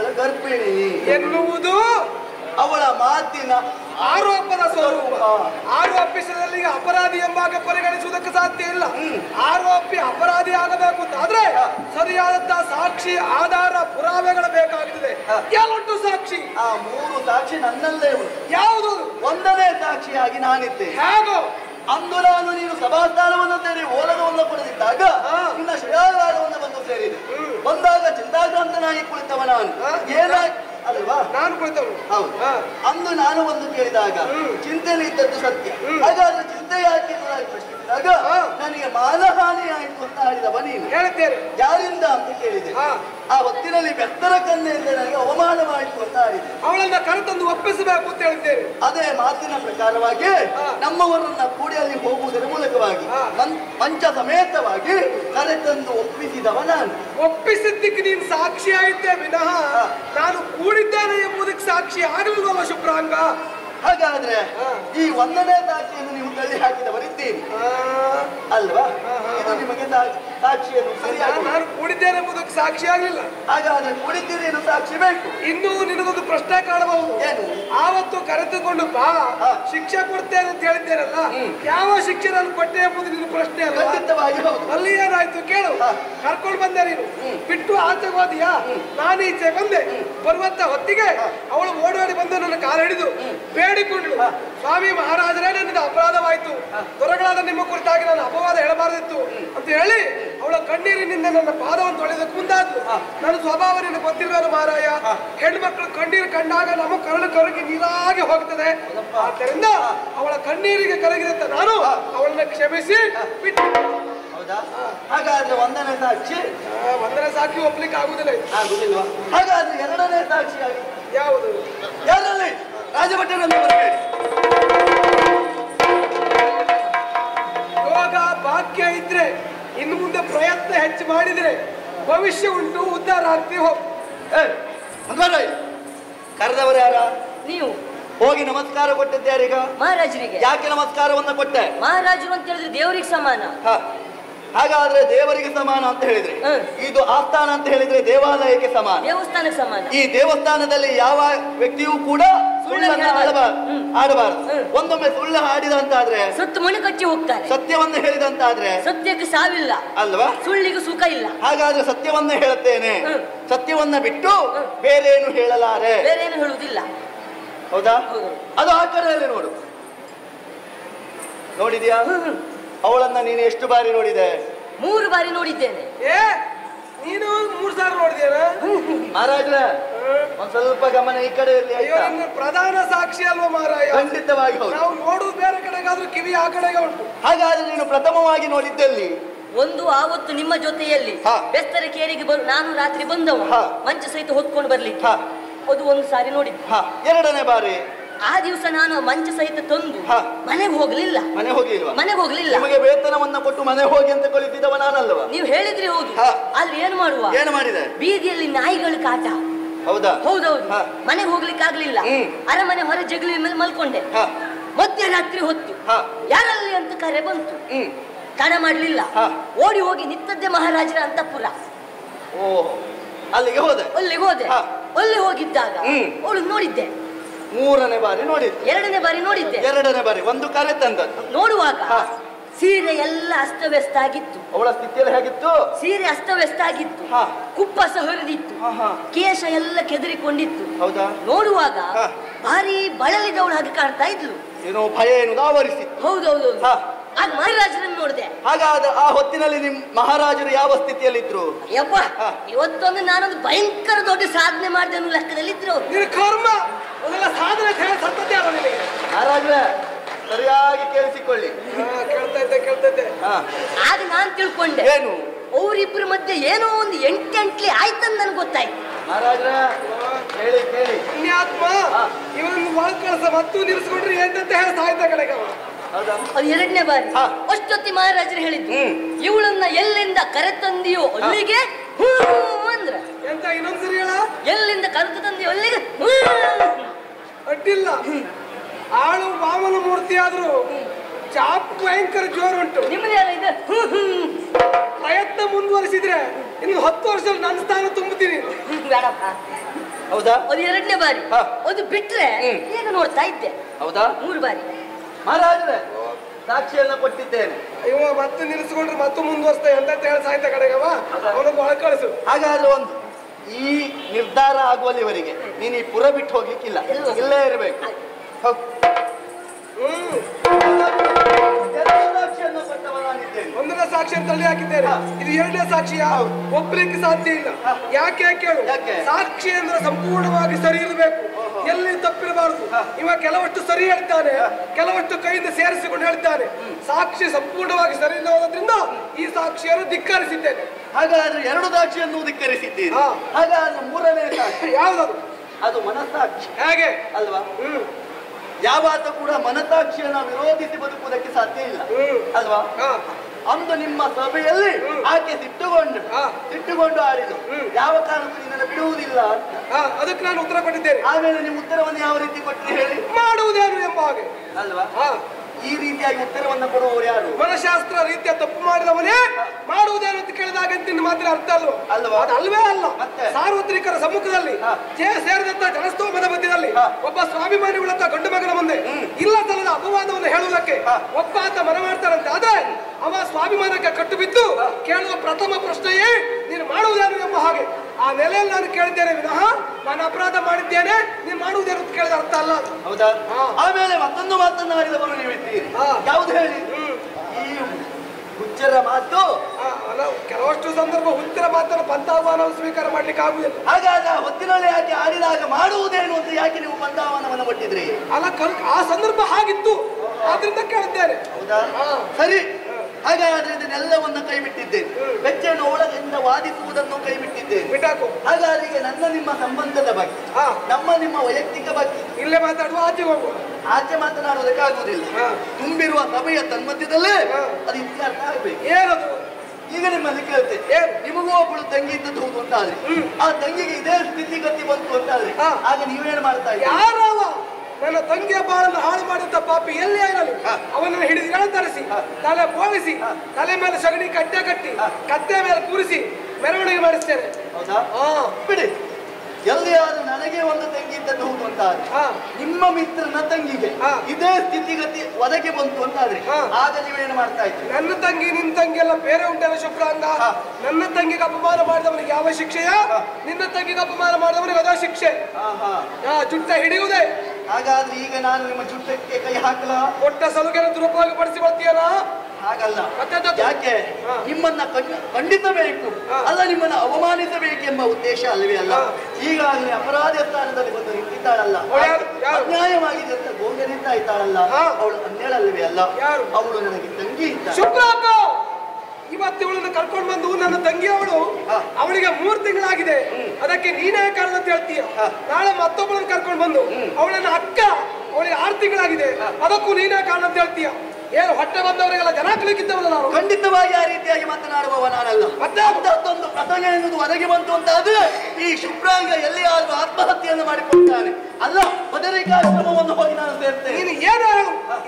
ಗರ್ಭಿಣಿ. ಎನ್ನುವುದು ಅವಳ ಮಾತಿನ ಆರೋಪದ ಸ್ವರೂಪ. ಆರೋಪಿಸಿದಲ್ಲಿ ಅಪರಾಧಿ ಎಂಬಾಗ ಪರಿಗಣಿಸುವುದಕ್ಕೆ ಸಾಧ್ಯ ಇಲ್ಲ. ಆರೋಪಿ ಅಪರಾಧಿ ಆಗಬೇಕು ಅಂತ. ಆದ್ರೆ ಸರಿಯಾದಂತಹ ಸಾಕ್ಷಿ ಆಧಾರ ಪುರಾವೆಗಳು ಬೇಕಾಗುತ್ತದೆ ಎಲ್ಲೊಂಟು ಸಾಕ್ಷಿ? ಆ ಮೂರು ಸಾಕ್ಷಿ ನನ್ನಲ್ಲೇ ಉಂಟು. ಯಾವುದು ಒಂದನೇ ಸಾಕ್ಷಿಯಾಗಿ ನಾನಿದ್ದೆ. ಹೇಗೋ? ಅಂದು ನಾನು ನೀನು ಸಭಾಸ್ಥಾನವನ್ನು ಸೇರಿ ಓಲಗವನ್ನು ಪಡೆದಿದ್ದಾಗ. ನಿನ್ನ ಶಯಾಗಾರವನ್ನು ಬಂದು ಸೇರಿದೆ. ಬಂದಾಗ ಚಿಂತಾಕ್ರಾಂತನಾಗಿ ಕುಳಿತವ ನಾನು. ಏನಾಗಿ ಅಲ್ವಾ? ನಾನು ಕುಳಿತವನು ಹೌದು. ಅಂದು ನಾನು ಒಂದು ಕೇಳಿದಾಗ. ಚಿಂತೆಯಲ್ಲಿ ಇದ್ದದ್ದು ಸತ್ಯ. ಹಾಗಾದ್ರೆ ಚಿಂತೆ ಯಾಕೆ ಎನ್ನುವುದಾಗಿ ಪ್ರಶ್ನಿಸಿದಾಗ ನನಗೆ ಮಾನಹಾನಿ ಆಯಿತು ಅಂತ ಆಡಿದವ ನೀನು ಹೇಳ್ತೇನೆ. ಯಾರಿಂದ ಅಂತ ಕೇಳಿದೆ. ಆ ಹೊತ್ತಿನಲ್ಲಿ ಬೆತ್ತರ ಕನ್ನೆಯಿಂದ ನನಗೆ ಅವಮಾನವಾಯಿತು ಅಂತ ಆಡಿದೆ ಅವಳನ್ನ ಕರೆತಂದು ಒಪ್ಪಿಸಬೇಕು ಅಂತ ಹೇಳ್ತೇನೆ. ಅದೇ ಮಾತಿನ ಪ್ರಕಾರವಾಗಿ. ನಮ್ಮವರನ್ನ ಕೂಡಿ ಅಲ್ಲಿ ಹೋಗುವುದರ ಮೂಲಕವಾಗಿ ಮಂಚ ಸಮೇತವಾಗಿ ಕರೆತಂದು ಒಪ್ಪಿಸಿದವ ನಾನು. ಒಪ್ಪಿಸಿದ್ದಕ್ಕೆ ನೀನು ಸಾಕ್ಷಿ ಆಯಿತೇ ವಿನಃ ನಾನು ಕೂಡಿದ್ದೇನೆ ಎಂಬುದಕ್ಕೆ ಸಾಕ್ಷಿ ಆಗಲಿಲ್ವಲ್ಲ ಶುಭ್ರಾಂಗ? ಹಾಗಾದ್ರೆ ಈ ಒಂದನೇ ಸಾಕ್ಷಿಯನ್ನು ನೀವು ತಳ್ಳಿ ಹಾಕಿದವರಿದ್ದೀರಿ ಅಲ್ವಾ? ಇದು ನಿಮಗೆ ಸಾಕ್ಷಿಯನ್ನು ಸರಿಯಾಗಿ ನಾನು ಕೂಡಿದ್ದೇನೆ ಎಂಬುದಕ್ಕೆ ಸಾಕ್ಷಿ ಆಗಲಿಲ್ಲ. ಹಾಗಾದ್ರೆ ಕೂಡಿದ್ದೀರಿ ಏನು ಸಾಕ್ಷಿ ಬೇಕು. ಇನ್ನು ನಿನಗೊಂದು ಪ್ರಶ್ನೆ ಕಾಣಬಹುದು. ಏನು? ಆವತ್ತು ಕರೆದುಕೊಂಡು ಬಾ. ಶಿಕ್ಷೆ ಕೊಡ್ತೇನೆ ಅಂತ ಹೇಳಿದ್ದೇನಲ್ಲ? ಯಾವ ಶಿಕ್ಷೆ ನಾನು ಕೊಟ್ಟೆ ಎಂಬುದು ನಿನ್ನ ಪ್ರಶ್ನೆ ಅಲ್ಲ ಖಂಡಿತವಾಗಿ ಹೌದು. ಅಲ್ಲಿ ಏನಾಯ್ತು ಕೇಳು. ಕರ್ಕೊಂಡು ಬಂದೆ ನೀನು. ಬಿಟ್ಟು ಆಚೆ ಹೋದಿಯಾ? ನಾನು ಈಚೆ ಬಂದೆ. ಬರುವಂತ ಹೊತ್ತಿಗೆ ಅವಳು ಓಡಾಡಿ ಬಂದು ನನ್ನ ಕಾಲು ಹಿಡಿದು ಬೇಡಿಕೊಂಡ್ಳು ಸ್ವಾಮಿ ಮಹಾರಾಜರೇ ನಿನ್ನ ಅಪರಾಧವಾಯ್ತು. ದೊರಗಳಾದ ನಿಮ್ಮ ಕುರಿತಾಗಿ ನಾನು ಅಪವಾದ ಹೇಳಬಾರದಿತ್ತು ಅಂತ ಹೇಳಿ ಅವಳ ಕಣ್ಣೀರಿನಿಂದ ನನ್ನ ಪಾದವನ್ನು ತೊಳೆದಕ್ಕೆ ಮುಂದಾದ್ಲು. ನನ್ನ ಸ್ವಭಾವ ನಿನ್ನ ಗೊತ್ತಿಲ್ವೇನು ಮಹಾರಾಯ? ಹೆಣ್ಮಕ್ಳು ಕಣ್ಣೀರು ಕಂಡಾಗ ನಮ್ಮ ಕರಳು ಕರಗಿ ನೀರಾಗಿ ಹೋಗ್ತದೆ. ಆದ್ದರಿಂದ ಅವಳ ಕಣ್ಣೀರಿಗೆ ಕರಗಿದಂತ ನಾನು ಅವಳನ್ನ ಕ್ಷಮಿಸಿ ಬಿಟ್ಟು ಹೌದಾ? ಹಾಗಾದ್ರೆ ಒಂದನೇ ಸಾಕ್ಷಿ? ಒಂದನೇ ಸಾಕಿ ಒಪ್ಲಿಕ್ಕೆ ಆಗುದಿಲ್ಲ ಹಾಗಾದ್ರೆ ಎರಡನೇ ಸಾಕ್ಷಿಯಾಗಿ? ಯಾವುದು? ಯಾರಲ್ಲಿ? ರಾಜಭಟ್ಟರನ್ನು ಬರಬೇಡಿ. ಯೋಗ ಭಾಗ್ಯ ಇದ್ರೆ ಇನ್ನು ಮುಂದೆ ಪ್ರಯತ್ನ ಹೆಚ್ಚು ಮಾಡಿದ್ರೆ ಭವಿಷ್ಯ ಉಂಟು ಉದ್ಧಾರ ಆಗ್ತೀವಿ ಹೋಗ್ ಕರೆದವರು ಯಾರ? ನೀವು. ಹೋಗಿ ನಮಸ್ಕಾರ ಕೊಟ್ಟಿದ್ದೆ ಯಾರೀಗ ಮಹಾರಾಜರಿಗೆ. ಯಾಕೆ ನಮಸ್ಕಾರವನ್ನ ಕೊಟ್ಟೆ? ಮಹಾರಾಜರು ಅಂತ ಹೇಳಿದ್ರೆ ದೇವರಿಗೆ ಸಮಾನ. ಹ. ಹಾಗಾದ್ರೆ ದೇವರಿಗೆ ಸಮಾನ ಅಂತ ಹೇಳಿದ್ರೆ. ಇದು ಆಸ್ಥಾನ ಅಂತ ಹೇಳಿದ್ರೆ ದೇವಾಲಯಕ್ಕೆ ಸಮಾನ. ದೇವಸ್ಥಾನಕ್ಕೆ ಸಮಾನ? ಈ ದೇವಸ್ಥಾನದಲ್ಲಿ ಯಾವ ವ್ಯಕ್ತಿಯೂ ಕೂಡ ಸುಳ್ಳನ್ನು. ಆಡಬಾರದು. ಆಡಬಾರದು. ಒಂದೊಮ್ಮೆ ಸುಳ್ಳು ಆಡಿದಂತಾದ್ರೆ ಸತ್ತು ಮಣಿ ಕಚ್ಚಿ ಹೋಗ್ತಾರೆ. ಸತ್ಯವನ್ನು ಹೇಳಿದಂತಾದ್ರೆ ಸತ್ಯಕ್ಕೆ ಸಾವಿಲ್ಲ. ಅಲ್ವಾ? ಸುಳ್ಳಿಗೆ ಸುಖ ಇಲ್ಲ. ಹಾಗಾದ್ರೆ ಸತ್ಯವನ್ನ ಹೇಳುತ್ತೇನೆ. ಸತ್ಯವನ್ನ ಬಿಟ್ಟು ಬೇರೇನೂ ಬೇರೇನು ಹೇಳಲಾರೆ? ಬೇರೆ ಏನು ಹೇಳುವುದಿಲ್ಲ. ಹೌದಾ? ಅದು ಆ ಕಡೆಯಲ್ಲಿ ನೋಡು. ನೋಡಿದ್ಯಾ. ಅವಳನ್ನ ನೀನು ಎಷ್ಟು ಬಾರಿ ನೋಡಿದೆ? ಮೂರು ಬಾರಿ ನೋಡಿದ್ದೇನೆ. ಏ ನೀನು ಮೂರು ಸಾವಿರ ನೋಡಿದೇನ ಮಹಾರಾಜ್ರ ಒಂದ್ ಸ್ವಲ್ಪ ಗಮನ ಈ ಕಡೆ ಇರಲಿ ಅಯ್ಯೋ ಪ್ರಧಾನ ಸಾಕ್ಷಿ ಅಲ್ವಾ ಮಹಾರಾಯ? ಖಂಡಿತವಾಗಿ ಹೌದು. ನಾವು ನೋಡುದು ಬೇರೆ ಕಡೆಗಾದ್ರೂ ಕಿವಿ ಆ ಕಡೆಗೆ ಉಂಟು. ಹಾಗಾದ್ರೆ ನೀನು ಪ್ರಥಮವಾಗಿ ನೋಡಿದ್ದಲ್ಲಿ? ಒಂದು ಆವತ್ತು ನಿಮ್ಮ ಜೊತೆಯಲ್ಲಿ ಹಾ. ಬೆಸ್ತರ ಕೇರಿಗೆ ಬರು ನಾನು ರಾತ್ರಿ ಬಂದವ ಹಾ. ಮಂಚ ಸಹಿತ ಹೊತ್ಕೊಂಡು ಬರ್ಲಿಕ್ಕೆ. ಅದು ಒಂದು ಸಾರಿ ನೋಡಿದ್ದೆ. ಹ. ಎರಡನೇ ಬಾರಿ. ಆ ದಿವಸ ನಾನು ಮಂಚ ಸಹಿತ ತಂದು. ಮನೆಗೆ ಹೋಗ್ಲಿಲ್ಲ. ಮನೆ ಹೋಗ್ಲಿಲ್ಲ ಮನೆಗೆ ಹೋಗ್ಲಿಲ್ಲ. ನಿಮಗೆ ವೇತನವನ್ನ ಕೊಟ್ಟು ಮನೆ ಹೋಗಿ ಅಂತ ಕಳಿಸಿದವ ನಾನಲ್ವಾ? ನೀವು ಹೇಳಿದ್ರಿ ಹೌದು. ಅಲ್ಲಿ ಏನ್ ಮಾಡುವ? ಏನು ಮಾಡಿದೆ? ಬೀದಿಯಲ್ಲಿ ನಾಯಿಗಳು ಕಾಟ. ಹೌದಾ? ಹೌದೌದು. ಮನೆಗೆ ಹೋಗ್ಲಿಕ್ಕೆ ಆಗ್ಲಿಲ್ಲ. ಅರಮನೆ ಹೊರ ಜಗಲಿ ಮೇಲೆ ಮಲ್ಕೊಂಡೆ. ಮಧ್ಯ ಮಧ್ಯರಾತ್ರಿ ಹೊತ್ತು. ಯಾರಲ್ಲಿ ಅಂತ ಕರೆ ಬಂತು. ತಡ ಮಾಡ್ಲಿಲ್ಲ. ಓಡಿ ಹೋಗಿ ನಿತ್ತದ್ದೆ ಮಹಾರಾಜರ ಅಂತಪುರ. ಓ ಅಲ್ಲಿಗೆ ಹೋದೆ? ಅಲ್ಲಿಗೆ ಹೋದೆ. ಅಲ್ಲಿ ಹೋಗಿದ್ದಾಗ. ಅವಳು ನೋಡಿದ್ದೆ. ಮೂರನೇ ಬಾರಿ ನೋಡಿದ್ದೆ. ಎರಡನೇ ಬಾರಿ ನೋಡಿದ್ದೆ. ಎರಡನೇ ಬಾರಿ ಒಂದು ಕರೆ ತಂದದ್ದು. ನೋಡುವಾಗ. ಸೀರೆ ಎಲ್ಲ ಅಸ್ತವ್ಯಸ್ತ ಆಗಿತ್ತು ಅವಳ ಸ್ಥಿತಿಯಲ್ಲಿ ಹೇಗಿತ್ತು? ಸೀರೆ ಅಸ್ತವ್ಯಸ್ತ ಆಗಿತ್ತು ಹಾ. ಕುಪ್ಪಸ ಹೊರದಿತ್ತು. ಕೇಶ ಎಲ್ಲ ಕೆದರಿಕೊಂಡಿತ್ತು. ಹೌದಾ? ನೋಡುವಾಗ. ಭಾರಿ ಬಳಲಿದವಳು ಹಾಗೆ ಕಾಣ್ತಾ ಇದ್ಲು. ಏನೋ ಭಯ ಏನು ಆವರಿಸಿ ಹೌದೌದು. ಆಗ ಮಹಾರಾಜರನ್ನು ನೋಡಿದೆ. ಹಾಗಾದ ಆ ಹೊತ್ತಿನಲ್ಲಿ ನಿಮ್ ಮಹಾರಾಜರು ಯಾವ ಸ್ಥಿತಿಯಲ್ಲಿದ್ರು? ಯಪ್ಪ ಹಾ. ಇವತ್ತೊಂದು ನಾನೊಂದು ಭಯಂಕರ ದೊಡ್ಡ ಸಾಧನೆ ಮಾಡಿದೆ ಅನ್ನೋ ಲೆಕ್ಕದಲ್ಲಿ ಇದ್ರು ಕರ್ಮ! ಅದೆಲ್ಲ ಸಾಧನೆ ಹೇಳಿ ಸತ್ತದ್ದೇ ಅಲ್ಲ ಮಹಾರಾಜರೇ ಸರಿಯಾಗಿ ಕೇಳಿಸಿಕೊಳ್ಳಿ. ಹಾ, ಕೇಳ್ತಾ ಇದ್ದೆ ಕೇಳ್ತಾ ಇದ್ದೆ ಹಾ. ಆಗ ನಾನ್ ತಿಳ್ಕೊಂಡೆ. ಏನು? ಅವರಿಬ್ಬರ ಮಧ್ಯೆ ಏನೋ ಒಂದು ಎಂಟೆಂಟ್ಲಿ ಆಯ್ತಂದ್ ನನ್ಗೆ ಗೊತ್ತಾಯ್ತು. ಮಹಾರಾಜರೇ ಹೇಳಿ ಕೇಳಿ. ಪುಣ್ಯಾತ್ಮ. ಇವನನ್ನು ಒಳಗ್ ಕಳ್ಸ ಮತ್ತು ನಿಲ್ಸ್ಕೊಂಡ್ರಿ ಏನಂತ ಹೇಳಿ ಸಾಯ್ತ ಕಡೆಗೆ ಹೌದಾ? ಅದು ಎರಡನೇ ಬಾರಿ. ಹಾ. ಅಷ್ಟೊತ್ತಿ ಮಹಾರಾಜರು ಹೇಳಿದ್ರು. ಇವಳನ್ನ ಎಲ್ಲಿಂದ ಕರೆತಂದಿಯೋ ಅಲ್ಲಿಗೆ ಹೂ ಅಂದ್ರೆ. ಎಂತ ಇನ್ನೊಂದ್ಸರಿ ಹೇಳ? ಎಲ್ಲಿಂದ ಕರೆದು ತಂದಿಯೋ ಅಲ್ಲಿಗೆ ಹ್ಮ್. ಅಡ್ಡಿಲ್ಲ. ಆಳು ವಾಮನ ಮೂರ್ತಿ ಆದ್ರೂ ಚಾಪ್ ಭಯಂಕರ ಜೋರು ಉಂಟು. ನಿಮ್ಮದು ಯಾರು ಇದು? ಹ್ಮ್, ಹ್ಮ್. ಪ್ರಯತ್ನ ಮುಂದುವರಿಸಿದ್ರೆ ಇನ್ನು ಹತ್ತು ವರ್ಷದಲ್ಲಿ ನನ್ನ ಸ್ಥಾನ ತುಂಬುತ್ತೀನಿ. ಹೌದಾ? ಅದು ಎರಡನೇ ಬಾರಿ. ಒಂದು ಅದು ಬಿಟ್ರೆ. ಈಗ ನೋಡ್ತಾ ಇದ್ದೆ. ಹೌದಾ? ಮೂರು ಬಾರಿ. ಮಹಾರಾಜರೇ ಸಾಕ್ಷಿಯನ್ನ ಕೊಟ್ಟಿದ್ದೇನೆ. ಇವ ಮತ್ತೆ ನಿಲ್ಸ್ಕೊಂಡ್ರೆ ಮತ್ತೆ ಮುಂದುವರ್ಸ್ತಾ ಎಂತ ಹೇಳಿ ಸಾಹಿತ್ಯ ಕಡೆಗವ ಅವನೊಬ್ಬ ಒಳ ಕಳಿಸು ಹಾಗಾದ್ರೆ ಒಂದು. ಈ ನಿರ್ಧಾರ ಆಗುವಲ್ಲಿವರೆಗೆ ನೀನು ಈ ಪುರ ಬಿಟ್ಟು ಹೋಗ್ಲಿಕ್ಕಿಲ್ಲ. ಇಲ್ಲ. ಇರಬೇಕು. ಸಾಕ್ಷಿಯನ್ನ. ಒಂದನೇ ಸಾಕ್ಷಿ ಅಂತ ತಳ್ಳಿ ಹಾಕಿದ್ದೇನೆ. ಇದು ಎರಡನೇ ಸಾಕ್ಷಿಯ. ಒಬ್ಬಲಿಕ್ಕೆ ಸಾಧ್ಯ ಇಲ್ಲ. ಯಾಕೆ ಕೇಳು? ಸಾಕ್ಷಿ ಅಂದ್ರೆ ಸಂಪೂರ್ಣವಾಗಿ ಸರಿ ಇರಬೇಕು. ಎಲ್ಲಿ ತಪ್ಪಿರಬಾರದು. ಇವ ಕೆಲವಷ್ಟು ಸರಿ ಹೇಳ್ತಾನೆ ಕೆಲವಷ್ಟು ಕೈಯಿಂದ ಸೇರಿಸಿಕೊಂಡು ಹೇಳ್ತಾನೆ. ಸಾಕ್ಷಿ ಸಂಪೂರ್ಣವಾಗಿ ಸರಿ ಇಲ್ಲವಾದ್ರಿಂದ ಈ ಸಾಕ್ಷಿಯನ್ನು ಧಿಕ್ಕರಿಸಿದ್ದೇನೆ. ಹಾಗಾದ್ರೆ ಎರಡು ಸಾಕ್ಷಿಯನ್ನು ಧಿಕ್ಕರಿಸಿದ್ದೇನೆ. ಹಾಗಾದ್ರೆ ಮೂರನೇ ಸಾಕ್ಷಿ. [laughs] ಯಾವ್ದದು? ಅದು ಮನಸ್ಸಾಕ್ಷಿ. ಹೇಗೆ? ಅಲ್ವಾ? ಹ್ಮ್. ಯಾವಾತ ಕೂಡ ಮನಸಾಕ್ಷಿಯನ್ನ ವಿರೋಧಿಸಿ ಬದುಕುವುದಕ್ಕೆ ಸಾಧ್ಯ ಇಲ್ಲ. ಅಲ್ವಾ? ಅಂದು ನಿಮ್ಮ ಸಭೆಯಲ್ಲಿ ಆಕೆ ಸಿಟ್ಟುಕೊಂಡು. ಸಿಟ್ಟುಕೊಂಡು ಆಡಿದು ಯಾವ ಕಾರಣಕ್ಕೂ ನಿನ್ನನ್ನು ಬಿಡುವುದಿಲ್ಲ ಅದಕ್ಕೆ ನಾನು ಉತ್ತರ ಕೊಟ್ಟಿದ್ದೇನೆ. ಆಮೇಲೆ ನಿಮ್ಮ ಉತ್ತರವನ್ನು ಯಾವ ರೀತಿ ಕೊಟ್ಟರೆ ಹೇಳಿ? ಮಾಡುವುದೇನು ಎಂಬ ಹಾಗೆ. ಅಲ್ವಾ? ಈ ರೀತಿಯಾಗಿ ಉತ್ತರವನ್ನು ಕೊಡುವವರು ಯಾರು ಮನಶಾಸ್ತ್ರ ರೀತಿಯ ತಪ್ಪು ಮಾಡಿದವನೇ ಮಾಡುವುದೇನು ಅಂತ ಕೇಳಿದಾಗ ಅಂತ ನಿನ್ನ ಮಾತಿನ ಅರ್ಥ ಅಲ್ವಾ ಅಲ್ವಾ? ಅದು ಅಲ್ವೇ ಅಲ್ಲ ಮತ್ತೆ? ಸಾರ್ವತ್ರಿಕರ ಸಮ್ಮುಖದಲ್ಲಿ. ಜಯ ಸೇರಿದಂತ ಜನಸ್ತೋಮದ ಮಧ್ಯದಲ್ಲಿ. ಒಬ್ಬ ಸ್ವಾಭಿಮಾನಿಗಳಂತ ಗಂಡು ಮಗನ ಮುಂದೆ ಇಲ್ಲ ತನದ ಅಪವಾದವನ್ನು ಹೇಳುವುದಕ್ಕೆ. ಒಬ್ಬ ಆತ ಮನ ಮಾಡ್ತಾರಂತೆ ಆದ್ರೆ ಅವ ಸ್ವಾಭಿಮಾನಕ್ಕೆ ಕಟ್ಟು ಬಿದ್ದು ಕೇಳುವ ಪ್ರಥಮ ಪ್ರಶ್ನೆಯೇ ನೀನು ಮಾಡುವುದೇನು ಎಂಬ ಹಾಗೆ ಆ ನೆಲೆಯಲ್ಲಿ ನಾನು ಕೇಳಿದ್ದೇನೆ ವಿನಃ ನಾನು ಅಪರಾಧ ಮಾಡಿದ್ದೇನೆ ನೀನು ಮಾಡುವುದೇನು ಅಂತ ಕೇಳಿದ ಅರ್ಥ ಅಲ್ಲ ಹೌದಾ. ಆಮೇಲೆ ಮತ್ತೊಂದು ಮಾತನಾಡಿದವರು ನೀವಿದ್ದೀರಿ ನೀವು ಯಾವುದು ಹೇಳಿ. ಈ ಹುಚ್ಚರ ಮಾತು. ಕೆಲವಷ್ಟು ಸಂದರ್ಭ ಹುಚ್ಚರ ಮಾತನ್ನು ಪಂಥಾಹ್ವಾನವನ್ನು ಸ್ವೀಕಾರ ಮಾಡ್ಲಿಕ್ಕೆ ಆಗುದಿಲ್ಲ ಹಾಗಾದ ಹೊತ್ತಿನಲ್ಲಿ ಯಾಕೆ ಆಡಿದಾಗ ಮಾಡುವುದೇನು ಅಂತ ಯಾಕೆ ನೀವು ಬಂದಾವನವನ್ನು ಕೊಟ್ಟಿದ್ರಿ ಅಲ್ಲ ಕಲ್ ಆ ಸಂದರ್ಭ ಹಾಗಿತ್ತು. ಆದ್ರಿಂದ ಕೇಳಿದ್ದೇನೆ. ಹೌದಾ? ಸರಿ. ಹಾಗಾದ್ರೆ ಇದನ್ನೆಲ್ಲವನ್ನ ಕೈ ಬಿಟ್ಟಿದ್ದೇನೆ ವೆಚ್ಚವನ್ನು ಒಳಗಿಂದ ವಾದಿಸುವುದನ್ನು ಕೈ ಬಿಟ್ಟಿದ್ದೇನೆ ಹಾಗಾದ್ರೆ ಈಗ ನನ್ನ ನಿಮ್ಮ ಸಂಬಂಧದ ಬಗ್ಗೆ ಹಾ. ನಮ್ಮ ನಿಮ್ಮ ವೈಯಕ್ತಿಕ ಬಗ್ಗೆ ಇಲ್ಲೇ ಮಾತಾಡುವ ಆಚೆ ಹೋಗುವ. ಆಚೆ ಮಾತನಾಡುವುದಕ್ಕಾಗುವುದಿಲ್ಲ. ತುಂಬಿರುವ ಸಭೆಯ ತನ್ಮಧ್ಯದಲ್ಲೇ. ಅದು ಇತ್ಯರ್ಥ ಆಗ್ಬೇಕು. ಏನದು? ಈಗ ನಿಮ್ಮಲ್ಲಿ ಕೇಳ್ತೇನೆ? ನಿಮಗೂ ಒಬ್ಬಳು ತಂಗಿ ಇದ್ದದ್ದು ಹೌದು ಅಂತ ಆದ್ರೆ ಆ ತಂಗಿಗೆ ಇದೇ ಸ್ಥಿತಿಗತಿ ಬಂತು ಅಂತ ಆದ್ರೆ ಆಗ ನೀವೇನ್ ಮಾಡ್ತಾ ಇದ್ದೀರಿ? ಯಾರವ? ನನ್ನ ತಂಗಿಯ ಬಾಳನ್ನು ಹಾಳು ಮಾಡಿದ ಪಾಪಿ ಎಲ್ಲಿ ಇರಲಿ. ಅವನನ್ನು ಹಿಡಿದು ತರಿಸಿ. ತಲೆ ಪೋಲಿಸಿ ತಲೆ ಮೇಲೆ ಸಗಣಿ ಕಟ್ಟೆ ಕಟ್ಟಿ. ಕತ್ತೆ ಮೇಲೆ ಕೂರಿಸಿ. ಮೆರವಣಿಗೆ ಮಾಡಿಸ್ತೇನೆ. ಹೌದಾ? ಬಿಡಿ. ಎಲ್ಲಿಯಾದ್ರೂ ನನಗೆ ಒಂದು ತಂಗಿ ಇದ್ದದ್ದು ಅಂತಾದ್ರೆ ನಿಮ್ಮ ಮಿತ್ರನ ತಂಗಿಗೆ. ಇದೇ ಸ್ಥಿತಿಗತಿ ಒದಗಿ ಬಂತು ಅಂತಾದ್ರೆ. ಆಗ ನೀವೇನು ಮಾಡ್ತಾ ಇದ್ದೀರಿ? ನನ್ನ ತಂಗಿ ನಿನ್ನ ತಂಗಿ ಎಲ್ಲ ಬೇರೆ ಉಂಟಲ್ಲ ಶುಕ್ರಾಂಗ? ಹಾ. ನನ್ನ ತಂಗಿಗೆ ಅಪಮಾನ ಮಾಡಿದವನಿಗೆ ಯಾವ ಶಿಕ್ಷೆಯ. ನಿನ್ನ ತಂಗಿಗೆ ಅಪಮಾನ ಮಾಡಿದವನಿಗೆ ಅದ ಶಿಕ್ಷೆ. ಜುಟ್ಟ ಹಿಡಿಯುವುದೇ? ಹಾಗಾದ್ರೆ ಈಗ ನಾನು ನಿಮ್ಮ ಚುಟ್ಟಕ್ಕೆ ಕೈ ಹಾಕಲ? ಕೊಟ್ಟ ಸಲುಗೆನ ದುರುಪಯೋಗ ಪಡಿಸಿಕೊಳ್ತೀಯನ ಹಾಗಲ್ಲ. ಯಾಕೆ. ನಿಮ್ಮನ್ನ ಖಂಡ- ಖಂಡಿಸಬೇಕು. ಅಲ್ಲ ನಿಮ್ಮನ್ನ ಅವಮಾನಿಸಬೇಕೆಂಬ ಉದ್ದೇಶ ಅಲ್ಲವೇ ಅಲ್ಲ. ಈಗ ಈಗಾಗಲೇ ಅಪರಾಧ ಸ್ಥಾನದಲ್ಲಿ ಬಂದು ನಿಂತಿದ್ದಾಳಲ್ಲ ಅನ್ಯಾಯವಾಗಿ ಅಂತ ಗೋಂಗನಿಂದ ಇದ್ದಾಳಲ್ಲ. ಅವಳು ಅನ್ಯಾಯಲ್ವೇ ಅಲ್ಲ. ಯಾರು? ಅವಳು ನನಗೆ ತಂಗಿ ಇದ್ದ ಇವತ್ತು ಇವಳನ್ನು ಕರ್ಕೊಂಡು ಬಂದು ನನ್ನ ತಂಗಿ ಅವಳು ಅವಳಿಗೆ ಮೂರ್ ತಿಂಗಳಾಗಿದೆ. ಅದಕ್ಕೆ ನೀನೇ ಕಾರಣ ಅಂತ ಹೇಳ್ತೀಯ. ನಾಳೆ ಮತ್ತೊಬ್ಬಳನ್ನು ಕರ್ಕೊಂಡು ಬಂದು ಅವಳನ್ನ ಅಕ್ಕ ಅವಳಿಗೆ ಆರು ತಿಂಗಳಾಗಿದೆ. ಅದಕ್ಕೂ ನೀನೇ ಕಾರಣ ಅಂತ ಹೇಳ್ತೀಯ? ಏನು ಹೊಟ್ಟೆ ಬಂದವರಿಗೆಲ್ಲ ಜನ ಹಾಕ್ಲಿಕ್ಕಿದ್ದವಲ್ಲ ನಾನು ಖಂಡಿತವಾಗಿ ಆ ರೀತಿಯಾಗಿ ಮಾತನಾಡುವವ ನಾನಲ್ಲ. ಮತ್ತೆ? ಅಂತಹದ್ದೊಂದು ಪ್ರಸಂಗ ಎನ್ನುವುದು ಒದಗಿ ಬಂತು ಅಂತ ಅದು ಈ ಶುಭ್ರಾಂಗ ಎಲ್ಲಿಯಾದ್ರೂ ಆತ್ಮಹತ್ಯೆಯನ್ನು ಮಾಡಿಕೊಳ್ತಾನೆ ಅಲ್ಲ ಬದರಿಕಾಶ್ರಮವನ್ನು ಹೋಗಿ ನಾನು ಸೇರ್ತೇನೆ. ನೀನು ಏನು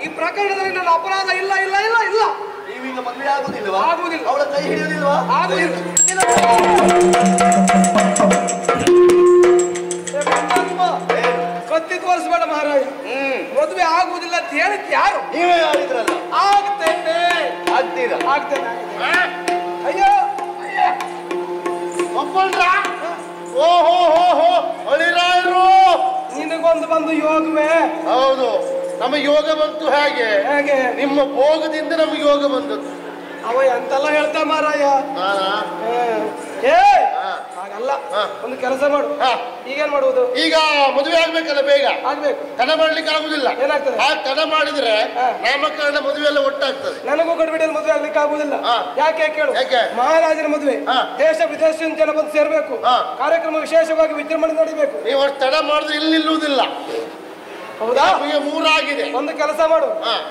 ಈ ಪ್ರಕರಣದಲ್ಲಿ ನನ್ನ ಅಪರಾಧ ಇಲ್ಲ ಇಲ್ಲ ಇಲ್ಲ ಇಲ್ಲ. ನೀವೀಗ ಮದುವೆ ಆಗುದಿಲ್ವಾ ಆಗುವುದಿಲ್ಲ. ಅವಳ ಕೈ ಹಿಡಿಯುವುದಿಲ್ವಾ ಆಗುವುದಿಲ್ಲ. ಕತ್ತಿ ತೋರಿಸ್ಬೇಡ ಮಹಾರಾಜ. ಮದುವೆ ಆಗುವುದಿಲ್ಲ ಅಂತ ಹೇಳಿದ್ ಯಾರು? ನೀವೇ ಆಡಿದ್ರಲ್ಲ ಆಗ್ತೇನೆ. ಆಗ್ತೀರಾ? ಆಗ್ತೇನೆ ಅಯ್ಯೋ ಅಯ್ಯೋ. ಒಪ್ಪಲ್ರ ಓಹೋ ಹೋ ಹೋ. ಅಳಿರಾಯರು. ನಿನಗೊಂದು ಬಂದು ಯೋಗವೇ? ಹೌದು. ನಮ್ಮ ಯೋಗ ಬಂತು ಹೇಗೆ? ಹೇಗೆ? ನಿಮ್ಮ ಭೋಗದಿಂದ ನಮಗೆ ಯೋಗ ಬಂದದ್ದು. ಅವ ಎಂತೆಲ್ಲ ಹೇಳ್ತಾ ಮಾರಾಯ ಏ. ಹಾಗಲ್ಲ. ಒಂದು ಕೆಲಸ ಮಾಡು. ಈಗೇನ್ ಮಾಡುವುದು ಈಗ ಮದುವೆ ಆಗ್ಬೇಕಲ್ಲ ಬೇಗ ಆಗ್ಬೇಕು ತಡ ಮಾಡ್ಲಿಕ್ಕೆ ಆಗುದಿಲ್ಲ ಏನಾಗ್ತದೆ? ಆ ತಡ ಮಾಡಿದ್ರೆ. ನಾಮಕರಣ ಮದುವೆ ಎಲ್ಲ ಒಟ್ಟಾಗ್ತದೆ ನನಗೂ ಗಡಿಬಿಡಿಯಲ್ಲಿ ಮದುವೆ ಆಗ್ಲಿಕ್ಕೆ ಆಗುದಿಲ್ಲ. ಯಾಕೆ ಕೇಳು ಯಾಕೆ? ಮಹಾರಾಜನ ಮದುವೆ. ದೇಶ ವಿದೇಶದಿಂದ ಜನ ಬಂದು ಸೇರ್ಬೇಕು. ಕಾರ್ಯಕ್ರಮ ವಿಶೇಷವಾಗಿ ವಿಜೃಂಭಣೆ ನಡೀಬೇಕು ನೀವು ಅಷ್ಟು ತಡ ಮಾಡಿದ್ರೆ ಇಲ್ಲಿ ನಿಲ್ಲುವುದಿಲ್ಲ ಹೌದಾ? ಮೂರಾಗಿದೆ. ಒಂದು ಕೆಲಸ ಮಾಡು.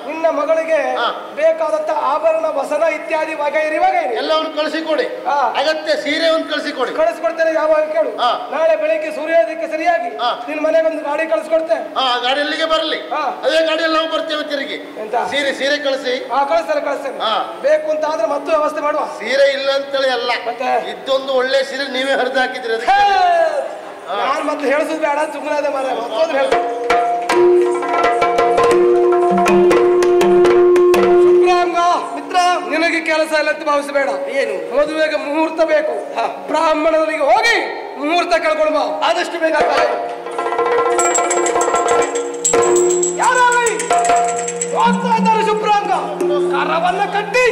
ನಿನ್ನ ಮಗಳಿಗೆ. ಬೇಕಾದಂತ ಆಭರಣ ವಸನ ಇತ್ಯಾದಿ ವಗೈರಿ ವಗೈರಿ. ಎಲ್ಲವನ್ನು ಕಳಿಸಿಕೊಡಿ. ಅಗತ್ಯ ಸೀರೆ ಒಂದು ಕಳಿಸಿಕೊಡಿ. ಕಳಿಸ್ಕೊಡ್ತೇನೆ ಯಾವಾಗ ಕೇಳು. ನಾಳೆ ಬೆಳಿಗ್ಗೆ ಸೂರ್ಯೋದಯಕ್ಕೆ ಸರಿಯಾಗಿ ನಿನ್ ನಿನ್ನ ಮನೆಗೆ ಒಂದು ಗಾಡಿ ಕಳಿಸ್ಕೊಡ್ತೇನೆ. ಗಾಡಿ ಎಲ್ಲಿಗೆ ಬರಲಿ. ಅದೇ ಗಾಡಿಯಲ್ಲಿ ನಾವು ಬರ್ತೇವೆ ತಿರುಗಿ? ಸೀರೆ ಸೀರೆ ಕಳಿಸಿ. ಕಳಿಸ್ತಾರೆ ಕಳಿಸ್ತೇನೆ. ಬೇಕು ಅಂತ ಆದ್ರೆ ಮತ್ತೆ ವ್ಯವಸ್ಥೆ ಮಾಡುವ. ಸೀರೆ ಇಲ್ಲ ಅಂತೇಳಿ ಅಲ್ಲ. ಮತ್ತೆ? ಇದ್ದೊಂದು ಒಳ್ಳೆ ಸೀರೆ ನೀವೇ ಹರಿದು ಹಾಕಿದ್ರಿ ಅದಕ್ಕೆ. ನಾನು ಮತ್ತೆ ಹೇಳಿಸೋದು ಬೇಡ ಸುಮ್ಮನೆ ಅದೇ ಮಾರ ಮತ್ತೊಂದು ಮಿತ್ರ ನಿನಗೆ ಕೆಲಸ ಇಲ್ಲ ಅಂತ ಭಾವಿಸಬೇಡ. ಏನು? ಮದುವೆಗೆ ಮುಹೂರ್ತ ಬೇಕು. ಬ್ರಾಹ್ಮಣನಿಗೆ ಹೋಗಿ ಮುಹೂರ್ತ ಕಳ್ಕೊಳ್ಬ. ಆದಷ್ಟು ಬೇಗ ಕಟ್ಟಿ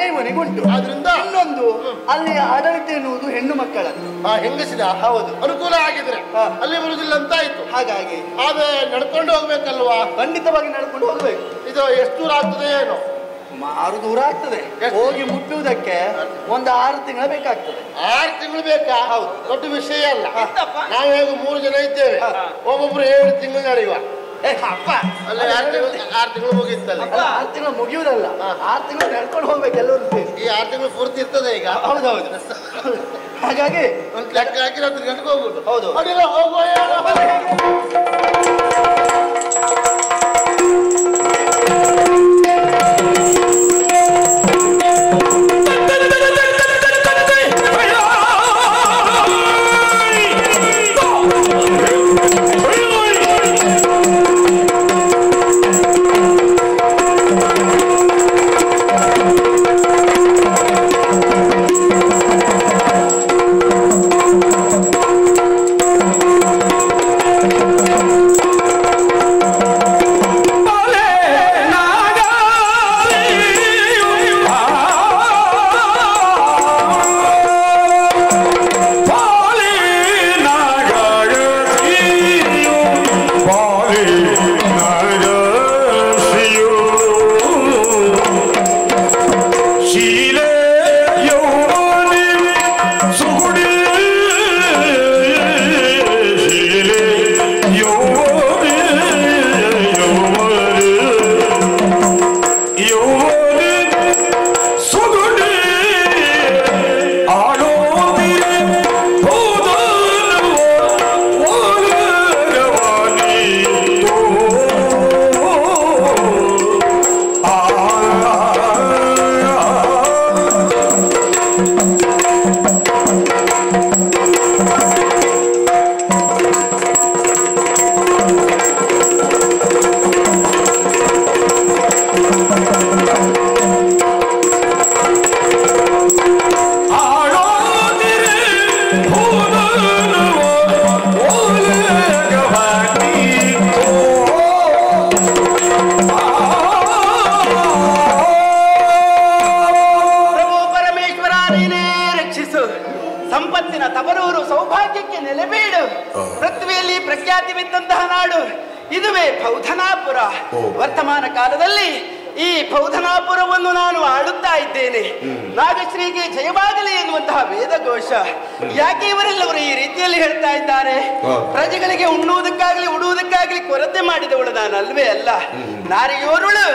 ಐವರೆಗುಂಟು ಆದ್ರಿಂದ ಇನ್ನೊಂದು ಅಲ್ಲಿಯ ಆಡಳಿತ ಎನ್ನುವುದು ಹೆಣ್ಣು ಮಕ್ಕಳದ್ದು. ಹೆಂಗಸಿದ? ಹೌದು. ಅನುಕೂಲ ಆಗಿದ್ರೆ ಅಲ್ಲಿ ಬರುವುದಿಲ್ಲ ಅಂತ ಆಯ್ತು. ಹಾಗಾಗಿ ಆದ್ರೆ ನಡ್ಕೊಂಡು ಹೋಗ್ಬೇಕಲ್ವಾ? ಖಂಡಿತವಾಗಿ ನಡ್ಕೊಂಡು ಹೋಗ್ಬೇಕು. ಇದು ಎಷ್ಟು ದೂರ ಆಗ್ತದೆ ಏನು? ಮಾರು ದೂರ ಆಗ್ತದೆ. ಹೋಗಿ ಮುಟ್ಟುವುದಕ್ಕೆ ಒಂದು ಆರು ತಿಂಗಳು ಬೇಕಾಗ್ತದೆ. ಆರು ತಿಂಗಳು ಬೇಕಾ? ಹೌದು. ದೊಡ್ಡ ವಿಷಯ ಅಲ್ಲ. ನಾವು ಮೂರು ಜನ ಇದ್ದೇವೆ. ಒಬ್ಬೊಬ್ರು ಏಳು ತಿಂಗಳು ನಡೆಯುವ. ಅಪ್ಪ. ಒಂದು ಆರು ಅಪ್ಪ ಆರು ಮುಗಿಯೋದಲ್ಲ. ಆರು ಹೋಗ್ಬೇಕು ಎಲ್ಲರೂ ಈ ಆರು ತಿಂಗಳು ಪೂರ್ತಿ ಇರ್ತದೆ ಈಗ. ಹೌದೌದು. ಹಾಗಾಗಿ ಲೆಕ್ಕ ಹಾಕಿ ಹತ್ತು ಹೋಗ್ಬೋದು. ಹೌದು. ಹೋಗುವ ವರ್ತಮಾನ ಕಾಲದಲ್ಲಿ ಈ ಬೌಧನಾಪುರವನ್ನು ನಾನು ಆಡುತ್ತಾ ಇದ್ದೇನೆ. ನಾಗಶ್ರೀಗೆ ಜಯವಾಗಲಿ ಎನ್ನುವಂತಹ ವೇದ ಘೋಷ ಯಾಕೆ ಇವರೆಲ್ಲವರು ಈ ರೀತಿಯಲ್ಲಿ ಹೇಳ್ತಾ ಇದ್ದಾರೆ? ಪ್ರಜೆಗಳಿಗೆ ಉಣ್ಣುವುದಕ್ಕಾಗಲಿ ಉಡುವುದಕ್ಕಾಗಲಿ ಕೊರತೆ ಮಾಡಿದವಳು ನಾನು ಅಲ್ವೇ ಅಲ್ಲ. ನಾರಿಯೋರುಳು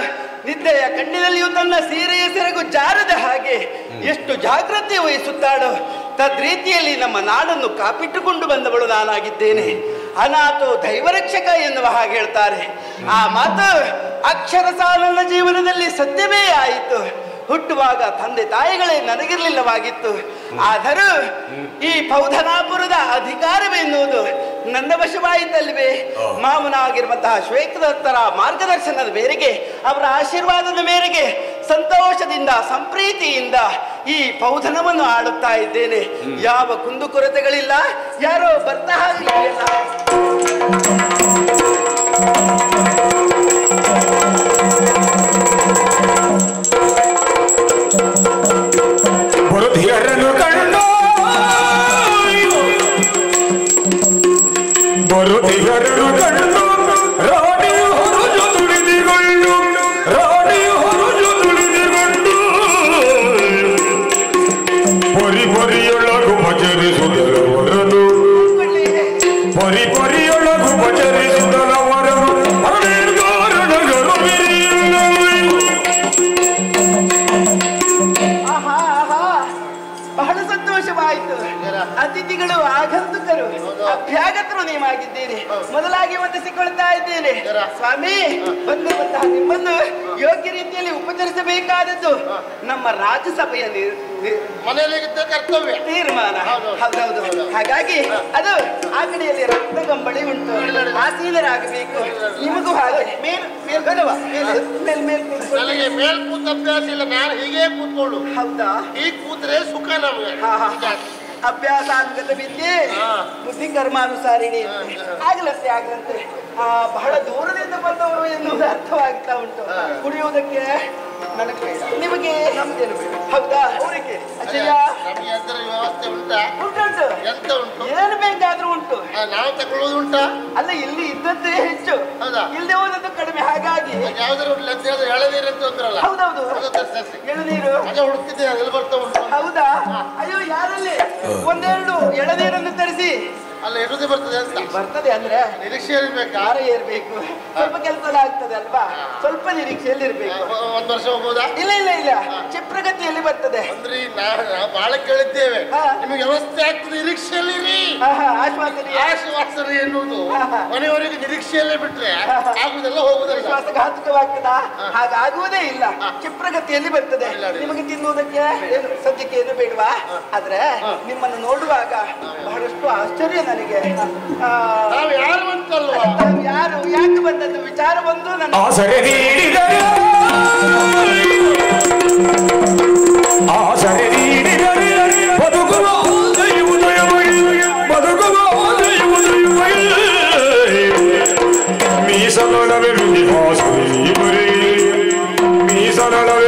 ನಿದ್ದೆಯ ಕಣ್ಣಿನಲ್ಲಿಯೂ ತನ್ನ ಸೀರೆಯ ಸೆರಗು ಜಾರದ ಹಾಗೆ ಎಷ್ಟು ಜಾಗ್ರತೆ ವಹಿಸುತ್ತಾಳೋ ತದ್ರೀತಿಯಲ್ಲಿ ನಮ್ಮ ನಾಡನ್ನು ಕಾಪಿಟ್ಟುಕೊಂಡು ಬಂದವಳು ನಾನಾಗಿದ್ದೇನೆ. ಅನಾಥೋ ದೈವರಕ್ಷಕ ಎನ್ನುವ ಹಾಗೆ ಹೇಳ್ತಾರೆ. ಆ ಮಾತು ಅಕ್ಷರ ಸಾಲನ ಜೀವನದಲ್ಲಿ ಸತ್ಯವೇ ಆಯಿತು. ಹುಟ್ಟುವಾಗ ತಂದೆ ತಾಯಿಗಳೇ ನನಗಿರಲಿಲ್ಲವಾಗಿತ್ತು. ಆದರೂ ಈ ಪೌಧನಾಪುರದ ಅಧಿಕಾರವೆನ್ನುವುದು ನನ್ನ ವಶವಾಯಿತಲ್ವೇ ಮಾವನಾಗಿರುವಂತಹ ಶ್ವೇತದತ್ತರ ಮಾರ್ಗದರ್ಶನದ ಮೇರೆಗೆ ಅವರ ಆಶೀರ್ವಾದದ ಮೇರೆಗೆ ಸಂತೋಷದಿಂದ ಸಂಪ್ರೀತಿಯಿಂದ ಈ ಪೌಧನವನ್ನು ಆಡುತ್ತಾ ಇದ್ದೇನೆ. ಯಾವ ಕುಂದುಕೊರತೆಗಳಿಲ್ಲ ಯಾರೋ ಬರ್ತಾ ಹಾಗಿಲ್ಲ ಇದ್ದೇನೆ ಸ್ವಾಮಿ ಬಂದು ನಿಮ್ಮನ್ನು ಯೋಗ್ಯ ರೀತಿಯಲ್ಲಿ ಉಪಚರಿಸಬೇಕಾದದ್ದು ನಮ್ಮ ರಾಜ್ಯಸಭೆಯ ಕರ್ತವ್ಯ. ತೀರ್ಮಾನ. ಹೌದು. ಹೌದೌದು. ಹಾಗಾಗಿ ಅದು ಆ ಕಡೆಯಲ್ಲಿ ರಕ್ತಗಂಬಳಿ ಉಂಟು. ಆಸೀನರಾಗಬೇಕು. ನಿಮಗೂ ಹಾಗೆ. ಮೇಲ್ ಮೇಲ್ ಮೇಲ್ ಮೇಲ್ ಮೇಲ್ ನನಗೆ ಮೇಲ್ ಕೂತ ಅಭ್ಯಾಸ ಇಲ್ಲ. ನಾನು ಹೀಗೆ ಕೂತ್ಕೊಳ್ಳು. ಹೌದಾ? ಈ ಕೂತ್ರೆ ಸುಖ ನಮಗೆ. ಹಾ. ಅಭ್ಯಾಸ ಅನುಗತ ವಿದ್ಯೆ ಬುದ್ಧಿ ಕರ್ಮಾನುಸಾರಿಣಿ ಆಗ್ಲಂತೆ ಆಗ್ಲಂತೆ. ಬಹಳ ದೂರದಿಂದ ಬಂದವರು ಎನ್ನುವುದು [laughs] ಅರ್ಥವಾಗ್ತಾ ಉಂಟು. ಕುಡಿಯುವುದಕ್ಕೆ ನನಗೆ ನಿಮಗೆ? ನಮ್ದೇನು ಹೌದಾ? ಅವರಿಗೆ ಅಜಯ ನಮಗೆ ವ್ಯವಸ್ಥೆ ಉಂಟಾ? ಉಂಟು ಎಂತ ಉಂಟು? ಏನು ಬೇಕಾದ್ರೂ ಉಂಟು. ಆ, ನಾವು ತಗೊಳ್ಳೋದು ಉಂಟಾ? ಅಲ್ಲ ಇಲ್ಲಿ ಇದ್ದದ್ದೇ ಹೆಚ್ಚು. ಹೌದಾ? ಇಲ್ಲದೆ ಹೋದದ್ದು ಕಡಿಮೆ. ಹಾಗಾಗಿ ಯಾವ್ದಾರು ಎಳನೀರು ಅಂತ ಅಂದ್ರಲ್ಲ ಹೌದೌದು. ತರ್ಸಿ. ಎಳನೀರು. ಅದೇ ಹುಡುಕ್ತಿದ್ದೆ ಅದೆಲ್ಲ ಬರ್ತಾ ಉಂಟು ಹೌದಾ? ಅಯ್ಯೋ ಯಾರಲ್ಲಿ? ಒಂದೆರಡು ಎಳನೀರನ್ನು ತರಿಸಿ. ಅಲ್ಲ ಇರುದು ಬರ್ತದೆ ಅಂತ. ಬರ್ತದೆ ಅಂದ್ರೆ ನಿರೀಕ್ಷೆ ಇರ್ಬೇಕು. ಕಾರ ಏರ್ಬೇಕು. ಸ್ವಲ್ಪ ಕೆಲಸ ಆಗ್ತದೆ ಅಲ್ವಾ? ಸ್ವಲ್ಪ ನಿರೀಕ್ಷೆಯಲ್ಲಿ ಇರ್ಬೇಕು. ಒಂದ್ ವರ್ಷ ಹೋಗ್ಬೋದಾ? ಇಲ್ಲ ಇಲ್ಲ ಇಲ್ಲ. ಕ್ಷಿಪ್ರಗತಿಯಲ್ಲಿ ಬರ್ತದೆ. ಅಂದ್ರೆ ಬಹಳ ಕೇಳಿದ್ದೇವೆ. ನಿಮಗೆ ವ್ಯವಸ್ಥೆ ಆಗ್ತದೆ ನಿರೀಕ್ಷೆಯಲ್ಲಿ ಆಶ್ವಾಸನೆ ಆಶ್ವಾಸನೆ ಎನ್ನುವುದು. ಮನೆಯವರಿಗೆ ನಿರೀಕ್ಷೆಯಲ್ಲೇ ಬಿಟ್ರೆ ಆಗುದೆಲ್ಲ ಹೋಗುದಲ್ಲ ವಿಶ್ವಾಸಘಾತಕವಾಗ್ತದ? ಹಾಗಾಗುವುದೇ ಇಲ್ಲ. ಕ್ಷಿಪ್ರಗತಿಯಲ್ಲಿ ಬರ್ತದೆ. ನಿಮಗೆ ತಿನ್ನುವುದಕ್ಕೆ ಏನು ಸದ್ಯಕ್ಕೆ ಏನು ಬೇಡವಾ? ಆದ್ರೆ ನಿಮ್ಮನ್ನು ನೋಡುವಾಗ ಬಹಳಷ್ಟು ಆಶ್ಚರ್ಯ ನನಗೆ ಆ, ನಾವು ಯಾರು ಅಂತಲ್ವಾ ತಾವು ಯಾರು ಯಾಕೆ ಬಂದದ್ದು ವಿಚಾರ ಬಂದು ನನ್ನ ಆಸರೆ ನೀಡಿದರೆ ಆಸರೆ ನೀಡಿದರೆ ಬದುಕುವ ಆಸೆಯು ಉದಯವೈ ಬದುಕುವ ಆಸೆಯು ಉದಯವೈ ಮೀಸಲೊಳವೆ ವಿಧಿಹಾಸದಿ ಬರಿ ಮೀಸಲೊಳವೆ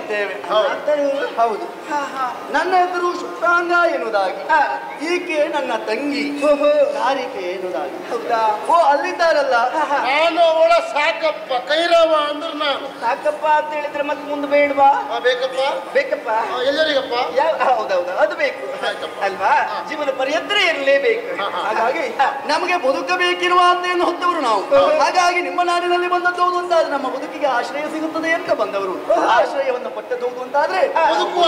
ಅನಾಥರಿದ್ದೇವೆ ಹೌದು. ಹೌದು ನನ್ನ ಹೆಸರು ಶುಕ್ರಾಂಗ ಎನ್ನುವುದಾಗಿ. ಈಕೆ ನನ್ನ ತಂಗಿ. ಹಾರಿಕೆ ಎನ್ನುವುದಾಗಿ. ಹೌದಾ? ಓ ಅಲ್ಲಿದ್ದಾರಲ್ಲ. ನಾನು ಅವಳ ಸಾಕಪ್ಪ ಕೈರವ ಅಂದ್ರೆ ನಾನು. ಸಾಕಪ್ಪ ಅಂತ ಹೇಳಿದ್ರೆ ಮತ್ತೆ ಮುಂದೆ ಬೇಡವಾ? ಬೇಕಪ್ಪ? ಬೇಕಪ್ಪ. ಎಲ್ಲರಿಗಪ್ಪ? ಹೌದೌದು ಅದು ಬೇಕು. ಅಲ್ವಾ? ಜೀವನ ಪರ್ಯಂತರ ಇರಲೇಬೇಕು. ಹಾಗಾಗಿ ನಮಗೆ ಬದುಕಬೇಕಿರುವ ಏನು ಹೊತ್ತವರು ನಾವು. ಹಾಗಾಗಿ ನಿಮ್ಮ ನಾಡಿನಲ್ಲಿ ಬಂದದ್ದು ಅಂತಾದ್ರೆ ನಮ್ಮ ಬದುಕಿಗೆ ಆಶ್ರಯ ಸಿಗುತ್ತದೆ ಅಂತ ಬಂದವರು. ಆಶ್ರಯವನ್ನು ಪಟ್ಟದ್ದು ಅಂತಾದ್ರೆ ಬದುಕುವ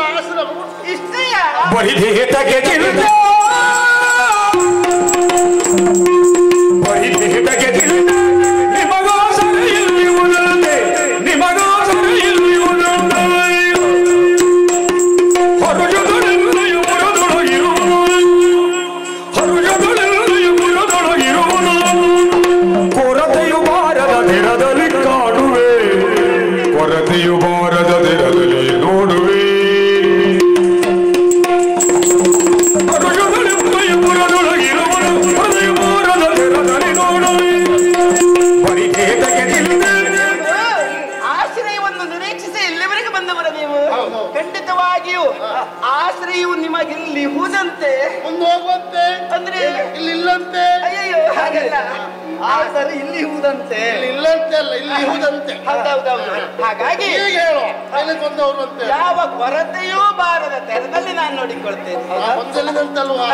बड़ी देर तक गिरना बड़ी देर तक गिरना ಹೂದಂತೆ ಮುಂದೆ ಹೋಗುವಂತೆ. ಅಂದ್ರೆ ಇಲ್ಲಿ ಇಲ್ಲಂತೆ ಅಯ್ಯೋ ಹಾಗಲ್ಲ. ಸರಿ ಇಲ್ಲಿ ಹೂದಂತೆ ಇಲ್ಲಿ ಇಲ್ಲಂತೆ ಅಲ್ಲ ಇಲ್ಲಿ ಇರುವುದಂತೆ. ಹೌದೌದೌದು ಹಾಗಾಗಿ ಈಗ ಹೇಳು? ಅಲ್ಲಿ ಯಾವ ಕೊರತೆಯೂ ಬಾರದ ತೆರದಲ್ಲಿ ನಾನು ನೋಡಿಕೊಳ್ತೇನೆ. ಒಂದಲ್ಲಿದಂತಲ್ವಾ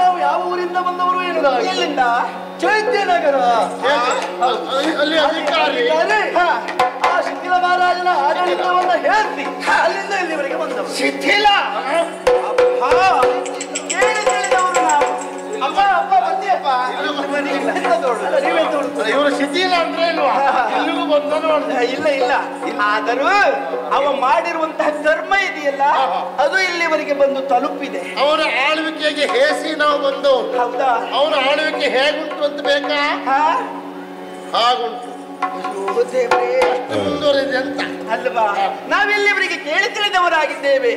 ನಾವು ಯಾವ ಊರಿಂದ ಬಂದವರು ಏನು? ಇಲ್ಲಿಂದ. ಚೈತ್ಯ ನಗರ. ಅಲ್ಲಿ ಅಧಿಕಾರಿ. ಆ ಶಿಥಿಲ ಮಹಾರಾಜನ ಆಡಳಿತವನ್ನ ಹೇಳ್ತಿ ಅಲ್ಲಿಂದ ಇಲ್ಲಿವರೆಗೆ ಬಂದವರು. ಶಿಥಿಲ? ಕೇಳಿ ಕೇಳಿದವರು ನಾವು. ಅಪ್ಪ ಅಪ್ಪ ಬರ್ತೀಯಪ್ಪ. ಇವರು ಶಿಥಿಲ ಅಂದ್ರೆ ಇಲ್ವಾ ಇಲ್ಲಿಗೂ ಬಂದನು ಇಲ್ಲ ಇಲ್ಲ. ಆದರೂ ಅವ ಮಾಡಿರುವಂತಹ ಕರ್ಮ ಇದೆಯಲ್ಲ ಅದು ಇಲ್ಲಿವರೆಗೆ ಬಂದು ತಲುಪಿದೆ. ಅವರ ಆಳ್ವಿಕೆಗೆ ಹೇಸಿ ನಾವು ಬಂದು ಹೌದಾ? ಅವರ ಆಳ್ವಿಕೆ ಹೇಗುಂಟು ಅಂತ ಬೇಕಾ? ಹಾ? ಹಾಗುಂಟು. ಅಯ್ಯೋ ದೇವ್ರೇ ಮುಂದುವರಿದೆ ಅಂತ ಅಲ್ವಾ? ಕೇಳಿ ತಿಳಿದವರಾಗಿದ್ದೇವೆ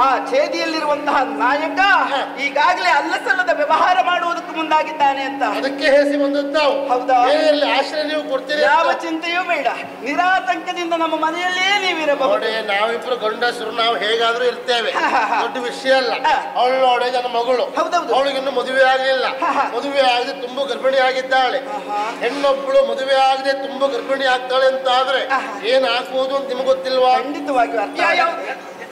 ಆ ಛೇದಿಯಲ್ಲಿರುವಂತಹ ನಾಯಕ ಈಗಾಗಲೇ ಅಲ್ಲಸಲ್ಲದ ವ್ಯವಹಾರ ಮುಂದಾಗಿದ್ದಾನೆ ಅಂತ ಅದಕ್ಕೆ ಹೇಸಿ ಹೌದಾ? ಆಶ್ರಯ ನೀವು ಕೊಡ್ತೀರಿ ಯಾವ ಚಿಂತೆಯೂ ಬೇಡ ನಿರಾತಂಕದಿಂದ ನಮ್ಮ ಮನೆಯಲ್ಲೇ ನೀವಿರಬಹುದು ನಾವಿಬ್ರು ಗಂಡಸರು ನಾವು ಹೇಗಾದ್ರೂ ಇರ್ತೇವೆ. ದೊಡ್ಡ ವಿಷಯ ಅಲ್ಲ. ಅವಳು ನೋಡೇ ನನ್ನ ಮಗಳು ಹೌದೌದು. ಅವಳಿಗೆ ಇನ್ನು ಮದುವೆ ಆಗಲಿಲ್ಲ. ಮದುವೆ ಆಗದೆ ತುಂಬಾ ಗರ್ಭಿಣಿ ಆಗಿದ್ದಾಳೆ ಹೆಣ್ಣೊಬ್ಬಳು ಮದುವೆ ಆಗದೆ ತುಂಬಾ ಗರ್ಭಿಣಿ ಆಗ್ತಾಳೆ ಅಂತ ಆದ್ರೆ. ಏನ್ ಆಗ್ಬೋದು ಅಂತ ನಿಮ್ಗೆ ಗೊತ್ತಿಲ್ವಾ ಖಂಡಿತವಾಗಿ.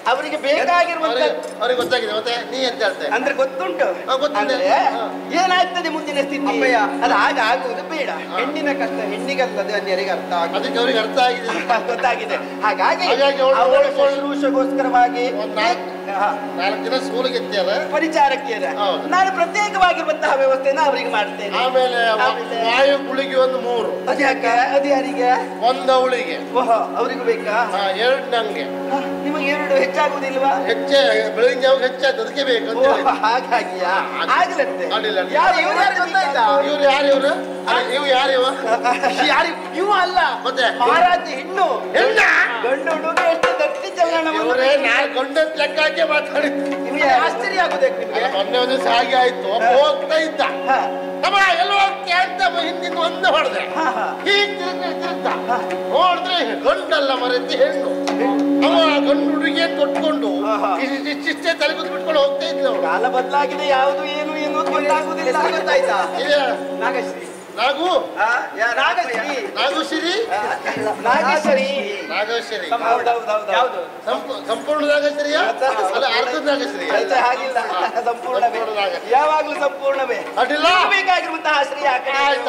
ಅವರಿಗೆ ಬೇಕಾಗಿರುವಂತ ಅವ್ರಿಗೆ ಗೊತ್ತಾಗಿದೆ ಮತ್ತೆ ನೀ ಎಂತ ಹೇಳ್ತೇನೆ? ಅಂದ್ರೆ ಗೊತ್ತುಂಟು. ಅಂದ್ರೆ. ಏನಾಗ್ತದೆ ಮುಂದಿನ ಸ್ಥಿತಿ ಅದು ಆಗ ಆಗುವುದು ಬೇಡ. ಹೆಣ್ಣಿನ ಕಷ್ಟ ಹೆಣ್ಣಿಗಲ್ಲದೆ ಅನ್ಯರಿಗೆ ಅರ್ಥ ಆಗುತ್ತೆ ಅದಕ್ಕೆ ಅವ್ರಿಗೆ ಅರ್ಥ ಆಗಿದೆ. [laughs] ಗೊತ್ತಾಗಿದೆ. ಹಾಗಾಗಿ ಅವಳು ಒಂದ್ ನಾಲ್ಕು ದಿನ ಸ್ಕೂಲಿಗೆ ಪರಿಚಾರಕಿಯರ. ಹೌದು. ನಾನು ಪ್ರತ್ಯೇಕವಾಗಿರುವಂತಹ ವ್ಯವಸ್ಥೆನ ಅವರಿಗೆ ಮಾಡ್ತೇನೆ. ಆಮೇಲೆ? ವಾಯು ಗುಳಿಗೆ ಒಂದು ಮೂರು. ಅದ್ಯಾಕ ಅದು ಯಾರಿಗೆ? ಒಂದು ಅವಳಿಗೆ. ಓಹೋ ಅವರಿಗೂ ಬೇಕಾ? ಹಾ, ಎರಡು ನಂಗೆ. ನಿಮಗೆ ಎರಡು ಹೆಚ್ಚಾಗುವುದಿಲ್ವಾ ಹೆಚ್ಚೆ ಬೆಳಗಿನ ಜಾವ ಹೆಚ್ಚಾಯ್ತು ಅದಕ್ಕೆ ಬೇಕು ಅಂತ ಓ, ಹೇಳಿ ಹಾಗಾಗಿಯಾ ಹಾ, ಆಗ್ಲಂತೆ. ಅಡ್ಡಿಲ್ಲ, ಅಡ್ಡಿಲ್ಲ. ಯಾವ ಇವ್ರು ಯಾರು ಗೊತ್ತಾಯ್ತಾ? ಇವ್ರು ಯಾರು ಇವ್ರು? ಅಲ್ಲ, ಇವ್ ಯಾರು ಇವ [laughs] ಯಾರು ಇವ ಅಲ್ಲ. ಮತ್ತೆ? ಮಹಾರಾಜ ಹೆಣ್ಣು. ಹೆಣ್ಣ? ಗಂಡು ಹುಡುಗ ಎಷ್ಟು ದಟ್ಟಿ ಚಲನ ಇವರೇ ಲೆಕ್ಕ ಹಾಕಿ ಮಾತಾಡಿ ಆಶ್ಚರ್ಯ ಆಗುದಕ್ಕೆ ನಿಮ್ಗೆ ಮೊನ್ನೆ ಒಂದು ಸಾಗಿ ಆಯ್ತು. ಒಬ್ಬ ಹೋಗ್ತಾ ಇದ್ದ. ತಮ್ಮ ಎಲ್ಲೋ ಅಂತ ಹಿಂದಿನ ಒಂದು ಹೊಡೆದೆ. ಹೀಗ್ ತಿರ್ಗಿ ನೋಡಿದ್ರೆ ಗಂಡಲ್ಲ ಮರೆತಿ ಹೆಣ್ಣು. ಅವ ಗಂಡು ಹುಡುಗಿಯನ್ನು ತೊಟ್ಕೊಂಡು. ತಲೆ ಇಷ್ಟಿಷ್ಟೇ ತಲೆ ಬಿಟ್ಕೊಂಡು ಹೋಗ್ತಾ ಇದ್ಲು ಕಾಲ ಬದಲಾಗಿದೆ ಯಾವುದು ಏನು ಎನ್ನುವುದು ಗೊತ್ತಾಗುದಿಲ್ಲ ಗೊತ್ತಾಯ್ತಾ? ನಾಗಶ್ರೀ. ನಾಗು ನಾಗಶ್ರೀ ನಾಗುಶ್ರೀ ನಾಗೇಶ್ವರಿ ನಾಗಶ್ರೀ ಯಾವುದು? ಸಂಪೂ- ಸಂಪೂರ್ಣ ನಾಗಶ್ರೀಯ ಅರ್ಧ ಅರ್ಧದ ನಾಗಶ್ರೀ ಆಯ್ತಾ ಹಾಗಿಲ್ಲ. ಸಂಪೂರ್ಣವೇ. ಯಾವಾಗ್ಲೂ ಸಂಪೂರ್ಣವೇ. ಅಡ್ಡಿಲ್ಲ? ಬೇಕಾಗಿರುವಂತಹ ಶ್ರೀ ಆಯ್ತು,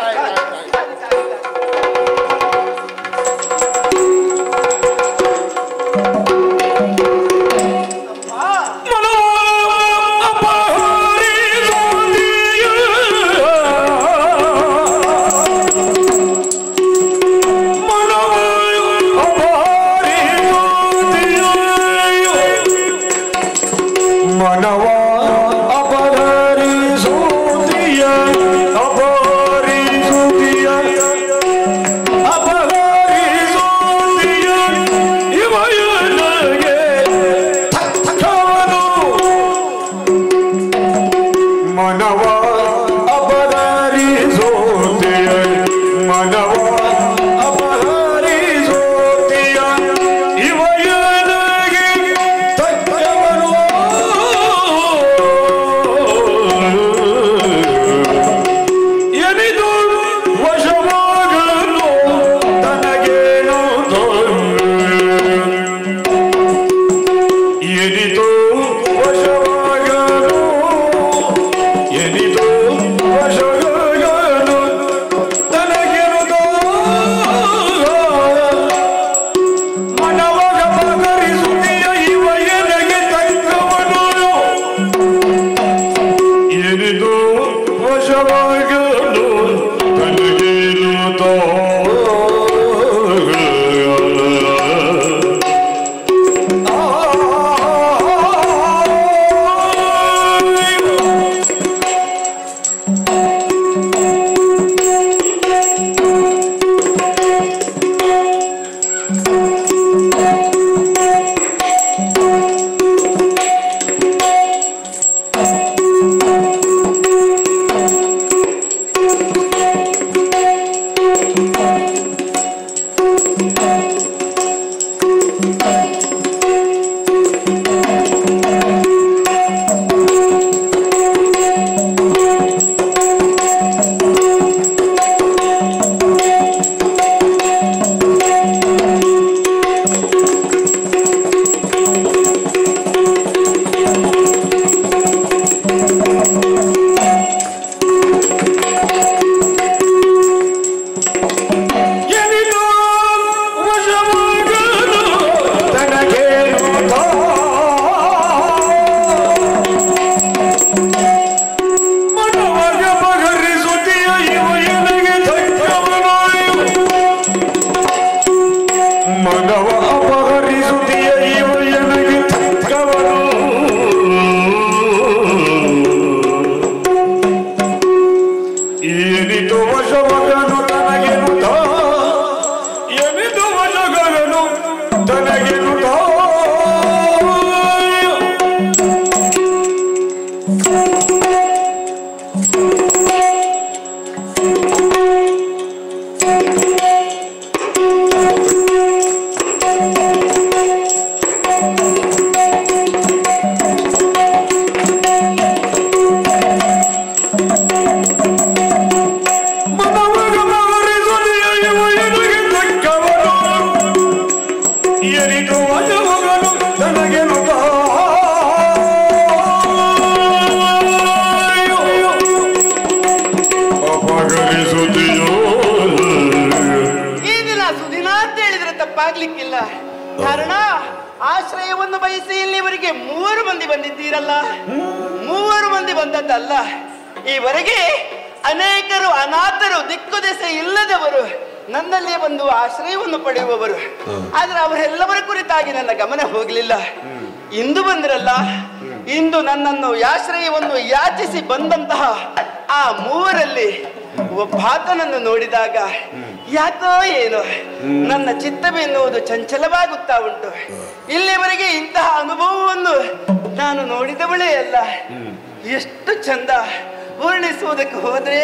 ಎಷ್ಟು ಚಂದ ವರ್ಣಿಸುವುದಕ್ಕೆ ಹೋದ್ರೆ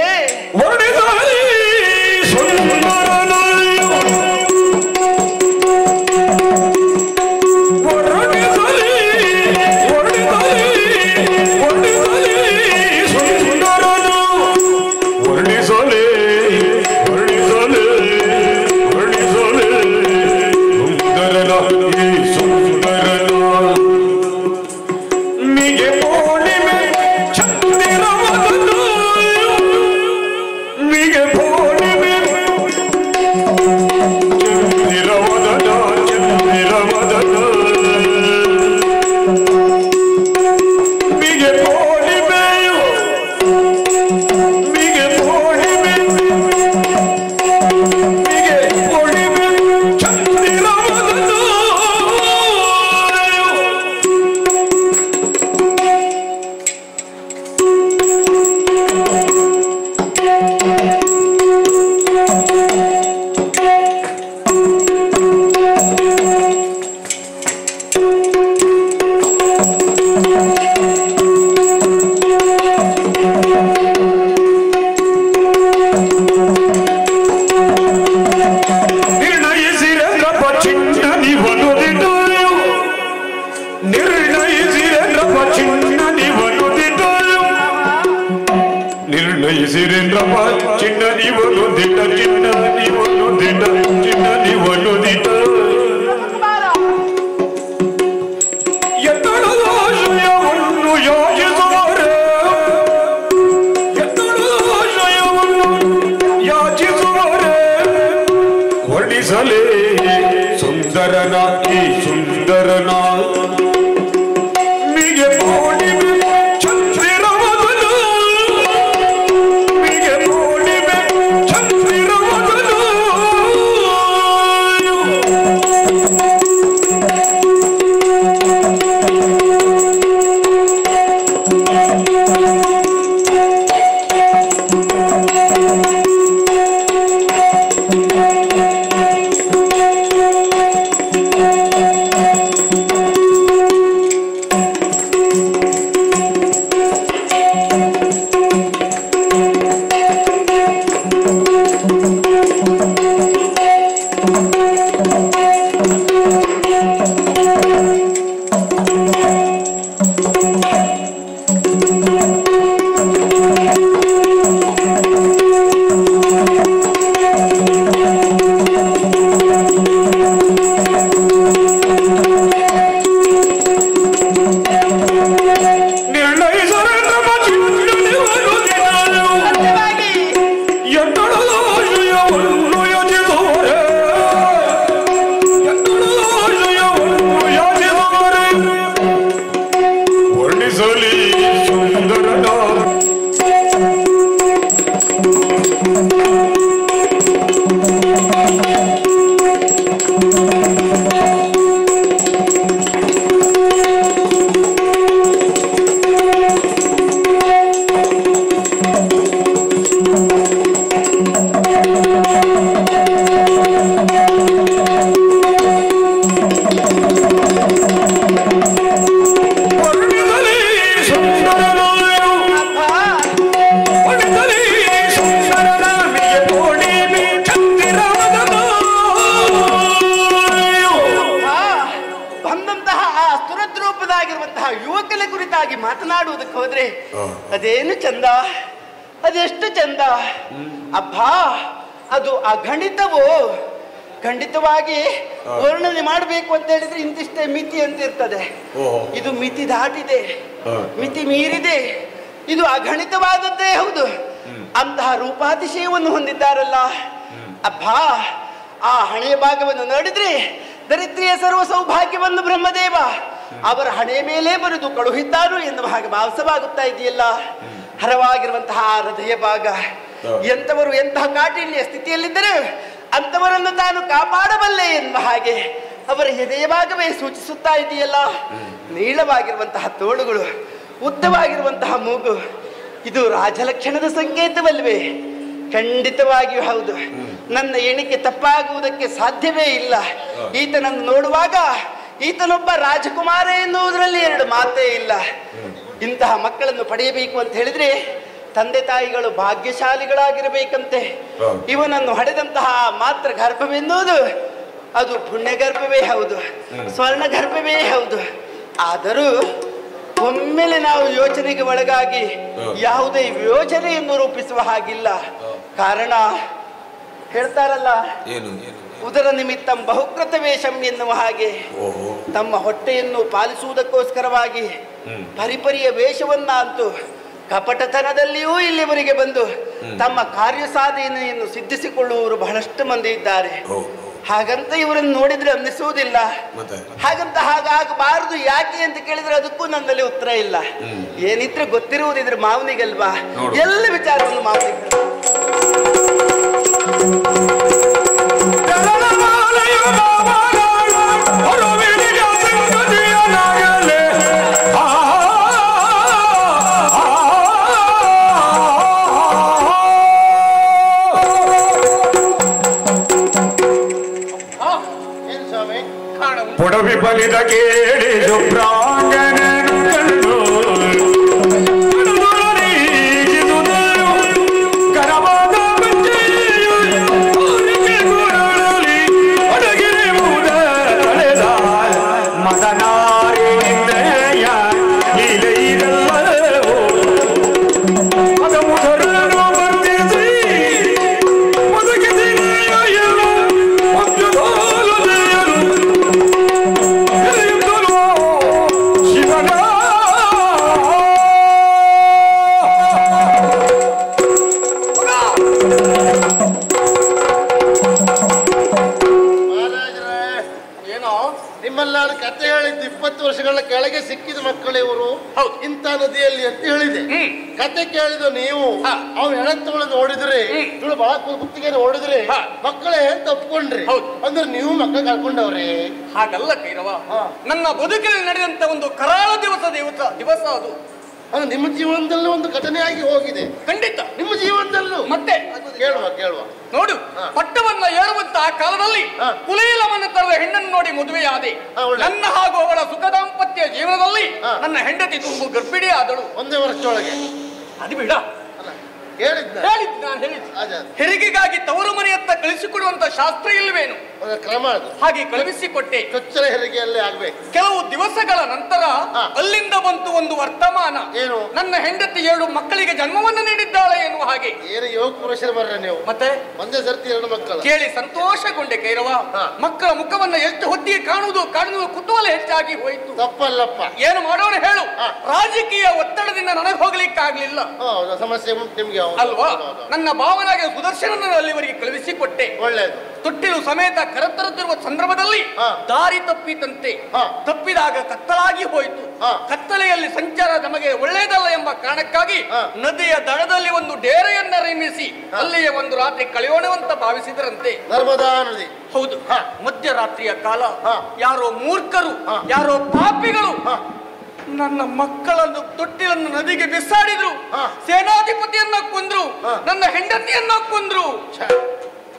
ಹೃದಯ ಎಂಥವರು ಎಂತಹ ಕಾಠಿಣ್ಯ ಸ್ಥಿತಿಯಲ್ಲಿದ್ದರೆ ಅಂಥವರನ್ನು ತಾನು ಕಾಪಾಡಬಲ್ಲೆ ಎನ್ನುವ ಹಾಗೆ ಅವರ ಎದೆಯ ಭಾಗವೇ ಸೂಚಿಸುತ್ತಾ ಇದೆಯಲ್ಲ? ನೀಳವಾಗಿರುವಂತಹ ತೋಳುಗಳು ಉದ್ದವಾಗಿರುವಂತಹ ಮೂಗು ಇದು ರಾಜಲಕ್ಷಣದ ಸಂಕೇತವಲ್ವೇ? ಖಂಡಿತವಾಗಿಯೂ ಹೌದು. ನನ್ನ ಎಣಿಕೆ ತಪ್ಪಾಗುವುದಕ್ಕೆ ಸಾಧ್ಯವೇ ಇಲ್ಲ. ಈತನನ್ನು ನೋಡುವಾಗ ಈತನೊಬ್ಬ ರಾಜಕುಮಾರ ಎನ್ನುವುದರಲ್ಲಿ ಎರಡು ಮಾತೇ ಇಲ್ಲ. ಇಂತಹ ಮಕ್ಕಳನ್ನು ಪಡೆಯಬೇಕು ಅಂತ ಹೇಳಿದ್ರೆ ತಂದೆ ತಾಯಿಗಳು ಭಾಗ್ಯಶಾಲಿಗಳಾಗಿರಬೇಕಂತೆ. ಇವನನ್ನು ಹಡೆದಂತಹ ಮಾತ್ರ ಗರ್ಭವೆನ್ನುವುದು ಅದು ಪುಣ್ಯ ಗರ್ಭವೇ ಹೌದು ಸ್ವರ್ಣ ಗರ್ಭವೇ ಹೌದು. ಆದರೂ ಒಮ್ಮೆಲೆ ನಾವು ಯೋಚನೆಗೆ ಒಳಗಾಗಿ ಯಾವುದೇ ಯೋಚನೆಯನ್ನು ರೂಪಿಸುವ ಹಾಗಿಲ್ಲ. ಕಾರಣ ಹೇಳ್ತಾರಲ್ಲ ಏನು ಉದರ ನಿಮಿತ್ತ ಬಹುಕೃತ ವೇಷಂ ಎನ್ನುವ ಹಾಗೆ. ತಮ್ಮ ಹೊಟ್ಟೆಯನ್ನು ಪಾಲಿಸುವುದಕ್ಕೋಸ್ಕರವಾಗಿ ಪರಿಪರಿಯ ವೇಷವನ್ನ ಅಂತೂ ಕಪಟತನದಲ್ಲಿಯೂ ಇಲ್ಲಿವರಿಗೆ ಬಂದು ತಮ್ಮ ಕಾರ್ಯ ಸಾಧನೆಯನ್ನು ಸಿದ್ಧಿಸಿಕೊಳ್ಳುವವರು ಬಹಳಷ್ಟು ಮಂದಿ ಇದ್ದಾರೆ. ಹಾಗಂತ ಇವರನ್ನು ನೋಡಿದ್ರೆ ಅನ್ನಿಸುವುದಿಲ್ಲ. ಹಾಗಂತ ಹಾಗಾಗಬಾರದು ಯಾಕೆ ಅಂತ ಕೇಳಿದ್ರೆ ಅದಕ್ಕೂ ನನ್ನಲ್ಲಿ ಉತ್ತರ ಇಲ್ಲ. ಏನಿದ್ರೆ ಗೊತ್ತಿರುವುದಿದ್ರೆ ಮಾವನಿಗಲ್ವಾ ಅಲ್ವಾ? ಎಲ್ಲ ವಿಚಾರವನ್ನು ಮಾವನಿಗೆ. ವರ್ಷಗಳ ಕೆಳಗೆ ಸಿಕ್ಕಿದ ಮಕ್ಕಳ ಇವರು. ಇಂಥ ನದಿಯಲ್ಲಿ ಅಂತ ಹೇಳಿದೆ. ಕತೆ ಕೇಳಿದ ನೀವು ಅವ್ನ ಹೆಣತ್ತುಗಳು ನೋಡಿದ್ರೆ ಇವಳು ಬಹಳ ಕುತ್ತಿಗೆ ನೋಡಿದ್ರೆ ಮಕ್ಕಳೇ ಅಂತ ಒಪ್ಕೊಂಡ್ರಿ. ಅಂದ್ರೆ ನೀವು ಮಕ್ಕಳ ಕಳ್ಕೊಂಡವ್ರಿ. ಹಾಗಲ್ಲ ಕೈರವ. ನನ್ನ ಬದುಕಲ್ಲಿ ನಡೆದಂತ ಒಂದು ಕರಾಳ ದಿವಸ ದಿವಸ ದಿವಸ ಅದು. ಅದು ನಿಮ್ಮ ಜೀವನದಲ್ಲೂ ಒಂದು ಘಟನೆ ಆಗಿ ಹೋಗಿದೆ. ಖಂಡಿತ. ನಿಮ್ಮ ಜೀವನದಲ್ಲೂ. ಮತ್ತೆ? ಕೇಳುವ ಕೇಳುವ. ನೋಡು ಪಟ್ಟವನ್ನ ಏರುವಂತ ಆ ಕಾಲದಲ್ಲಿ. ಕುಲೀಲವನ್ನು ತರುವ ಹೆಣ್ಣನ್ನು ನೋಡಿ ಮದುವೆಯಾದೆ. ನನ್ನ ಹಾಗೂ ಅವಳ ಸುಖ ದಾಂಪತ್ಯ ಜೀವನದಲ್ಲಿ ನನ್ನ ಹೆಂಡತಿ ತುಂಬು ಗರ್ಭಿಣಿ ಆದಳು. ಒಂದೇ ವರ್ಷದೊಳಗೆ. ಅದು ಬಿಡ. ಹೇಳಿದ್ ನಾನು ಹೇಳಿದ್ ಹೆರಿಗೆಗಾಗಿ ತವರು ಮನೆಯತ್ತ ಕಳಿಸಿಕೊಡುವಂತ ಶಾಸ್ತ್ರ ಇಲ್ವೇನು ಕ್ರಮ ಅದು. ಹಾಗೆ ಕಳುಹಿಸಿಕೊಟ್ಟೆ. ಚೊಚ್ಚಲ ಹೆರಿಗೆಯಲ್ಲೇ ಆಗ್ಬೇಕು. ಕೆಲವು ದಿವಸಗಳ ನಂತರ ಅಲ್ಲಿಂದ ಬಂತು ಒಂದು ವರ್ತಮಾನ. ಏನು? ನನ್ನ ಹೆಂಡತಿ ಏಳು ಮಕ್ಕಳಿಗೆ ಜನ್ಮವನ್ನು ನೀಡಿದ್ದಾಳೆ ಎನ್ನುವ ಹಾಗೆ. ಏನು ಯೋಗ ಪುರುಷರು ಬರ್ರೆ ನೀವು. ಮತ್ತೆ? ಒಂದೇ ಸರ್ತಿ ಎರಡು ಮಕ್ಕಳು. ಕೇಳಿ ಸಂತೋಷಗೊಂಡೆ ಕೈರವ. ಮಕ್ಕಳ ಮುಖವನ್ನ ಎಷ್ಟು ಹೊತ್ತಿಗೆ ಕಾಣುವುದು ಕಾಣುವುದು ಕುತೂಹಲ ಹೆಚ್ಚಾಗಿ ಹೋಯಿತು. ತಪ್ಪಲ್ಲಪ್ಪ. ಏನು ಮಾಡೋಣ ಹೇಳು. ರಾಜಕೀಯ ಒತ್ತಡದಿಂದ ನನಗೆ ಹೋಗ್ಲಿಕ್ಕಾಗ್ಲಿಲ್ಲ ಹೌದು ಸಮಸ್ಯೆ ಉಂಟು ನಿಮ್ಗೆ ಅಲ್ವಾ. ನನ್ನ ಭಾವನಾಗೆ ಸುದರ್ಶನ ಅಲ್ಲಿವರೆಗೆ ಕಳುಹಿಸಿಕೊಟ್ಟೆ. ಒಳ್ಳೇದು. ತೊಟ್ಟಿಲು ಸಮೇತ ಕರೆತರುತ್ತಿರುವ ಸಂದರ್ಭದಲ್ಲಿ. ದಾರಿ ತಪ್ಪಿತಂತೆ. ತಪ್ಪಿದಾಗ ಕತ್ತಲಾಗಿ ಹೋಯಿತು. ಕತ್ತಲೆಯಲ್ಲಿ ಸಂಚಾರ ನಮಗೆ ಒಳ್ಳೆಯದಲ್ಲ ಎಂಬ ಕಾರಣಕ್ಕಾಗಿ. ನದಿಯ ದಡದಲ್ಲಿ ಒಂದು ಡೇರೆಯನ್ನ ನಿರ್ಮಿಸಿ ಅಲ್ಲಿಯೇ ಒಂದು ರಾತ್ರಿ ಕಳೆಯೋಣವಂತ ಭಾವಿಸಿದರಂತೆ ನರ್ಮದಾ ನದಿ ಹೌದು ಹಾ. ಮಧ್ಯರಾತ್ರಿಯ ಕಾಲ. ಯಾರೋ ಮೂರ್ಖರು. ಯಾರೋ ಪಾಪಿಗಳು. ನನ್ನ ಮಕ್ಕಳನ್ನು ತೊಟ್ಟಿಲನ್ನು ನದಿಗೆ ಬಿಸಾಡಿದ್ರು. ಸೇನಾಧಿಪತಿಯನ್ನ ಕೊಂದ್ರು. ನನ್ನ ಹೆಂಡತಿಯನ್ನ ಕೊಂದ್ರು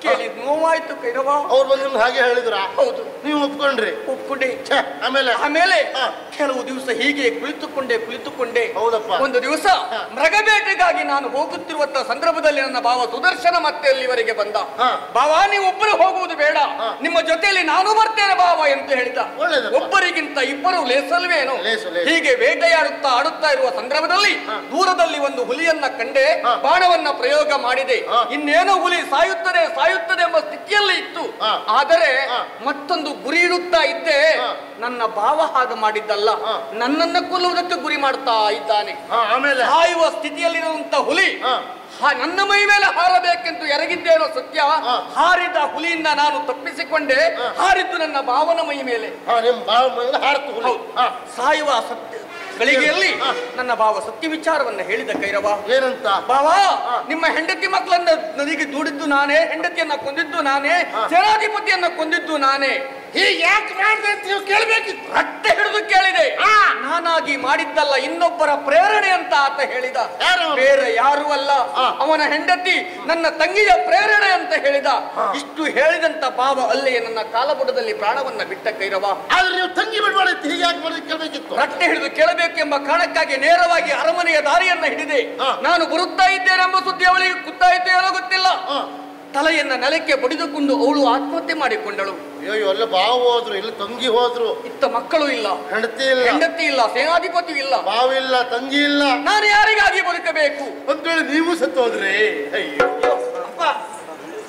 ನೋವಾಯ್ತು ಕೈರವ? ಅವ್ರು ಬಂದು ನಿಮ್ಗೆ ಹಾಗೆ ಹೇಳಿದ್ರ? ಹೌದು. ನೀವು ಒಪ್ಕೊಂಡ್ರಿ. ಒಪ್ಕೊಂಡೆ. ಆಮೇಲೆ? ಆಮೇಲೆ ಕೆಲವು ದಿವಸ ಹೀಗೆ ಕುಳಿತುಕೊಂಡೆ ಕುಳಿತುಕೊಂಡೆ. ಹೌದಪ್ಪ. ಒಂದು ದಿವಸ ಮೃಗಬೇಟೆಗಾಗಿ ನಾನು ಹೋಗುತ್ತಿರುವ ಸಂದರ್ಭದಲ್ಲಿ ನನ್ನ ಭಾವ ಸುದರ್ಶನ ಮತ್ತೆ ಅಲ್ಲಿವರೆಗೆ ಬಂದ. ಬಾವಾ ಭಾವ ನೀವು ಒಬ್ಬರು ಹೋಗುವುದು ಬೇಡ. ನಿಮ್ಮ ಜೊತೆಯಲ್ಲಿ ನಾನು ಬರ್ತೇನೆ ಬಾವ ಎಂದು ಹೇಳಿದ. ಒಬ್ಬರಿಗಿಂತ ಇಬ್ಬರು ಲೇಸಲ್ವೇನು? ಲೇಸು, ಲೇಸು. ಹೀಗೆ ಬೇಟೆಯಾಡುತ್ತಾ ಆಡುತ್ತಾ ಇರುವ ಸಂದರ್ಭದಲ್ಲಿ ದೂರದಲ್ಲಿ ಒಂದು ಹುಲಿಯನ್ನ ಕಂಡೆ ಬಾಣವನ್ನ ಪ್ರಯೋಗ ಮಾಡಿದೆ. ಇನ್ನೇನು ಹುಲಿ ಸಾಯುತ್ತದೆ ಸಾಯುತ್ತದೆ ಎಂಬ ಸ್ಥಿತಿಯಲ್ಲಿ ಇತ್ತು. ಆದರೆ ಮತ್ತೊಂದು ಗುರಿ ಇಡುತ್ತಾ ಇದ್ದೆ ನನ್ನ ಭಾವ ಹಾಗೆ ಮಾಡಿದ್ದಲ್ಲ. ನನ್ನನ್ನ ಕೊಲ್ಲುವುದಕ್ಕೆ ಗುರಿ ಮಾಡ್ತಾ ಇದ್ದಾನೆ. ಆಮೇಲೆ? ಹಾಯುವ ಸ್ಥಿತಿಯಲ್ಲಿರುವಂತ ಹುಲಿ ನನ್ನ ಮೈ ಮೇಲೆ ಹಾರಬೇಕೆಂದು ಎರಗಿದ್ದೇನೋ ಸತ್ಯ? ಹಾರಿದ ಹುಲಿಯಿಂದ ನಾನು ತಪ್ಪಿಸಿಕೊಂಡೆ. ಹಾರಿದ್ದು ನನ್ನ ಭಾವನ ಮೈ ಮೇಲೆ. ಸಾಯುವ ಸತ್ಯ ಗಳಿಗೆಯಲ್ಲಿ. ನನ್ನ ಭಾವ ಸತ್ಯ ವಿಚಾರವನ್ನ ಹೇಳಿದ ಕೈರವ ಏನಂತ ಭಾವ. ನಿಮ್ಮ ಹೆಂಡತಿ ಮಕ್ಕಳನ್ನ ನದಿಗೆ ದೂಡಿದ್ದು ನಾನೇ ಹೆಂಡತಿಯನ್ನ ಕೊಂದಿದ್ದು ನಾನೇ. ಸೇನಾಧಿಪತಿಯನ್ನ ಕೊಂದಿದ್ದು ನಾನೇ ಹೀಗೆ ಯಾಕೆ ಮಾಡಿದೆ ಅಂತ ನೀವು ಕೇಳ್ಬೇಕಿತ್ತು? ರಟ್ಟೆ ಹಿಡಿದು ಕೇಳಿದೆ. ನಾನಾಗಿ ಮಾಡಿದ್ದಲ್ಲ ಇನ್ನೊಬ್ಬರ ಪ್ರೇರಣೆ ಅಂತ ಆತ ಹೇಳಿದ. ಯಾರು? ಬೇರೆ ಯಾರು ಅಲ್ಲ. ಅವನ ಹೆಂಡತಿ ನನ್ನ ತಂಗಿಯ ಪ್ರೇರಣೆ ಅಂತ ಹೇಳಿದ. ಇಷ್ಟು ಹೇಳಿದಂತ ಪಾವ ಅಲ್ಲೇ ನನ್ನ ಕಾಲಬುಡದಲ್ಲಿ ಪ್ರಾಣವನ್ನ ಬಿಟ್ಟ ಕೈರವ. ಆದ್ರೆ ನೀವು ತಂಗಿ ಬಿಡಬಾರ್ದು ಹೀಗೆ ಯಾಕೆ ಮಾಡಿದ್ ಕೇಳ್ಬೇಕಿತ್ತು? ರಟ್ಟೆ ಹಿಡಿದು ಕೇಳಬೇಕೆಂಬ ಕಾರಣಕ್ಕಾಗಿ ನೇರವಾಗಿ ಅರಮನೆಯ ದಾರಿಯನ್ನ ಹಿಡಿದೆ. ನಾನು ಬರುತ್ತಾ ಇದ್ದೇನೆಂಬ ಸುದ್ದಿ ಅವಳಿಗೆ ಗೊತ್ತಾಯಿತು ಏನೋ ಗೊತ್ತಿಲ್ಲ. ತಲೆಯನ್ನ ನೆಲಕ್ಕೆ ಬಡಿದುಕೊಂಡು ಅವಳು ಆತ್ಮಹತ್ಯೆ ಮಾಡಿಕೊಂಡಳು. ಅಯ್ಯೋ ಎಲ್ಲ ಬಾವು ಹೋದ್ರು ಎಲ್ಲ ತಂಗಿ ಹೋದ್ರು. ಇತ್ತ ಮಕ್ಕಳು ಇಲ್ಲ. ಹೆಂಡತಿ ಇಲ್ಲ. ಹೆಂಡತಿ ಇಲ್ಲ ಸೇನಾಧಿಪತಿ ಇಲ್ಲ. ಬಾವಿಲ್ಲ ತಂಗಿ ಇಲ್ಲ. ನಾನು ಯಾರಿಗಾಗಿ ಬದುಕಬೇಕು? ಅಂತೇಳಿ ನೀವು ಸತ್ತೋದ್ರಿ ಅಯ್ಯೋ.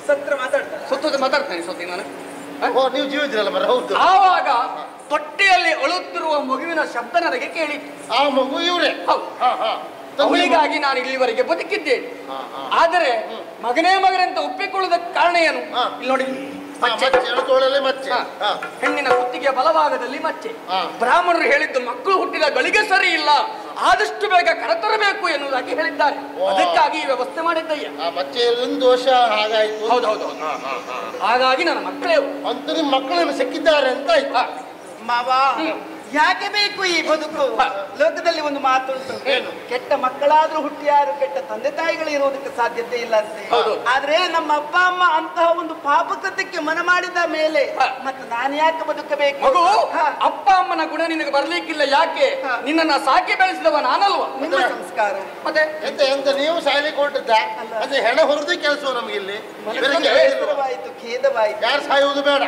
ಸತ್ರ ಮಾತಾಡ್ತಾರೆ. ಸತ್ತೋದ್ರೆ ಮಾತಾಡ್ತಾನೆ ಸತ್ತಿ ನಾನು. ಓ ನೀವು ಜೀವಿದ್ರಲ್ಲ ಮರ ಹೌದು. ಆವಾಗ ತೊಟ್ಟೆಯಲ್ಲಿ ಅಳುತ್ತಿರುವ ಮಗುವಿನ ಶಬ್ದ ನನಗೆ ಕೇಳಿ. ಆ ಮಗು ಇವ್ರೆ. ಹೌದು. ಹಾ ಹಾ. ತಂಗಿ ಅವಳಿಗಾಗಿ ನಾನು ಇಲ್ಲಿವರೆಗೆ ಬದುಕಿದ್ದೇನೆ. ಆದರೆ ಮಗನೇ ಮಗನಂತ ಒಪ್ಪಿಕೊಳ್ಳುವುದಕ್ಕೆ ಕಾರಣ ಏನು. ಇಲ್ಲಿ ನೋಡಿ. ಮಚ್ಚೆ. ಹೆಣ್ಣಿನ ಕುತ್ತಿಗೆಯ ಬಲಭಾಗದಲ್ಲಿ ಮಚ್ಚೆ. ಬ್ರಾಹ್ಮಣರು ಹೇಳಿದ್ದು ಮಕ್ಕಳು ಹುಟ್ಟಿದ ಗಳಿಗೆ ಸರಿ ಇಲ್ಲ. ಆದಷ್ಟು ಬೇಗ ಕರೆತರಬೇಕು ಎನ್ನುವುದಾಗಿ ಹೇಳಿದ್ದಾರೆ. ಅದಕ್ಕಾಗಿ ಈ ವ್ಯವಸ್ಥೆ ಮಾಡಿದ್ದಯ್ಯ. ದೋಷ ಹಾಗಾಯ್ತು. ಹೌದೌದು ಹೌದು ಹೌದು. ಹಾ, ಹಾ, ಹಾ. ಹಾಗಾಗಿ ನನ್ನ ಮಕ್ಕಳೇ ಅಂತ ನಿಮ್ಮ ಮಕ್ಕಳನ್ನು ಸಿಕ್ಕಿದ್ದಾರೆ ಅಂತ ಆಯ್ತು. ಮಾವ ಯಾಕೆ ಬೇಕು ಈ ಬದುಕು? ಲೋಕದಲ್ಲಿ ಒಂದು ಮಾತುಂಟು. ಏನು? ಕೆಟ್ಟ ಮಕ್ಕಳಾದ್ರೂ ಹುಟ್ಟಿಯಾರು ಕೆಟ್ಟ ತಂದೆ ತಾಯಿಗಳು ಇರುವುದಕ್ಕೆ ಸಾಧ್ಯತೆ ಇಲ್ಲ ಅಂತೆ. ಆದ್ರೆ ನಮ್ಮ ಅಪ್ಪ ಅಮ್ಮ ಅಂತಹ ಒಂದು ಪಾಪಕೃತ್ಯಕ್ಕೆ ಮನ ಮಾಡಿದ ಮೇಲೆ ಮತ್ತೆ ನಾನು ಯಾಕೆ ಬದುಕಬೇಕು? ಅಪ್ಪ ಅಮ್ಮನ ಗುಣ ನಿನಗೆ ಬರ್ಲಿಕ್ಕಿಲ್ಲ ಯಾಕೆ? ನಿನ್ನ ನಿನ್ನನ್ನ ಸಾಕಿ ಬೆಳೆಸಿದವ ನಾನಲ್ವಾ? ನಿಮ್ಮ ಸಂಸ್ಕಾರ. ಮತ್ತೆ? ಎಂತ ಎಂತ ನೀವು ಸಾಯ್ಲಿಕ್ಕೆ ಹೊರಟಿದ್ದ ಅದೇ ಹೆಣ ಹೊರದ ಕೆಲಸ ನಮ್ಗೆ ಇಲ್ಲಿ? ಖೇದವಾಯ್ತು. ಯಾರು ಸಾಯುವುದು ಬೇಡ.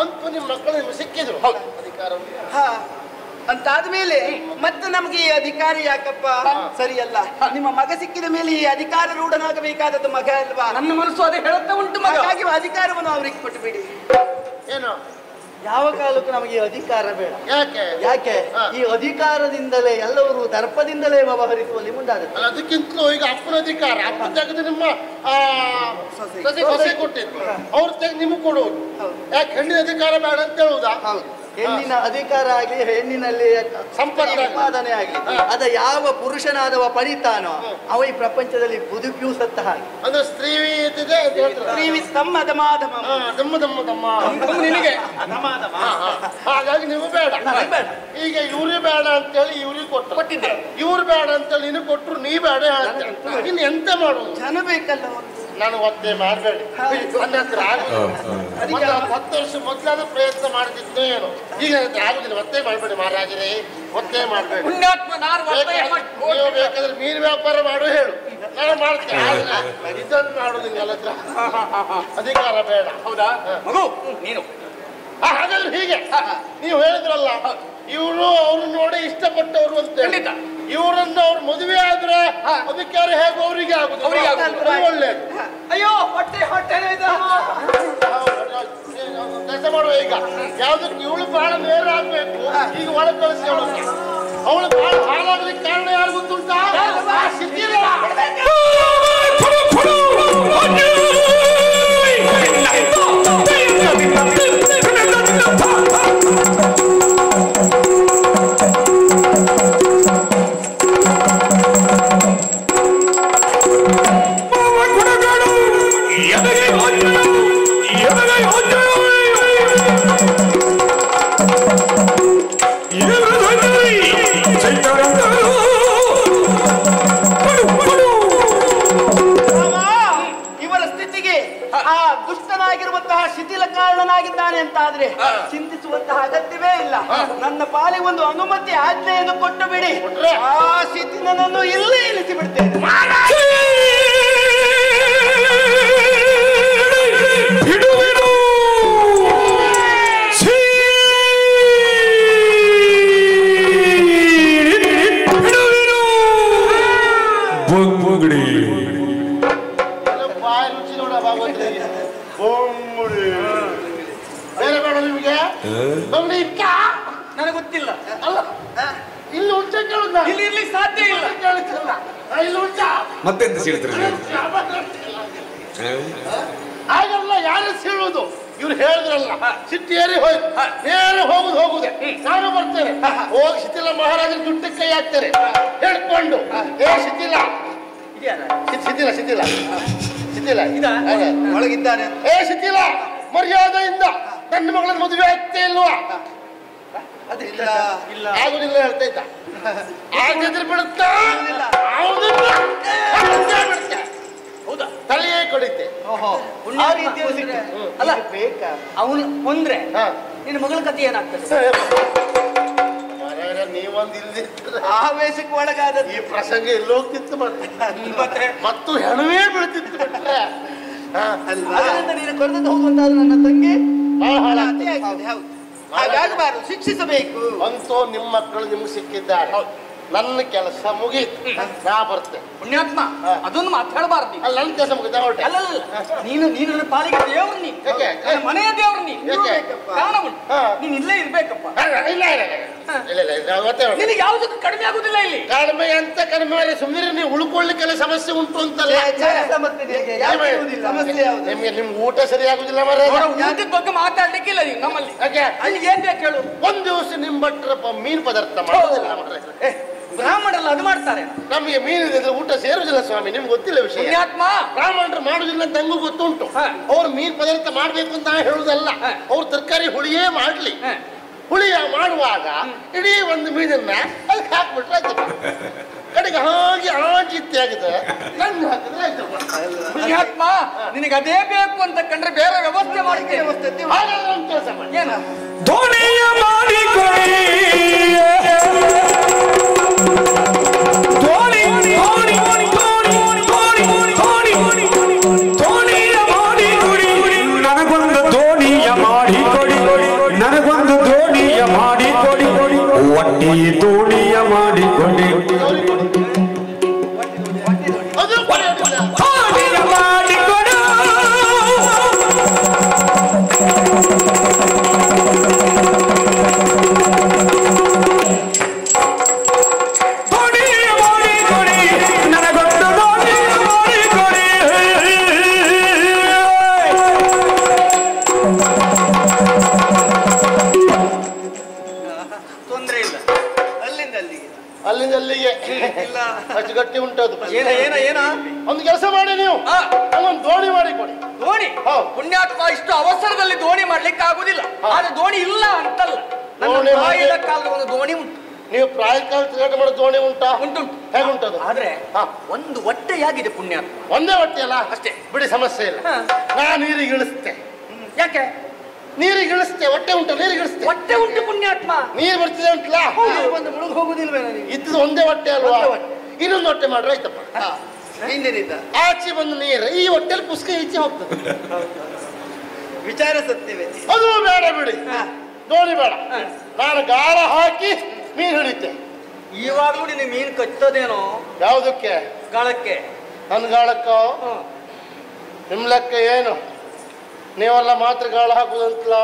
ಅಂತೂ ನಿಮ್ಮ ಮಕ್ಕಳು ನಿಮ್ಗೆ ಸಿಕ್ಕಿದ್ರು. ಹೌದು. ಅಧಿಕಾರ ಉಂಟು. ಹ ಅಂತಾದ ಮೇಲೆ ಮತ್ತೆ ನಮ್ಗೆ ಈ ಅಧಿಕಾರ ಯಾಕಪ್ಪ? ಸರಿಯಲ್ಲ. ನಿಮ್ಮ ಮಗ ಸಿಕ್ಕಿದ ಮೇಲೆ ಈ ಅಧಿಕಾರ ರೂಢನಾಗಬೇಕಾದದ್ದು ಮಗ ಅಲ್ವಾ? ನನ್ನ ಮನಸ್ಸು ಅದೇ ಹೇಳುತ್ತಾ ಉಂಟು ಮಗ. ಹಾಗಾಗಿ ಅಧಿಕಾರವನ್ನು ಅವ್ರಿಗೆ ಕೊಟ್ಟುಬಿಡಿ. ಏನು? ಯಾವ ಕಾಲಕ್ಕೂ ನಮಗೆ ಈ ಅಧಿಕಾರ ಬೇಡ. ಯಾಕೆ? ಯಾಕೆ? ಈ ಅಧಿಕಾರದಿಂದಲೇ ಎಲ್ಲವರು ದರ್ಪದಿಂದಲೇ ವ್ಯವಹರಿಸುವಲ್ಲಿ ಮುಂದಾಗುತ್ತೆ. ಅದಕ್ಕಿಂತಲೂ ಈಗ ಅಪ್ಪನ ಅಧಿಕಾರ. ಅಪ್ಪನ ನಿಮ್ಮ ಆ, ಸೊಸೆ. ಕೊಟ್ಟಿದ್ದು ಅವ್ರ ನಿಮಗೆ ಕೊಡುವುದು. ಯಾಕೆ? ಹೆಣ್ಣಿನ ಅಧಿಕಾರ ಬೇಡ ಅಂತ ಹೇಳುವುದಾ? ಹೌದು. ಹೆಣ್ಣಿನ ಅಧಿಕಾರ ಆಗಲಿ ಹೆಣ್ಣಿನಲ್ಲಿ ಸಂಪಾದನೆ ಆಗಲಿ. ಅದ ಯಾವ ಪುರುಷನಾದವ ಪಡಿತಾನೋ ಅವ ಈ ಪ್ರಪಂಚದಲ್ಲಿ ಬದುಕಿಯೂ ಸತ್ತ ಹಾಗೆ. ಅಂದ್ರೆ ಸ್ತ್ರೀ ಅಂತ. ಶ್ರೀವಿಸ್ತಮ್ಮ ದಮಾಧಮ ಹಾ, ದಮ್ಮ ದಮ್ಮ ದಮ್ಮ. ನಿನಗೆ. ಹಾಗಾಗಿ ನೀವು ಬೇಡ. ನನಗೆ. ಈಗ ಇವ್ರಿಗೆ ಬೇಡ ಅಂತೇಳಿ ಇವ್ರಿಗೆ ಕೊಟ್ಟು ಕೊಟ್ಟಿದ್ದೆ. ಇವ್ರು ಬೇಡ ಅಂತೇಳಿ ನೀನು ಕೊಟ್ಟರು ನೀ ಬೇಡ ಹೇಳ್ತಾರೆ ಇನ್ನು ಎಂತ ಮಾಡುದು ಜನ ಬೇಕಲ್ಲ ನಾನು ಒತ್ತೆ ಮಾಡಬೇಡಿ. ನನ್ನ ಹತ್ರ ಆಗುದಿಲ್ಲ. ಹತ್ತು ವರ್ಷ ಮೊದಲಾದ ಪ್ರಯತ್ನ ಮಾಡ್ತಿದ್ದೆ. ಏನು ಈಗ ಆಗುದಿಲ್ಲ. ಒತ್ತೆ ಮಾಡಬೇಡಿ ಮಹಾರಾಜರೇ. ಒತ್ತೆ ಮಾಡಬೇಡಿ. ನೀವು ಬೇಕಾದ್ರೆ ಮೀನು ವ್ಯಾಪಾರ ಮಾಡು ಹೇಳು. ನಾನು ಮಾಡ್ತೇನೆ. ಇದನ್ನು ನನ್ನ ಹತ್ರ ಅಧಿಕಾರ ಬೇಡ. ಹೌದಾ? ಮಗು ನೀನು. ಆ, ಹಾಗಾದ್ರೆ ಹೀಗೆ. ನೀವು ಹೇಳಿದ್ರಲ್ಲ ಇವರು ಅವ್ರು ನೋಡಿ ಇಷ್ಟಪಟ್ಟವರು ಅಂತ ಹೇಳಿ. ಖಂಡಿತ. ಇವರನ್ನು ಅವ್ರು ಮದುವೆ ಆದ್ರೆ ಅಧಿಕಾರಿ ಹೇಗೋ ಹೇಗೆ ಅವರಿಗೆ ಆಗುದು ಅವ್ರಿಗೆ ಒಳ್ಳೇದು ಅಯ್ಯೋ ಹೊಟ್ಟೆ ಹೊಟ್ಟೆ ಕೆಲಸ ಮಾಡುವ ಈಗ ಯಾವ್ದಕ್ಕೆ ಇವಳು ಬಹಳ ನೇರ ಆಗ್ಬೇಕು ಈಗ ಒಳಗೆ ಕಳಿಸಿ ಅವಳು ಅವಳು ಬಹಳ ಹಾಳಾಗ್ಲಿಕ್ಕೆ ಕಾರಣ ಯಾರು ಗೊತ್ತುಂಟಾ ಸಿದ್ಧಿಲ್ಲ. ನನ್ನ ಪಾಲಿಗೆ ಒಂದು ಅನುಮತಿ ಆಜ್ಞೆಯನ್ನು ಕೊಟ್ಟು ಬಿಡಿ. ಆ ಸ್ಥಿತಿ ನನ್ನನ್ನು ಇಲ್ಲೇ ಇಳಿಸಿ ಬಿಡ್ತೇನೆ ಹೇಳ್ತೀರಿ ನೀವು ಹಾಗಲ್ಲ ಯಾರು ಹೇಳೋದು ಇವ್ರು ಹೇಳಿದ್ರಲ್ಲ ಸಿಟ್ಟಿ ಏರಿ ಹೋಯ್ತು. ನೇರ ಹೋಗುದು ಹೋಗುದೆ. ನಾನು ಬರ್ತೇನೆ. ಹೋಗಿ ಶಿಥಿಲ ಮಹಾರಾಜನ ದುಡ್ಡು ಕೈ ಹಾಕ್ತಾರೆ ಹೇಳ್ಕೊಂಡು. ಏ ಶಿಥಿಲ. ಶಿಥಿಲ ಶಿಥಿಲ. ಶಿಥಿಲ. ಒಳಗಿದ್ದಾನೆ ಏ ಶಿಥಿಲ ಮರ್ಯಾದೆಯಿಂದ ನನ್ನ ಮಗಳ ಮದುವೆ ಆಗ್ತೇ ಇಲ್ವಾ? ಇಲ್ಲ. ಇಲ್ಲ. ಆಗುದಿಲ್ಲ ಹೇಳ್ತಾ ಇದ್ದ ಆಗಿದ್ರೆ ಬಿಡುತ್ತಾ. ಹೌದಾ ತಲೆಯೇ ಕೊಡಿತೆ ಓಹೋ. ಅಲ್ಲ ಬೇಕಾ? ಅವನು ಕೊಂದ್ರೆ ನಿನ್ನ ಮಗಳ ಕಥೆ ಏನಾಗ್ತದೆ? ನೀವೊಂದು ಇಲ್ದಿದ್ರೆ ಆವೇಶಕ್ಕೆ ಒಳಗಾದ ಈ ಪ್ರಸಂಗ ಎಲ್ಲೋ ಹೋಗ್ತಿತ್ತು ಮತ್ತೆ? ಮತ್ತೆ? ಹೆಣವೇ ಬೀಳ್ತಿತ್ತು ಅದರಿಂದ ನೀನು ಕರೆದು ಹೋಗುವಂತಾದ್ರೆ ನನ್ನ ತಂಗಿ? ಬಹಳ ಹಾಳಾಗ್ತದೆ. ಹೌದು. ಹಾಗಾಗಬಾರದು ಶಿಕ್ಷಿಸಬೇಕು. ಅಂತೂ ನಿಮ್ಮ ಮಕ್ಕಳು ನಿಮ್ಗೆ ಸಿಕ್ಕಿದ್ದಾರೆ. ನನ್ನ ಕೆಲಸ ಮುಗೀತು. ನಾ ಬರ್ತೆ. ಪುಣ್ಯಾತ್ಮ ಅದೊಂದು ಮಾತಾಡಬಾರ್ದು ಹೇಳಬಾರ್ದು ಅಲ್ಲ ನನ್ನ ಕೆಲಸ ಮುಗಿದ ಹೊರಟೆ. ಅಲ್ಲ ಅಲ್ಲ, ನೀನು ನೀನು ನನ್ನ ಪಾಲಿಗೆ ದೇವ್ರ ನೀ ಮನೆಯ ದೇವ್ರ ನೀ? ಕಾರಣ ಉಂಟು. ನೀನು ಇಲ್ಲೇ ಇರ್ಬೇಕಪ್ಪ. ಇಲ್ಲ ಇಲ್ಲ. ಇಲ್ಲ ಇಲ್ಲ. ನಿನಗೆ ಯಾವುದಕ್ಕೂ ಕಡಿಮೆ ಆಗುದಿಲ್ಲ ಇಲ್ಲಿ. ಕಡಿಮೆ ಅಂತ ಕಡಿಮೆ ಮಾಡಿ ಸುಮ್ಮನೆ ನೀವು ಉಳ್ಕೊಳ್ಳಿಕ್ಕೆಲ್ಲ ಸಮಸ್ಯೆ ಉಂಟು ಅಂತಲ್ಲ. ನಿಮ್ಗೆ ನಿಮ್ಗೆ ಊಟ ಸರಿಯಾಗುದಿಲ್ಲ ಮರ ಅವರ ಊಟದ ಬಗ್ಗೆ ಮಾತಾಡ್ಲಿಕ್ಕಿಲ್ಲ ನೀನು ನಮ್ಮಲ್ಲಿ. ಅಲ್ಲಿ ಏನ್ ಬೇಕು ಹೇಳು. ಒಂದ್ ದಿವಸ ನಿಮ್ ಭಟ್ರ ಮೀನ್ ಪದಾರ್ಥ ಮಾಡೋದಿಲ್ಲ ಮಾರ್ರೆ. ಏ, ಬ್ರಾಹ್ಮಣರಲ್ಲ ಅದು ಮಾಡ್ತಾರೆ. ನಮಗೆ ಮೀನು ಊಟ ಸೇರುದಿಲ್ಲ ಸ್ವಾಮಿ ನಿಮ್ಗೆ ಗೊತ್ತಿಲ್ಲ ವಿಷಯ. ಪುಣ್ಯಾತ್ಮ. ಬ್ರಾಹ್ಮಣರು ಮಾಡುದಿಲ್ಲ ಅಂತ ನಂಗೂ ಗೊತ್ತುಂಟು. ಹಾ. ಅವ್ರು ಮೀನ್ ಪದಾರ್ಥ ಮಾಡ್ಬೇಕು ಅಂತ ಹೇಳುದಲ್ಲ. ಅವ್ರು ತರಕಾರಿ ಹುಳಿಯೇ ಮಾಡ್ಲಿ. ಹಾ. ಹುಳಿಯ ಮಾಡುವಾಗ ಇಡೀ ಒಂದು ಮೀನನ್ನ ಅದಕ್ಕೆ ಹಾಕ್ಬಿಟ್ರೆ ಆಯ್ತು. ಕಡೆಗೆ ಹಾಗೆ ಆಜಿತ್ತಿ ಆಗಿದೆ ನನ್ನ ಹಾಕಿದ್ರೆ ಆಯ್ತು. ಪುಣ್ಯಾತ್ಮ ನಿನಗೆ ಅದೇ ಬೇಕು ಅಂತ ಕಂಡ್ರೆ ಬೇರೆ ವ್ಯವಸ್ಥೆ ಮಾಡ್ತೇನೆ. ಹಾಗಾದ್ರೆ ಒಂದು ಕೆಲಸ ಮಾಡಿ. ಏನು? ಧೋನಿ ಮಾಡಿಕೊಡಿ ಧ್ವನಿ ಧ್ವನಿ ಗಟ್ಟಿ ಏನ ಏನ ಏನ? ಒಂದು ಕೆಲಸ ಮಾಡಿ ನೀವು. ನಮ್ಮೊಂದು ದೋಣಿ ಮಾಡಿ ಕೊಡಿ. ದೋಣಿ. ಪುಣ್ಯಾತ್ಮ ಇಷ್ಟು ಅವಸರದಲ್ಲಿ ದೋಣಿ ಮಾಡ್ಲಿಕ್ಕೆ ಆಗುದಿಲ್ಲ. ಆದ್ರೆ ದೋಣಿ ಇಲ್ಲ ಅಂತಲ್ಲ. ನನ್ನ ಕಾಲದ ಒಂದು ದೋಣಿ ಉಂಟು. ನೀವು ಪ್ರಾಯಕಾಲ ತಿರುಗಾಟ ಮಾಡೋ ದೋಣಿ ಉಂಟಾ? ಉಂಟು ಹೇಗುಂಟದು? ಆದ್ರೆ. ಒಂದು ಹೊಟ್ಟೆಯಾಗಿದೆ ಪುಣ್ಯಾತ್ಮ. ಒಂದೇ ಹೊಟ್ಟೆ ಅಲ್ಲ? ಅಷ್ಟೇ. ಬಿಡಿ ಸಮಸ್ಯೆ ಇಲ್ಲ. ಹಾ. ನಾ ನೀರಿಗೆ ಇಳಿಸ್ತೆ. ಯಾಕೆ? ನೀರಿಗೆ ಇಳಿಸ್ತೆ. ಹೊಟ್ಟೆ ಉಂಟು ನೀರಿಗೆ ಇಳಿಸ್ತೆ. ಹೊಟ್ಟೆ ಉಂಟು ಪುಣ್ಯಾತ್ಮ. ನೀರು ಬರ್ತಿದೆ ಉಂಟಲ್ಲ ಒಂದು ಮುಳುಗಿ ಹೋಗುದಿಲ್ವೇ ಇದ್ದದ್ದು ಒಂದೇ ಹೊಟ್ಟೆ ಅಲ್ವಾ. ಇನ್ನೊಂದು ಹೊಟ್ಟೆ ಮಾಡ್ರೆ ಆಯ್ತಪ್ಪ. ಹಿಂದಿನಿಂದ. ಆಚೆ ಬಂದು ನೀರು ಈ ಹೊಟ್ಟೆಲಿ ಪುಸ್ತಕ ಈಚೆ ಹೋಗ್ತದೆ. ವಿಚಾರ ಸತ್ಯವೇ. ಅದು ಬೇಡ ಬಿಡಿ. ನೋಡಿ ಬೇಡ. ನಾನು ಗಾಳ ಹಾಕಿ ಮೀನು ಹಿಡಿತೆ. ಇವಾಗಲೂ ನಿನ್ನ ಮೀನು ಕಚ್ಚೋದೇನೋ? ಯಾವುದಕ್ಕೆ? ಗಾಳಕ್ಕೆ. ನನ್ನ ಗಾಳಕ್ಕ? ನಿಮ್ ಲೆಕ್ಕ ಏನು? ನೀವೆಲ್ಲ ಮಾತ್ರ ಗಾಳ ಹಾಕುದಂತಲ್ಲ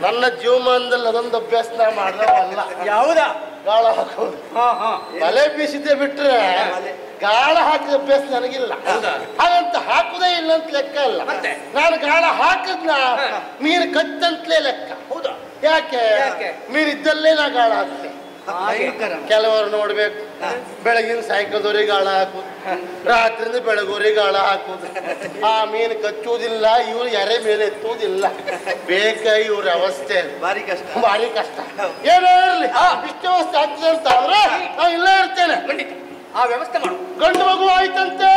ನನ್ನ ಜೀವಮಾನದಲ್ಲಿ ಅದೊಂದು ಅಭ್ಯಾಸ ಮಾಡ್ದವಲ್ಲ ಯಾವುದಾ? ಗಾಳ ಹಾಕೋದು ಬಲೆ ಬೀಸಿದ್ದೆ ಬಿಟ್ರೆ ಗಾಳ ಹಾಕಿದ ಅಭ್ಯಾಸ ನನಗಿಲ್ಲ. ಹಾಗಂತ ಹಾಕುದೇ ಇಲ್ಲ ಅಂತ ಲೆಕ್ಕ ಅಲ್ಲ? ನಾನು ಗಾಳ ಹಾಕಿದ್ನ ಮೀನು ಕತ್ತಂತಲೇ ಲೆಕ್ಕ. ಹೌದಾ? ಯಾಕೆ? ಮೀನು ಇದ್ದಲ್ಲೇ ನಾ ಗಾಳ ಹಾಕ್ತೆ ಹಾಗೆ ಕೆಲವರು ನೋಡ್ಬೇಕು. ಬೆಳಗಿನ ಸಾಯಂಕಾಲದವರೆಗೆ ಗಾಳ ಹಾಕುದು ರಾತ್ರಿಂದ ಬೆಳಗೋರಿಗೆ ಗಾಳ ಹಾಕುದು ಆ ಮೀನು ಕಚ್ಚುವುದಿಲ್ಲ ಇವ್ರು ಎರೆ ಮೇಲೆ ಎತ್ತುವುದಿಲ್ಲ. ಬೇಕ ಇವ್ರ ಅವಸ್ಥೆ. ಭಾರಿ ಕಷ್ಟ. ಭಾರಿ ಕಷ್ಟ. ಏನೇ ಇರ್ಲಿ. ಇಷ್ಟು ವ್ಯವಸ್ಥೆ ಆಗ್ತದೆ ಅಂತ ಅಂದ್ರೆ ಇಲ್ಲ ಇಲ್ಲೇ ಇರ್ತೇನೆ. ಆ ವ್ಯವಸ್ಥೆ ಮಾಡು. ಗಂಡು ಮಗು ಆಯ್ತಂತೆ.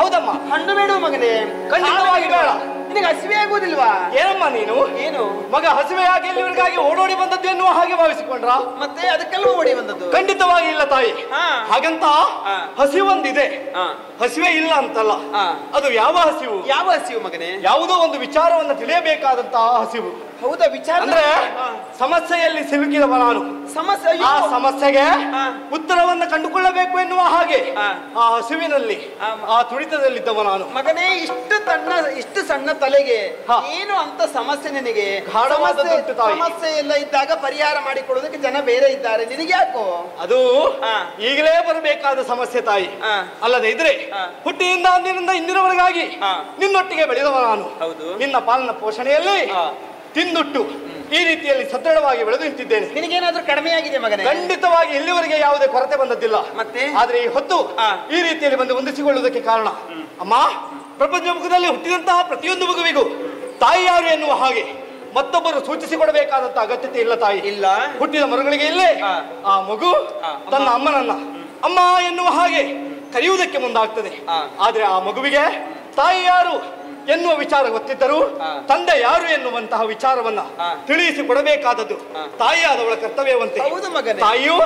ಹೌದಮ್ಮ. ಹಣ್ಣು ಬೇಡ ಮಗನೇ. ಖಂಡಿತವಾಗಿ ಬೇಡ. ನಿನಗೆ ಹಸಿವೆ ಆಗುವುದಿಲ್ವಾ? ಏನಮ್ಮ ನೀನು? ಏನು? ಮಗ ಹಸಿವೆಯಾಗಿ ಇಲ್ಲಿವರೆಗಾಗಿ ಓಡೋಡಿ ಬಂದದ್ದು ಎನ್ನುವ ಹಾಗೆ ಭಾವಿಸಿಕೊಂಡ್ರ? ಮತ್ತೆ ಅದಕ್ಕೆಲ್ಲ ಓಡಿ ಬಂದದ್ದು? ಖಂಡಿತವಾಗಿ ಇಲ್ಲ ತಾಯಿ. ಹಾಗಂತ ಹಸಿವು ಹಸಿವೊಂದಿದೆ ಹಸಿವೆ ಇಲ್ಲ ಅಂತಲ್ಲ. ಅದು ಯಾವ ಹಸಿವು? ಯಾವ ಹಸಿವು ಮಗನೇ? ಯಾವುದೋ ಒಂದು ವಿಚಾರವನ್ನು ತಿಳಿಯಬೇಕಾದಂತಹ ಹಸಿವು. ಹೌದಾ? ವಿಚಾರ ಅಂದ್ರೆ ಸಮಸ್ಯೆಯಲ್ಲಿ ಸಿಲುಕಿದವ ನಾನು ಸಮಸ್ಯೆ ಆ ಸಮಸ್ಯೆಗೆ. ಉತ್ತರವನ್ನು ಕಂಡುಕೊಳ್ಳಬೇಕು ಎನ್ನುವ ಹಾಗೆ ಆ ಹಸುವಿನಲ್ಲಿ ಆ, ತುಡಿತದಲ್ಲಿದ್ದವ ನಾನು. ಮಗನೇ ಇಷ್ಟು ತನ್ನ ಇಷ್ಟು ಸಣ್ಣ ತಲೆಗೆ ಏನು ಅಂತ ಸಮಸ್ಯೆ ನಿನಗೆ? ಸಮಸ್ಯೆ- ಎಲ್ಲ ಇದ್ದಾಗ ಪರಿಹಾರ ಮಾಡಿಕೊಡೋದಕ್ಕೆ ಜನ ಬೇರೆ ಇದ್ದಾರೆ. ನಿನಗೆ ಯಾಕೋ? ಅದು ಈಗಲೇ ಬರಬೇಕಾದ ಸಮಸ್ಯೆ ತಾಯಿ. ಅಲ್ಲದೆ ಇದ್ರೆ ಹುಟ್ಟಿಯಿಂದ ಹುಟ್ಟಿನಿಂದ ಅಂದಿನಿಂದ ಇಂದಿನವರೆಗಾಗಿ. ನಿನ್ನೊಟ್ಟಿಗೆ ಬೆಳೆದವ ನಾನು. ಹೌದು. ನಿನ್ನ ಪಾಲನ ಪೋಷಣೆಯಲ್ಲಿ. ತಿಂದುಟ್ಟು ಈ ರೀತಿಯಲ್ಲಿ ಸದೃಢವಾಗಿ ಬೆಳೆದು ನಿಂತಿದ್ದೇನೆ. ನಿನಗೇನಾದ್ರೂ ಕಡಿಮೆ ಆಗಿದೆ ಮಗನೇ? ಖಂಡಿತವಾಗಿ ಇಲ್ಲಿವರೆಗೆ ಯಾವುದೇ ಕೊರತೆ ಬಂದದ್ದಿಲ್ಲ. ಮತ್ತೆ? ಆದ್ರೆ ಈ ಹೊತ್ತು ಈ ರೀತಿಯಲ್ಲಿ ಬಂದು ಹೊಂದಿಸಿಕೊಳ್ಳುವುದಕ್ಕೆ ಕಾರಣ. ಅಮ್ಮ ಪ್ರಪಂಚ ಮುಖದಲ್ಲಿ ಹುಟ್ಟಿದಂತಹ ಪ್ರತಿಯೊಂದು ಮಗುವಿಗೂ ತಾಯಿ ಯಾರು ಎನ್ನುವ ಹಾಗೆ ಮತ್ತೊಬ್ಬರು ಸೂಚಿಸಿಕೊಡಬೇಕಾದಂತ ಅಗತ್ಯತೆ ಇಲ್ಲ ತಾಯಿ. ಇಲ್ಲ. ಹುಟ್ಟಿದ ಮರುಗಳಿಗೆ ಇಲ್ಲೇ ಆ. ಮಗು ತನ್ನ ಅಮ್ಮನನ್ನ ಅಮ್ಮ ಎನ್ನುವ ಹಾಗೆ ಕರೆಯುವುದಕ್ಕೆ ಮುಂದಾಗ್ತದೆ. ಆದ್ರೆ ಆ ಮಗುವಿಗೆ ತಾಯಿ ಯಾರು ಎನ್ನುವ ವಿಚಾರ ಗೊತ್ತಿದ್ದರೂ ತಂದೆ ಯಾರು ಎನ್ನುವಂತಹ ವಿಚಾರವನ್ನ ತಿಳಿಸಿ ಕೊಡಬೇಕಾದದ್ದು. ತಾಯಿಯಾದವಳ ಕರ್ತವ್ಯವಂತೆ. ತಾಯಿಯು.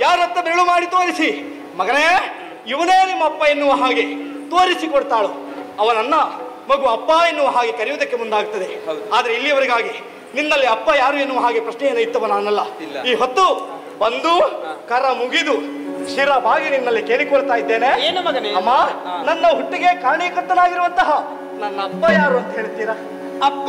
ಯಾರತ್ತ ಬೆರಳು ಮಾಡಿ ತೋರಿಸಿ. ಮಗನೇ ಇವನೇ ನಿಮ್ಮ ಅಪ್ಪ ಎನ್ನುವ ಹಾಗೆ ತೋರಿಸಿ ಕೊಡ್ತಾಳು ಅವನನ್ನ ಮಗು ಅಪ್ಪ ಎನ್ನುವ ಹಾಗೆ ಕರೆಯುವುದಕ್ಕೆ ಮುಂದಾಗ್ತದೆ. ಆದ್ರೆ ಇಲ್ಲಿಯವರೆಗಾಗಿ ನಿನ್ನಲ್ಲಿ ಅಪ್ಪ ಯಾರು ಎನ್ನುವ ಹಾಗೆ ಪ್ರಶ್ನೆಯನ್ನು ಇತ್ತವ ನಾನಲ್ಲ. ಈ ಹೊತ್ತು ಬಂದು ಕರ ಮುಗಿದು ಶಿರ ಬಾಗಿ ನಿನ್ನಲ್ಲಿ ಕೇಳಿಕೊಳ್ತಾ ಇದ್ದೇನೆ. ಅಮ್ಮ ನನ್ನ ಹುಟ್ಟಿಗೆ ಕಾರಣೀಕರ್ತನಾಗಿರುವಂತಹ ನನ್ನ ಅಪ್ಪ ಯಾರು ಅಂತ ಹೇಳ್ತೀರಾ? ಅಪ್ಪ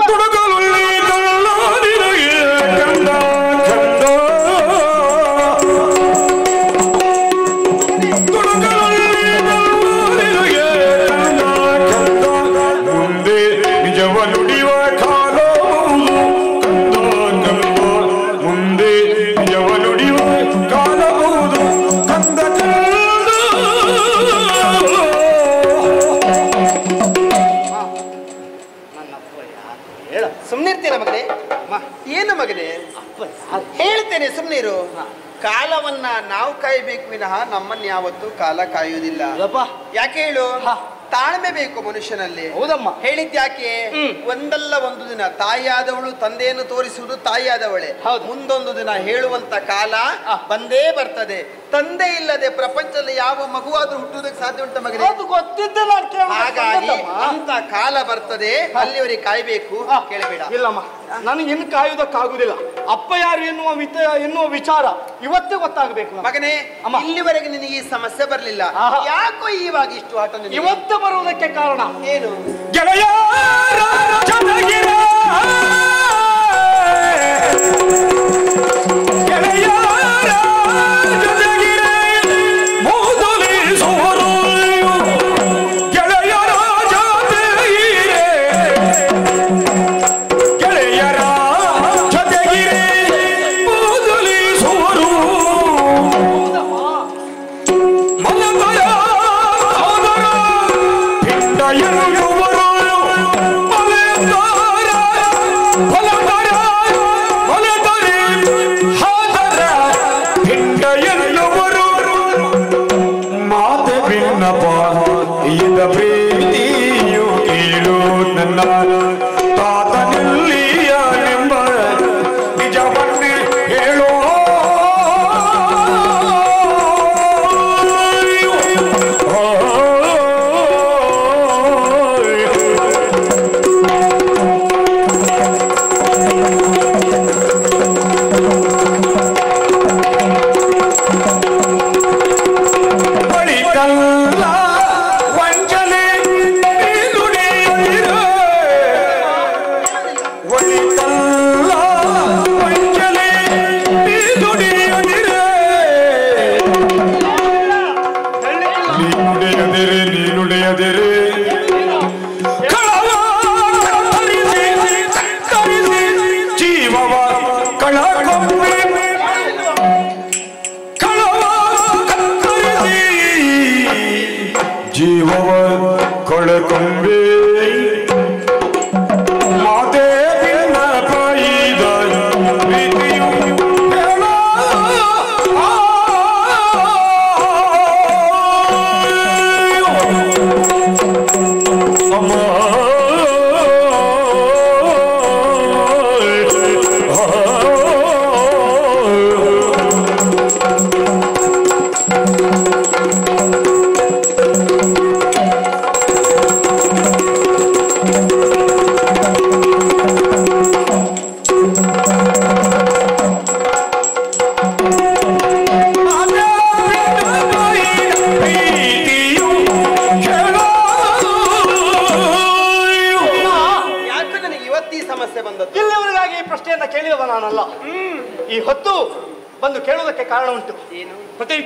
ಹೇಳ್ತೇನೆ ಇರು. ಕಾಲವನ್ನ ನಾವು ಕಾಯ್ಬೇಕು ವಿನಃ ನಮ್ಮನ್ನ ಯಾವತ್ತು ಕಾಲ ಕಾಯುವುದಿಲ್ಲ. ಯಾಕೆ ಹೇಳು? ತಾಳ್ಮೆ ಬೇಕು ಮನುಷ್ಯನಲ್ಲಿ. ಹೌದಮ್ಮ. ಹೇಳಿದ್ಯಾಕೆ. ಒಂದಲ್ಲ ಒಂದು ದಿನ. ತಾಯಿಯಾದವಳು ತಂದೆಯನ್ನು ತೋರಿಸುವುದು ತಾಯಿಯಾದವಳೆ. ಮುಂದೊಂದು ದಿನ ಹೇಳುವಂತ ಕಾಲ ಬಂದೇ ಬರ್ತದೆ. ತಂದೆ ಇಲ್ಲದೆ ಪ್ರಪಂಚದಲ್ಲಿ ಯಾವ ಮಗುವಾದ್ರೂ ಹುಟ್ಟುವುದಕ್ಕೆ ಸಾಧ್ಯ ಉಂಟ ಮಗನೇ ಅದು ಗೊತ್ತಿದ್ದೆ ನಾನು ಕೇಳೋದು ಹಾಗಾಗಿ. ಅಂತ ಕಾಲ ಬರ್ತದೆ ಅಲ್ಲಿವರಿಗೆ ಕಾಯ್ಬೇಕು ಕೇಳಬೇಡ ಇಲ್ಲಮ್ಮ ನನಗೆ ಇನ್ನು ಕಾಯುವುದಕ್ಕಾಗುದಿಲ್ಲ ಅಪ್ಪ ಯಾರು ಎನ್ನುವ ವಿತ ಎನ್ನುವ ವಿಚಾರ ಇವತ್ತೇ ಗೊತ್ತಾಗಬೇಕು. ಮಗನೇ ಅಮ್ಮ. ಇಲ್ಲಿವರೆಗೆ ನಿನಗೆ ಈ ಸಮಸ್ಯೆ ಬರಲಿಲ್ಲ ಆಹಾ. ಯಾಕೋ ಇವಾಗ ಇಷ್ಟು ಆಟ ನಿನಗೆ? ಇವತ್ತು ಬರುವುದಕ್ಕೆ ಕಾರಣ ಏನು ಗೆಳೆಯರ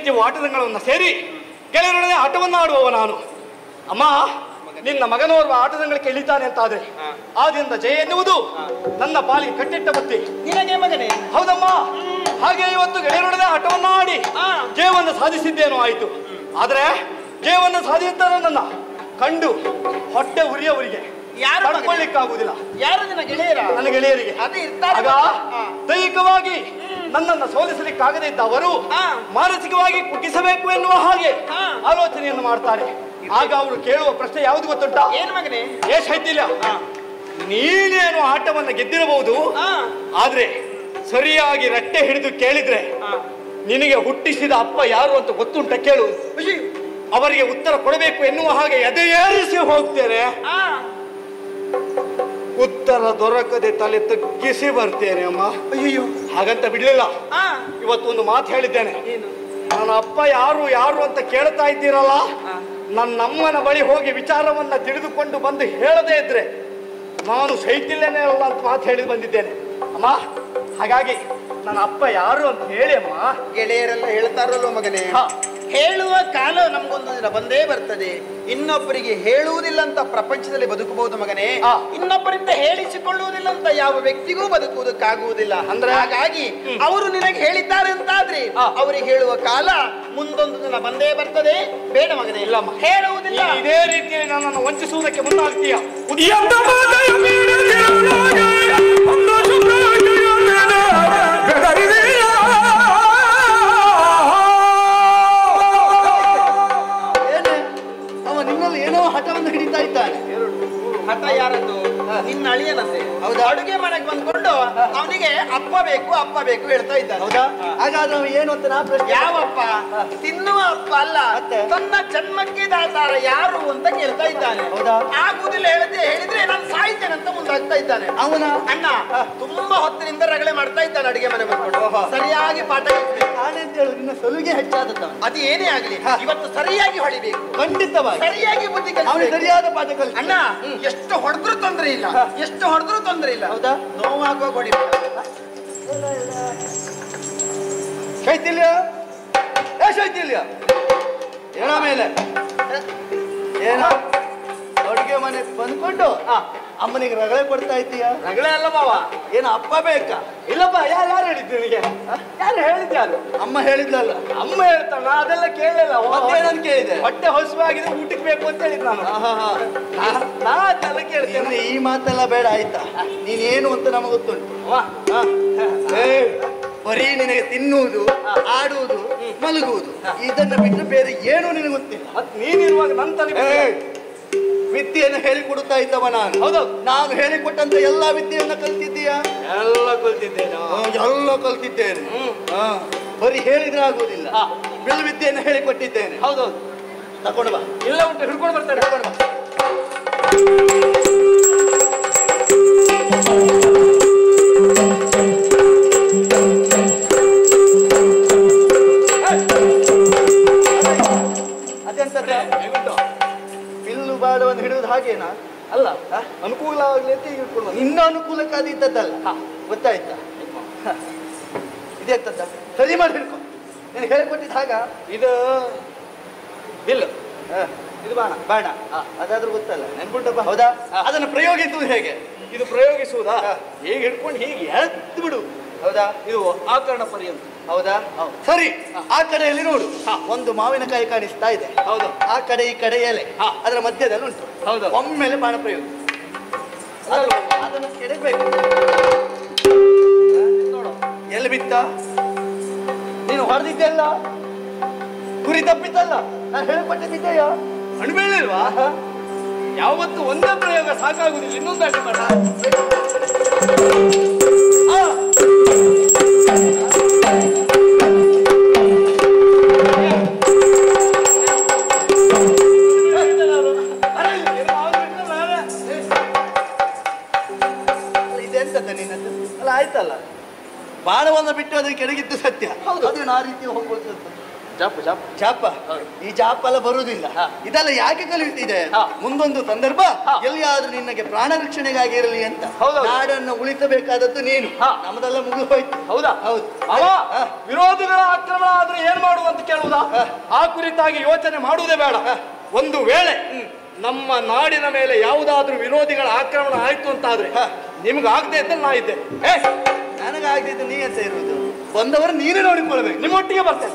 ಏನು ಆಟದಂಗಳನ್ನು ಸೇರಿ ಗೆಳೆಯರೊಡನೆ ಆಟವನ್ನು ಆಡುವವ ನಾನು. ಅಮ್ಮ ನಿನ್ನ ಮಗನೋರ್ವ ಆಟದಂಗಳಿಗೆ ಇಳಿತಾನೆ ಅಂತಾದ್ರೆ ಆದ್ರಿಂದ ಜಯ ಎನ್ನುವುದು ನನ್ನ ಪಾಲಿಗೆ ಕಟ್ಟಿಟ್ಟ ಬುತ್ತಿ. ನಿನಗೆ ಮಗನೇ. ಹೌದಮ್ಮ. ಹಾಗೆ ಇವತ್ತು ಗೆಳೆಯರೊಡನೆ ಆಟವನ್ನ ಆಡಿ ಜಯವನ್ನು ಸಾಧಿಸಿದ್ದೇನೋ ಆಯ್ತು. ಆದ್ರೆ ಜಯವನ್ನು ಸಾಧಿಸಿದ ನನ್ನ. ಕಂಡು ಹೊಟ್ಟೆ ಉರಿಯವರಿಗೆ ಯಾರು ಮಗನೇ? ತಡ್ಕೊಳ್ಳಿಕ್ಕಾಗುವುದಿಲ್ಲ ಯಾರು ನಿನ್ನ ಗೆಳೆಯರ? ನನ್ನ ಗೆಳೆಯರಿಗೆ. ಅದೇ ಇರ್ತಾರೆ ದೈಹಿಕವಾಗಿ ನನ್ನನ್ನು ಸೋಲಿಸಲಿಕ್ಕಾಗದೇ ಇದ್ದ ಅವರು ಹಾ. ಮಾನಸಿಕವಾಗಿ ಕುಗ್ಗಿಸಬೇಕು ಎನ್ನುವ ಹಾಗೆ. ಆಲೋಚನೆಯನ್ನು ಮಾಡ್ತಾರೆ. ಆಗ ಅವರು ಕೇಳುವ ಪ್ರಶ್ನೆ ಯಾವುದು ಗೊತ್ತುಂಟ? ಏನ್ ಮಗನೇ? ಏ ಶೈತಿಲ್ಯ ನೀನೇನು ಆಟವನ್ನು ಗೆದ್ದಿರಬಹುದು. ಆದ್ರೆ ಸರಿಯಾಗಿ ರಟ್ಟೆ ಹಿಡಿದು ಕೇಳಿದ್ರೆ ನಿನಗೆ ಹುಟ್ಟಿಸಿದ ಅಪ್ಪ ಯಾರು ಅಂತ ಗೊತ್ತುಂಟ ಕೇಳು. ಅವರಿಗೆ ಉತ್ತರ ಕೊಡಬೇಕು ಎನ್ನುವ ಹಾಗೆ ಎದೆಯೇರಿಸಿ ಹೋಗ್ತೇನೆ. ಉತ್ತರ ದೊರಕದೆ ತಲೆ ತಗ್ಗಿಸಿ ಬರ್ತೇನೆ ಅಮ್ಮ. ಅಯ್ಯೋ ಹಾಗಂತ ಬಿಡ್ಲಿಲ್ಲ. ಇವತ್ತು ಒಂದು ಮಾತು ಹೇಳಿದ್ದೇನೆ. ನನ್ನ ಅಪ್ಪ ಯಾರು ಯಾರು ಅಂತ ಕೇಳ್ತಾ ಇದ್ದೀರಲ್ಲ? ನನ್ನಮ್ಮನ ಬಳಿ ಹೋಗಿ ವಿಚಾರವನ್ನ ತಿಳಿದುಕೊಂಡು ಬಂದು ಹೇಳದೇ ಇದ್ರೆ ನಾನು ಸೈತಿಲ್ಲೇನೆ ಅಲ್ಲ ಅಂತ ಮಾತು ಹೇಳಿ ಬಂದಿದ್ದೇನೆ. ಅಮ್ಮ ಹಾಗಾಗಿ ನನ್ನ ಅಪ್ಪ ಯಾರು ಅಂತ ಹೇಳಿ ಅಮ್ಮ. ಗೆಳೆಯರೆಲ್ಲ ಹೇಳ್ತಾರಲ್ಲ ಮಗನೇ. ಹೇಳುವ ಕಾಲ ನಮ್ಗೊಂದು ದಿನ ಬಂದೇ ಬರ್ತದೆ. ಇನ್ನೊಬ್ಬರಿಗೆ ಹೇಳುವುದಿಲ್ಲ ಅಂತ ಪ್ರಪಂಚದಲ್ಲಿ ಬದುಕಬಹುದು ಮಗನೇ. ಇನ್ನೊಬ್ಬರಿಂದ ಹೇಳಿಸಿಕೊಳ್ಳುವುದಿಲ್ಲ ಅಂತ ಯಾವ ವ್ಯಕ್ತಿಗೂ ಬದುಕುವುದಕ್ಕಾಗುವುದಿಲ್ಲ. ಅಂದ್ರೆ? ಹಾಗಾಗಿ ಅವರು ನಿನಗೆ ಹೇಳಿದ್ದಾರೆ ಅಂತಾದ್ರೆ. ಅವರಿಗೆ ಹೇಳುವ ಕಾಲ ಮುಂದೊಂದು ದಿನ ಬಂದೇ ಬರ್ತದೆ. ಬೇಡ ಮಗನೇ. ಇಲ್ಲ ಹೇಳುವುದಿಲ್ಲ. ಇದೇ ರೀತಿಯಲ್ಲಿ ನನ್ನನ್ನು ವಂಚಿಸುವುದಕ್ಕೆ ಮುಂದಾಗ್ತೀಯ. ಅಡುಗೆ ಮನೆಗೆ ಬಂದ್ಕೊಂಡು ಅವನಿಗೆ ಅಪ್ಪ ಬೇಕು ಅಪ್ಪ ಬೇಕು ಹೇಳ್ತಾ ಇದ್ದ ಹೌದಾ? ಹಾಗಾದ್ರೆ ಏನು ಅಂತ ನಾ ಪ್ರಶ್ನೆ ಯಾವಪ್ಪ? ತಿನ್ನುವ ಅಪ್ಪ ಅಲ್ಲ? ತನ್ನ ಜನ್ಮಕ್ಕೆ ದಾತಾರ ಯಾರು ಅಂತ ಕೇಳ್ತಾ ಇದ್ದಾನೆ. ಹೌದಾ? ಆಗುದಿಲ್ಲ ಹೇಳದೆ ಹೇಳಿದ್ರೆ ನಾನು ಸಾಯ್ತೇನೆ ಅಂತ ಮುಂದಾಗ್ತಾ ಇದ್ದಾನೆ. ಅವನ? ಅಣ್ಣ ತುಂಬಾ ಹೊತ್ತಿನಿಂದ ರಗಳೆ ಮಾಡ್ತಾ ಇದ್ದಾನೆ ಅಡಿಗೆ ಮನೆ ಬಂದ್ಕೊಂಡು ಸರಿಯಾಗಿ ಪಾಠ ಸಲುಗೆ ಅವನು. ಅದು ಏನೇ ಆಗ್ಲಿ ಇವತ್ತು ಸರಿಯಾಗಿ ಹೊಳಿಬೇಕು. ಖಂಡಿತವಾಗಿ. ಸರಿಯಾಗಿ ಬುದ್ಧಿ ಅವನು ಸರಿಯಾದ ಪಾಠ ಕಲಿಸ ಅಣ್ಣ ಎಷ್ಟು ಹೊಡೆದ್ರು ತೊಂದ್ರೆ ಇಲ್ಲ. ಎಷ್ಟು ಹೊಡೆದ್ರು ತೊಂದ್ರೆ ಇಲ್ಲ. ಹೌದಾ? ನೋವಾಗುವ ಹೊಡಿ ಶೈತಿಲ್ಯ ಏ ಶೈತಿಲ್ಯ ಏನ ಮೇಲೆ? ಏನ? ಅಡುಗೆ ಮನೆ ಬಂದ್ಕೊಂಡು ಅಮ್ಮನಿಗೆ ರಗಳೆ ಕೊಡ್ತಾ ಇದ್ದೀಯ? ರಗಳೆ ಅಲ್ಲ ಮಾವ. ಏನು ಅಪ್ಪ ಬೇಕಾ? ಇಲ್ಲಪ್ಪ ಯಾರು ಯಾರು ಹೇಳಿದ್ದು ನಿನಗೆ? ಯಾರು ಹೇಳಿದ್ದ ಅಮ್ಮ ಹೇಳಿದ್ಲಲ್ಲ. ಅಮ್ಮ ಹೇಳ್ತಾನ ನಾ ಅದೆಲ್ಲ ಕೇಳಲಿಲ್ಲ ಮತ್ತೇನಂತ ಕೇಳಿದೆ? ಹೊಟ್ಟೆ ಹೊಸವಾಗಿದೆ ಊಟಕ್ಕೆ ಬೇಕು ಅಂತ ಹೇಳಿದ್ ನಾನು. ನಾ- ನಾ ಅದೆಲ್ಲ ಕೇಳ್ತೇನೆ ಈ ಮಾತೆಲ್ಲ ಬೇಡ ಆಯ್ತಾ? ನೀನೇನು ಅಂತ ನಮಗೆ ಗೊತ್ತುಂಟು. ಬರೀ ನಿನಗೆ ತಿನ್ನುವುದು ಆಡುವುದು ಮಲಗುವುದು ಇದನ್ನ ಬಿಟ್ಟು ಬೇರೆ ಏನು ನಿನಗೆ ಗೊತ್ತಿಲ್ಲ. ಮತ್ತೆ ನೀನಿರುವಾಗ ನಂತರ ತಲೆ ವಿದ್ಯೆಯನ್ನು ಹೇಳಿಕೊಡುತ್ತಾ ಇದ್ದವ ನಾನು. ಹೌದು. ನಾನು ಹೇಳಿಕೊಟ್ಟಂತ ಎಲ್ಲಾ ವಿದ್ಯೆಯನ್ನ ಕಲ್ತಿದ್ದೀಯಾ? ಎಲ್ಲ ಕಲ್ತಿದ್ದೇನೆ. ಎಲ್ಲ ಕಲ್ತಿದ್ದೇನೆ. ಹಾ. ಬರೀ ಹೇಳಿದ್ರೆ ಆಗುವುದಿಲ್ಲ. ಬಿಲ್ ವಿದ್ಯೆಯನ್ನು ಹೇಳಿಕೊಟ್ಟಿದ್ದೇನೆ. ಹೌದೌದು ತಕೊಂಡು ಬಾ. ಇಲ್ಲ ಉಂಟು ಹಿಡ್ಕೊಂಡು ಬರ್ತಾರೆ. ಹಿಡ್ಕೊಂಡು ಬಾ. ಬಾಡವನ್ನು ಹಿಡಿಯುವುದು ಹಾಗೇನಾ? ಅಲ್ಲ. ಅನುಕೂಲ ಆಗ್ಲಿ ಅಂತ ಹಿಡ್ಕೊಂಡು. ನಿನ್ನ ಅನುಕೂಲಕ್ಕೆ ಅದು ಇದ್ದದ್ದಲ್ಲ. ಗೊತ್ತಾಯ್ತಾ? ಇದೆ ಇದೆಂತದ ಸರಿ ಮಾಡಿ ಹಿಡ್ಕೊ. ನೀನು ಹೇಳಿಕೊಟ್ಟಿದ್ದ ಹಾಗ? ಇದು ಬಿಲ್ಲು. ಇದು ಬಾಣ. ಬಾಣ. ಅದಾದ್ರೂ ಗೊತ್ತಲ್ಲ. ನೆನ್ಬಿಟ್ಟಪ್ಪ ಹೌದಾ? ಅದನ್ನು ಪ್ರಯೋಗಿಸುವುದು ಹೇಗೆ? ಇದು ಪ್ರಯೋಗಿಸುವುದಾ? ಹೇಗೆ ಹಿಡ್ಕೊಂಡು ಹೀಗೆ ಎತ್ತು ಬಿಡು. ಹೌದಾ? ಇದು ಆಕರಣ ಪರ್ಯಂತ. ಹೌದಾ? ಸರಿ. ಆ ಕಡೆಯಲ್ಲಿ ನೋಡು. ಒಂದು ಮಾವಿನಕಾಯಿ ಕಾಣಿಸ್ತಾ ಇದೆ. ಹೌದು. ಆ ಕಡೆ ಈ ಕಡೆ ಎಲೆ. ಹಾ. ಅದರ ಮಧ್ಯದಲ್ಲಿ ಉಂಟು. ಹೌದು. ಒಮ್ಮೆಲೆ ಬಾಣ ಪ್ರಯೋಗ. ಅದನ್ನು ಕೆಡಬೇಕು. ನೋಡು. ಎಲ್ಲಿ ಬಿತ್ತ? ನೀನು ಹೊಡೆದಿದ್ದೆಲ್ಲ? ಗುರಿ ತಪ್ಪಿದ್ದಲ್ಲ ನಾನು ಹೇಳ್ಕೊಟ್ಟಿದ್ದೆಯಾ ಅಣ್ಬೇಳಿಲ್ವಾ ಯಾವತ್ತು ಒಂದೇ ಪ್ರಯೋಗ ಸಾಕಾಗುದಿಲ್ಲ ಇನ್ನೊಂದು ನಿನ್ನದು ಬಾಣವನ್ನು ಬಿಟ್ಟು ಅದಕ್ಕೆ ಕೆಳಗಿದ್ದು ಸತ್ಯ. ಅದು ಆ ರೀತಿ ಹೋಗ್ಬೋದು ಜಾಪ ಜಾಪ. ಜಾಪ? ಈ ಜಾಪ ಎಲ್ಲ ಬರುವುದಿಲ್ಲ ಇದೆಲ್ಲ ಯಾಕೆ ಕಲಿಯುತ್ತಿದೆ. ಮುಂದೊಂದು ಸಂದರ್ಭ. ಎಲ್ಲಿಯಾದ್ರೂ ನಿನ್ನಗೆ ಪ್ರಾಣ ರಕ್ಷಣೆಗಾಗಿ ಇರಲಿ ಅಂತ. ನಾಡನ್ನು ಉಳಿಸಬೇಕಾದದ್ದು ನೀನು. ನಮ್ಮದೆಲ್ಲ ಮುಗಿದು ಹೋಯ್ತು ಹೌದಾ? ಹೌದು. ಅವ. ವಿರೋಧಿಗಳ ಆಕ್ರಮಣ ಆದ್ರೆ ಏನ್ ಮಾಡುವಂತ ಅಂತ ಕೇಳುವುದಾ. ಆ ಕುರಿತಾಗಿ ಯೋಚನೆ ಮಾಡುವುದೇ ಬೇಡ. ಒಂದು ವೇಳೆ ನಮ್ಮ ನಾಡಿನ ಮೇಲೆ ಯಾವುದಾದ್ರೂ ವಿರೋಧಿಗಳ ಆಕ್ರಮಣ ಆಯ್ತು ಅಂತಾದ್ರೆ ನಿಮ್ಗೆ ಆಗದೆ ಇದ್ದ ನಾ ಇದ್ದೆ. ನನಗಾಗದಿದ್ದು ನೀ ಅಂತ ಇರುವುದು? ಬಂದವರು ನೀನೇ ನೋಡಿಕೊಳ್ಬೇಕು ನಿಮ್ಮೊಟ್ಟಿಗೆ ಬರ್ತೇನೆ.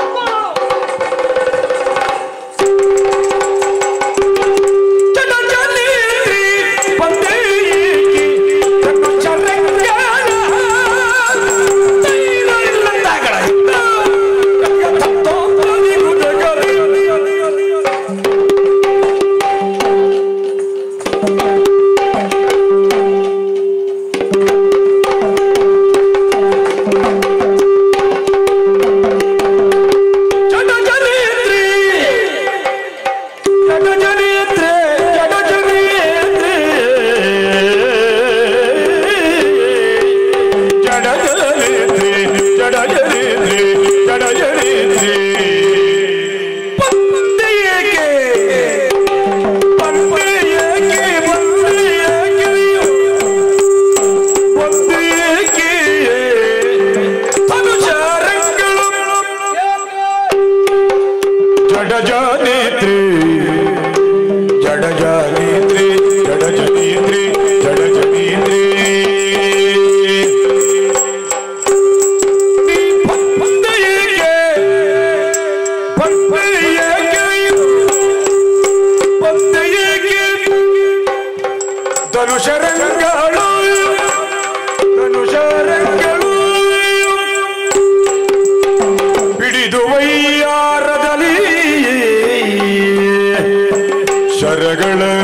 ಗಳ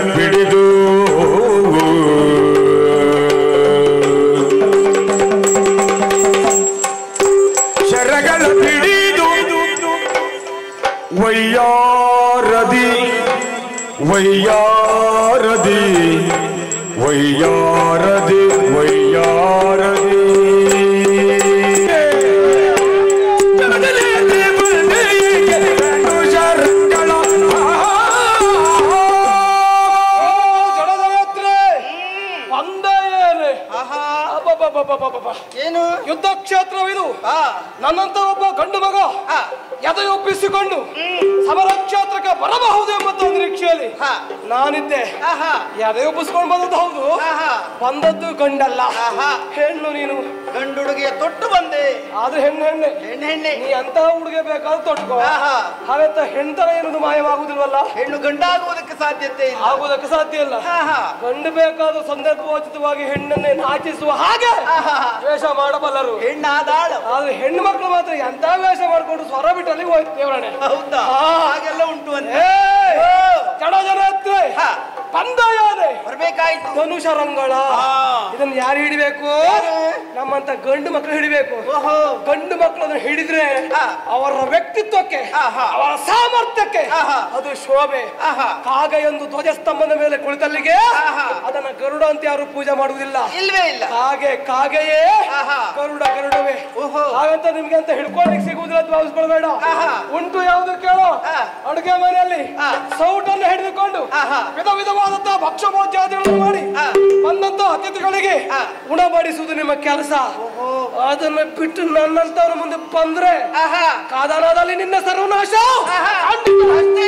ಮಾಯವಾಗುದಿಲ್ವಲ್ಲ ಹೆಣ್ಣು ಗಂಡಾಗುವುದಕ್ಕೆ ಸಾಧ್ಯತೆ ಇಲ್ಲ. ಆಗುವುದಕ್ಕೆ ಸಾಧ್ಯ ಇಲ್ಲ. ಗಂಡು ಬೇಕಾದ ಸಂದರ್ಭೋಚಿತವಾಗಿ ಹೆಣ್ಣನ್ನೇ ನಾಚಿಸುವ ಹಾಗೆ ವೇಷ ಮಾಡಬಲ್ಲರು. ಹೆಣ್ಣಾದಾಳ. ಆದ್ರೆ ಹೆಣ್ಣು ಮಕ್ಕಳು ಮಾತ್ರ ಎಂತ ವೇಷ ಮಾಡ್ಕೊಂಡು ಸ್ವರ ಬಿಟ್ಟಲ್ಲಿ ಹೋಯ್ತು ದೇವರಣೆ. ಹೌದಾ. ಹಾಗೆಲ್ಲ ಉಂಟು ಓ. ಜಡ ಜನ ಹತ್ರ ಯಾರೇ ಬರ್ಬೇಕಾಯ್ತು ಧನುಷ ರಂಗಳ ಇದನ್ನ ಯಾರು ಹಿಡಿಬೇಕು ನಮ್ಮಂತ ಗಂಡು ಮಕ್ಕಳು ಹಿಡಿಬೇಕು ಓಹೋ ಗಂಡು ಮಕ್ಕಳನ್ನ ಹಿಡಿದ್ರೆ. ಅವರ ವ್ಯಕ್ತಿತ್ವಕ್ಕೆ ಆಹಾ. ಅವರ ಸಾಮರ್ಥ್ಯಕ್ಕೆ ಆಹಾ. ಅದು ಶೋಭೆ ಆಹಾ. ಕಾಗ ಎಂದು ಧ್ವಜಸ್ತಂಭದ ಮೇಲೆ ಕುಳಿತಲ್ಲಿಗೆ. ಅದನ್ನ ಗರುಡ ಅಂತ ಯಾರು ಪೂಜೆ ಮಾಡುವುದಿಲ್ಲ ಇಲ್ವೇ ಇಲ್ಲ ಹಾಗೆ ಕಾಗೆಯೇ. ಗರುಡ ಗರುಡವೇ ಓಹೋ. ಹಾಗಂತ ನಿಮ್ಗೆ ಅಂತ ಹಿಡ್ಕೊಳಕ್ ಸಿಗುವುದಿಲ್ಲ ಭಾವಿಸ್ಕೊಳ್ಬೇಡ. ಉಂಟು ಯಾವುದು ಕೇಳೋ. ಅಡುಗೆ ಮನೆಯಲ್ಲಿ. ಸೌಟನ್ನು ಹಿಡಿದುಕೊಂಡು. ವಿಧ ವಿಧವಾದಂತಹ ಭಕ್ಷ ಮಾಡಿ. ಬಂದಂತ ಅತಿಥಿಗಳಿಗೆ ಉಣ ಮಾಡಿಸುವುದು ನಿಮ್ಮ ಕೆಲಸ. ಅದನ್ನ ಬಿಟ್ಟು ನನ್ನಂತವ್ರ ಮುಂದೆ ಬಂದ್ರೆ ಕಾದಾನದಲ್ಲಿ ನಿನ್ನ ಸರ್ವನಾಶ. ಅಷ್ಟೇ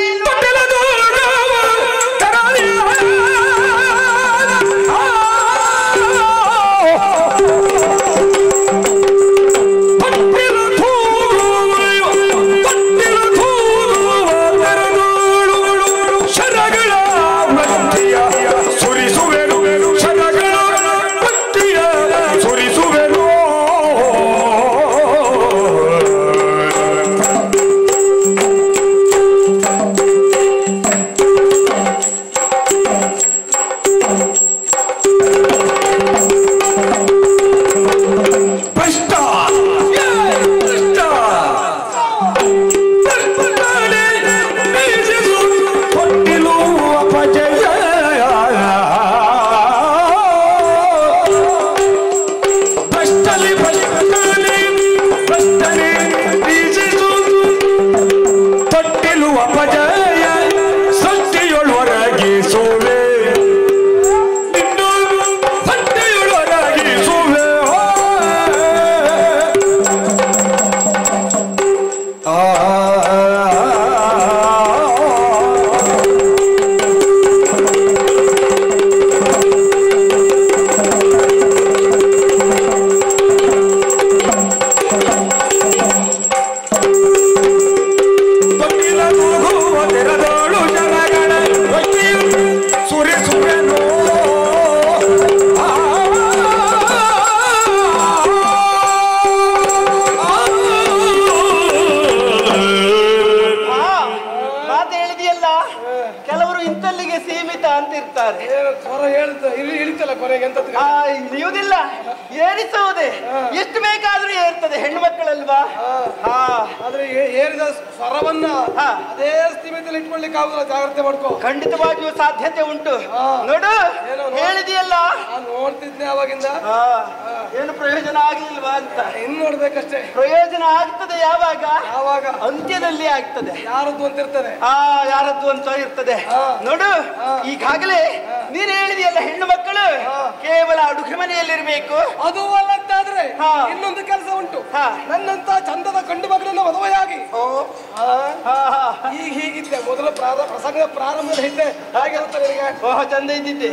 ಓಹ್ ಚಂದ ಇದ್ದಿದ್ದೆ.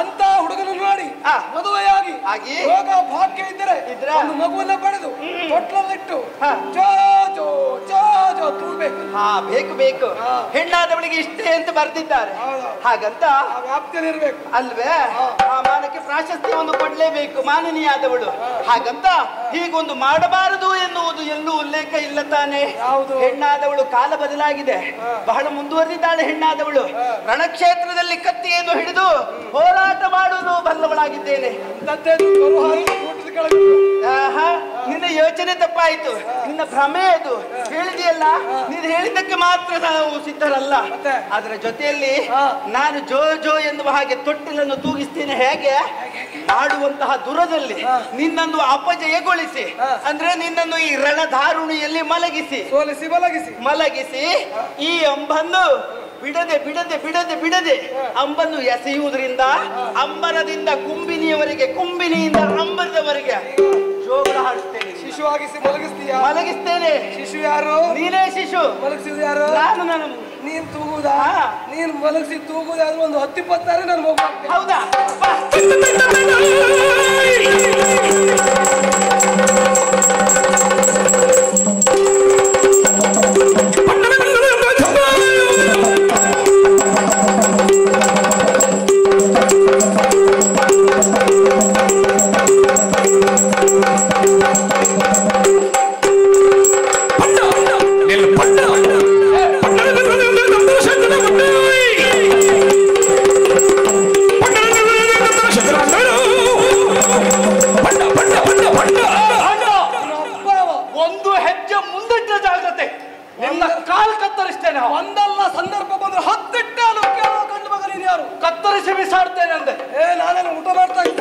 ಅಂತ ಹುಡುಗನನ್ನು ನೋಡಿ. ಮದುವೆಯಾಗಿ ಆಗಿ? ಭಾಗ್ಯ ಇದ್ದರೆ ಇದ್ರೆ? ಒಂದು ಮಗುವನ್ನ ಪಡೆದು ಹೊಟ್ಟಲಲ್ಲಿಟ್ಟು ಹಾ ಬೇಕು ಬೇಕು. ಹೆಣ್ಣಾದವಳಿಗೆ ಇಷ್ಟೇ ಅಂತ ಬರ್ದಿದ್ದಾರೆ. ಹಾಗಂತ ಅಲ್ವೇ? ಆ ಮಾನಕ್ಕೆ ಪ್ರಾಶಸ್ತ್ಯವನ್ನು ಕೊಡ್ಲೇಬೇಕು ಮಾನನೀಯಾದವಳು. ಹಾಗಂತ ಹೀಗೊಂದು ಮಾಡಬಾರದು ಎನ್ನುವುದು ಎಲ್ಲೂ ಉಲ್ಲೇಖ ಇಲ್ಲ ತಾನೆ? ಹೆಣ್ಣಾದವಳು ಕಾಲ ಬದಲಾಗಿದೆ. ಬಹಳ ಮುಂದುವರೆದಿದ್ದಾಳೆ ಹೆಣ್ಣಾದವಳು. ರಣಕ್ಷೇತ್ರದಲ್ಲಿ ಕತ್ತಿಯನ್ನು ಹಿಡಿದು ಹೋರಾಟ ಮಾಡುವುದು ಬಲ್ಲವಳಾಗಿದ್ದೇನೆ. ನಿನ್ನ ಯೋಚನೆ ತಪ್ಪಾಯ್ತು. ನಿನ್ನ ಭ್ರಮೆ ಅದು. ಹೇಳಿದೆಯಲ್ಲ? ನೀನು ಹೇಳಿದ್ದಕ್ಕೆ ಮಾತ್ರ ನಾವು ಸಿದ್ಧರಲ್ಲ? ಅದರ ಜೊತೆಯಲ್ಲಿ ನಾನು ಜೋ ಜೋ ಎನ್ನುವ ಹಾಗೆ ತೊಟ್ಟಿಲನ್ನು ತೂಗಿಸ್ತೇನೆ. ಹೇಗೆ? ಆಡುವಂತಹ ದುರದಲ್ಲಿ ನಿನ್ನನ್ನು ಅಪಜಯಗೊಳಿಸಿ ಅಂದ್ರೆ ನಿನ್ನನ್ನು ಈ ರಣಧಾರುಣಿಯಲ್ಲಿ ಮಲಗಿಸಿ. ಸೋಲಿಸಿ ಮಲಗಿಸಿ. ಮಲಗಿಸಿ ಈ ಅಂಬನ್ನು ಬಿಡದೆ ಬಿಡದೆ ಬಿಡದೆ ಬಿಡದೆ ಅಂಬನ್ನು ಎಸೆಯುವುದರಿಂದ ಅಂಬರದಿಂದ ಕುಂಬಿನಿಯವರಿಗೆ ಕುಂಬಿನಿಯಿಂದ ಅಂಬರದವರೆಗೆ ಜೋಗಳ ಹಾಡುತ್ತೇನೆ ಶಿಶುವಾಗಿಸಿ ಮಲಗಿಸ್ತೀಯ? ಮಲಗಿಸ್ತೇನೆ. ಶಿಶು ಯಾರು? ನೀನೇ ಶಿಶು. ಮಲಗಿಸಿದ ಯಾರು? ನಾನು ನಾನು. ನೀನ್ ತೂಗುದಾ? ನೀನು ನೀನ್ ಮಲಗಿಸಿ ತೂಗುದಾದ್ರೆ ಒಂದು ಹತ್ತಿಪ್ಪತ್ತಾರೆ ನಾನು ಹೋಗ್ತೀನಿ ಹೌದಾ? ಒಂದಲ್ಲ ಸಂದರ್ಭ ಬಂದ್ರೆ ಹತ್ತಿಟ್ಟಾಲು ಕೇಳೋ ಕಂಡು ಮಗ ಯಾರು ಕತ್ತರಿಸಿ ಬಿಸಾಡ್ತೇನೆ ಅಂದೆ. ಏ ನಾನೇನು ಊಟ ಮಾಡ್ತಾ ಇದ್ದ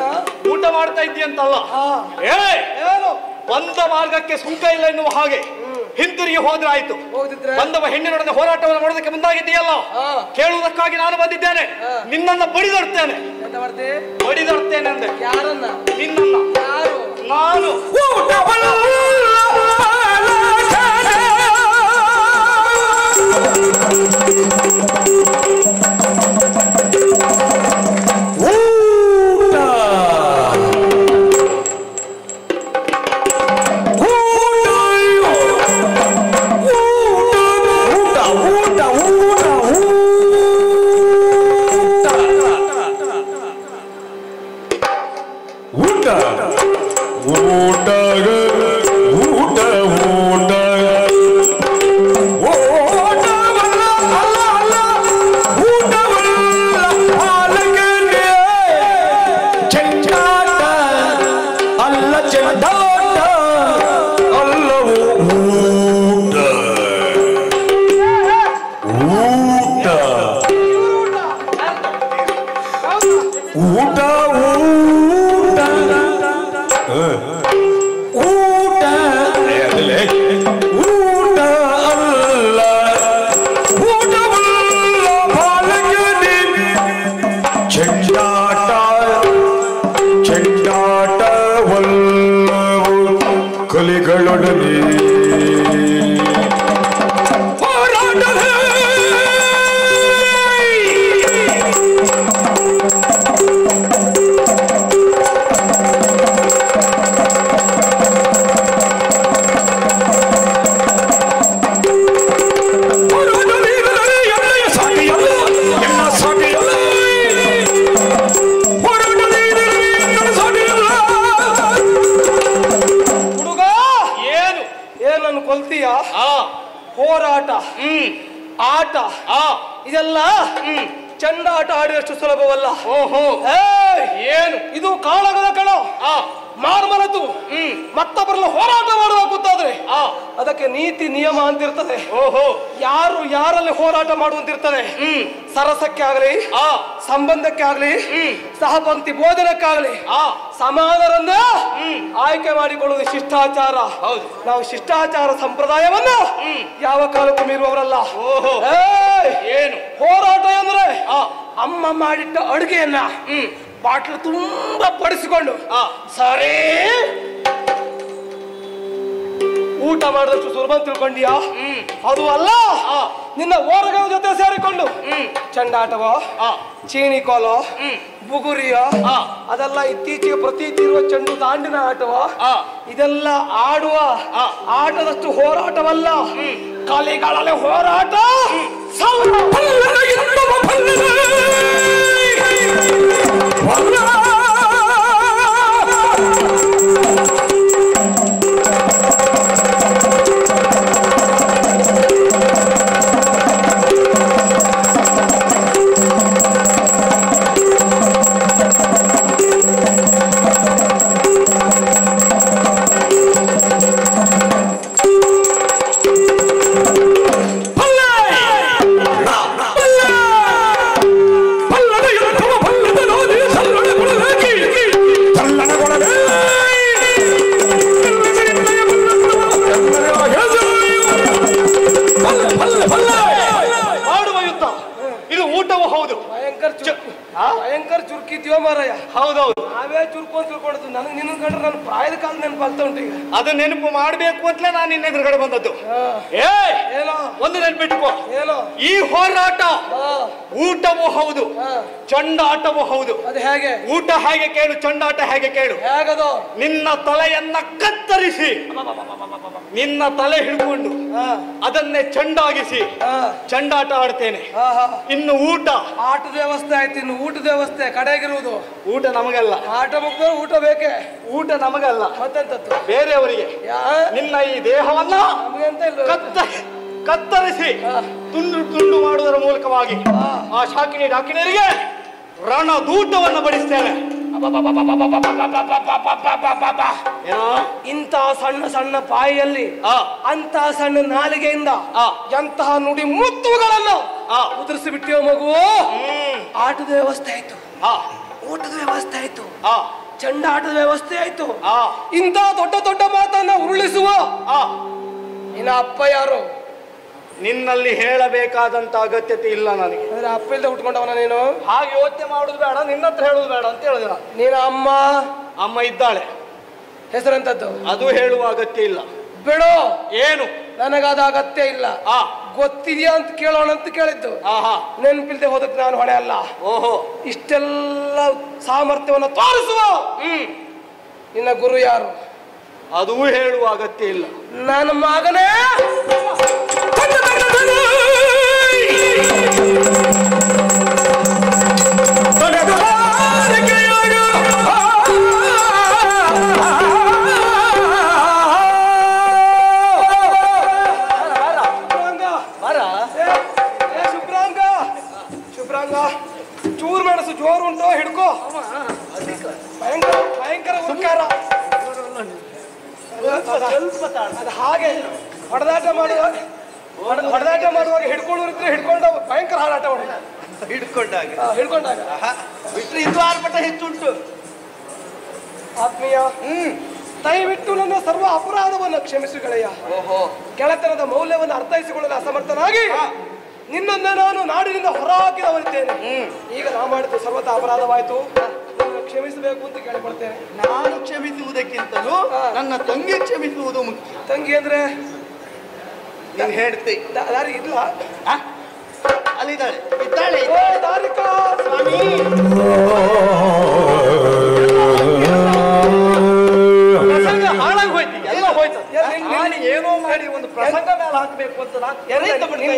ಊಟ ಮಾಡ್ತಾ ಇದ್ದೀಯಂತಲ್ಲ? ಹಾ. ಏ ಏನು? ಬಂದ ಮಾರ್ಗಕ್ಕೆ ಸುಂಕ ಇಲ್ಲ ಎನ್ನುವ ಹಾಗೆ. ಹಿಂತಿರುಗಿ ಹೋದ್ರೆ ಆಯ್ತು. ಬಂದವ ಹೆಣ್ಣಿನೊಡನೆ ಹೋರಾಟವನ್ನು ಮಾಡೋದಕ್ಕೆ ಮುಂದಾಗಿದ್ದೀಯಲ್ಲ. ಕೇಳುವುದಕ್ಕಾಗಿ ನಾನು ಬಂದಿದ್ದೇನೆ. ನಿನ್ನನ್ನ ಬಡಿದಡ್ತೇನೆ ಬಡಿದಡ್ತೇನೆ ಅಂದೆ. ಯಾರನ್ನ? ನಿನ್ನನ್ನ. ಯಾರು? ನಾನು. ಊಟ ಸಹಪಂಕ್ತಿ ಬೋಧನಕ್ಕಾಗಲಿ ಆ. ಸಮಾನರನ್ನ. ಆಯ್ಕೆ ಮಾಡಿಕೊಳ್ಳುವುದು ಶಿಷ್ಟಾಚಾರ. ಹೌದು. ನಾವು ಶಿಷ್ಟಾಚಾರ ಸಂಪ್ರದಾಯವನ್ನ ಹ್ಮ್. ಯಾವ ಕಾಲಕ್ಕೂ ಮೀರುವವರಲ್ಲ! ಏನು? ಹೋರಾಟ ಅಂದ್ರೆ ಅಮ್ಮ ಮಾಡಿಟ್ಟ ಅಡುಗೆಯನ್ನ ಬಾಟ್ಲು ತುಂಬಾ ಪಡಿಸಿಕೊಂಡು ಆ. ಸರಿ. ಊಟ ಮಾಡಿದಷ್ಟು ಸುಲಭ ತಿಳ್ಕೊಂಡಿಯಾ? ಅದು ಅಲ್ಲ. ನಿನ್ನ ಓರಗ ಜೊತೆ ಸೇರಿಕೊಂಡು ಹ್ಮ್. ಚಂಡಾಟವೋ? ಆ. ಚೀನಿ ಕೋಲೋ? ಹ್ಮ್. ಬುಗುರಿಯೋ ಆ. ಅದೆಲ್ಲ ಇತ್ತೀಚೆಗೆ ಪ್ರತೀತಿ ಇರುವ ಚೆಂಡು ದಾಂಡಿನ ಆಟವ ಆ. ಇದೆಲ್ಲ ಆಡುವ. ಆಟದಷ್ಟು ಹೋರಾಟವಲ್ಲ ಕಲಿಗಳಲ್ಲಿ ಹೋರಾಟ. ಅದು ನೆನಪು ಮಾಡಬೇಕು ಅಂತಲೇ ನಾನು ನಿನ್ನ ಎದುರುಗಡೆ ಬಂದದ್ದು. ಏ ಏನೋ? ಒಂದು ನೆನ್ಪಿಟ್ಕೋ. ಏನೋ? ಈ ಹೋರಾಟ ಊಟವೂ ಹೌದು ಚಂಡಾಟವೂ ಹೌದು. ಅದು ಹೇಗೆ? ಊಟ ಹೇಗೆ ಕೇಳು ಚಂಡಾಟ ಹೇಗೆ ಕೇಳು. ಹೇಗದು? ನಿನ್ನ ತಲೆಯನ್ನ ಕತ್ತರಿಸಿ. ನಿನ್ನ ತಲೆ ಹಿಡ್ಕೊಂಡು ಅದನ್ನೇ ಚಂಡಾಗಿಸಿ. ಹಾ ಚಂಡಾಟ ಆಡ್ತೇನೆ. ಇನ್ನು ಊಟ. ಆಟದ ವ್ಯವಸ್ಥೆ ಆಯ್ತು ಇನ್ನು ಊಟದ ವ್ಯವಸ್ಥೆ ಕಡೆಗಿರುವುದು ಊಟ ನಮಗಲ್ಲ. ಆಟ ಮುಗ್ದ ಊಟ ಬೇಕೇ? ಊಟ ನಮಗಲ್ಲ. ಮತ್ತೆಂತದ್ದು? ಬೇರೆಯವರಿಗೆ. ನಿನ್ನ ಈ ದೇಹವನ್ನ ಇಲ್ಲ. ಕತ್ತ ಕತ್ತರಿಸಿ ತುಂಡು ತುಂಡು ಮಾಡುವುದರ ಮೂಲಕವಾಗಿ ಆ ಶಾಕಿನಿ ಡಾಕಿನಿಯರಿಗೆ ರಣದೂಟವನ್ನು ಬಡಿಸ್ತೇನೆ. ಇಂತಹ ಸಣ್ಣ ಸಣ್ಣ ಪಾಯಿಯಲ್ಲಿ ಅಂತಹ ಅಂತ ಸಣ್ಣ ನಾಲಿಗೆಯಿಂದ. ಎಂತಹ ನುಡಿ ಮುತ್ತುಗಳನ್ನು. ಉದುರಿಸಿ ಬಿಟ್ಟಿಯೋ ಮಗು ಆಟದ ವ್ಯವಸ್ಥೆ ಆಯ್ತು. ಊಟದ ವ್ಯವಸ್ಥೆ ಆಯ್ತು. ಚಂಡಾಟದ ವ್ಯವಸ್ಥೆ ಆಯ್ತು. ಇಂಥ ದೊಡ್ಡ ದೊಡ್ಡ ಮಾತನ್ನ ಉರುಳಿಸುವ ನಿನ್ನ ಅಪ್ಪ ಯಾರು? ನಿನ್ನಲ್ಲಿ ಹೇಳಬೇಕಾದಂತ ಅಗತ್ಯತೆ ಇಲ್ಲ ನನಗೆ. ಅಂದ್ರೆ ಅಪ್ಪ ಇಲ್ಲದೆ ಉಟ್ಕೊಂಡವನ ನೀನು? ಹಾಗೆ ಯೋಚನೆ ಮಾಡುದು ಬೇಡ ನಿನ್ನ ಹತ್ರ ಹೇಳುದು ಬೇಡ ಅಂತ ಹೇಳುದಿಲ್ಲ ನಾನು. ನೀನ ಅಮ್ಮ? ಅಮ್ಮ ಇದ್ದಾಳೆ. ಹೆಸರಂತದ್ದು? ಅದು ಹೇಳುವ ಅಗತ್ಯ ಇಲ್ಲ. ಬಿಡು. ಏನು? ನನಗಾದ ಅಗತ್ಯ ಇಲ್ಲ. ಆ. ಗೊತ್ತಿದ್ಯಾ ಅಂತ ಕೇಳೋಣ ಅಂತ ಕೇಳಿದ್ದು. ನೆನಪಿಲ್ದೆ ಹೋದಕ್ಕೆ ನಾನು ಹೊಣೆ ಅಲ್ಲ. ಓಹೋ. ಇಷ್ಟೆಲ್ಲ ಸಾಮರ್ಥ್ಯವನ್ನು ತೋರಿಸುವ. ಹ್ಮ್. ನಿನ್ನ ಗುರು ಯಾರು? ಅದು ಹೇಳುವ ಅಗತ್ಯ ಇಲ್ಲ. ನನ್ನ ಮಗನೇ. ಜೋರು ಉಂಟು ಹಿಡ್ಕೋ. ಭಯಂಕರ ಭಯಂಕರ ಉಪಕಾರ. ಅದು ಹಾಗೆ ಹೊಡೆದಾಟ ಮಾಡುವ ಹೊಡ್- ಹೊಡೆದಾಟ ಮಾಡುವಾಗ ಹಿಡ್ಕೊಳ್ಳೋರಿದ್ರೆ ಹಿಡ್ಕೊಂಡು ಭಯಂಕರ ಹಾರಾಟ ಮಾಡೋದು ಹಿಡ್ಕೊಂಡಾಗ. ಹಿಡ್ಕೊಂಡಾಗ. ಬಿಟ್ಟರೆ ಇದು ಆರ್ಭಟ ಹೆಚ್ಚುಂಟು. ಆತ್ಮೀಯ ದಯವಿಟ್ಟು ನನ್ನ ಸರ್ವ ಅಪರಾಧವನ್ನು ಕ್ಷಮಿಸುಗಳಯ ಓಹೋ. ಗೆಳೆತನದ ಮೌಲ್ಯವನ್ನು ಅರ್ಥೈಸಿಕೊಳ್ಳಲು ಅಸಮರ್ಥನಾಗಿ. ನಿನ್ನನ್ನ ನಾನು ನಾಡಿನಿಂದ ಹೊರಹಾಕಿದವರಿದ್ದೇನೆ ಈಗ ನಾ ಮಾಡಿದ್ದು ಸರ್ವತ ಅಪರಾಧವಾಯಿತು. ಕ್ಷಮಿಸಬೇಕು ಅಂತ ಕೇಳಿಕೊಳ್ತೇನೆ. ನಾನು ಕ್ಷಮಿಸುವುದಕ್ಕಿಂತಲೂ ನನ್ನ ತಂಗಿ ಕ್ಷಮಿಸುವುದು ಮುಖ್ಯ. ತಂಗಿ ಅಂದ್ರೆ? ನೀನು ಹೇಳ್ತಿ. ದಾರಿ ಇಲ್ಲ ಅಲ್ಲಿದ್ದಾಳೆ. ಇದ್ದಾಳೆ. ದಾರಿಕಾ ಪ್ರಸಂಗ ಪ್ರಸಂಗ ಮೇಲೆ ಹಾಕಬೇಕು ಅಂತ ನಾನು?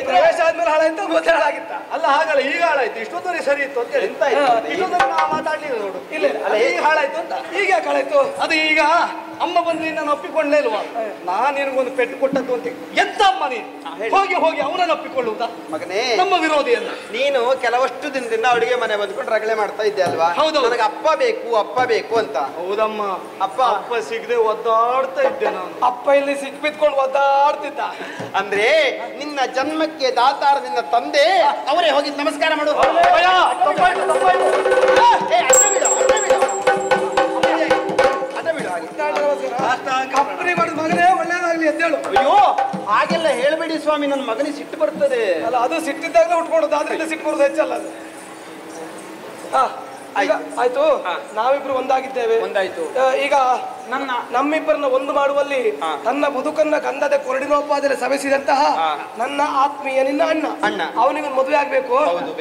ಪ್ರವೇಶ ಆದ್ಮೇಲೆ ಹಾಳಾಯ್ತು ಮೊದಲೇ ಹಾಳಾಗಿತ್ತ? ಅಲ್ಲ ಹಾಗಲ್ಲ ಈಗ ಹಾಳಾಯ್ತು. ಇಷ್ಟೊತ್ತವರೆ ಸರಿ ಇತ್ತು ಅಂತ ಹೇಳಿ. ಇಷ್ಟೊತ್ತವರೆ ನಾವು ಮಾತಾಡ್ಲಿಲ್ಲ ನೋಡು. ಇಲ್ಲ ಅಲ್ಲ ಈಗ ಹಾಳಾಯ್ತು ಅಂತ. ಈಗ ಯಾಕೆ ಹಾಳಾಯ್ತು? ಅದು ಈಗ ಅಮ್ಮ ಬಂದ್ರೆ ನಾನು ಒಪ್ಪಿಕೊಂಡೇ ಇಲ್ವಾ? ನಾನು ನಿನಗೊಂದು ಪೆಟ್ಟು ಕೊಟ್ಟದ್ದು ಅಂತ ಎಂತ ಅಮ್ಮ ನೀನು? ಹೋಗಿ ಹೋಗಿ ಅವನನ್ನು ಒಪ್ಪಿಕೊಳ್ಳುವುದಾ ಮಗನೇ ನಮ್ಮ ವಿರೋಧಿಯನ್ನ ನೀನು ಕೆಲವಷ್ಟು ದಿನದಿಂದ ಅಡುಗೆ ಮನೆ ಬಂದ್ಕೊಂಡು ರಗಳೆ ಮಾಡ್ತಾ ಇದ್ದೆ ಅಲ್ವಾ? ಹೌದು. ನನಗೆ ಅಪ್ಪ ಬೇಕು ಅಪ್ಪ ಬೇಕು ಅಂತ. ಹೌದಮ್ಮ. ಅಪ್ಪ. ಅಪ್ಪ ಸಿಗದೆ ಒದ್ದಾಡ್ತಾ ಇದ್ದೆ ನಾನು. ಅಪ್ಪ ಇಲ್ಲಿ ಸಿಕ್ ಬಿದ್ಕೊಂಡು ಒದ್ದಾಡ್ತಿದ್ದ. ಅಂದ್ರೆ ನಿನ್ನ ಜನ್ಮಕ್ಕೆ ದಾತಾರ ನಿನ್ನ ತಂದೆ ಅವರೇ ಹೋಗಿ ನಮಸ್ಕಾರ ಮಾಡು. ಕಪ್ಪರಿ ಮಾಡಿದ ಮಗನೇ ಒಳ್ಳೇದಾಗ್ಲಿ ಹೇಳು ಅಯ್ಯೋ ಹಾಗೆಲ್ಲ ಹೇಳ್ಬೇಡಿ ಸ್ವಾಮಿ ನನ್ನ ಮಗನಿಗೆ ಸಿಟ್ಟು ಬರ್ತದೆ. ಅಲ್ಲ ಅದು ಸಿಟ್ಟಿದ್ದಾಗಲೇ ಉಟ್ಕೊಡೋದು ಆದ್ರಿಂದ ಸಿಟ್ಟು ಬರೋದು ಹೆಚ್ಚಲ್ಲ ಅದು. ಹಾ, ಆಯ್ತು. ನಾವಿಬ್ರು ಒಂದಾಗಿದ್ದೇವೆ. ಒಂದಾಯ್ತು. ಈಗ ನನ್ನ. ನಮ್ಮಿಬ್ಬರನ್ನ ಒಂದು ಮಾಡುವಲ್ಲಿ ತನ್ನ ಬದುಕನ್ನ ಗಂಧದ ಕೊರಡಿನೋಪಾದರೆ ಸವೆಸಿದಂತಹ ನನ್ನ ಆತ್ಮೀಯ ನಿನ್ನ ಅಣ್ಣ. ಅಣ್ಣ. ಅವನಿಗೆ ಮದುವೆ ಆಗ್ಬೇಕು.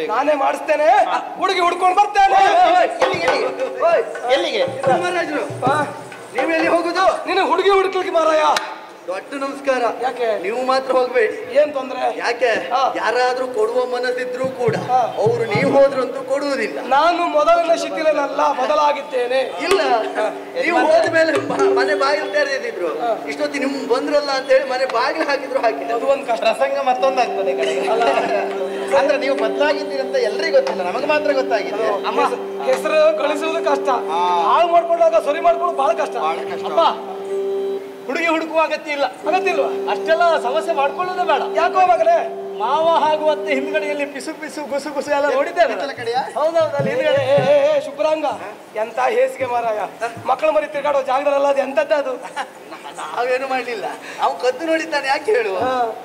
ನಾನೇ ಮಾಡಿಸ್ತೇನೆ. ಹುಡುಗಿ ಹುಡ್ಕೊಂಡು ಬರ್ತೇನೆ. ಎಲ್ಲಿಗೆ ನೀವೆಲ್ಲಿ ಹೋಗುದು? ನಿನ್ನ ಹುಡುಗಿ ಹುಡುಕ್ಲಿಕ್ಕೆ ಮಾರಾಯ. ದೊಡ್ಡ ನಮಸ್ಕಾರ. ಯಾಕೆ? ನೀವು ಮಾತ್ರ ಹೋಗ್ಬೇಡಿ. ಏನ್ ತೊಂದ್ರೆ? ಯಾಕೆ? ಹಾ. ಯಾರಾದ್ರೂ ಕೊಡುವ ಮನಸ್ಸಿದ್ರು ಕೂಡ ಅವ್ರು ನೀವು ಹೋದ್ರಂತೂ ಕೊಡುವುದಿಲ್ಲ. ನಾನು ಮೊದಲಿನ ಶಿಥಿಲನಲ್ಲ ಬದಲಾಗಿದ್ದೇನೆ ಇಲ್ಲ. ನೀವು ಹೋದ ಮೇಲೆ ಮನೆ ಬಾಗಿಲು ತೆರೆದಿದ್ರು. ಇಷ್ಟೊತ್ತಿ ನಿಮ್ ಬಂದ್ರಲ್ಲ ಅಂತ ಹೇಳಿ ಮನೆ ಬಾಗಿಲು ಹಾಕಿದ್ರು ಹಾಕಿ ಅದು ಒಂದು ಕಷ್ಟ. ಪ್ರಸಂಗ ಮತ್ತೊಂದಾಗ್ತದೆ. ಅಂದ್ರೆ ನೀವು ಬದಲಾಗಿದ್ದೀರಂತ ಎಲ್ರಿಗೂ ಗೊತ್ತಿಲ್ಲ. ನಮಗೆ ಮಾತ್ರ ಗೊತ್ತಾಗಿದೆ. ಅಮ್ಮ ಹೆಸರು ಕಳಿಸುವುದು ಕಷ್ಟ. ಹಾಳು ಮಾಡ್ಕೊಂಡಾಗ ಸರಿ ಮಾಡ್ಕೊಂಡು ಬಹಳ ಕಷ್ಟ. ಅಪ್ಪ ಹುಡುಗಿ ಹುಡುಕುವ ಅಗತ್ಯ ಇಲ್ಲ. ಅಗತ್ಯ ಇಲ್ವಾ ಅಷ್ಟೆಲ್ಲ ಸಮಸ್ಯೆ ಮಾಡ್ಕೊಳ್ಳೋದೇ ಬೇಡ. ಯಾಕೋ ಮಗನೇ? ಮಾವ ಹಾಗೂ ಅತ್ತೆ ಹಿಂದ್ಗಡೆಯಲ್ಲಿ ಪಿಸು ಪಿಸು ಗುಸು ಗುಸು ಎಲ್ಲ ನೋಡಿದ್ದೇವೆ? ಹೌದೌದು ಅಲ್ಲಿ ಹಿಂದ್ಗಡೆ. ಶುಭ್ರಾಂಗ. ಎಂತ ಹೇಸಿಗೆ ಮಾರಾಯ? ಮಕ್ಕಳ ಮರಿ ತಿರ್ಗಾಡೋ ಜಾಗದಲ್ಲ ಅದು ಎಂತದ್ದು ಅದು? ನಾವೇನು ಮಾಡ್ಲಿಲ್ಲ. ಅವ್ ಕದ್ದು ನೋಡಿದ್ದಾನೆ ಯಾಕೆ ಹೇಳು.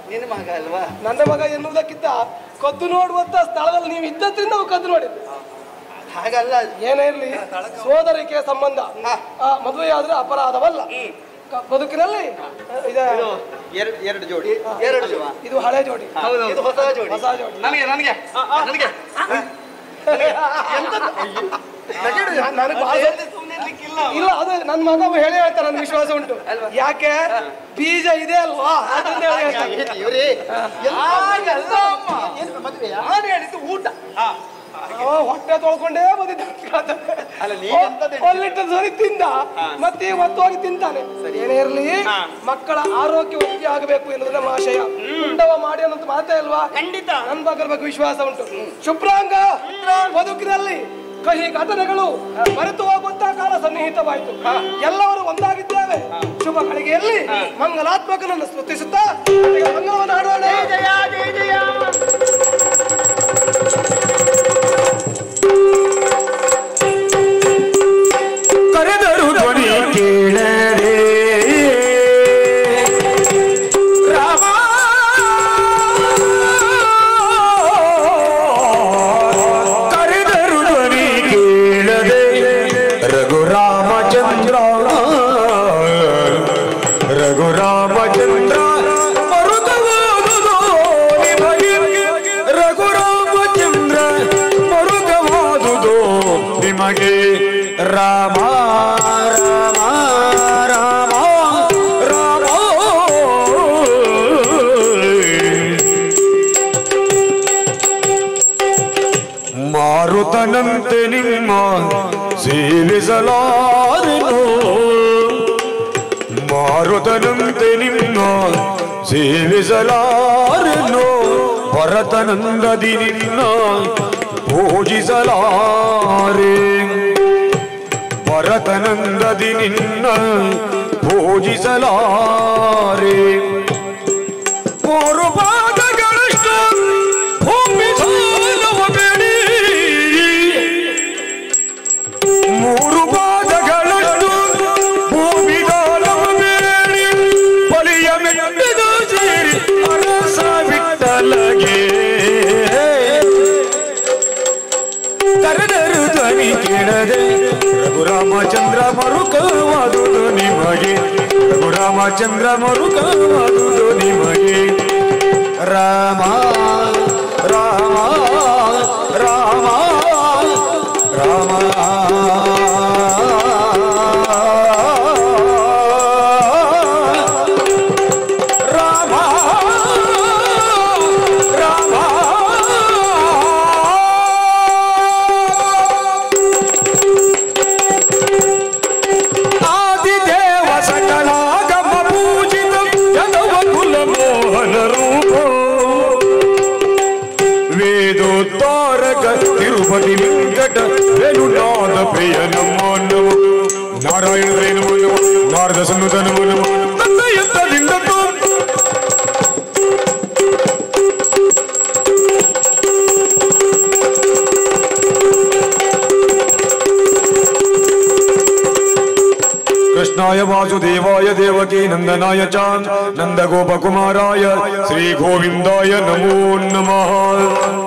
ನಿನ್ನ ಮಗ ಅಲ್ವಾ? ನನ್ನ ಮಗ ಎನ್ನುವುದಕ್ಕಿಂತ ಕದ್ದು ನೋಡುವಂತ ಸ್ಥಳದಲ್ಲಿ ನೀವು ಇದ್ದದ್ರಿಂದ ಅವು ಕದ್ದು ನೋಡಿದ್ದು. ಹಾಗಲ್ಲ. ಏನೇ ಇರ್ಲಿ ಸೋದರಿಕೆ ಸಂಬಂಧ. ಆ, ಮದುವೆ ಆದ್ರೆ ಅಪರಾಧವಲ್ಲ ಬದುಕಿನಲ್ಲಿ ಆ, ಎರಡು ಎರಡು ಜೋಡಿ. ಎರಡು ಜನ. ಇದು ಹಳೆ ಜೋಡಿ. ಇದು ಹೊಸ ಜೋಡಿ. ಹೊಸ ಜೋಡಿ. ನನಗೆ ನನಗೆ. ನನಗೆ. ಇಲ್ಲ ಅದು ನನ್ನ ಮಗ ಹೇಳಿ ಹೇಳ್ತಾರೆ ನನ್ ವಿಶ್ವಾಸ ಉಂಟು. ಯಾಕೆ? ಬೀಜ ಇದೆ ಅಲ್ವಾ? ಹೇಳಿದ್ದು ಊಟ. ಹೊಟ್ಟೆ ತೊಳ್ಕೊಂಡೇ ಬಂದಿದ್ದ ಅಲ್ಲ ಲೀಟರ್ ಸರಿ ತಿಂದ. ಮತ್ತೆ ಹೊತ್ತು ಹೋಗಿ ತಿಂತಾನೆ. ಏನೇ ಇರಲಿ ಮಕ್ಕಳ ಆರೋಗ್ಯ ಒತ್ತಿ ಆಗಬೇಕು ಎನ್ನುವುದು ಆಶಯ. ಉಂಡವ ಮಾಡಿ ಅನ್ನೋದು ಮಾತೇ ಅಲ್ವಾ? ಖಂಡಿತ. ನನ್ ಬಗ್ಗೆ ಬಗ್ಗೆ ವಿಶ್ವಾಸ ಉಂಟು. ಶುಭ್ರಾಂಗ ಬದುಕಿನಲ್ಲಿ ಕಹಿ ಘಟನೆಗಳು ಮರೆತು ಹೋಗುವಂತ ಕಾಲ ಸನ್ನಿಹಿತವಾಯಿತು. ಎಲ್ಲವರು ಒಂದಾಗಿದ್ದೇವೆ. ಶುಭ ಕಳಿಗೆಯಲ್ಲಿ ಮಂಗಲಾತ್ಮಕನನ್ನು ಸ್ತುತಿಸುತ್ತಾ ಮಂಗಲವನ್ನು ಆಡೋಣ ಜಯ ಜಯ. ಕರೆದರು ಧ್ವನಿ ಕೇಳರೆ ಪೂಜಿಸಲಾರನು ಭರತನಂದದಿ ನಿನ್ನ ಪೂಜಿಸಲಾರೆ ಭರತನಂದದಿ ನಿನ್ನ ಪೂಜಿಸಲಾರೆ रामचंद्र मरुक वाजू दोन्ही मागे रामचंद्र मरुक वाजू दोन्ही मागे रामा रामा. कृष्णा वासुदेवाय देवकी नंदनाय च श्री श्रीगोविन्दाय नमो नमः।